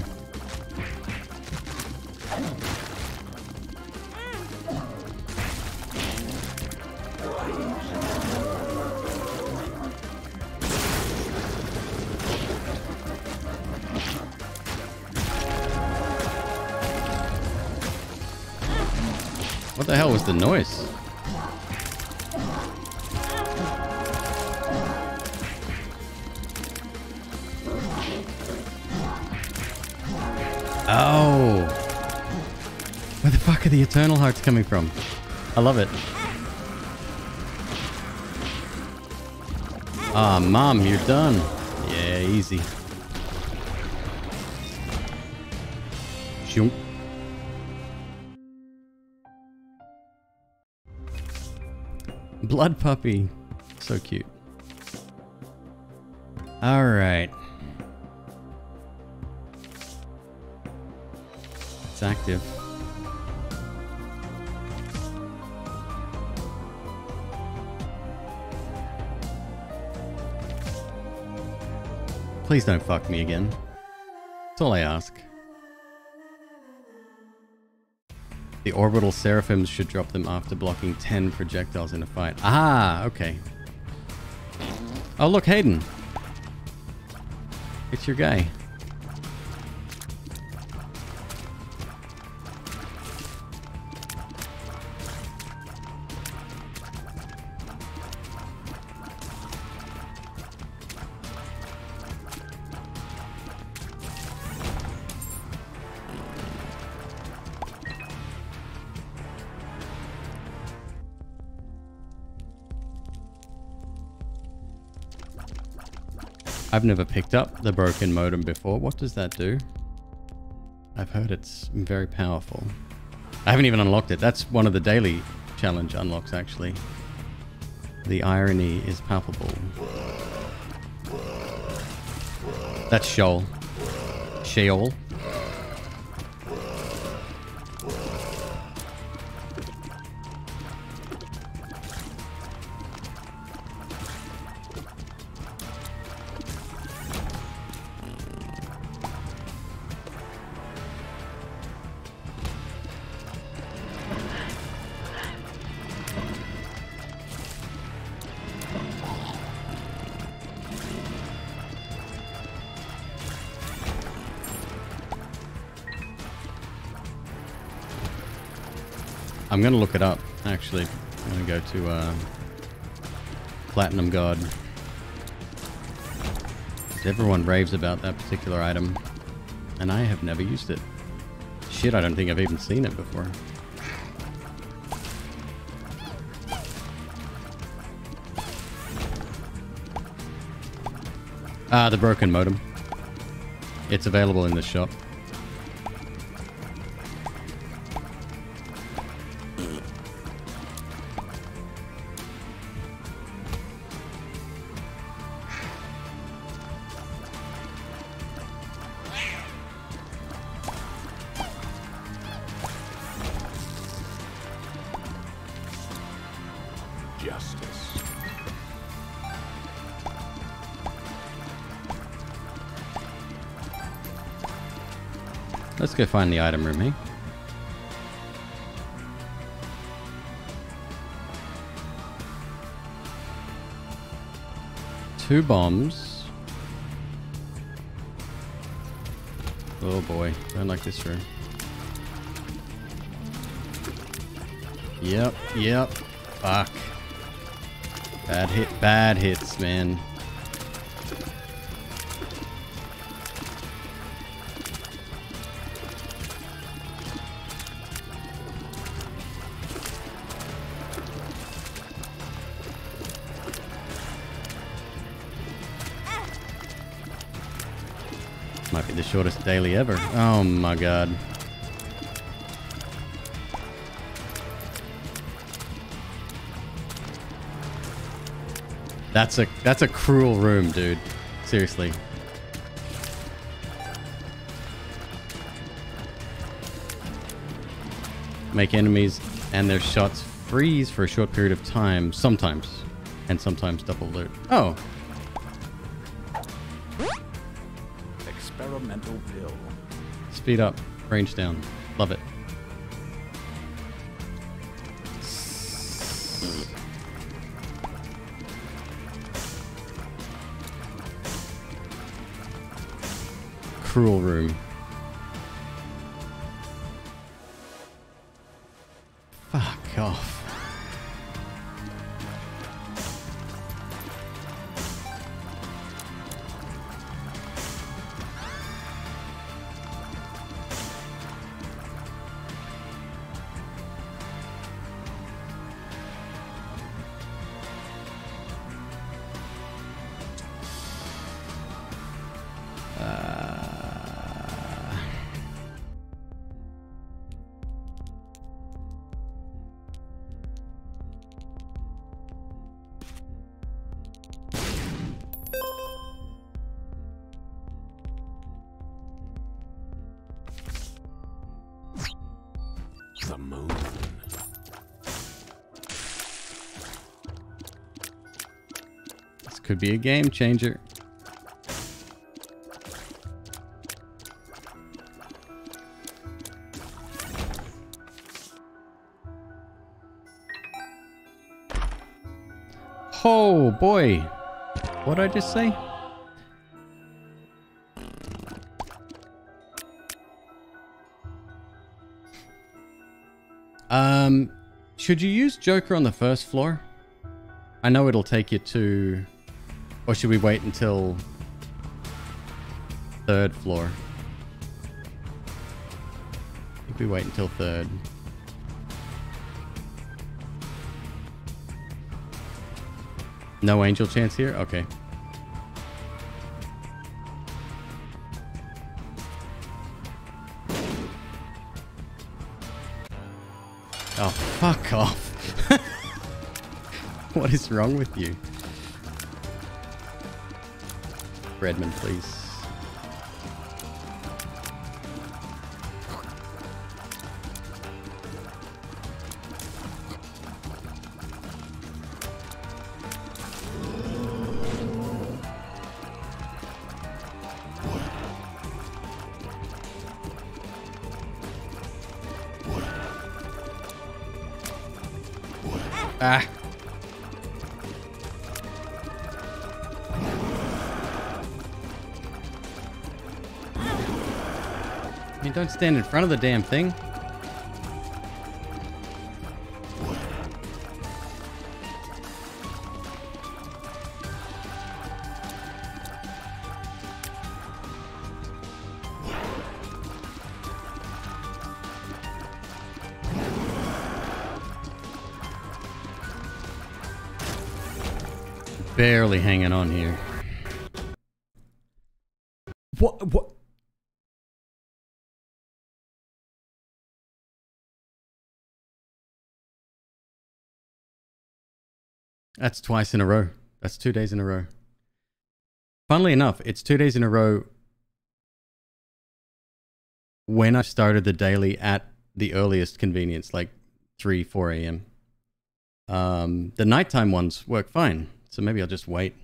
What the hell was the noise? Hearts coming from? I love it. Ah, Mom, you're done. Yeah, easy. Shunk. Blood puppy. So cute. Alright. It's active. Please don't fuck me again. That's all I ask. The orbital seraphims should drop them after blocking 10 projectiles in a fight. Ah, okay. Oh, look, Hayden. It's your guy. I've never picked up the broken modem before. What does that do? I've heard it's very powerful. I haven't even unlocked it. That's one of the daily challenge unlocks, actually. The irony is palpable. That's Sheol. Sheol. I'm gonna look it up, actually. I'm gonna go to uh, Platinum God. Everyone raves about that particular item, and I have never used it. Shit, I don't think I've even seen it before. Ah, the broken modem. It's available in the shop. Go find the item room, eh? Two bombs. Oh boy, don't like this room. Yep, yep. Fuck. Bad hit, bad hits, man. daily ever. Oh my god. That's a that's a cruel room, dude. Seriously. Make enemies and their shots freeze for a short period of time, sometimes. And sometimes double alert. Oh, speed up, range down. Love it. Cruel room. Be a game changer. Oh boy. What did I just say? Um, should you use Joker on the first floor? I know it'll take you to... Or should we wait until... Third floor? I think we wait until third. No angel chance here? Okay. Oh, fuck off. what is wrong with you? Redmond, please. Stand in front of the damn thing. Barely hanging on here. That's twice in a row. That's two days in a row. Funnily enough, it's two days in a row when I started the daily at the earliest convenience, like 3, 4 a.m. Um, the nighttime ones work fine, so maybe I'll just wait.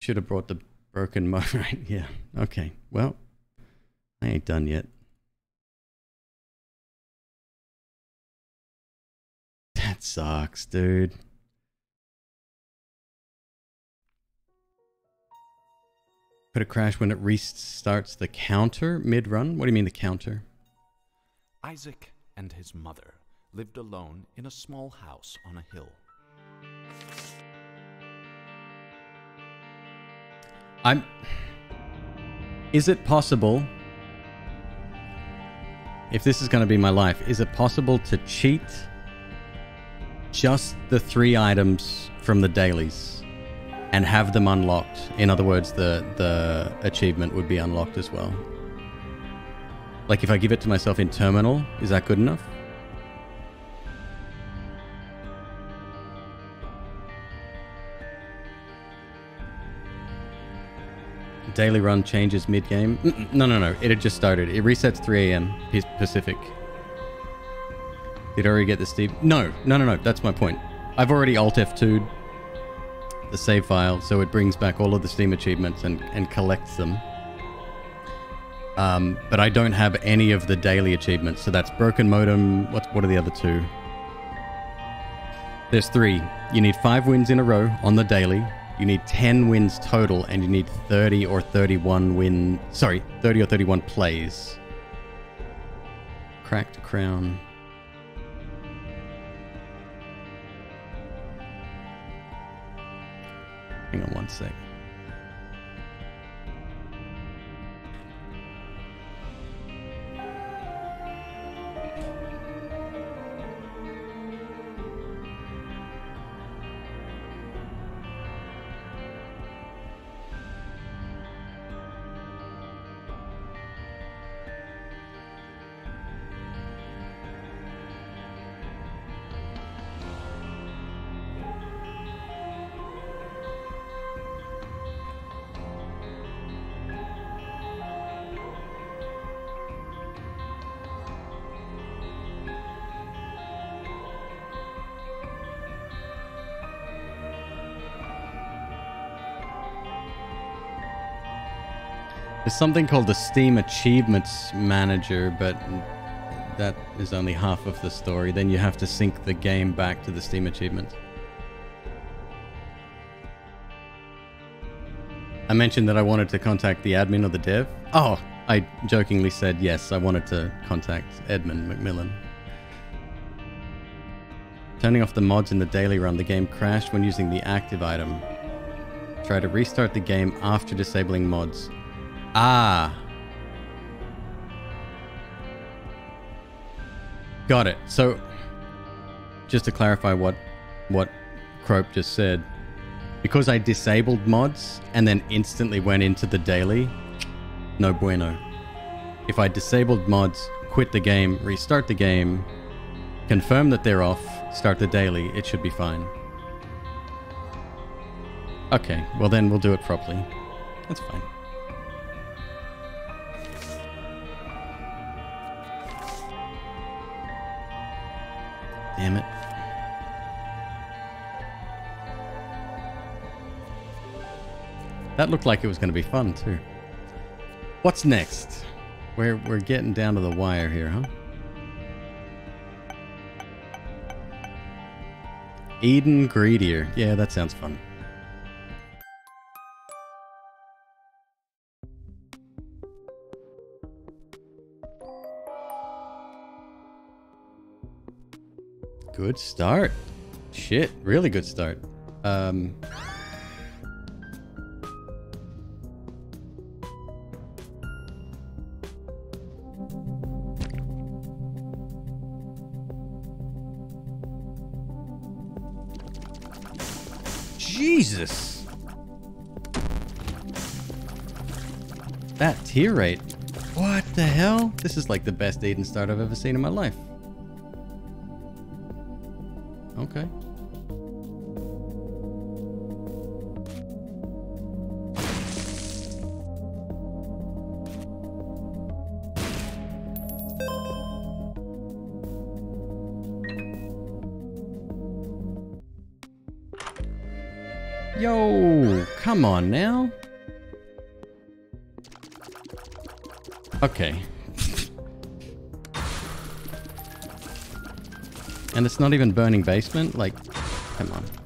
Should have brought the broken mo right. Yeah. Okay. Well, I ain't done yet. That sucks, dude. Could it crash when it restarts the counter mid run? What do you mean the counter? Isaac and his mother lived alone in a small house on a hill. I'm. Is it possible? If this is going to be my life, is it possible to cheat just the three items from the dailies and have them unlocked. In other words, the the achievement would be unlocked as well. Like if I give it to myself in terminal, is that good enough? Daily run changes mid game. No, no, no. It had just started. It resets 3 a.m. Pacific. Did I already get the Steve? No, no, no, no. That's my point. I've already Alt F2'd the save file, so it brings back all of the Steam achievements and, and collects them. Um, but I don't have any of the daily achievements. So that's Broken Modem. What, what are the other two? There's three. You need five wins in a row on the daily. You need 10 wins total, and you need 30 or 31 win. Sorry, 30 or 31 plays. Cracked Crown. Hang on one sec. There's something called the Steam Achievements Manager, but that is only half of the story. Then you have to sync the game back to the Steam Achievements. I mentioned that I wanted to contact the admin or the dev. Oh, I jokingly said yes, I wanted to contact Edmund McMillen. Turning off the mods in the daily run, the game crashed when using the active item. Try to restart the game after disabling mods. Ah. Got it. So, just to clarify what what Crope just said, because I disabled mods and then instantly went into the daily, no bueno. If I disabled mods, quit the game, restart the game, confirm that they're off, start the daily, it should be fine. Okay, well then we'll do it properly. That's fine. Damn it. That looked like it was going to be fun too. What's next? We're we're getting down to the wire here, huh? Eden Greedier. Yeah, that sounds fun. Good start. Shit, really good start. Um Jesus. That tear rate. What the hell? This is like the best Eden start I've ever seen in my life. Okay. Yo, come on now. Okay. And it's not even burning basement? Like, come on.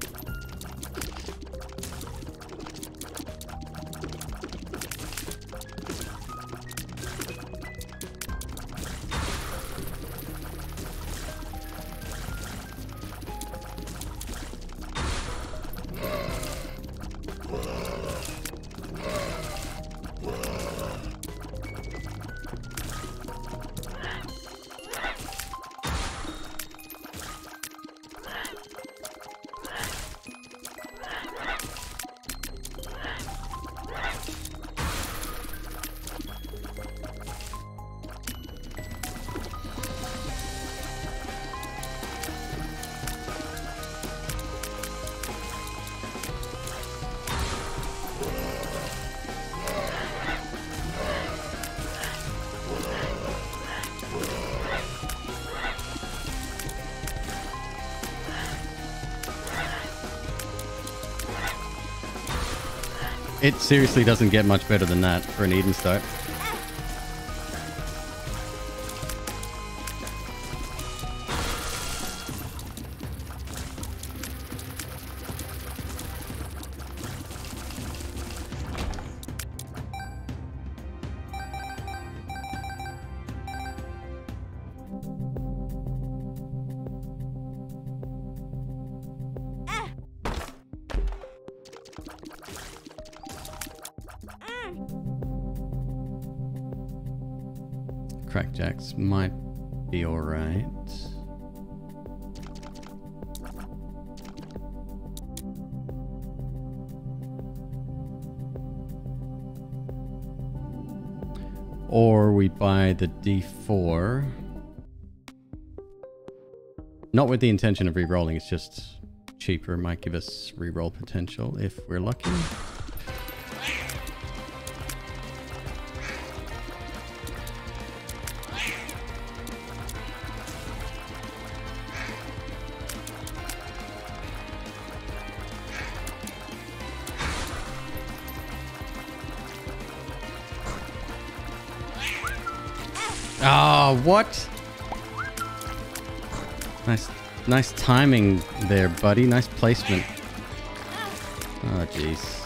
Seriously doesn't get much better than that for an Eden start. The D4. Not with the intention of re-rolling, it's just cheaper. Might give us re-roll potential if we're lucky. What? Nice, nice timing there, buddy. Nice placement. Oh, jeez.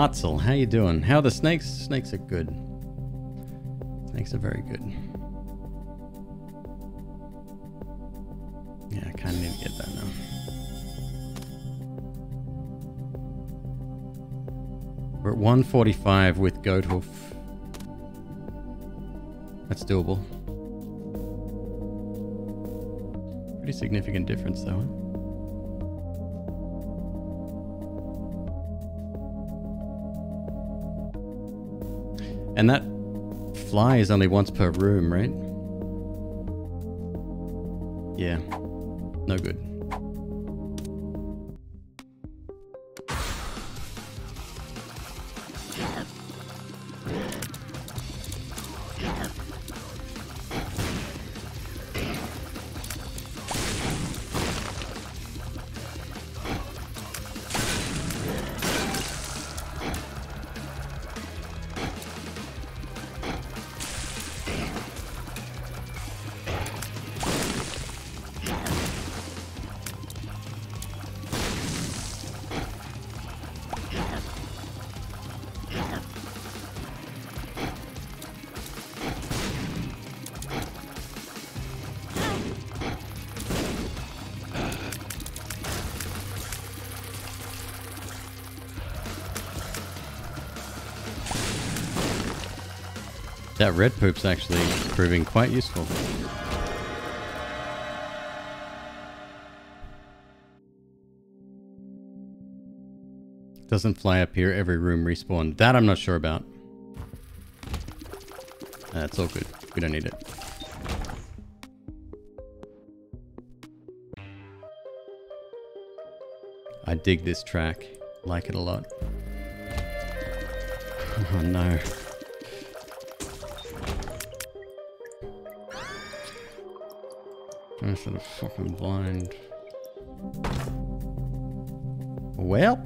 Matzel, how you doing? How are the snakes? Snakes are good. Snakes are very good. Yeah, I kind of need to get that now. We're at 145 with Goat Hoof. That's doable. Pretty significant difference though. And that fly is only once per room, right? Yeah. No good. That red poop's actually proving quite useful. Doesn't fly up here every room respawn. That I'm not sure about. That's all good. We don't need it. I dig this track. Like it a lot. Oh no. I'm sort of fucking blind. Well,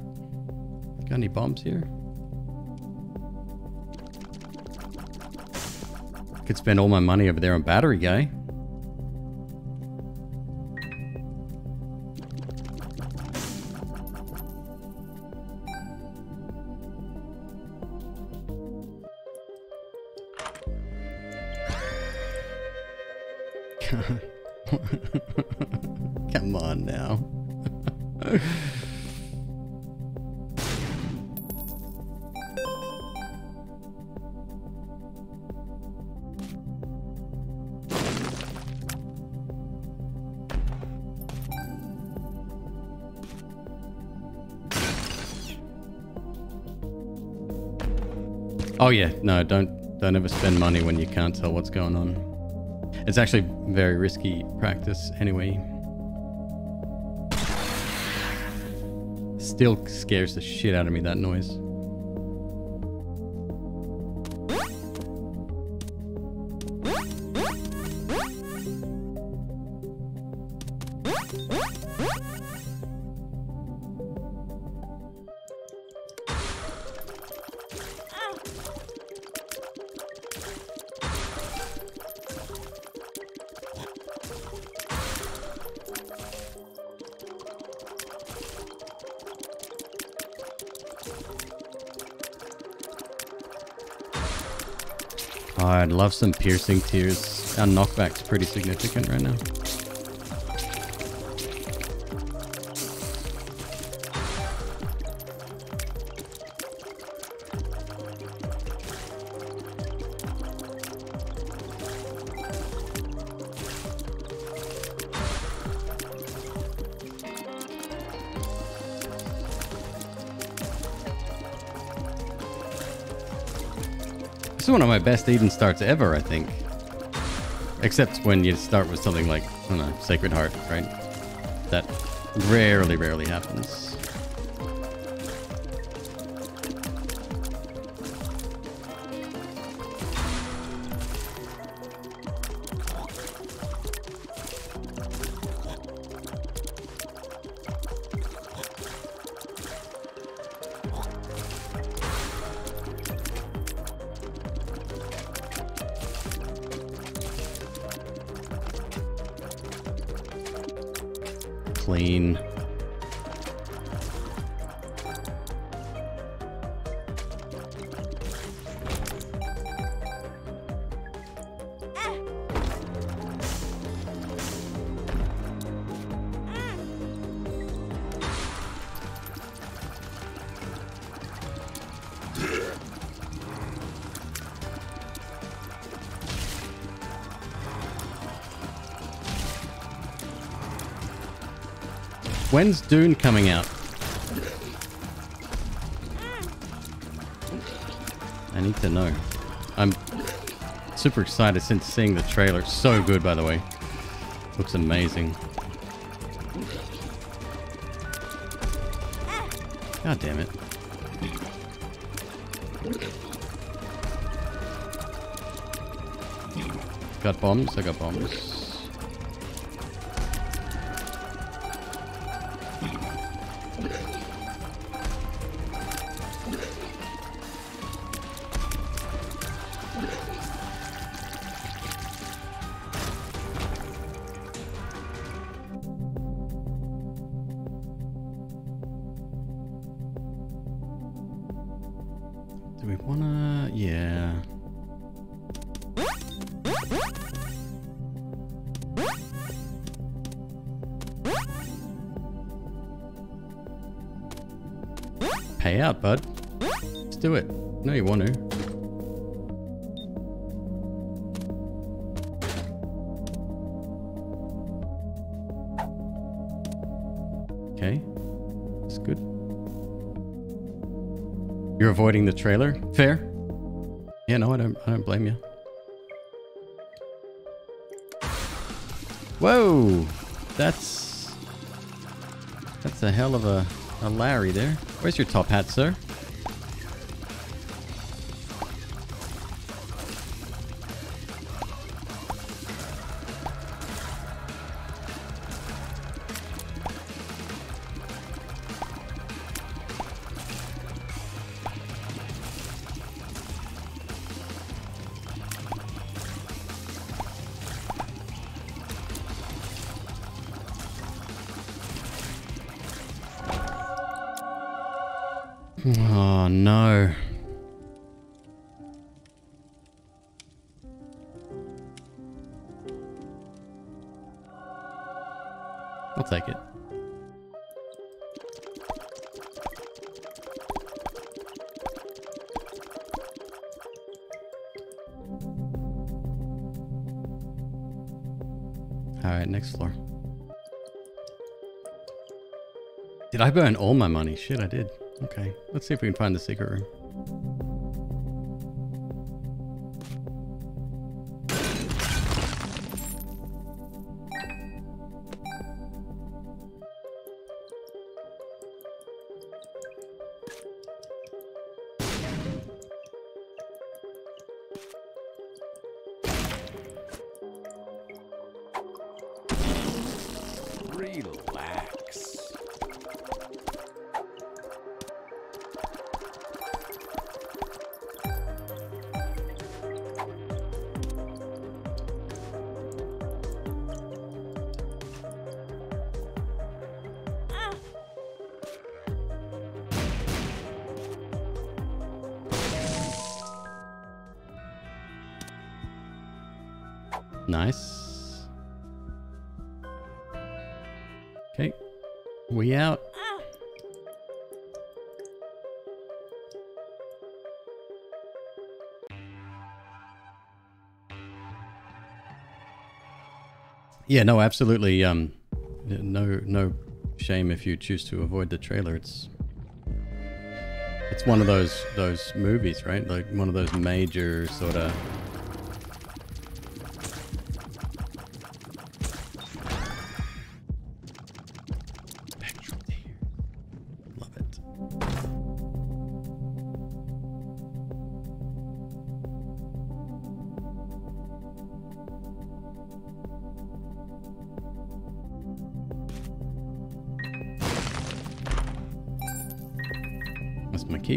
got any bombs here? Could spend all my money over there on battery guy. Oh yeah, no, don't Don't ever spend money when you can't tell what's going on. It's actually very risky practice anyway. Still scares the shit out of me, that noise. Love some piercing tears. Our knockback's pretty significant right now. One of my best Eden starts ever, I think. Except when you start with something like, I don't know, Sacred Heart, right? That rarely, rarely happens. Dune coming out? I need to know. I'm super excited since seeing the trailer. So good, by the way. Looks amazing. God damn it. Got bombs? I got bombs. Trailer? Fair. Yeah, no, I don't I don't blame you. Whoa! That's that's a hell of a, a Larry there. Where's your top hat, sir? Oh no. I'll take it. Alright, next floor. Did I burn all my money? Shit, I did. Okay, let's see if we can find the secret room. Yeah, no, absolutely. Um, no, no shame if you choose to avoid the trailer. It's, it's one of those those movies, right? Like one of those major sort of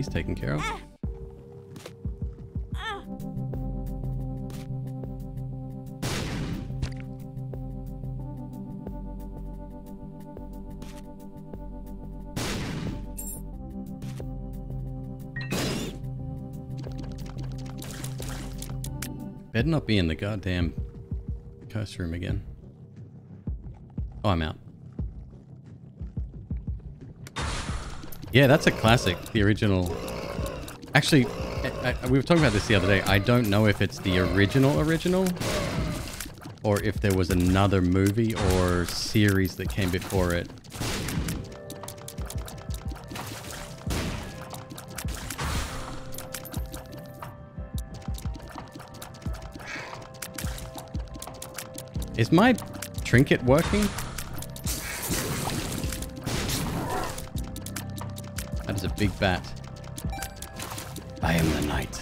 Keys taken care of. Better not be in the goddamn coast room again. Oh, I'm out. Yeah, that's a classic. The original. Actually, I, I, we were talking about this the other day. I don't know if it's the original original or if there was another movie or series that came before it. Is my trinket working? Big bat. I am the knight.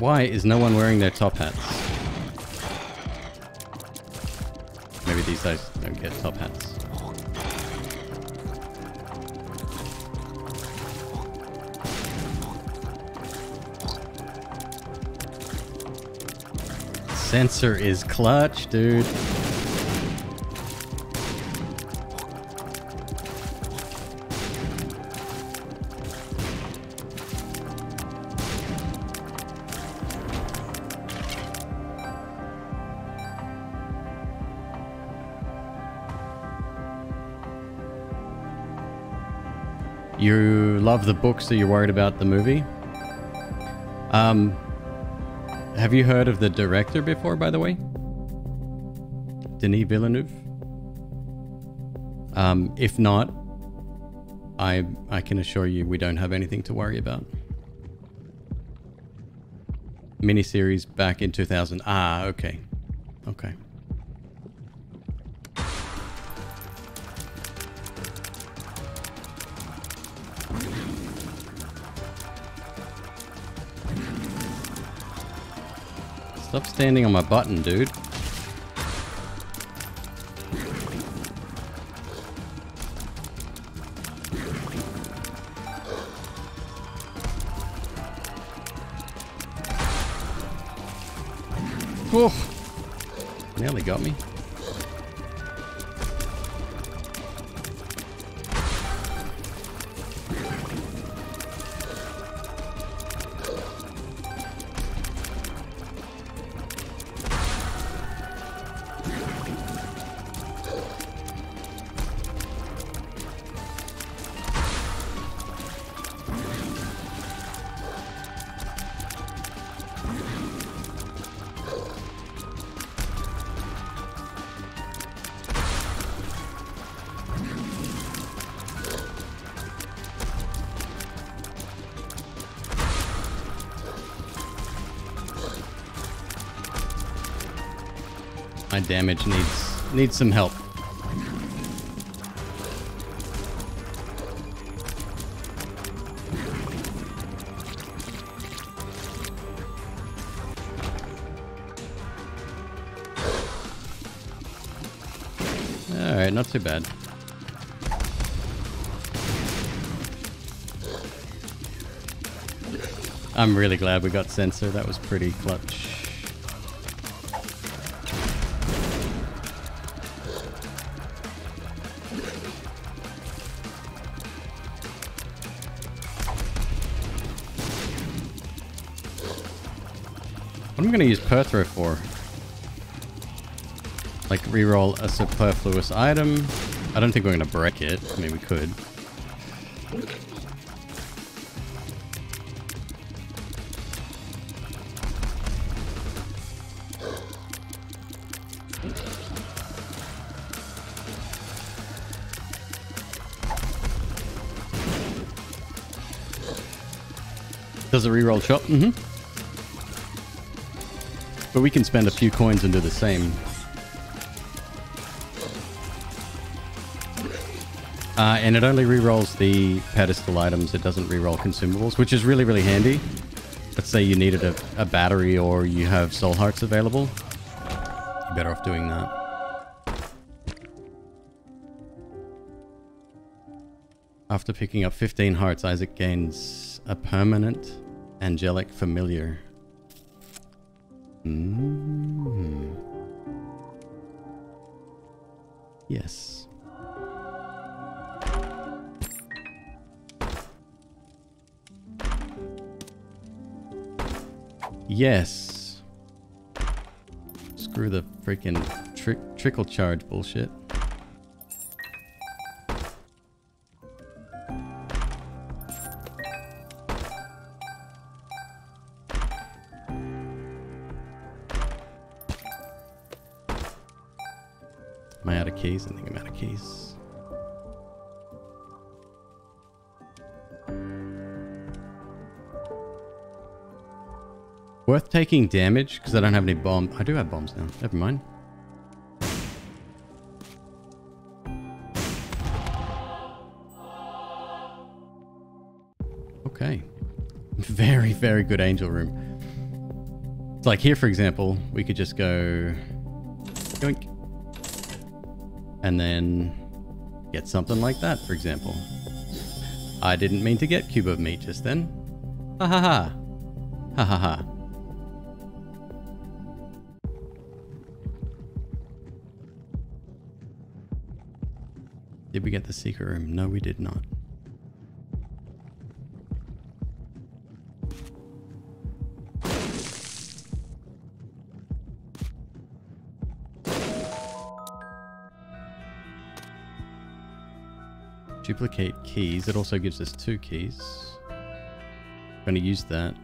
Why is no one wearing their top hats? Maybe these guys don't get top hats. Censer is clutch, dude. You love the book, so you're worried about the movie? Um, have you heard of the director before, by the way? Denis Villeneuve? Um, if not, I I can assure you we don't have anything to worry about. Miniseries back in 2000. Ah, okay. Okay. Standing on my button, dude. damage needs needs some help. Alright, not too bad. I'm really glad we got censer, that was pretty clutch. Going to use Perthro for? Like reroll a superfluous item. I don't think we're to break it. I mean, we could. Does a reroll shot? Mm-hmm. But we can spend a few coins and do the same. Uh, and it only rerolls the pedestal items. It doesn't reroll consumables, which is really, really handy. Let's say you needed a, a battery or you have soul hearts available. You're better off doing that. After picking up 15 hearts, Isaac gains a permanent angelic familiar. Yes. Screw the freaking tri trickle charge bullshit. Worth taking damage because I don't have any bomb. I do have bombs now. Never mind. Okay. Very, very good angel room. It's like here, for example, we could just go... Yoink. And then get something like that, for example. I didn't mean to get cube of meat just then. Ha ha ha. Ha ha ha. Get the secret room? No, we did not. Duplicate keys. It also gives us two keys. I'm going to use that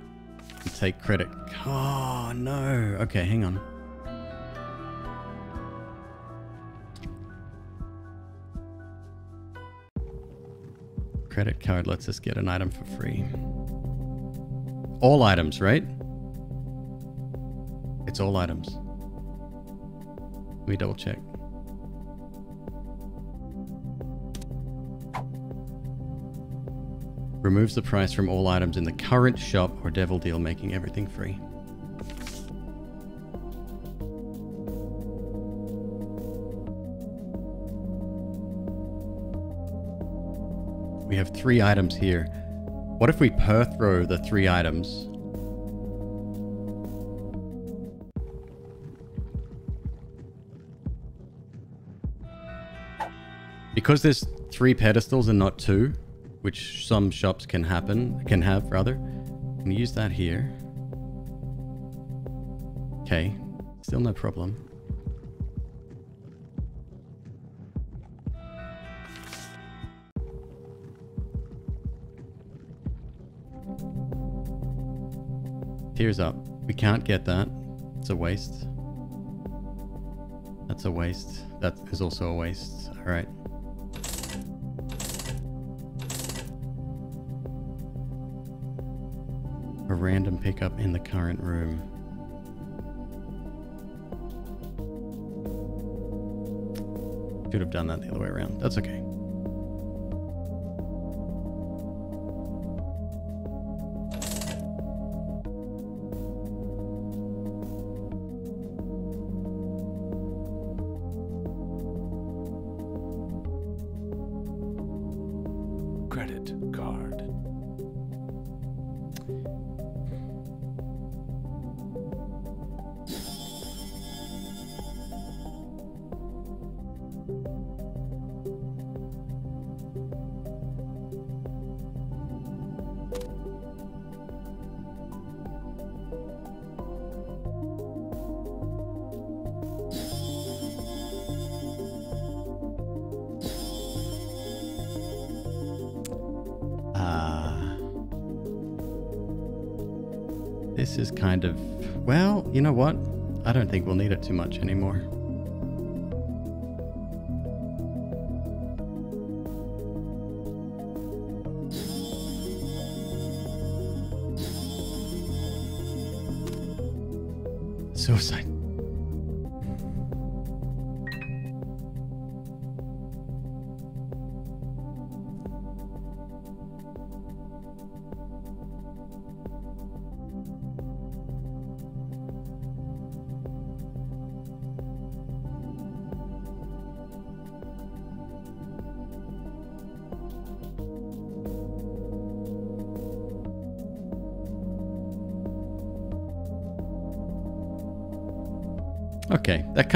and take credit. Oh, no. Okay, hang on. Card lets us get an item for free. All items, right? It's all items. Me double check. Removes the price from all items in the current shop or devil deal, making everything free. Three items here. What if we Perthro the three items? Because there's three pedestals and not two, which some shops can happen, can have rather. I'm use that here. Okay, still no problem. Tears up. We can't get that. It's a waste. That's a waste. That is also a waste. Alright. A random pickup in the current room. Should have done that the other way around. That's okay.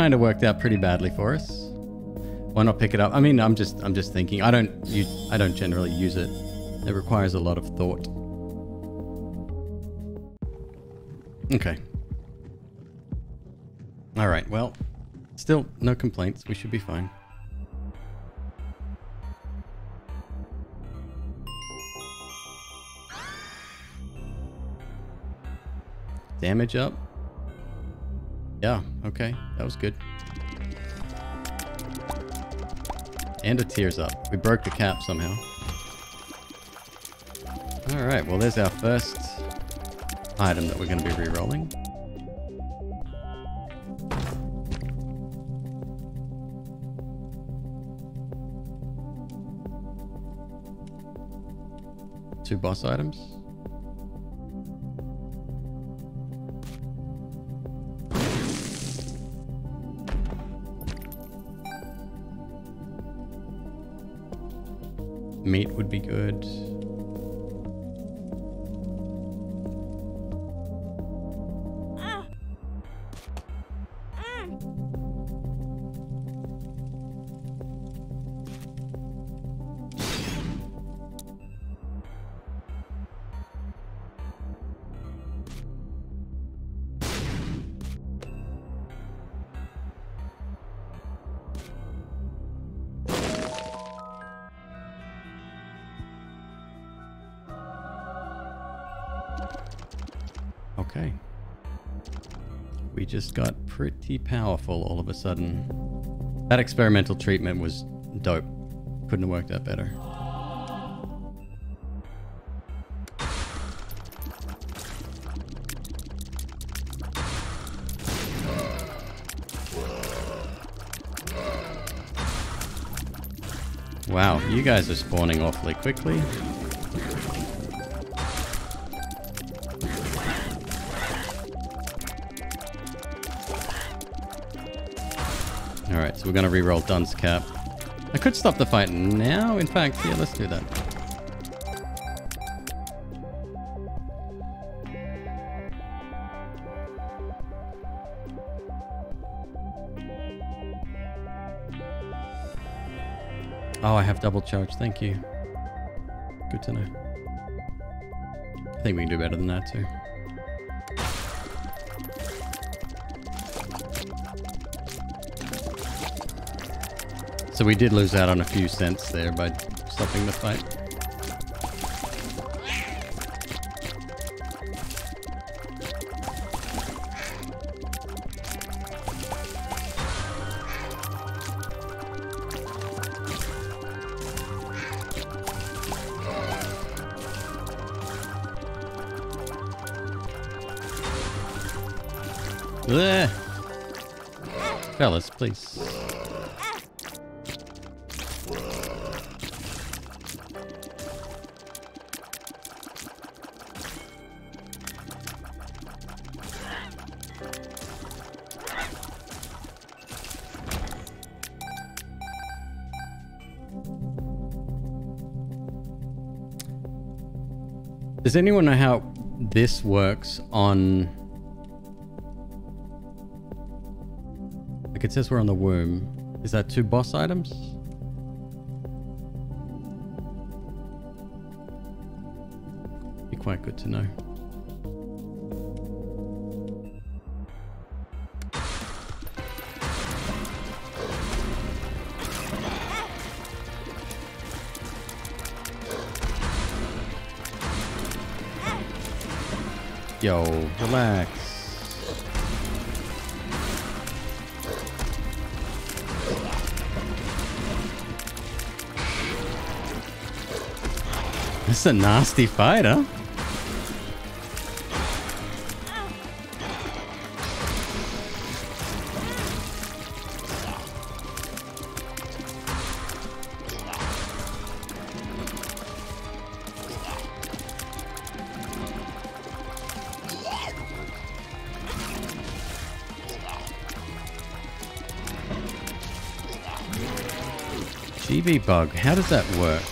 Kind of worked out pretty badly for us. Why not pick it up? I mean, I'm just I'm just thinking. I don't you I don't generally use it. It requires a lot of thought. Okay. All right. Well, still no complaints. We should be fine. Damage up. Yeah, okay. That was good. And a tears up. We broke the cap somehow. Alright, well there's our first item that we're going to be re-rolling. Two boss items. Meat would be good. Pretty powerful all of a sudden. That experimental treatment was dope. Couldn't have worked out better. Wow, you guys are spawning awfully quickly. So we're gonna re-roll Dun's cap. I could stop the fight now. In fact, yeah, let's do that. Oh, I have double charge. Thank you. Good to know. I think we can do better than that too. So we did lose out on a few cents there by stopping the fight. Fellas, please. Does anyone know how this works on... Like it says we're on the womb. Is that two boss items? Be quite good to know. Yo, relax. This is a nasty fight, huh? Bug, how does that work?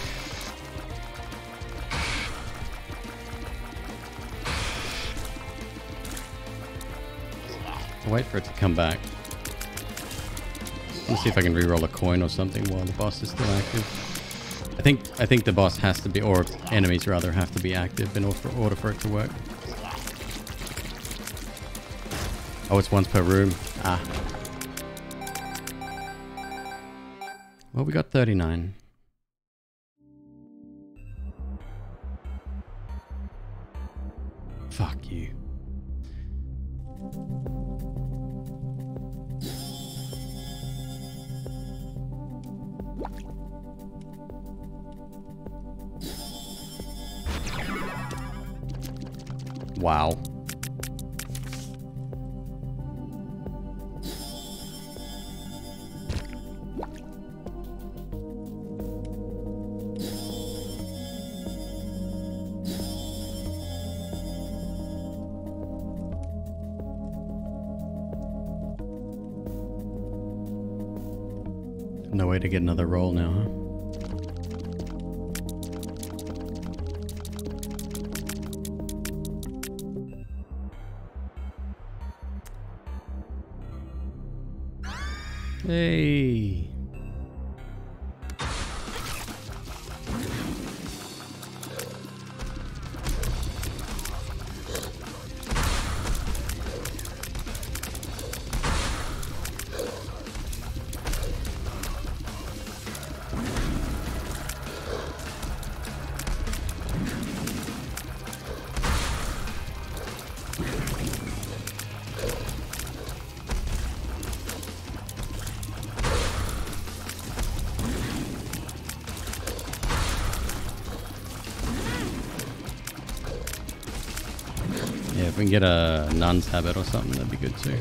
I'll wait for it to come back. Let me see if I can re-roll a coin or something while the boss is still active. I think I think the boss has to be, or enemies rather, have to be active in order for, order for it to work. Oh, it's once per room. Ah. Well, we got 39. Get a nun's habit or something, that'd be good too.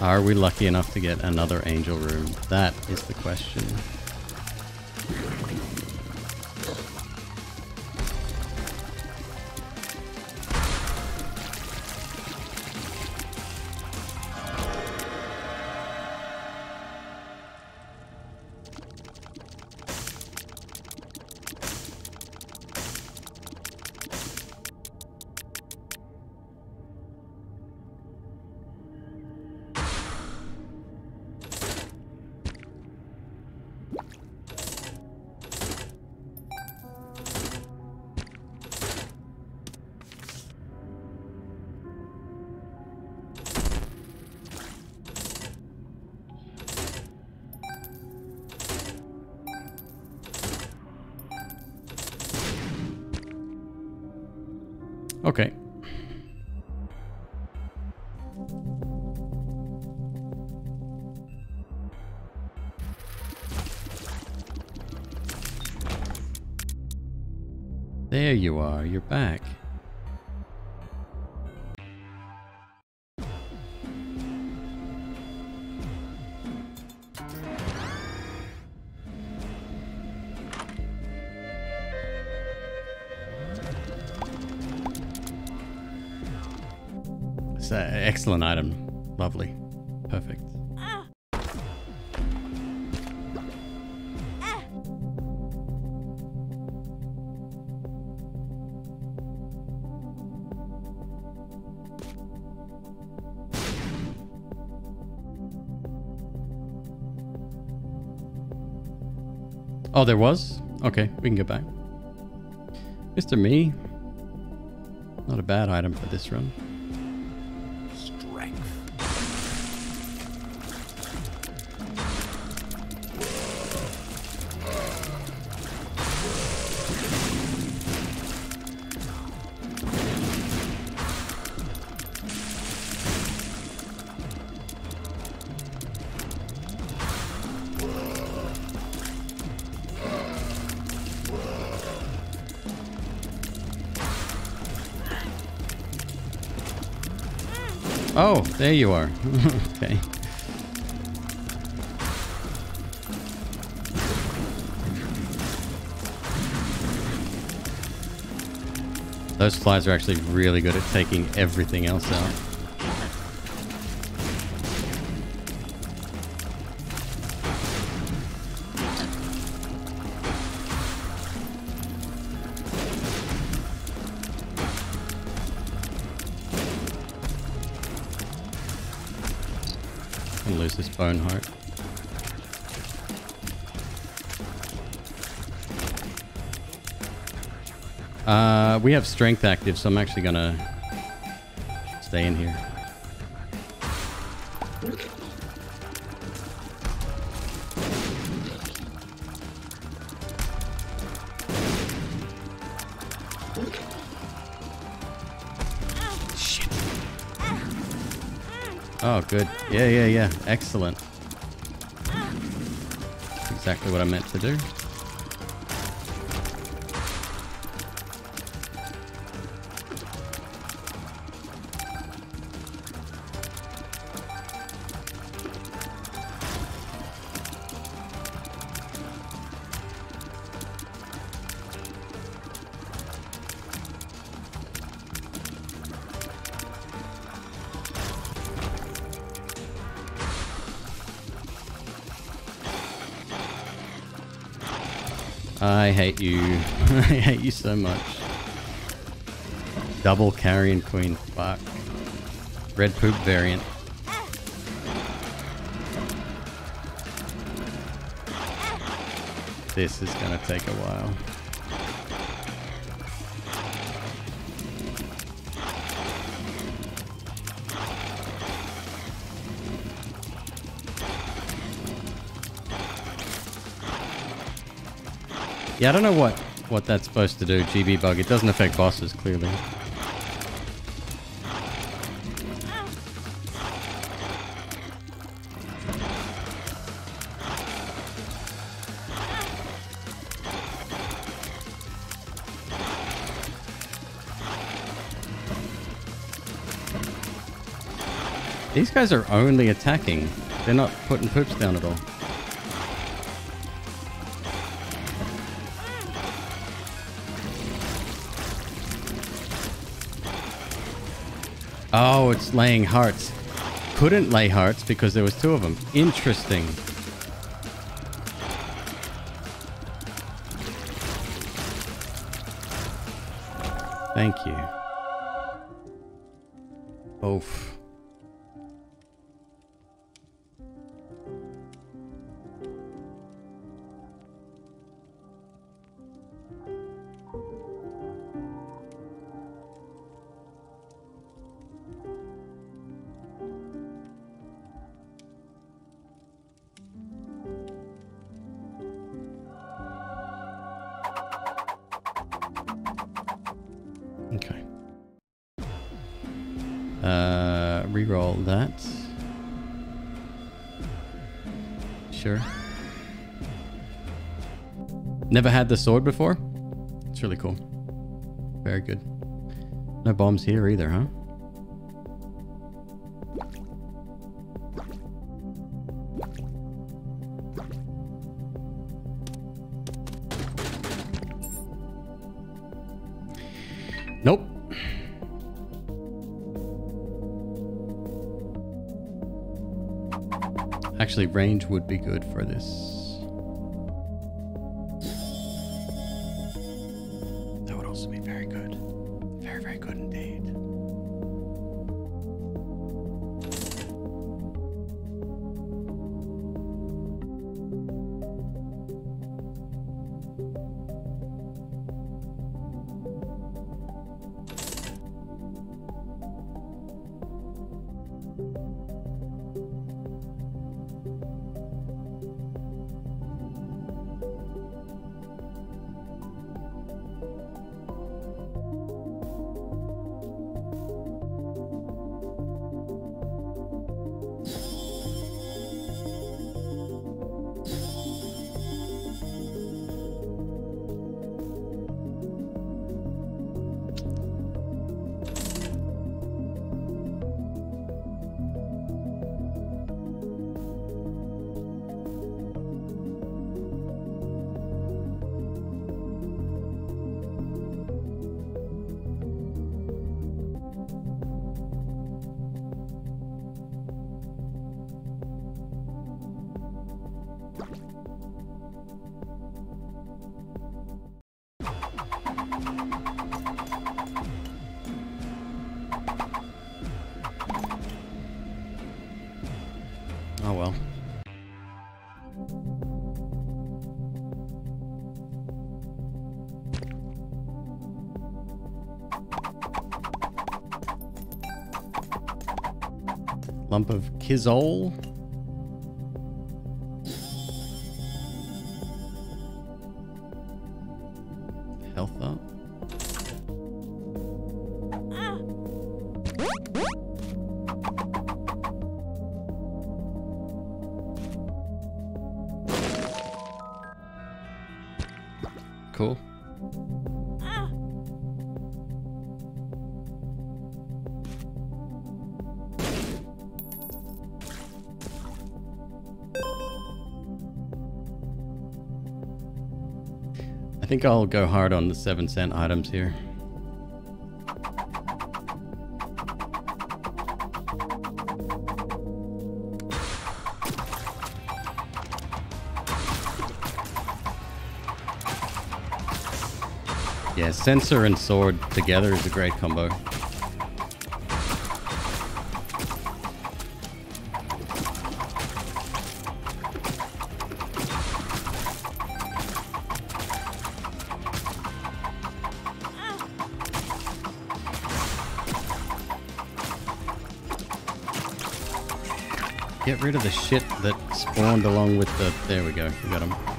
Are we lucky enough to get another angel room? That is the question. Oh, there was? Okay, we can go back. Mr. Me. Not a bad item for this run. There you are. okay. Those flies are actually really good at taking everything else out. Have strength active, so I'm actually gonna stay in here. Oh, good. Yeah, yeah, yeah. Excellent. Exactly what I meant to do. Hate you. I hate you so much. Double carrion queen. Fuck. Red poop variant. This is gonna take a while. Yeah, I don't know what what that's supposed to do, GB bug. It doesn't affect bosses, clearly. These guys are only attacking. They're not putting poops down at all. Oh, it's laying hearts. Couldn't lay hearts because there was two of them. Interesting. Thank you. Oof. Never had the sword before? It's really cool. Very good. No bombs here either, huh? Nope. Actually, range would be good for this. Kizol. Think I'll go hard on the 7 cent items here. Yeah, censer and sword together is a great combo. Rid of the shit that spawned along with the... There we go. We got him.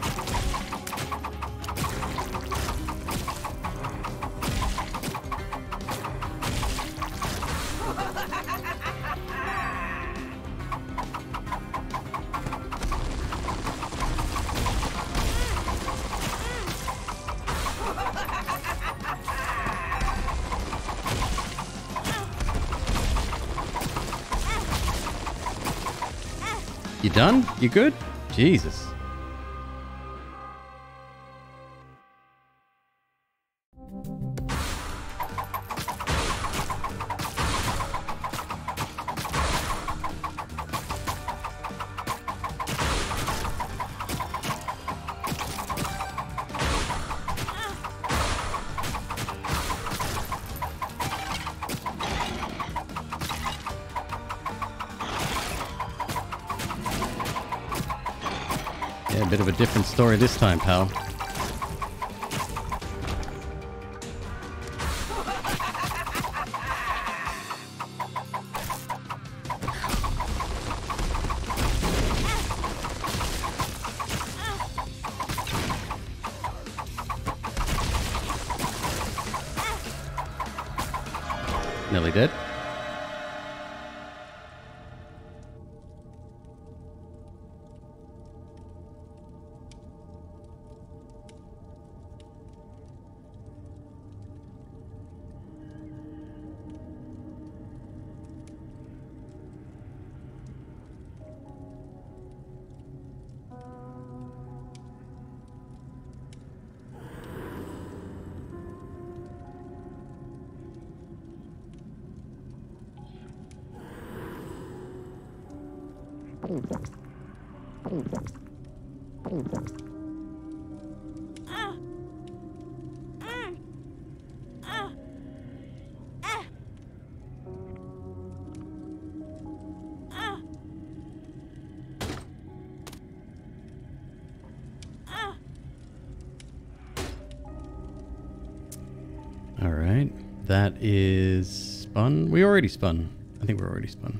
You good? Jesus. Story this time, pal. Spun. I think we're already spun.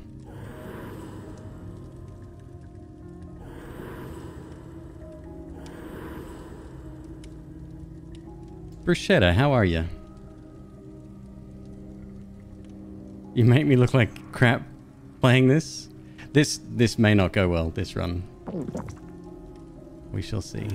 Bruschetta, how are you? You make me look like crap playing this. This this may not go well this run. We shall see.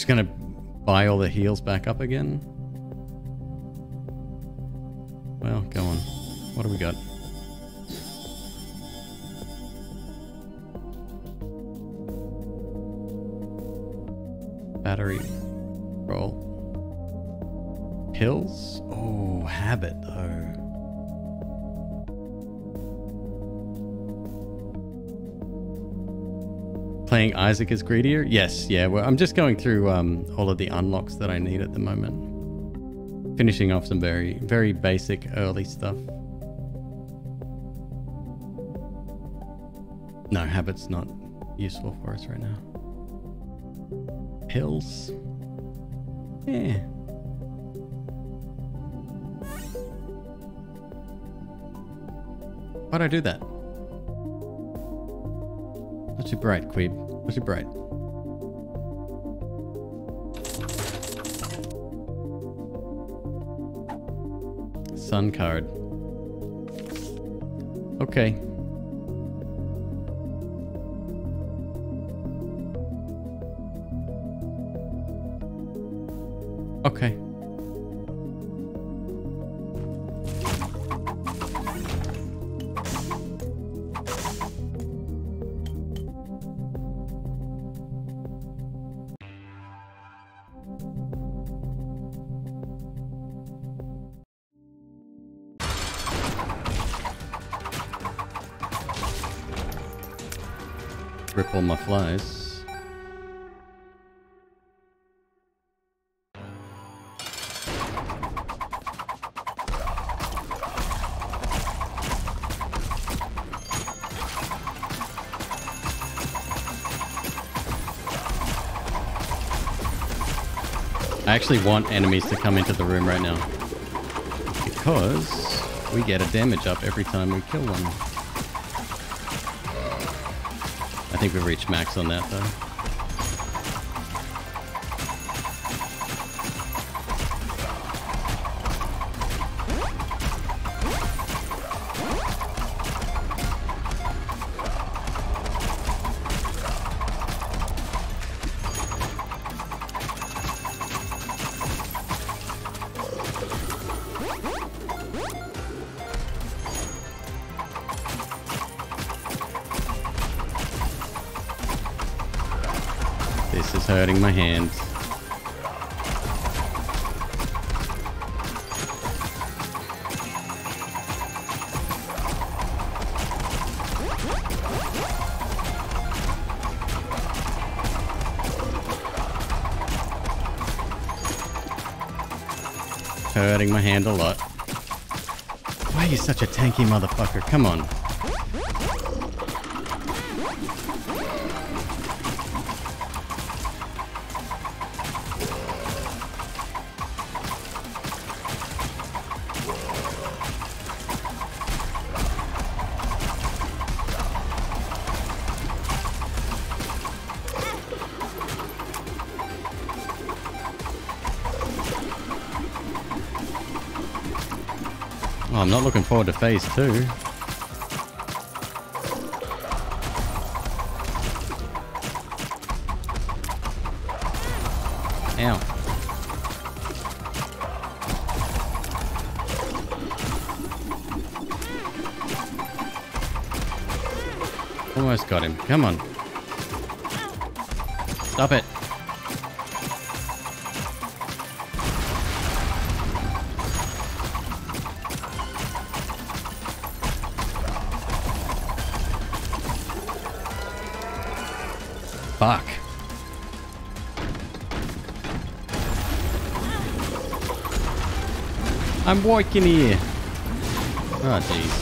Just gonna buy all the heals back up again. Well, go on. What do we got? Battery. Roll. Pills? Oh, habit though. Playing Isaac is greedier? Yes, yeah. Well, I'm just going through um, all of the unlocks that I need at the moment. Finishing off some very, very basic early stuff. No, habit's not useful for us right now. Pills? Yeah. Why'd I do that? Too bright, Queeb. Too bright. Sun card. Okay. Okay. Actually want enemies to come into the room right now. Because we get a damage up every time we kill one. I think we've reached max on that though. Lot. Why are you such a tanky motherfucker? Come on. to phase two. Ow. Almost got him. Come on. Stop it. I'm walking here. Oh, ah, jeez.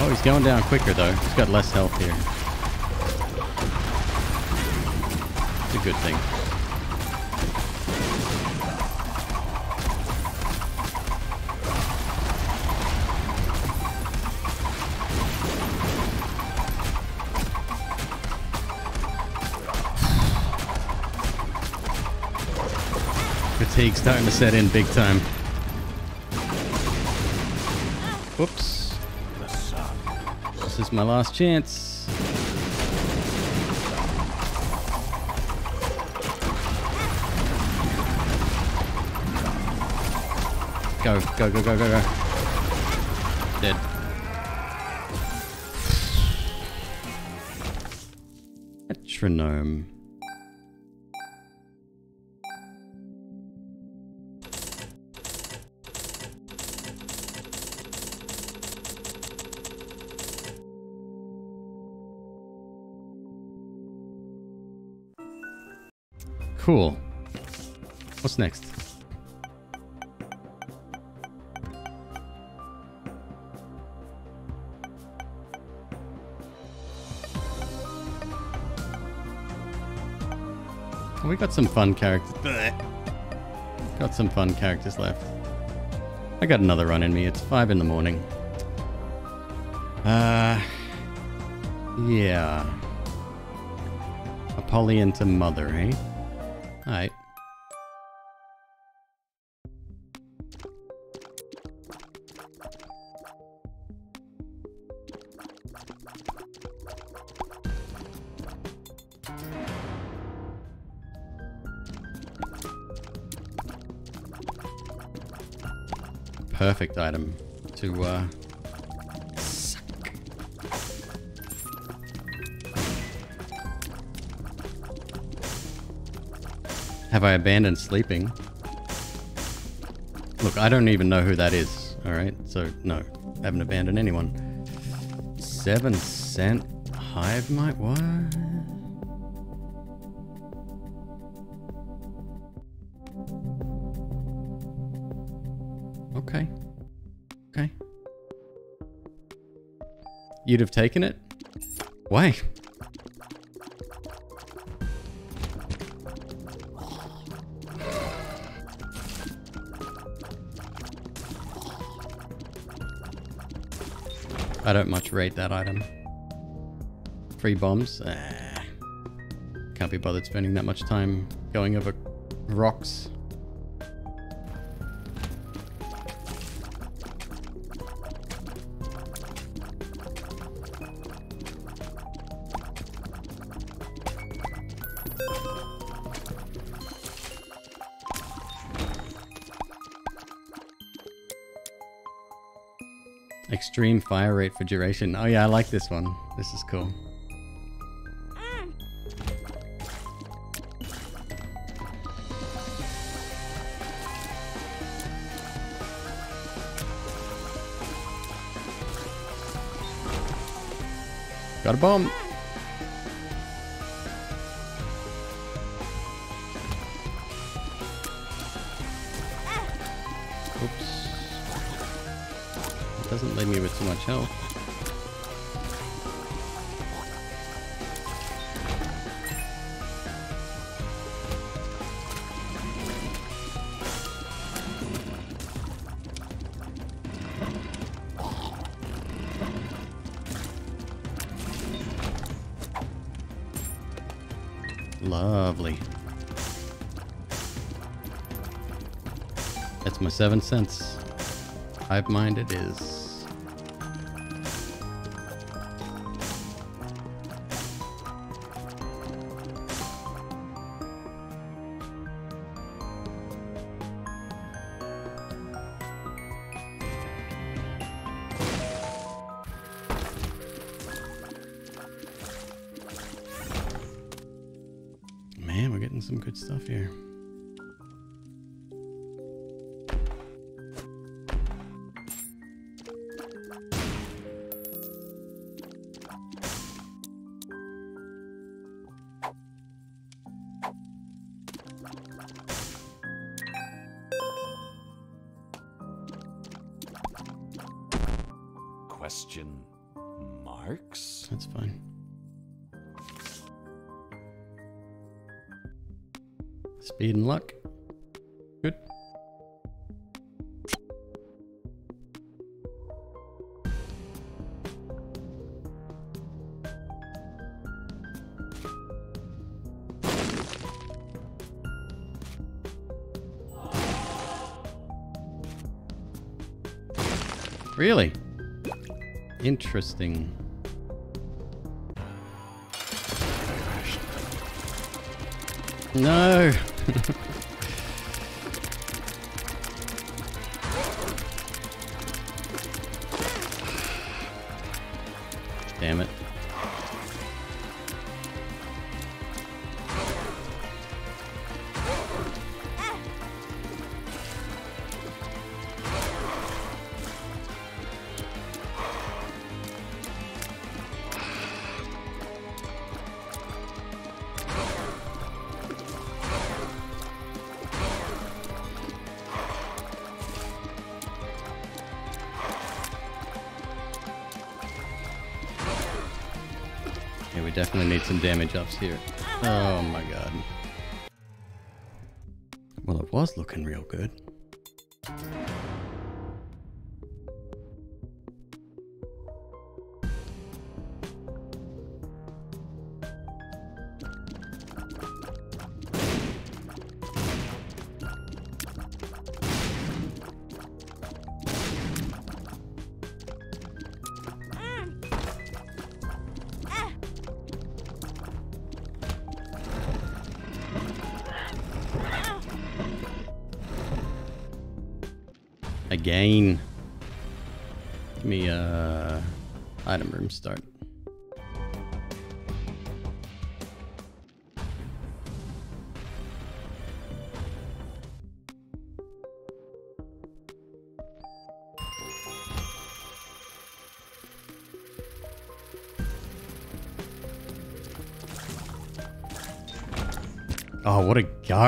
Oh, he's going down quicker, though. He's got less health here. It's a good thing. Fatigue's starting to set in big time. Whoops. This is my last chance. Go, go, go, go, go, go. Dead. Metronome. Next? We got some fun characters. Got some fun characters left. I got another run in me. It's five in the morning. Uh, yeah. Apollyon to mother, eh? Perfect item to uh suck. Have I abandoned sleeping? Look, I don't even know who that is. Alright, so no. I Haven't abandoned anyone. Seven cent hive mind what? You'd have taken it? Why? I don't much rate that item. Free bombs? Ah. Can't be bothered spending that much time going over rocks. Extreme fire rate for duration. Oh yeah, I like this one. This is cool. Got a bomb. Much health. Lovely. That's my seven cents. Hive mind it is. Interesting. No. some damage ups here. Oh my god. Well, it was looking real good.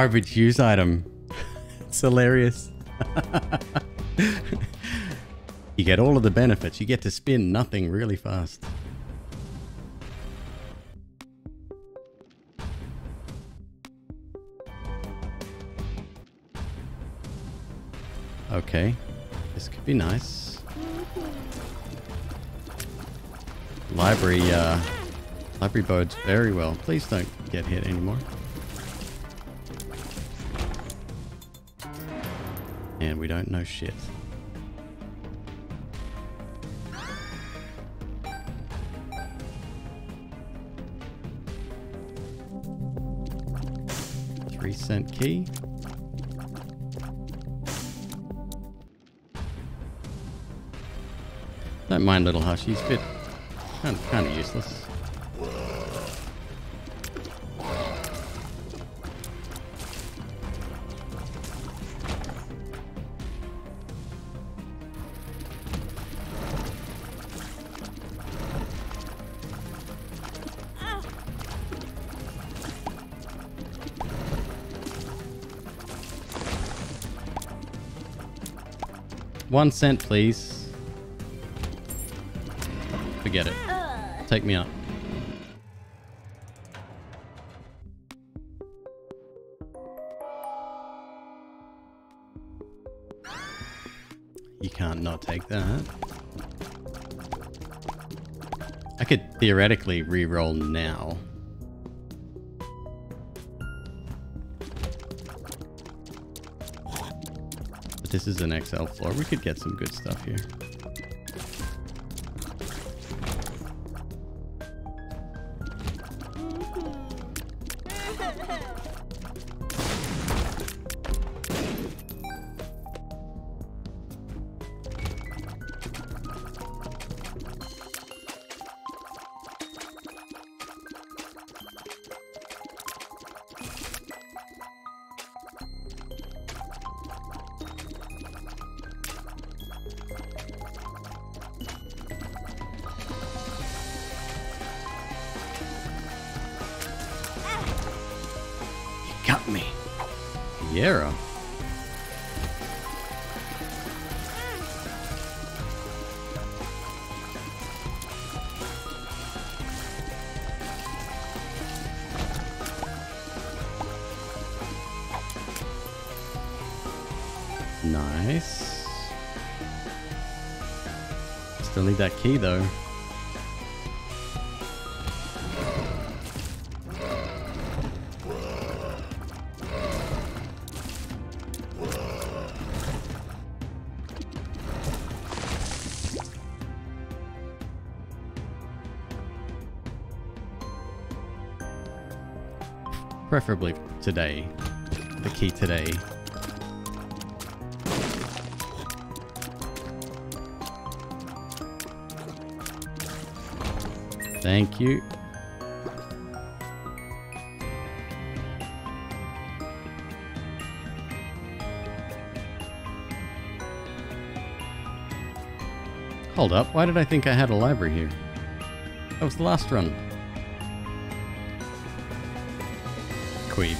Garbage use item. it's hilarious. you get all of the benefits. You get to spin nothing really fast. Okay. This could be nice. Library, uh... Library bodes very well. Please don't get hit anymore. Don't know shit. Three cent key. Don't mind little hush, he's bit kind of, kind of useless. One cent, please. Forget it. Take me up. You can't not take that. I could theoretically re-roll now. This is an XL floor. We could get some good stuff here. Key though. Preferably today. The key today. Thank you. Hold up, why did I think I had a library here? That was the last run. Queen.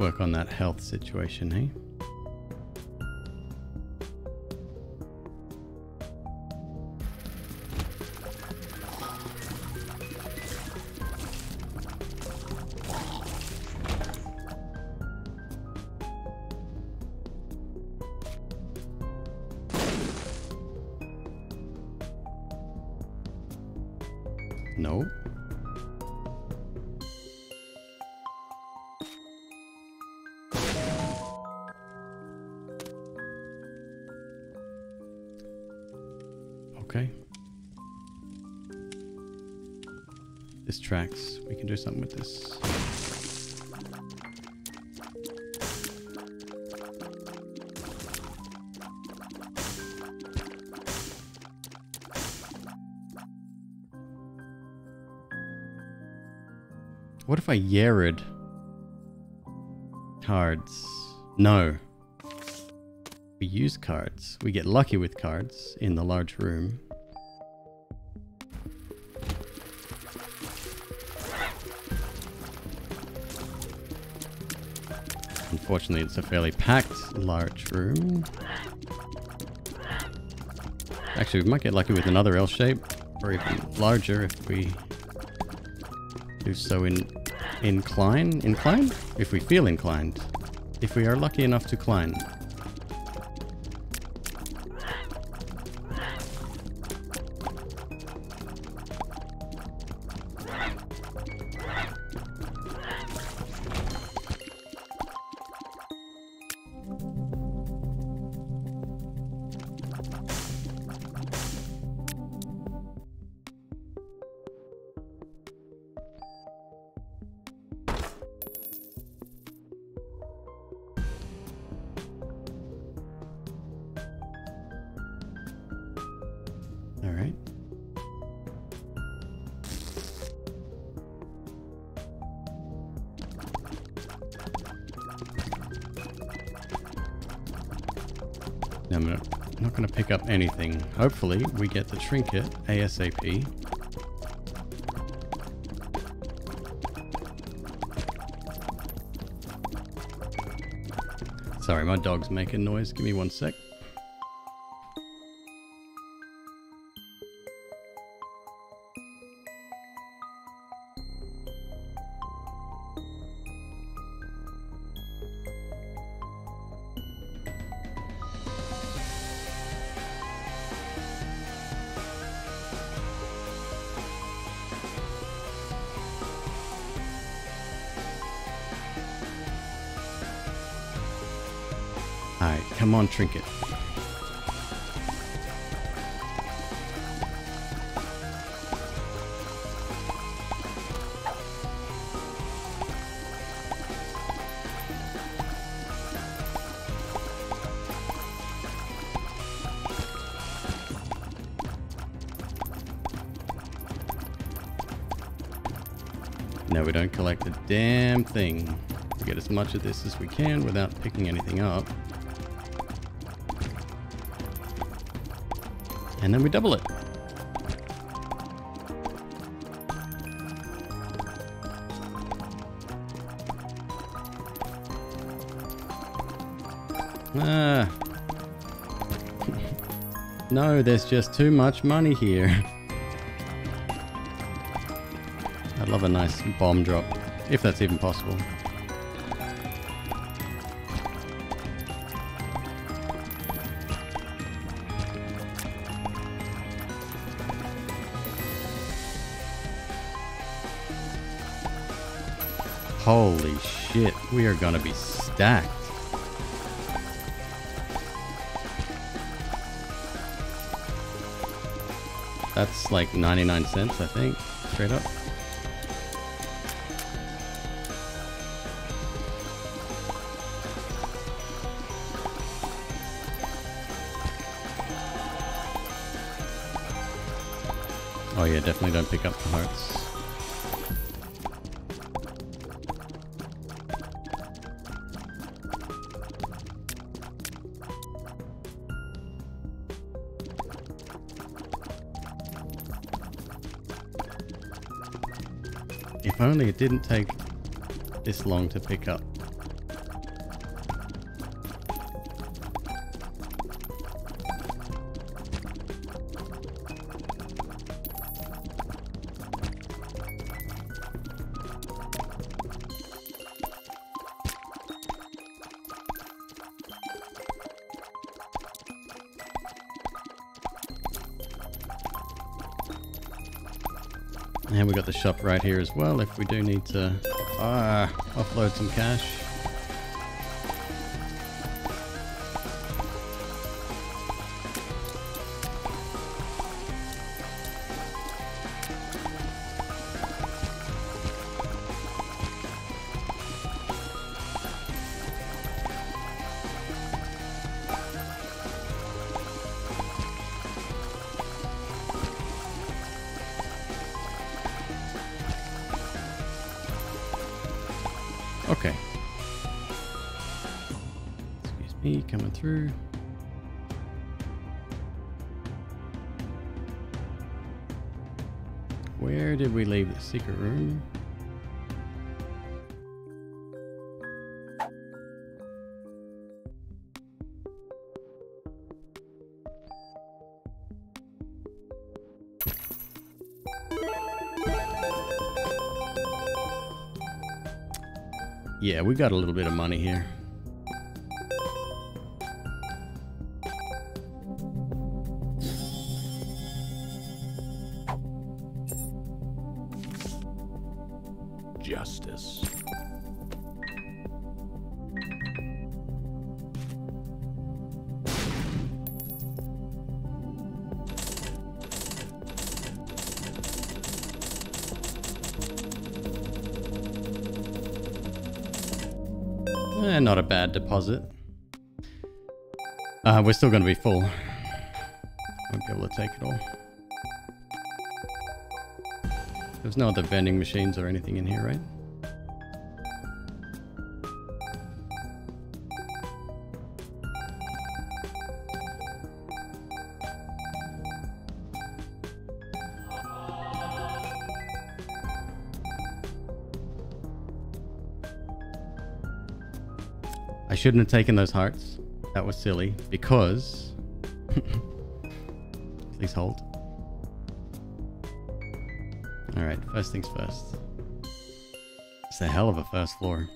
Work on that health situation, hey? Okay. This tracks. We can do something with this. What if I Yared cards? No. Use cards. We get lucky with cards in the large room. Unfortunately, it's a fairly packed large room. Actually, we might get lucky with another L shape, or even larger if we do so in incline. Incline? If we feel inclined. If we are lucky enough to climb. Anything. Hopefully, we get the trinket ASAP. Sorry, my dog's making noise. Give me one sec. trinket. Now we don't collect a damn thing. We get as much of this as we can without picking anything up. And then we double it. Ah. no, there's just too much money here. I'd love a nice bomb drop, if that's even possible. Holy shit, we are gonna be stacked. That's like 99 cents, I think, straight up. Oh yeah, definitely don't pick up the hearts. Only it didn't take this long to pick up. Right here as well if we do need to uh, offload some cash. We got a little bit of money here. Bad deposit. Uh, we're still going to be full. Won't be able to take it all. There's no other vending machines or anything in here, right? Shouldn't have taken those hearts. That was silly because. Please hold. Alright, first things first. It's a hell of a first floor.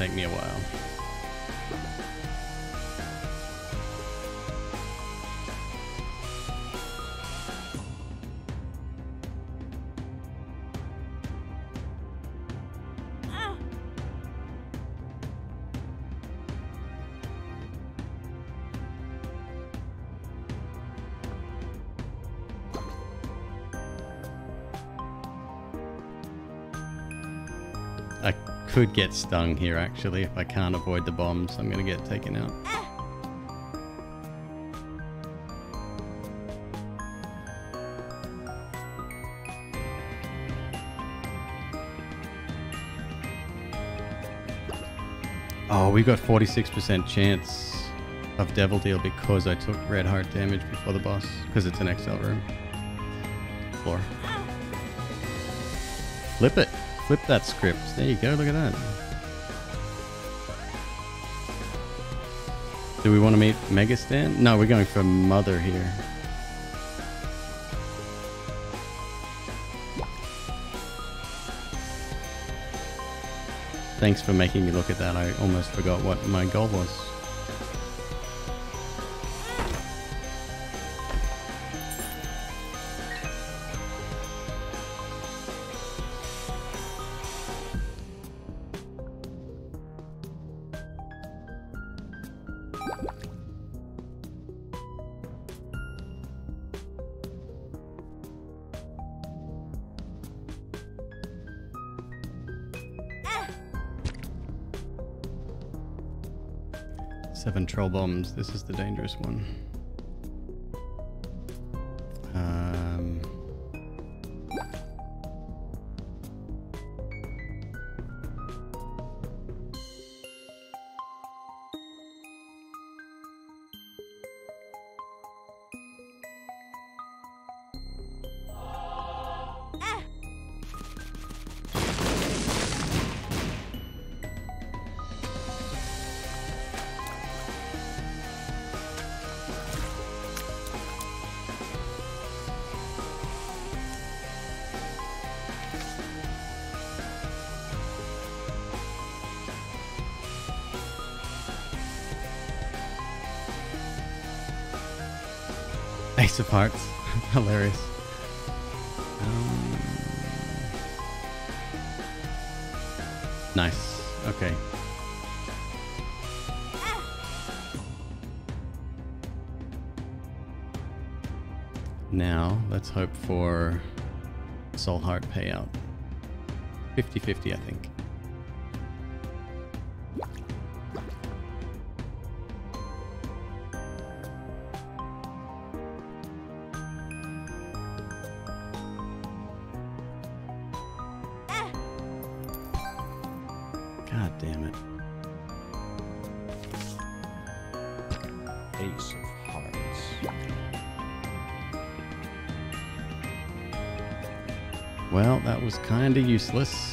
Yes, this could get stung here actually if I can't avoid the bombs. I'm gonna get taken out. Oh, we got 46% chance of Devil Deal because I took red heart damage before the boss. Because it's an XL room. Floor. Flip it. Flip that script. There you go. Look at that. Do we want to meet Mega Satan? No, we're going for Mother here. Thanks for making me look at that. I almost forgot what my goal was. Bombs. This is the dangerous one. Of Hearts. Hilarious. Um, nice. Okay. Now, let's hope for Soul Heart payout. 50 50, I think. That was kind of useless.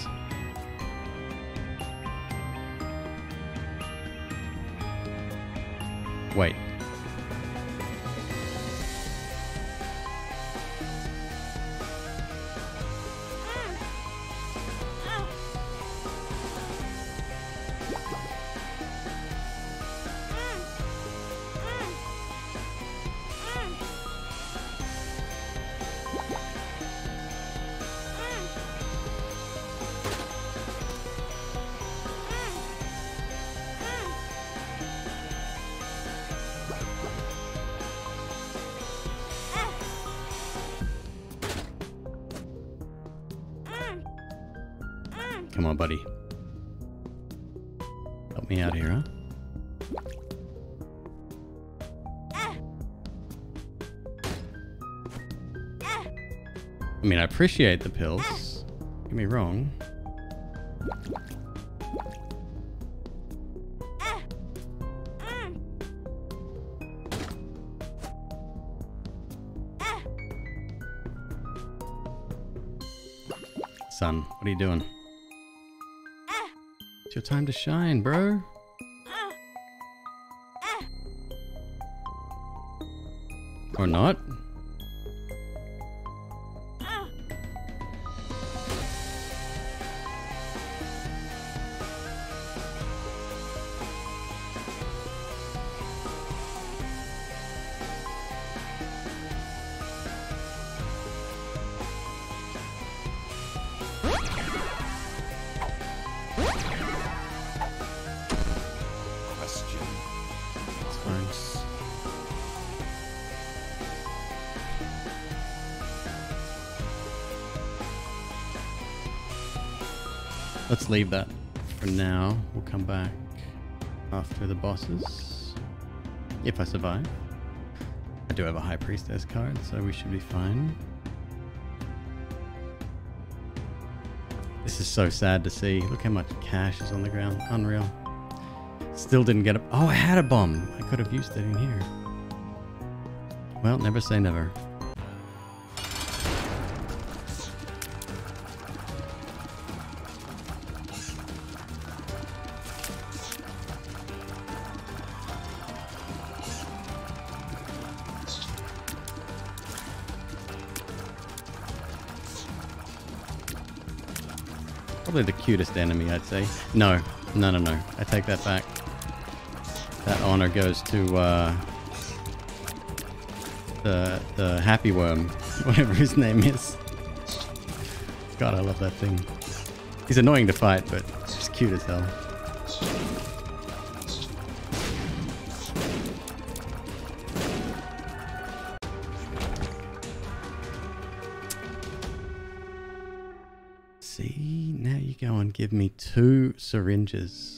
Mean, I appreciate the pills. Get me wrong. Son, what are you doing? It's your time to shine, bro. Leave that for now. We'll come back after the bosses. If I survive. I do have a High Priestess card, so we should be fine. This is so sad to see. Look how much cash is on the ground. Unreal. Still didn't get a... Oh, I had a bomb. I could have used it in here. Well, never say never. Cutest enemy, I'd say. No, no, no, no. I take that back. That honor goes to uh, the the happy worm, whatever his name is. God, I love that thing. He's annoying to fight, but just cute as hell. Give me two syringes.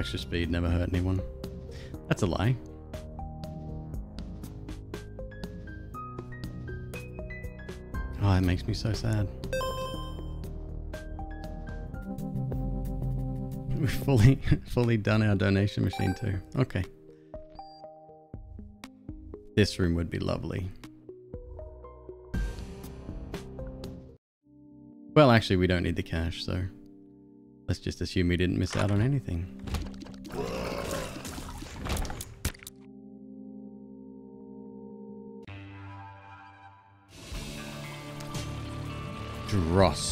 Extra speed never hurt anyone. That's a lie. Oh, that makes me so sad. We've fully, fully done our donation machine too. Okay. This room would be lovely. Well, actually, we don't need the cash, so let's just assume we didn't miss out on anything. Dross.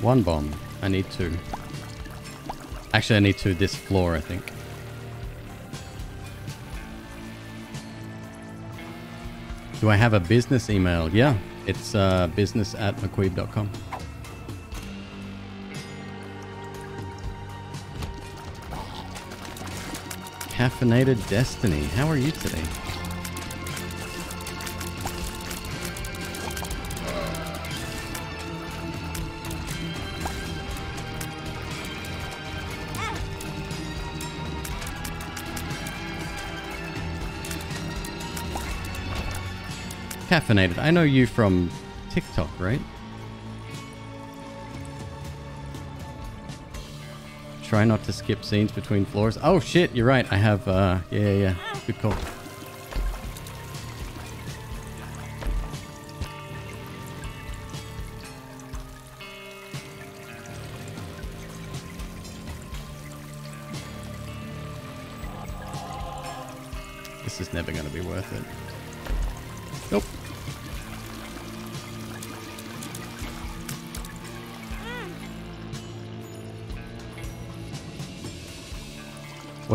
One bomb. I need two. Actually, I need two this floor, I think. Do I have a business email? Yeah, it's uh, business at mcqueeb.com. Caffeinated Destiny. How are you today? Caffeinated. I know you from TikTok, right? Try not to skip scenes between floors. Oh shit, you're right. I have, uh, yeah, yeah, yeah. Good call.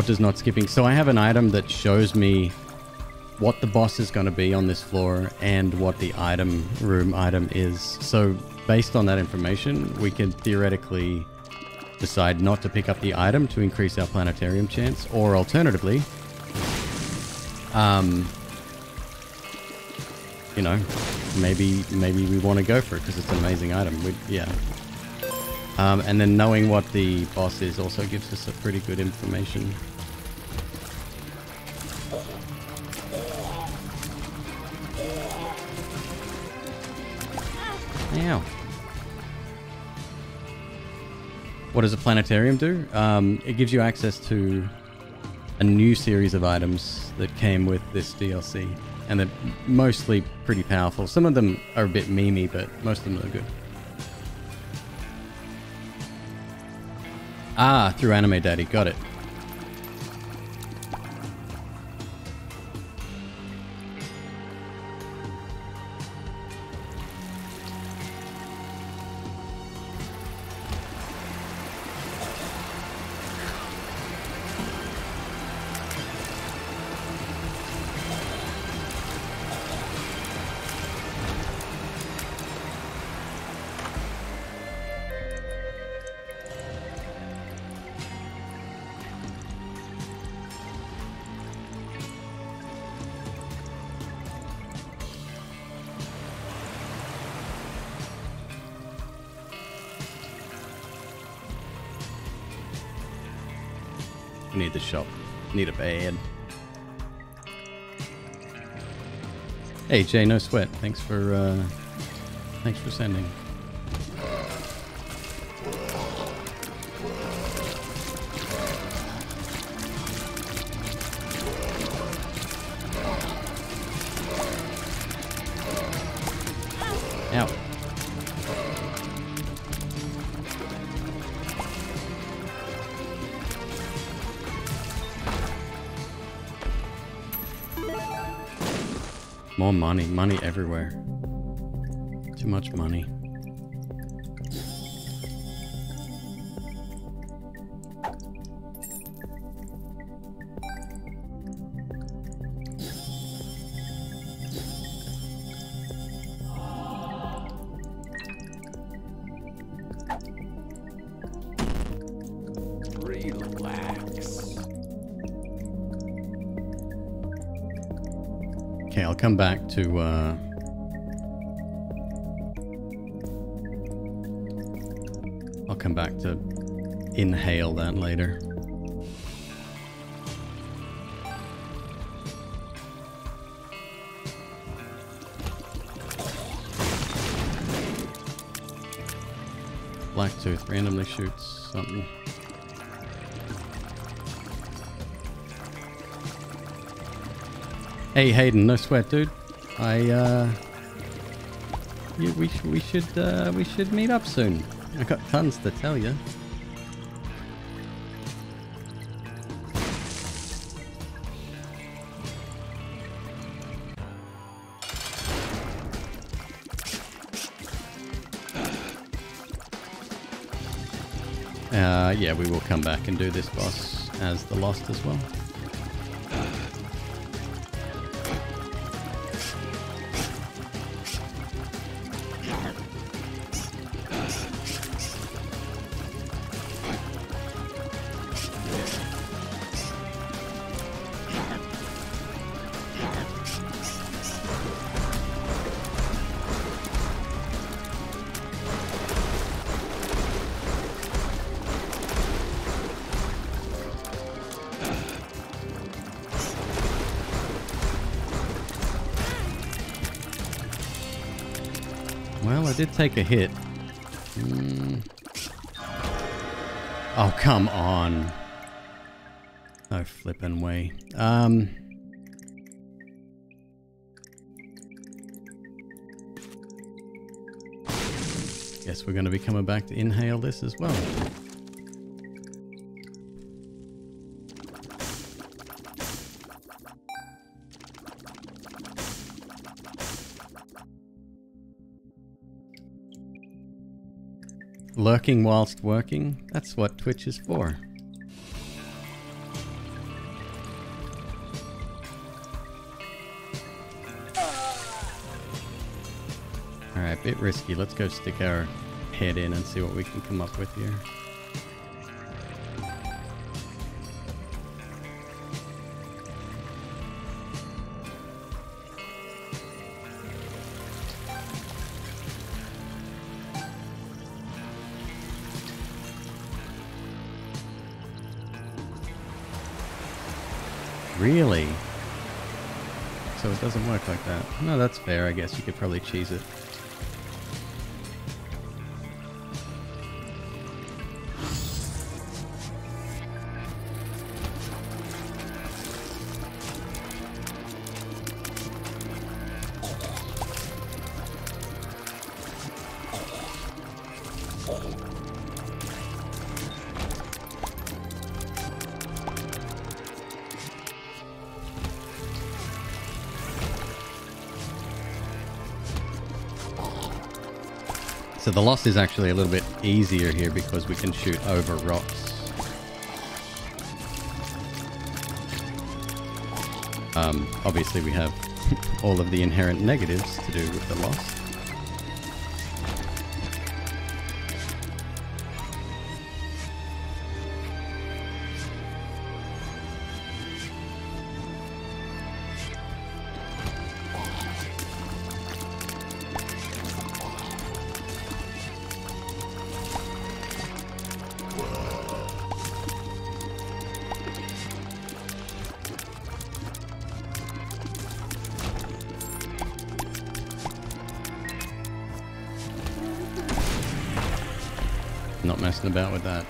Does not skipping? So I have an item that shows me what the boss is going to be on this floor and what the item room item is. So based on that information, we can theoretically decide not to pick up the item to increase our planetarium chance, or alternatively, um, you know, maybe maybe we want to go for it because it's an amazing item. We, yeah. Um, and then knowing what the boss is also gives us a pretty good information. What does a planetarium do? Um, it gives you access to a new series of items that came with this DLC. And they're mostly pretty powerful. Some of them are a bit memey, but most of them are good. Ah, through Anime Daddy. Got it. Need a bed. Hey Jay, no sweat. Thanks for uh thanks for sending. Money, money everywhere. Too much money. Come back to uh I'll come back to inhale that later. Blacktooth randomly shoots something. Hey Hayden, no sweat, dude. I uh, you, we sh- we should uh, we should meet up soon. I got tons to tell you. Uh, yeah, we will come back and do this boss as the Lost as well. Take a hit. Mm. Oh, come on. No flippin' way. Um. Guess we're going to be coming back to inhale this as well. Lurking whilst working? That's what Twitch is for. Alright, bit risky. Let's go stick our head in and see what we can come up with here. No, that's fair. I guess you could probably cheese it. The Lost is actually a little bit easier here because we can shoot over rocks. Um, obviously we have all of the inherent negatives to do with the Lost.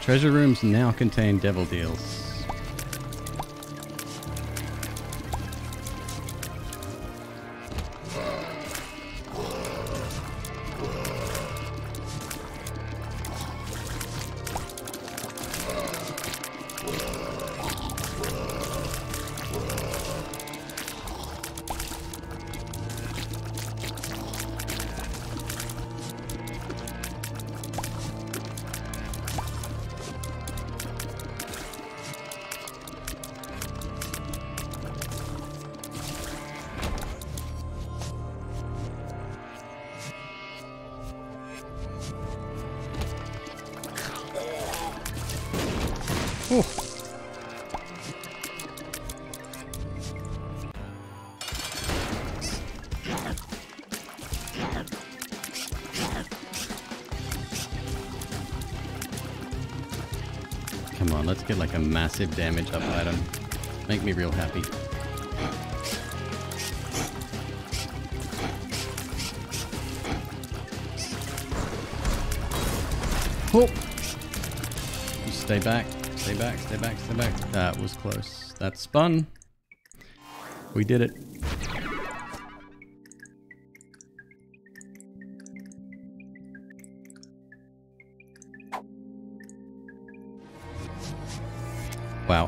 Treasure rooms now contain devil deals. Massive damage up item. Make me real happy. Oh! Stay back, stay back, stay back, stay back. That was close. That spun. We did it.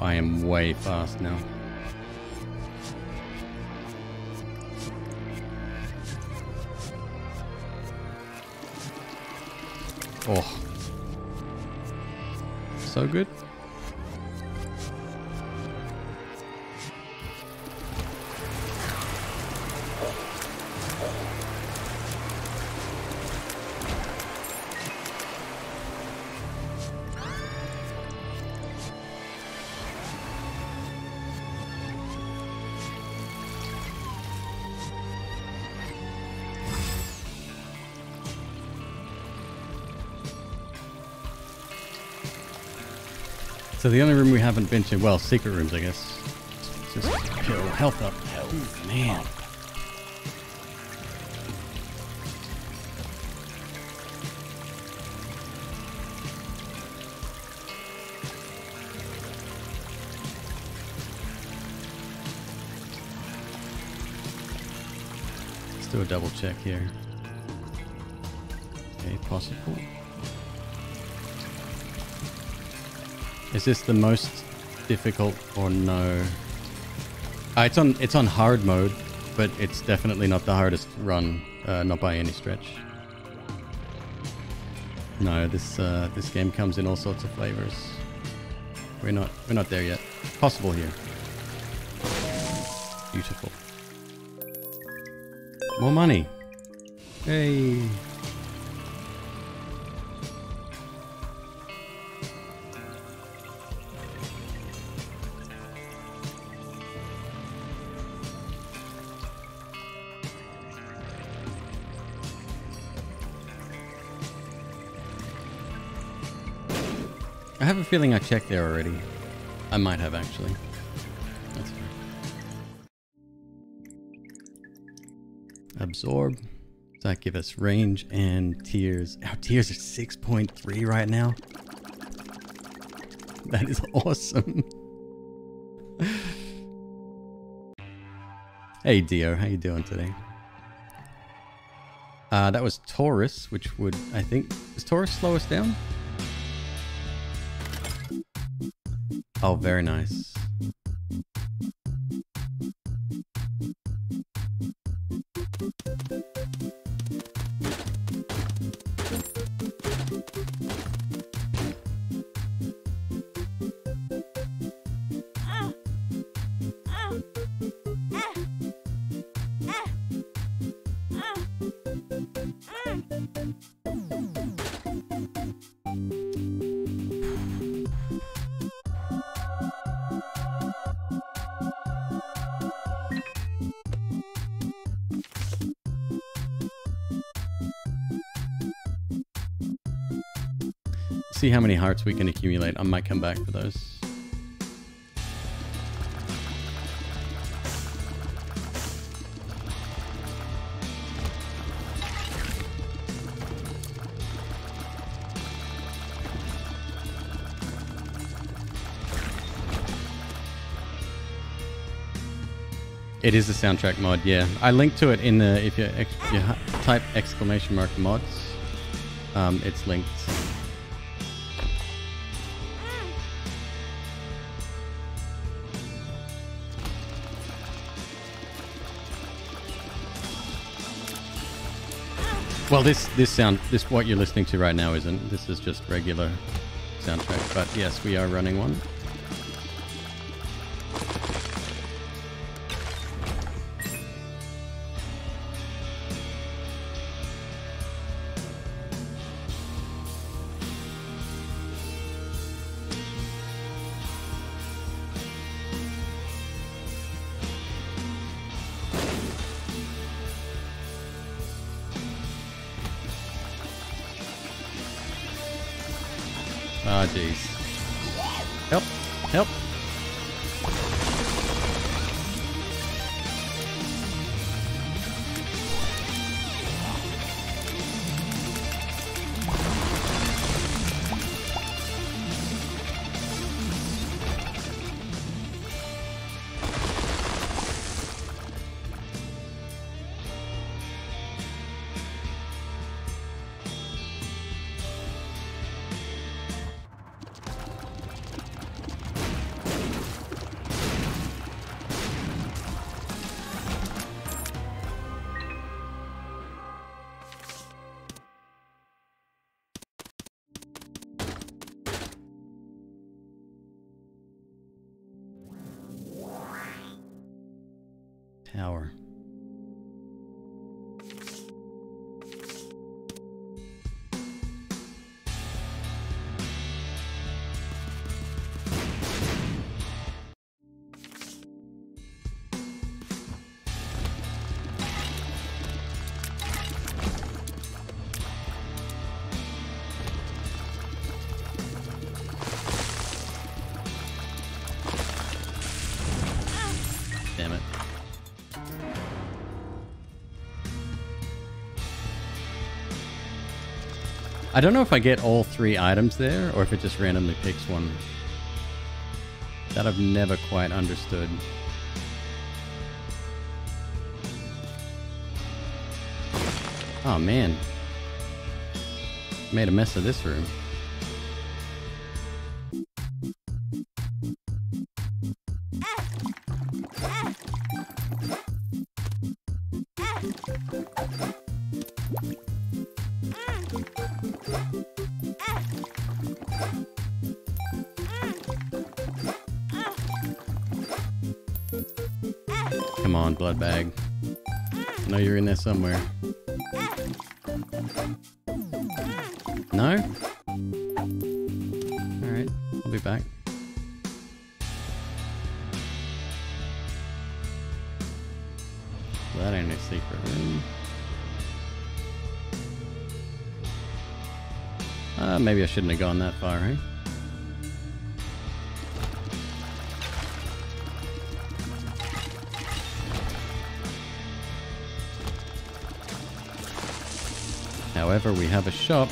I am way fast now. Oh. So good. So the only room we haven't been to, well, secret rooms, I guess. Let's just kill health up. Health, man. Let's do a double check here. Okay, possible. Is this the most difficult or no? Uh, it's on it's on hard mode, but it's definitely not the hardest run, uh, not by any stretch. No, this uh, this game comes in all sorts of flavors. We're not we're not there yet. Possible here. Beautiful. More money. Hey. feeling I checked there already. I might have actually. That's. Absorb. Does that give us range and tears? Our tears are 6.3 right now. That is awesome. hey Dio, how you doing today? Uh, that was Taurus, which would, I think, is Taurus slow us down? Oh, very nice. Many hearts we can accumulate. I might come back for those. It is a soundtrack mod, yeah. I linked to it in the if you, you type exclamation mark mods, um, it's linked. Well, this this sound this what you're listening to right now isn't. This is just regular soundtrack. But yes, we are running one. I don't know if I get all three items there or if it just randomly picks one. That I've never quite understood. Oh man. Made a mess of this room. Come on, blood bag. I know you're in there somewhere. No? Alright, I'll be back. That ain't a secret room. Uh, maybe I shouldn't have gone that far, eh? We have a shop.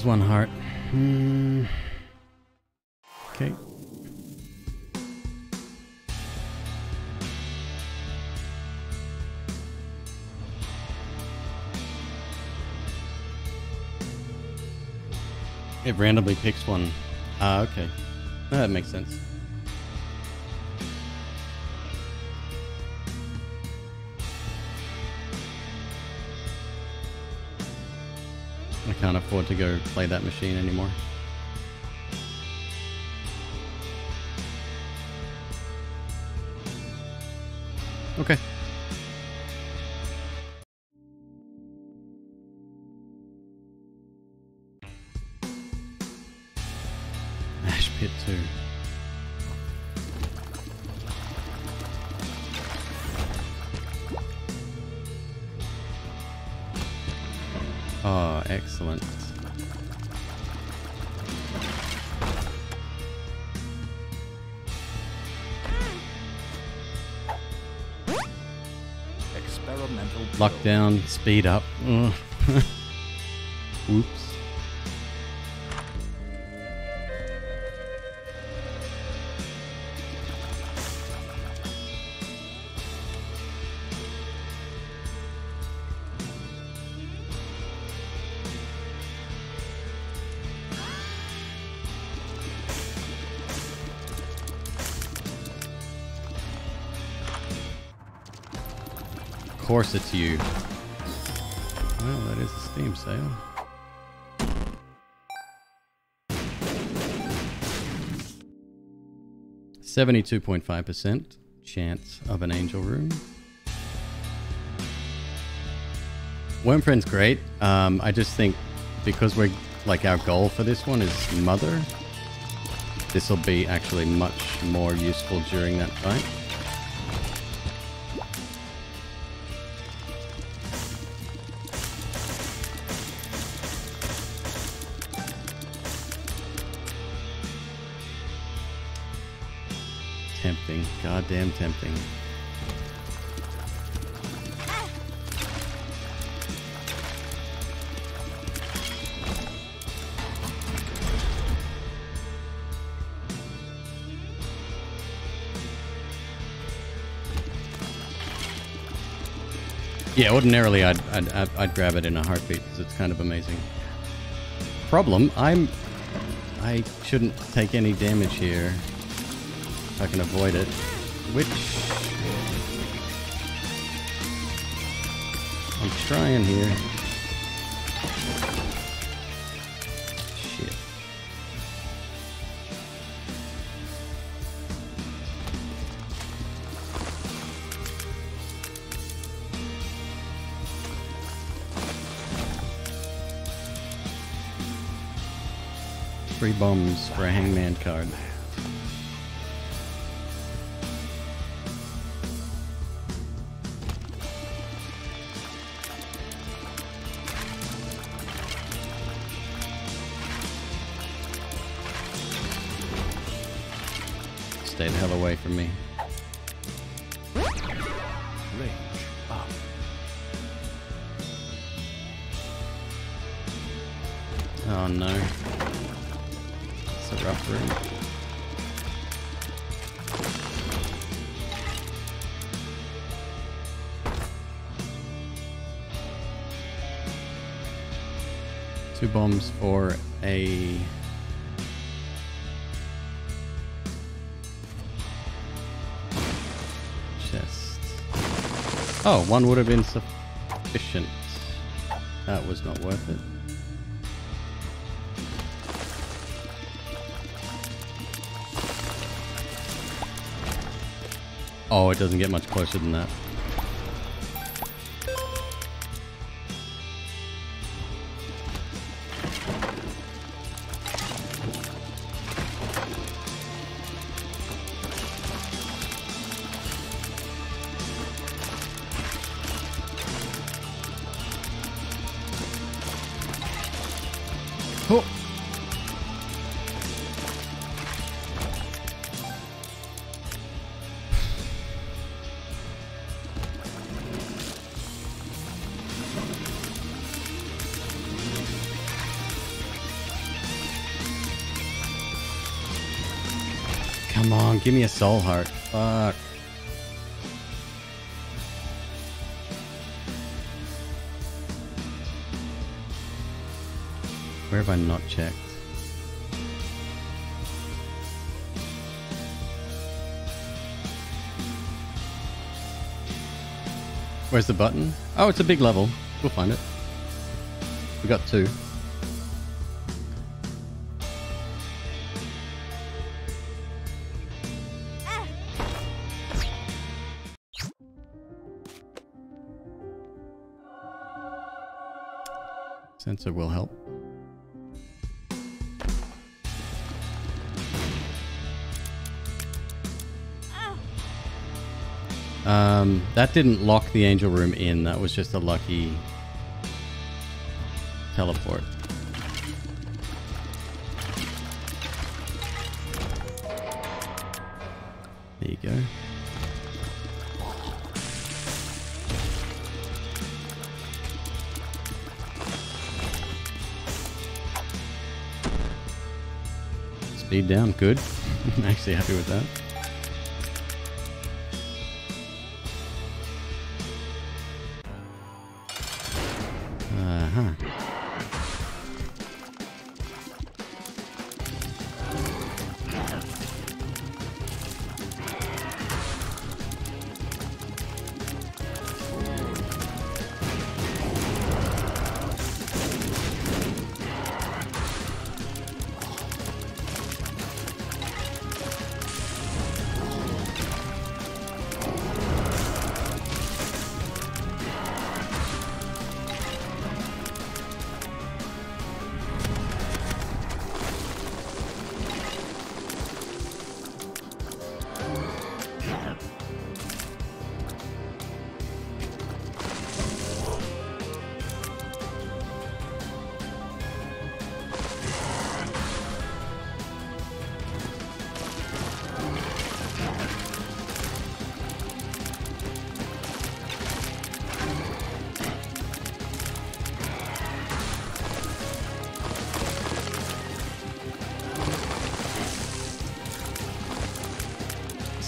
Heals one heart. Hmm. Okay. It randomly picks one. Ah, okay. That makes sense. Can't afford to go play that machine anymore. Speed up. 72.5% chance of an angel room. Worm Friend's great. Um, I just think because we're like our goal for this one is mother, this will be actually much more useful during that fight. Goddamn tempting. Yeah, ordinarily I'd, I'd, I'd, grab it in a heartbeat because it's kind of amazing. Problem, I'm... I shouldn't take any damage here I can avoid it. Which... I'm trying here. Shit. Three bombs for a hangman card. Two for a chest. Oh, one would have been sufficient. That was not worth it. Oh, it doesn't get much closer than that. A soul heart. Fuck. Where have I not checked? Where's the button? Oh, it's a big level. We'll find it. We got two. Censer will help. Um, that didn't lock the angel room in. That was just a lucky teleport. Down, good. I'm actually happy with that.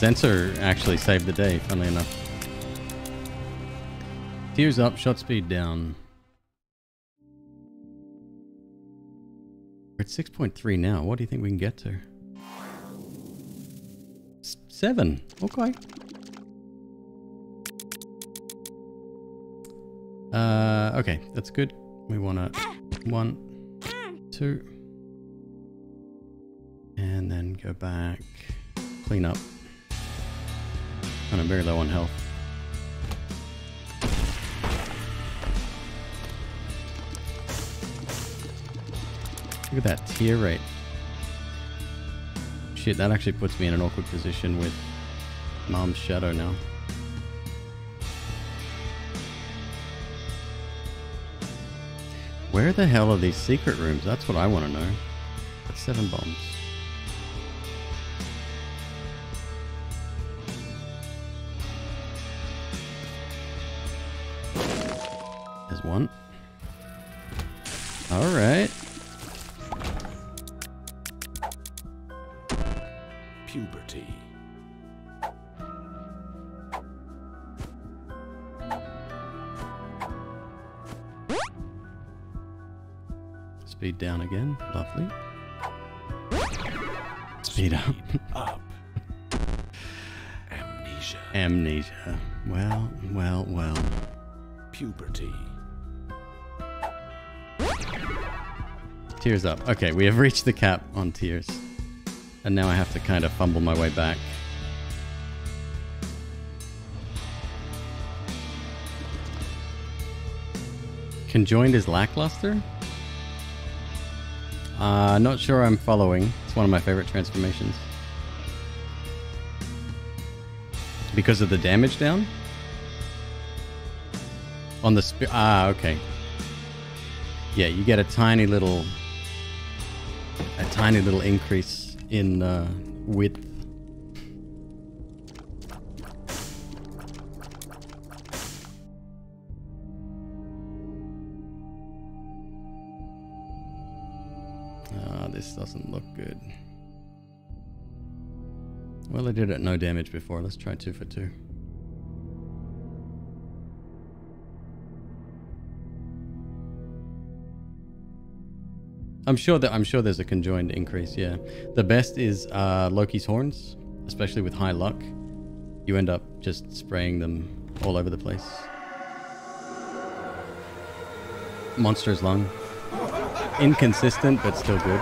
Censer actually saved the day, funnily enough. Tears up, shot speed down. We're at 6.3 now. What do you think we can get to? S- Seven. Okay. Uh, okay, that's good. We want to one, two, very low on health. Look at that tear rate. Shit, that actually puts me in an awkward position with Mom's shadow now. Where the hell are these secret rooms? That's what I want to know. Seven bombs. Tears up. Okay, we have reached the cap on tears. And now I have to kind of fumble my way back. Conjoined is lackluster? Uh, not sure I'm following. It's one of my favorite transformations. Because of the damage down? On the Ah, okay. Yeah, you get a tiny little tiny little increase in uh, width. Ah, this doesn't look good. Well, I did it no damage before. Let's try two for two. I'm sure that I'm sure there's a conjoined increase. Yeah, the best is uh, Loki's horns, especially with high luck. You end up just spraying them all over the place. Monstro's Lung, inconsistent but still good.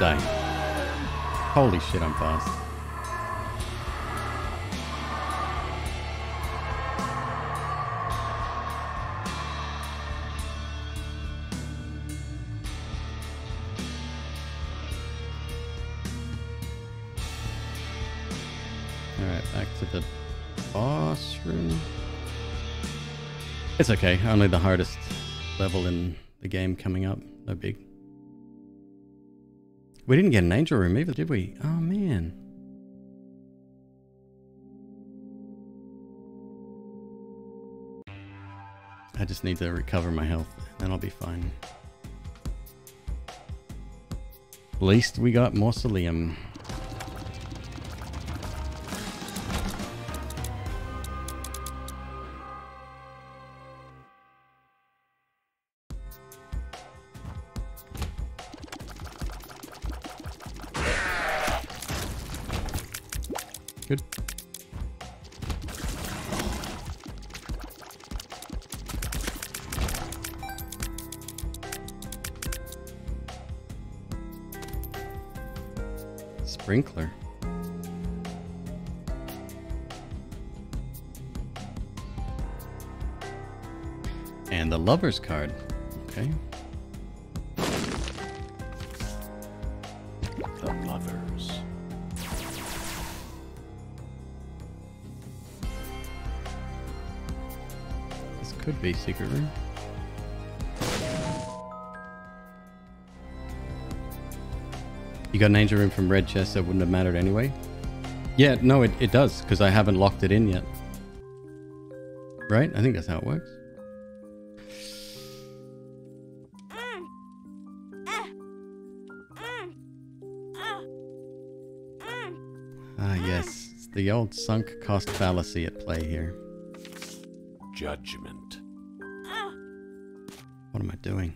Holy shit, I'm fast. Alright, back to the boss room. It's okay, only the hardest level in the game coming up. No big. We didn't get an angel room either, did we? Oh man. I just need to recover my health, and I'll be fine. At least we got mausoleum. this card. Okay. The Lovers. This could be Secret Room. You got an angel room from red chest that wouldn't have mattered anyway? Yeah, no, it, it does, because I haven't locked it in yet. Right? I think that's how it works. the old sunk cost fallacy at play here. Judgment. What am I doing?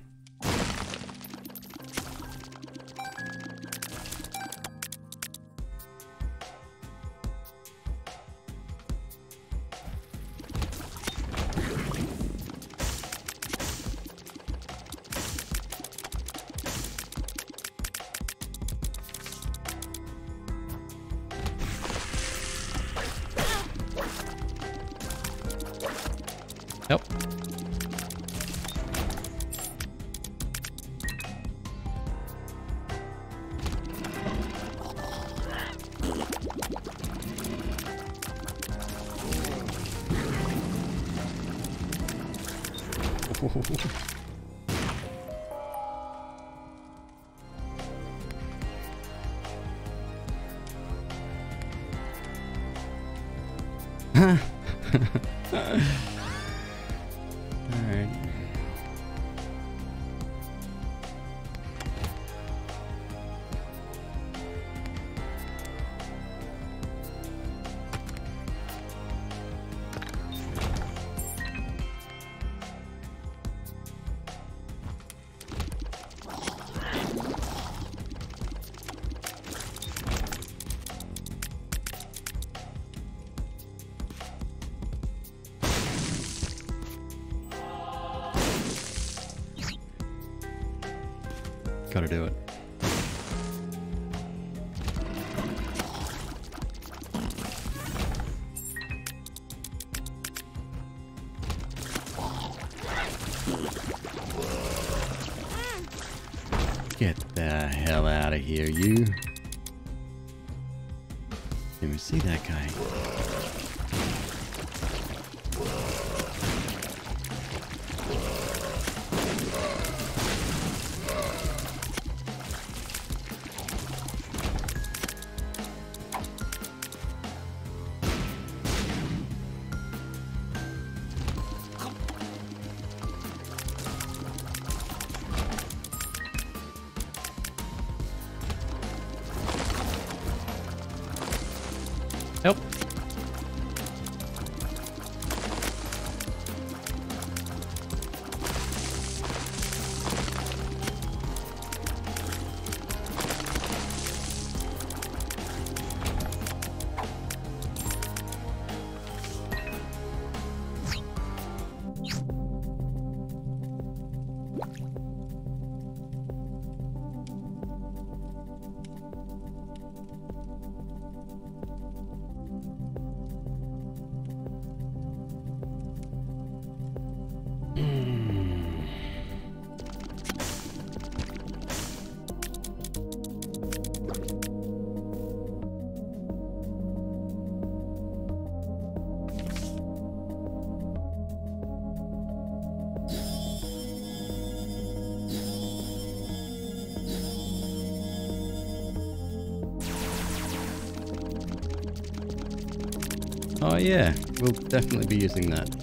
yeah, we'll definitely be using that.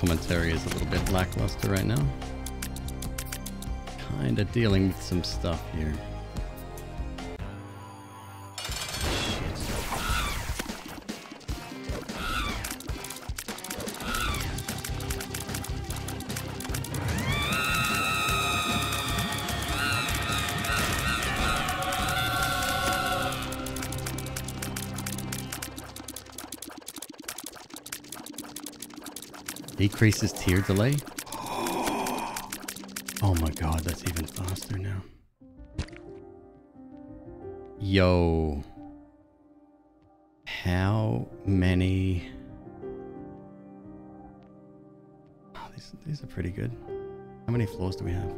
commentary is a little bit lackluster right now. Kinda dealing with some stuff here. Decreases tear delay. Oh my god, that's even faster now. Yo. How many... Oh, these, these are pretty good. How many floors do we have?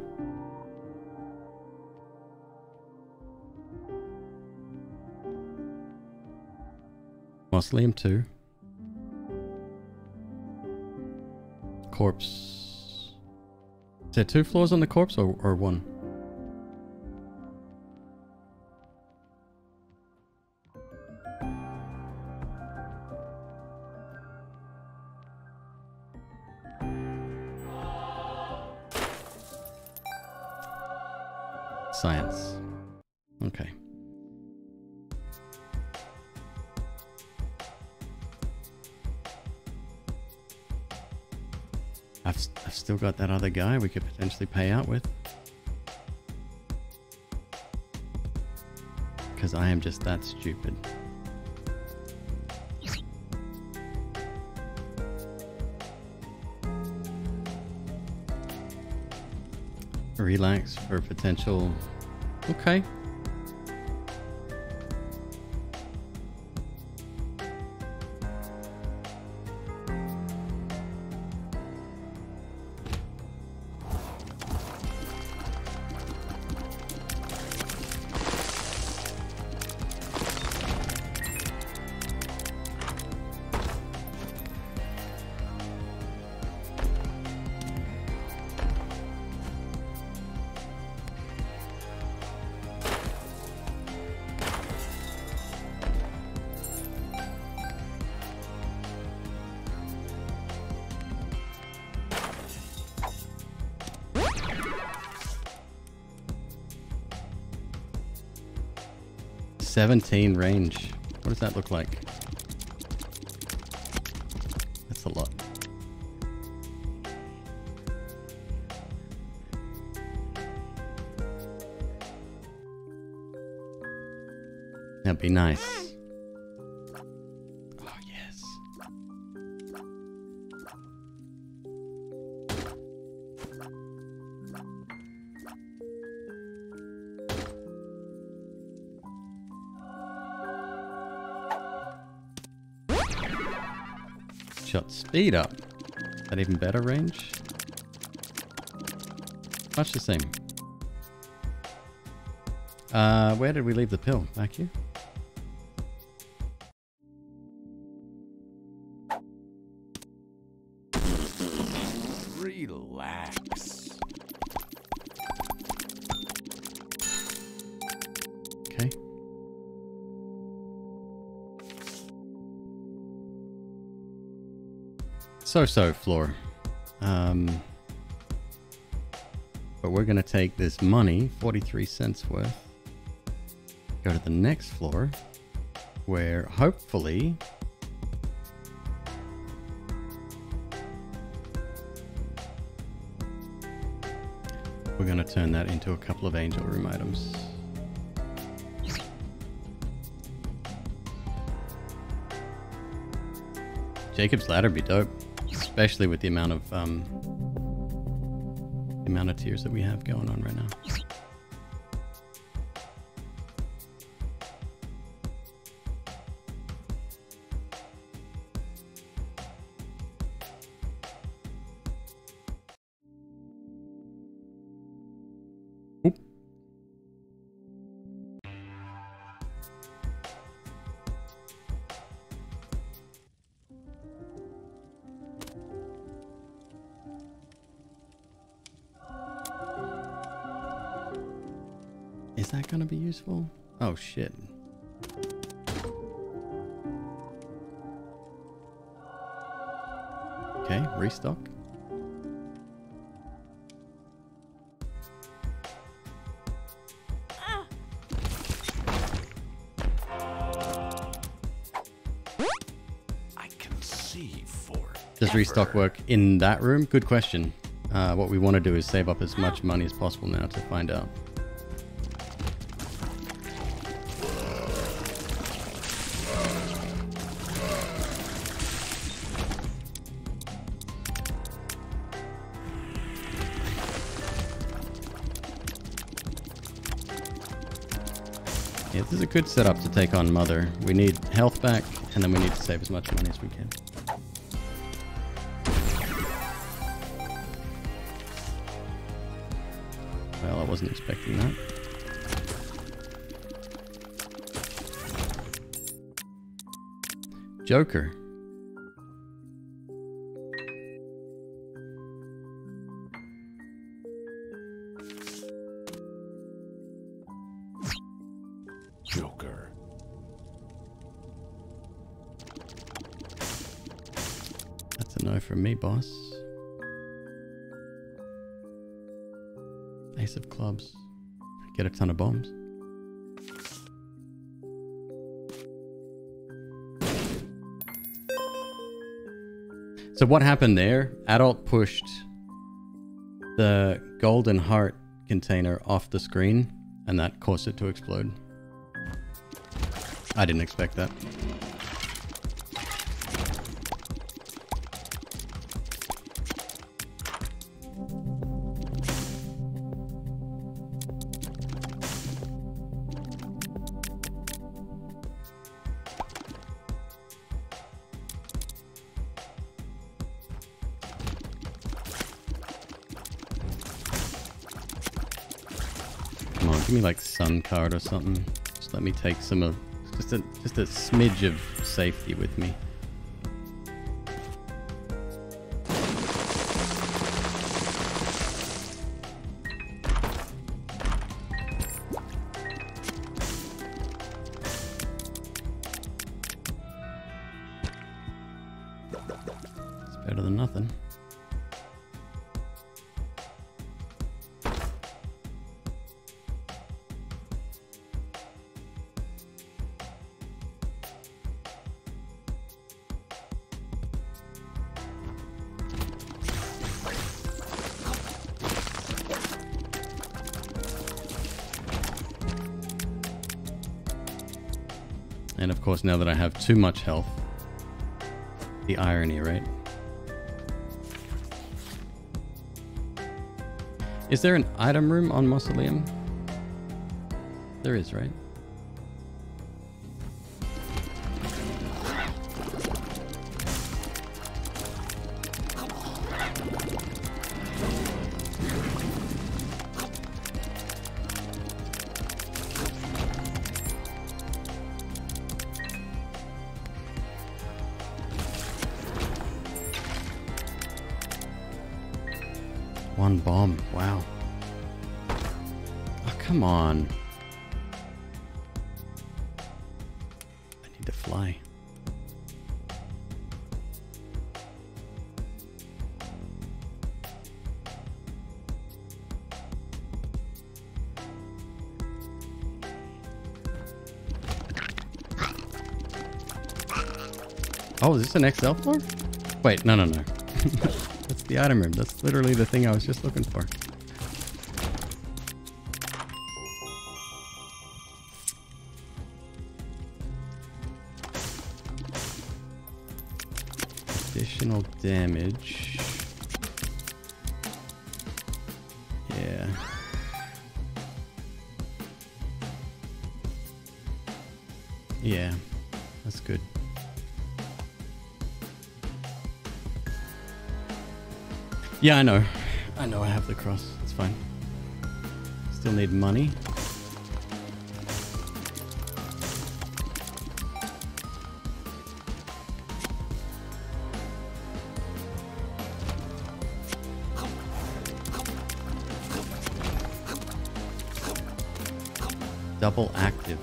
Mausoleum 2. Corpse. Is there two floors on the corpse or, or one? Guy we could potentially pay out with. Because I am just that stupid. Relax for potential. Okay. Seventeen range. What does that look like? That's a lot. That'd be nice. Speed up. That even better range? Much the same. Uh, where did we leave the pill? Back here? So so floor. Um but we're gonna take this money, 43 cents worth, go to the next floor, where hopefully we're gonna turn that into a couple of angel room items. Jacob's ladder be dope, especially with the amount of um, the amount of tears that we have going on right now. Shit. Okay, restock. I can see for Does restock work in that room? Good question. Uh, what we want to do is save up as much money as possible now to find out. A good setup to take on Mother. We need health back, and then we need to save as much money as we can. Well, I wasn't expecting that. Joker. What happened there? Adult pushed the golden heart container off the screen and that caused it to explode. I didn't expect that. Card or something. Just let me take some of just a just a smidge of safety with me. Now that I have too much health, the irony, right? Is there an item room on Mausoleum? There is, right? An XL floor? Wait, no, no, no. That's the item room. That's literally the thing I was just looking for. Yeah, I know. I know I have the cross. It's fine. Still need money. Double active.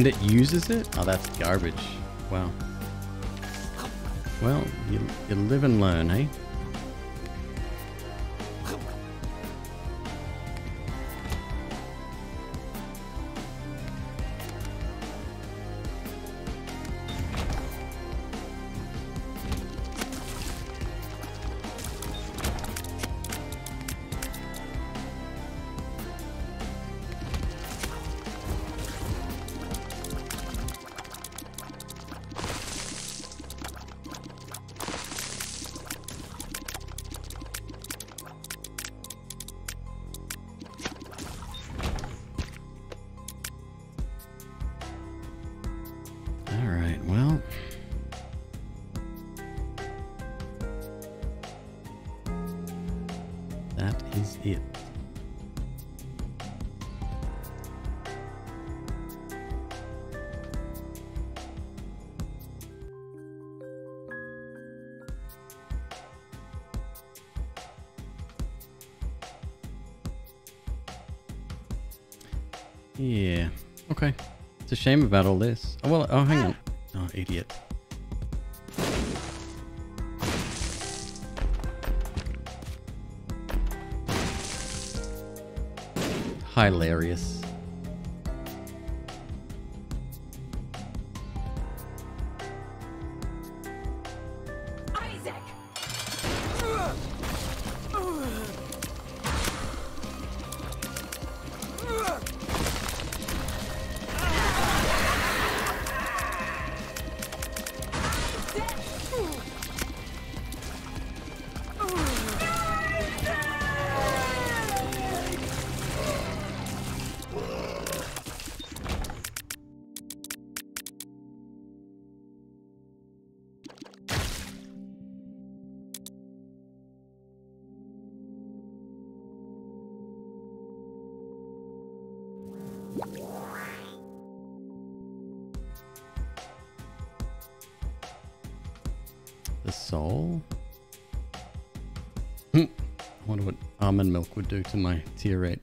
And it uses it? Oh, that's garbage. Wow. Well, you, you live and learn, eh? Shame about all this. Oh well. Oh, hang on. Ah. Oh, idiot. Hilarious. Almond milk would do to my tear rate.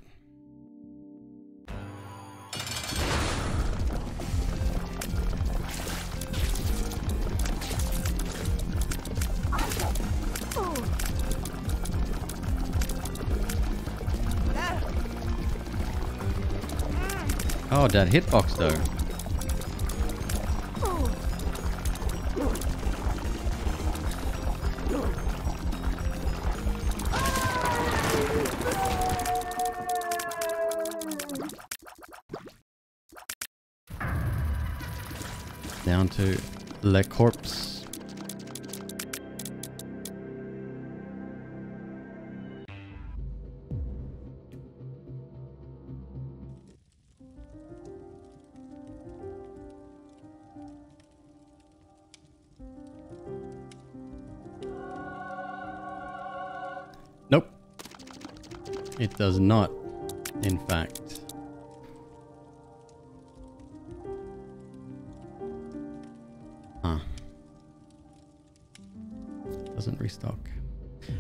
Oh, that hitbox though. Le Corpse. Nope. It does not,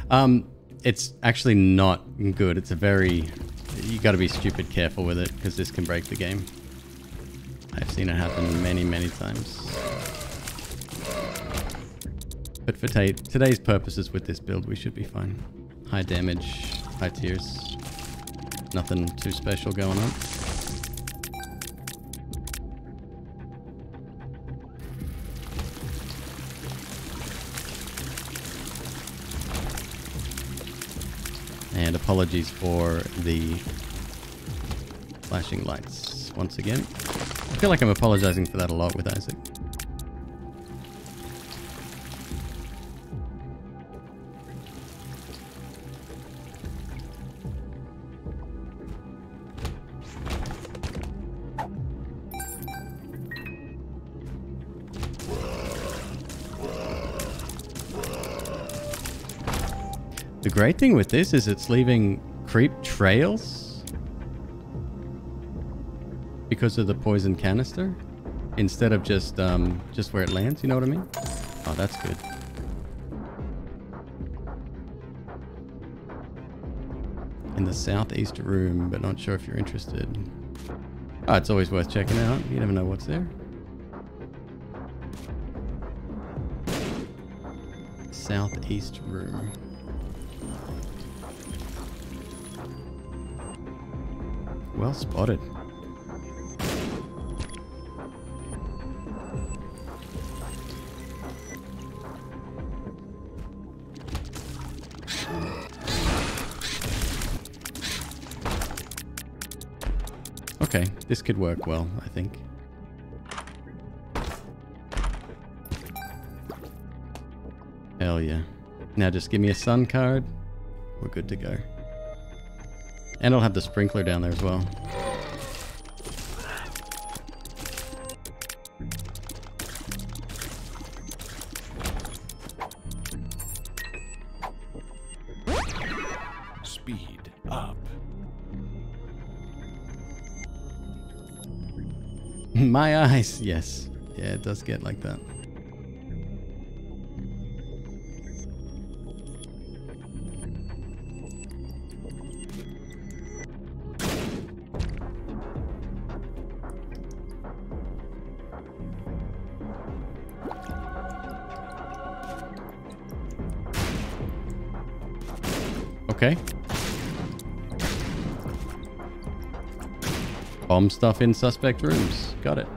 Um, it's actually not good. It's a very... You gotta be stupid careful with it, because this can break the game. I've seen it happen many, many times. But for today's purposes with this build, we should be fine. High damage, high tears. Nothing too special going on. Apologies for the flashing lights once again. I feel like I'm apologizing for that a lot with Isaac. Great thing with this is it's leaving creep trails because of the poison canister instead of just um, just where it lands. You know what I mean? Oh, that's good. In the southeast room, but not sure if you're interested. Oh, it's always worth checking out. You never know what's there. Southeast room. Well spotted. Okay, this could work well, I think. Hell yeah. Now just give me a sun card. We're good to go. And I'll have the sprinkler down there as well. Speed up. My eyes, yes. Yeah, it does get like that. Bomb stuff in suspect rooms. Got it.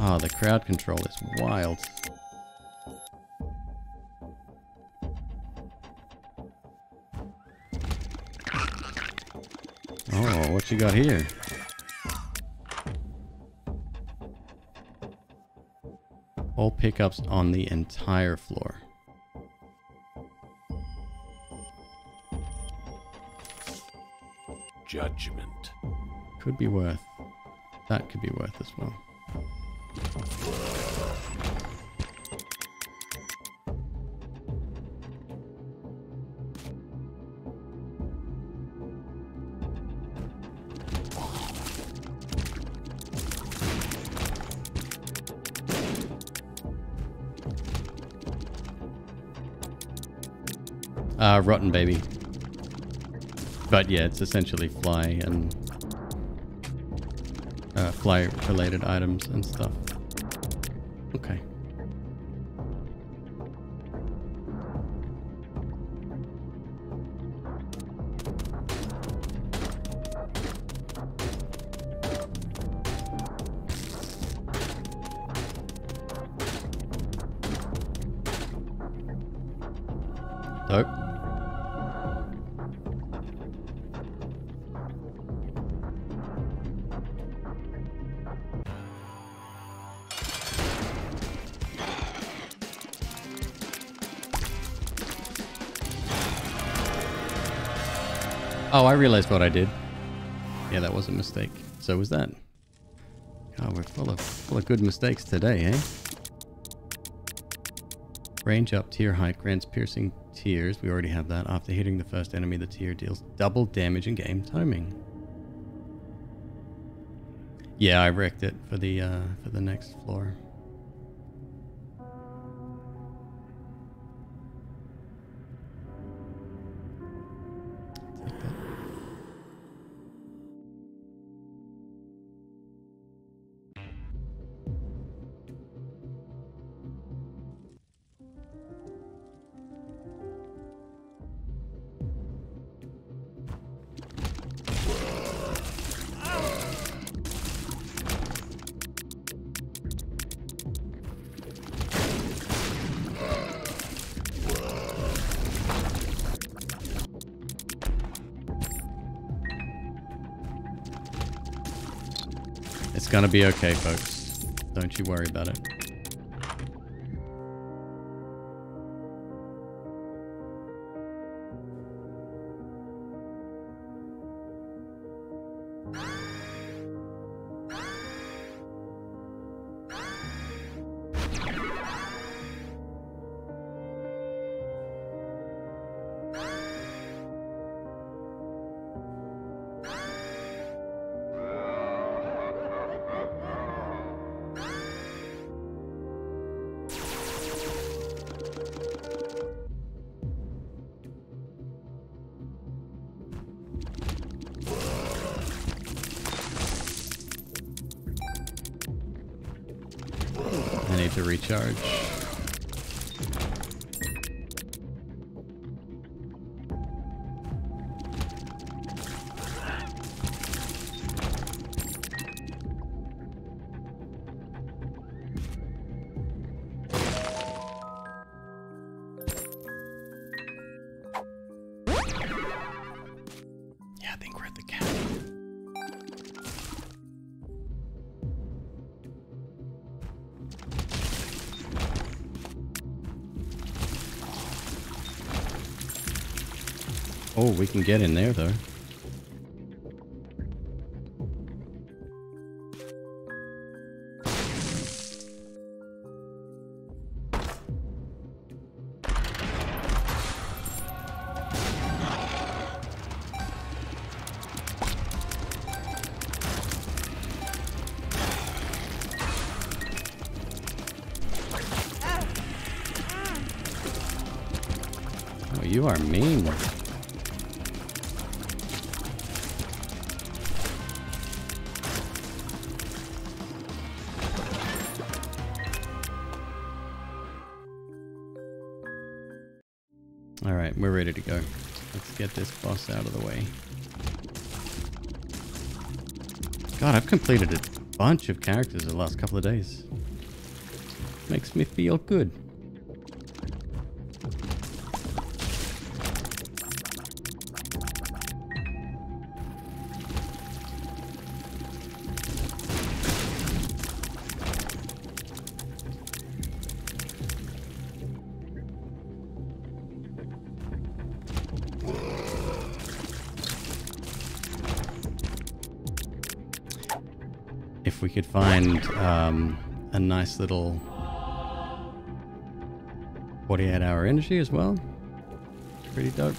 Oh, the crowd control is wild. Got here? All pickups on the entire floor. Judgment. Could be worth. That could be worth as well. Rotten baby. But yeah, it's essentially fly and uh, fly related items and stuff. Realized what I did. Yeah, that was a mistake. So was that. God, we're full of full of good mistakes today, eh? Range up, tear height grants piercing tears. We already have that. After hitting the first enemy, the tear deals double damage in game timing. Yeah, I wrecked it for the uh, for the next floor. Gonna be okay, folks. Don't you worry about it. Can get in there though. Out of the way. God, I've completed a bunch of characters the last couple of days. Makes me feel good. Nice little 48 hour energy as well. Pretty dope.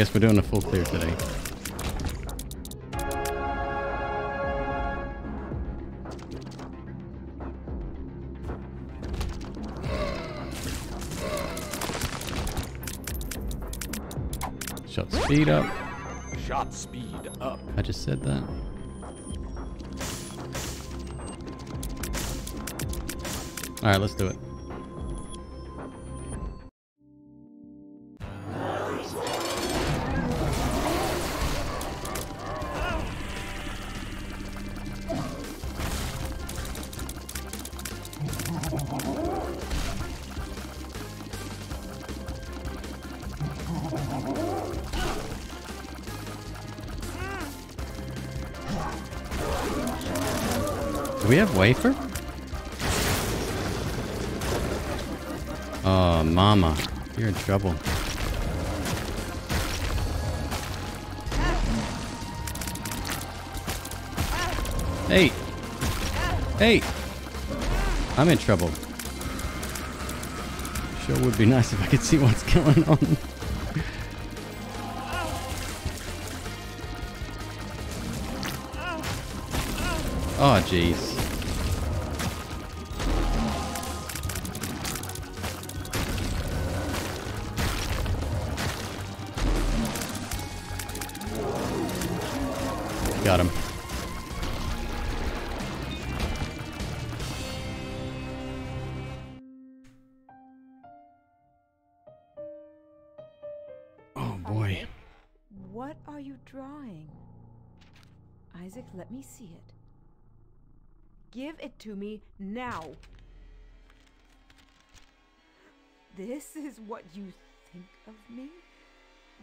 Guess we're doing a full clear today. Shot speed up. Shot speed up. I just said that. Alright, let's do it. We? Oh, mama. You're in trouble. Hey! Hey! I'm in trouble. Sure would be nice if I could see what's going on. Oh, jeez. Now. This is what you think of me?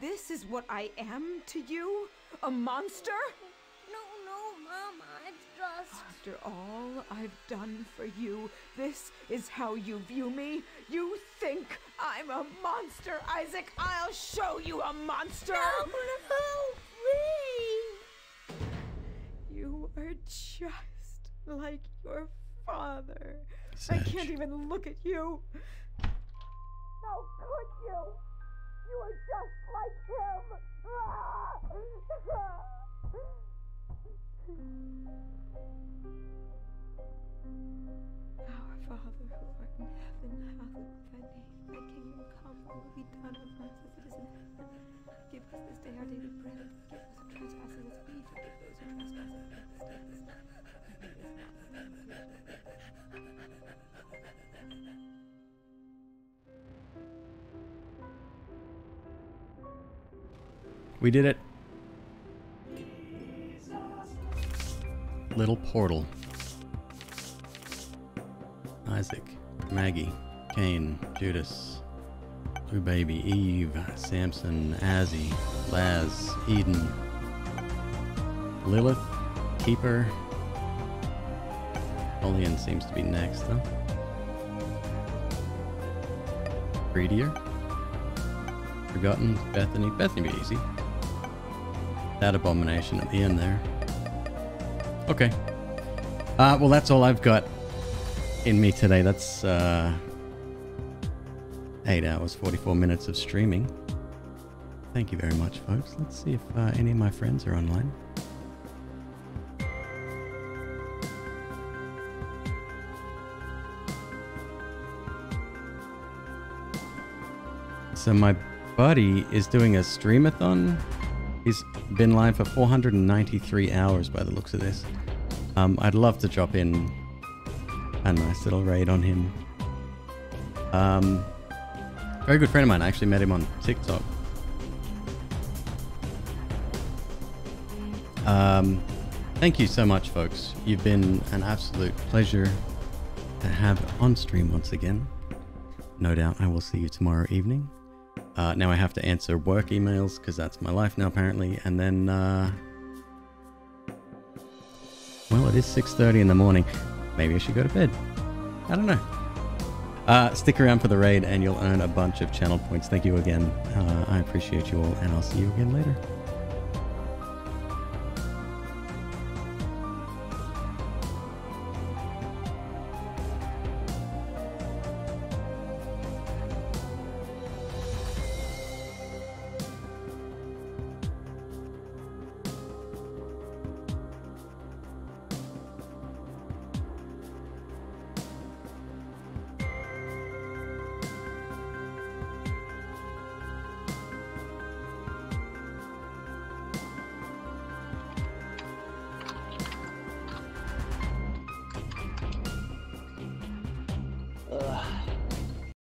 This is what I am to you? A monster? No, no, Mama, it's just. After all I've done for you, this is how you view me? You think I'm a monster, Isaac? I'll show you a monster! No, no, please. You are just like your father. I can't even look at you. How could you? You are just like him. Our Father who art in heaven, hallowed be thy name. Thy kingdom come, thy will be done on earth as it is in heaven. Give us this day our daily bread, and forgive us our trespasses as we forgive those who trespass against us. We did it. Little portal. Isaac, Maggie, Cain, Judas, Blue Baby, Eve, Samson, Azzy, Laz, Eden, Lilith, Keeper. Apollyon seems to be next, huh? Greedier, Forgotten, Bethany. Bethany be easy. That abomination at the end there. Okay. Uh, well, that's all I've got in me today. That's uh, 8 hours, 44 minutes of streaming. Thank you very much, folks. Let's see if uh, any of my friends are online. So my buddy is doing a streamathon. He's been live for 493 hours by the looks of this. Um, I'd love to drop in a nice little raid on him. Um, very good friend of mine. I actually met him on TikTok. Um, thank you so much, folks. You've been an absolute pleasure to have on stream once again. No doubt I will see you tomorrow evening. Uh, now I have to answer work emails because that's my life now apparently, and then uh, well, it is 6:30 in the morning. Maybe I should go to bed. I don't know. Uh, stick around for the raid, and you'll earn a bunch of channel points. Thank you again. Uh, I appreciate you all, and I'll see you again later.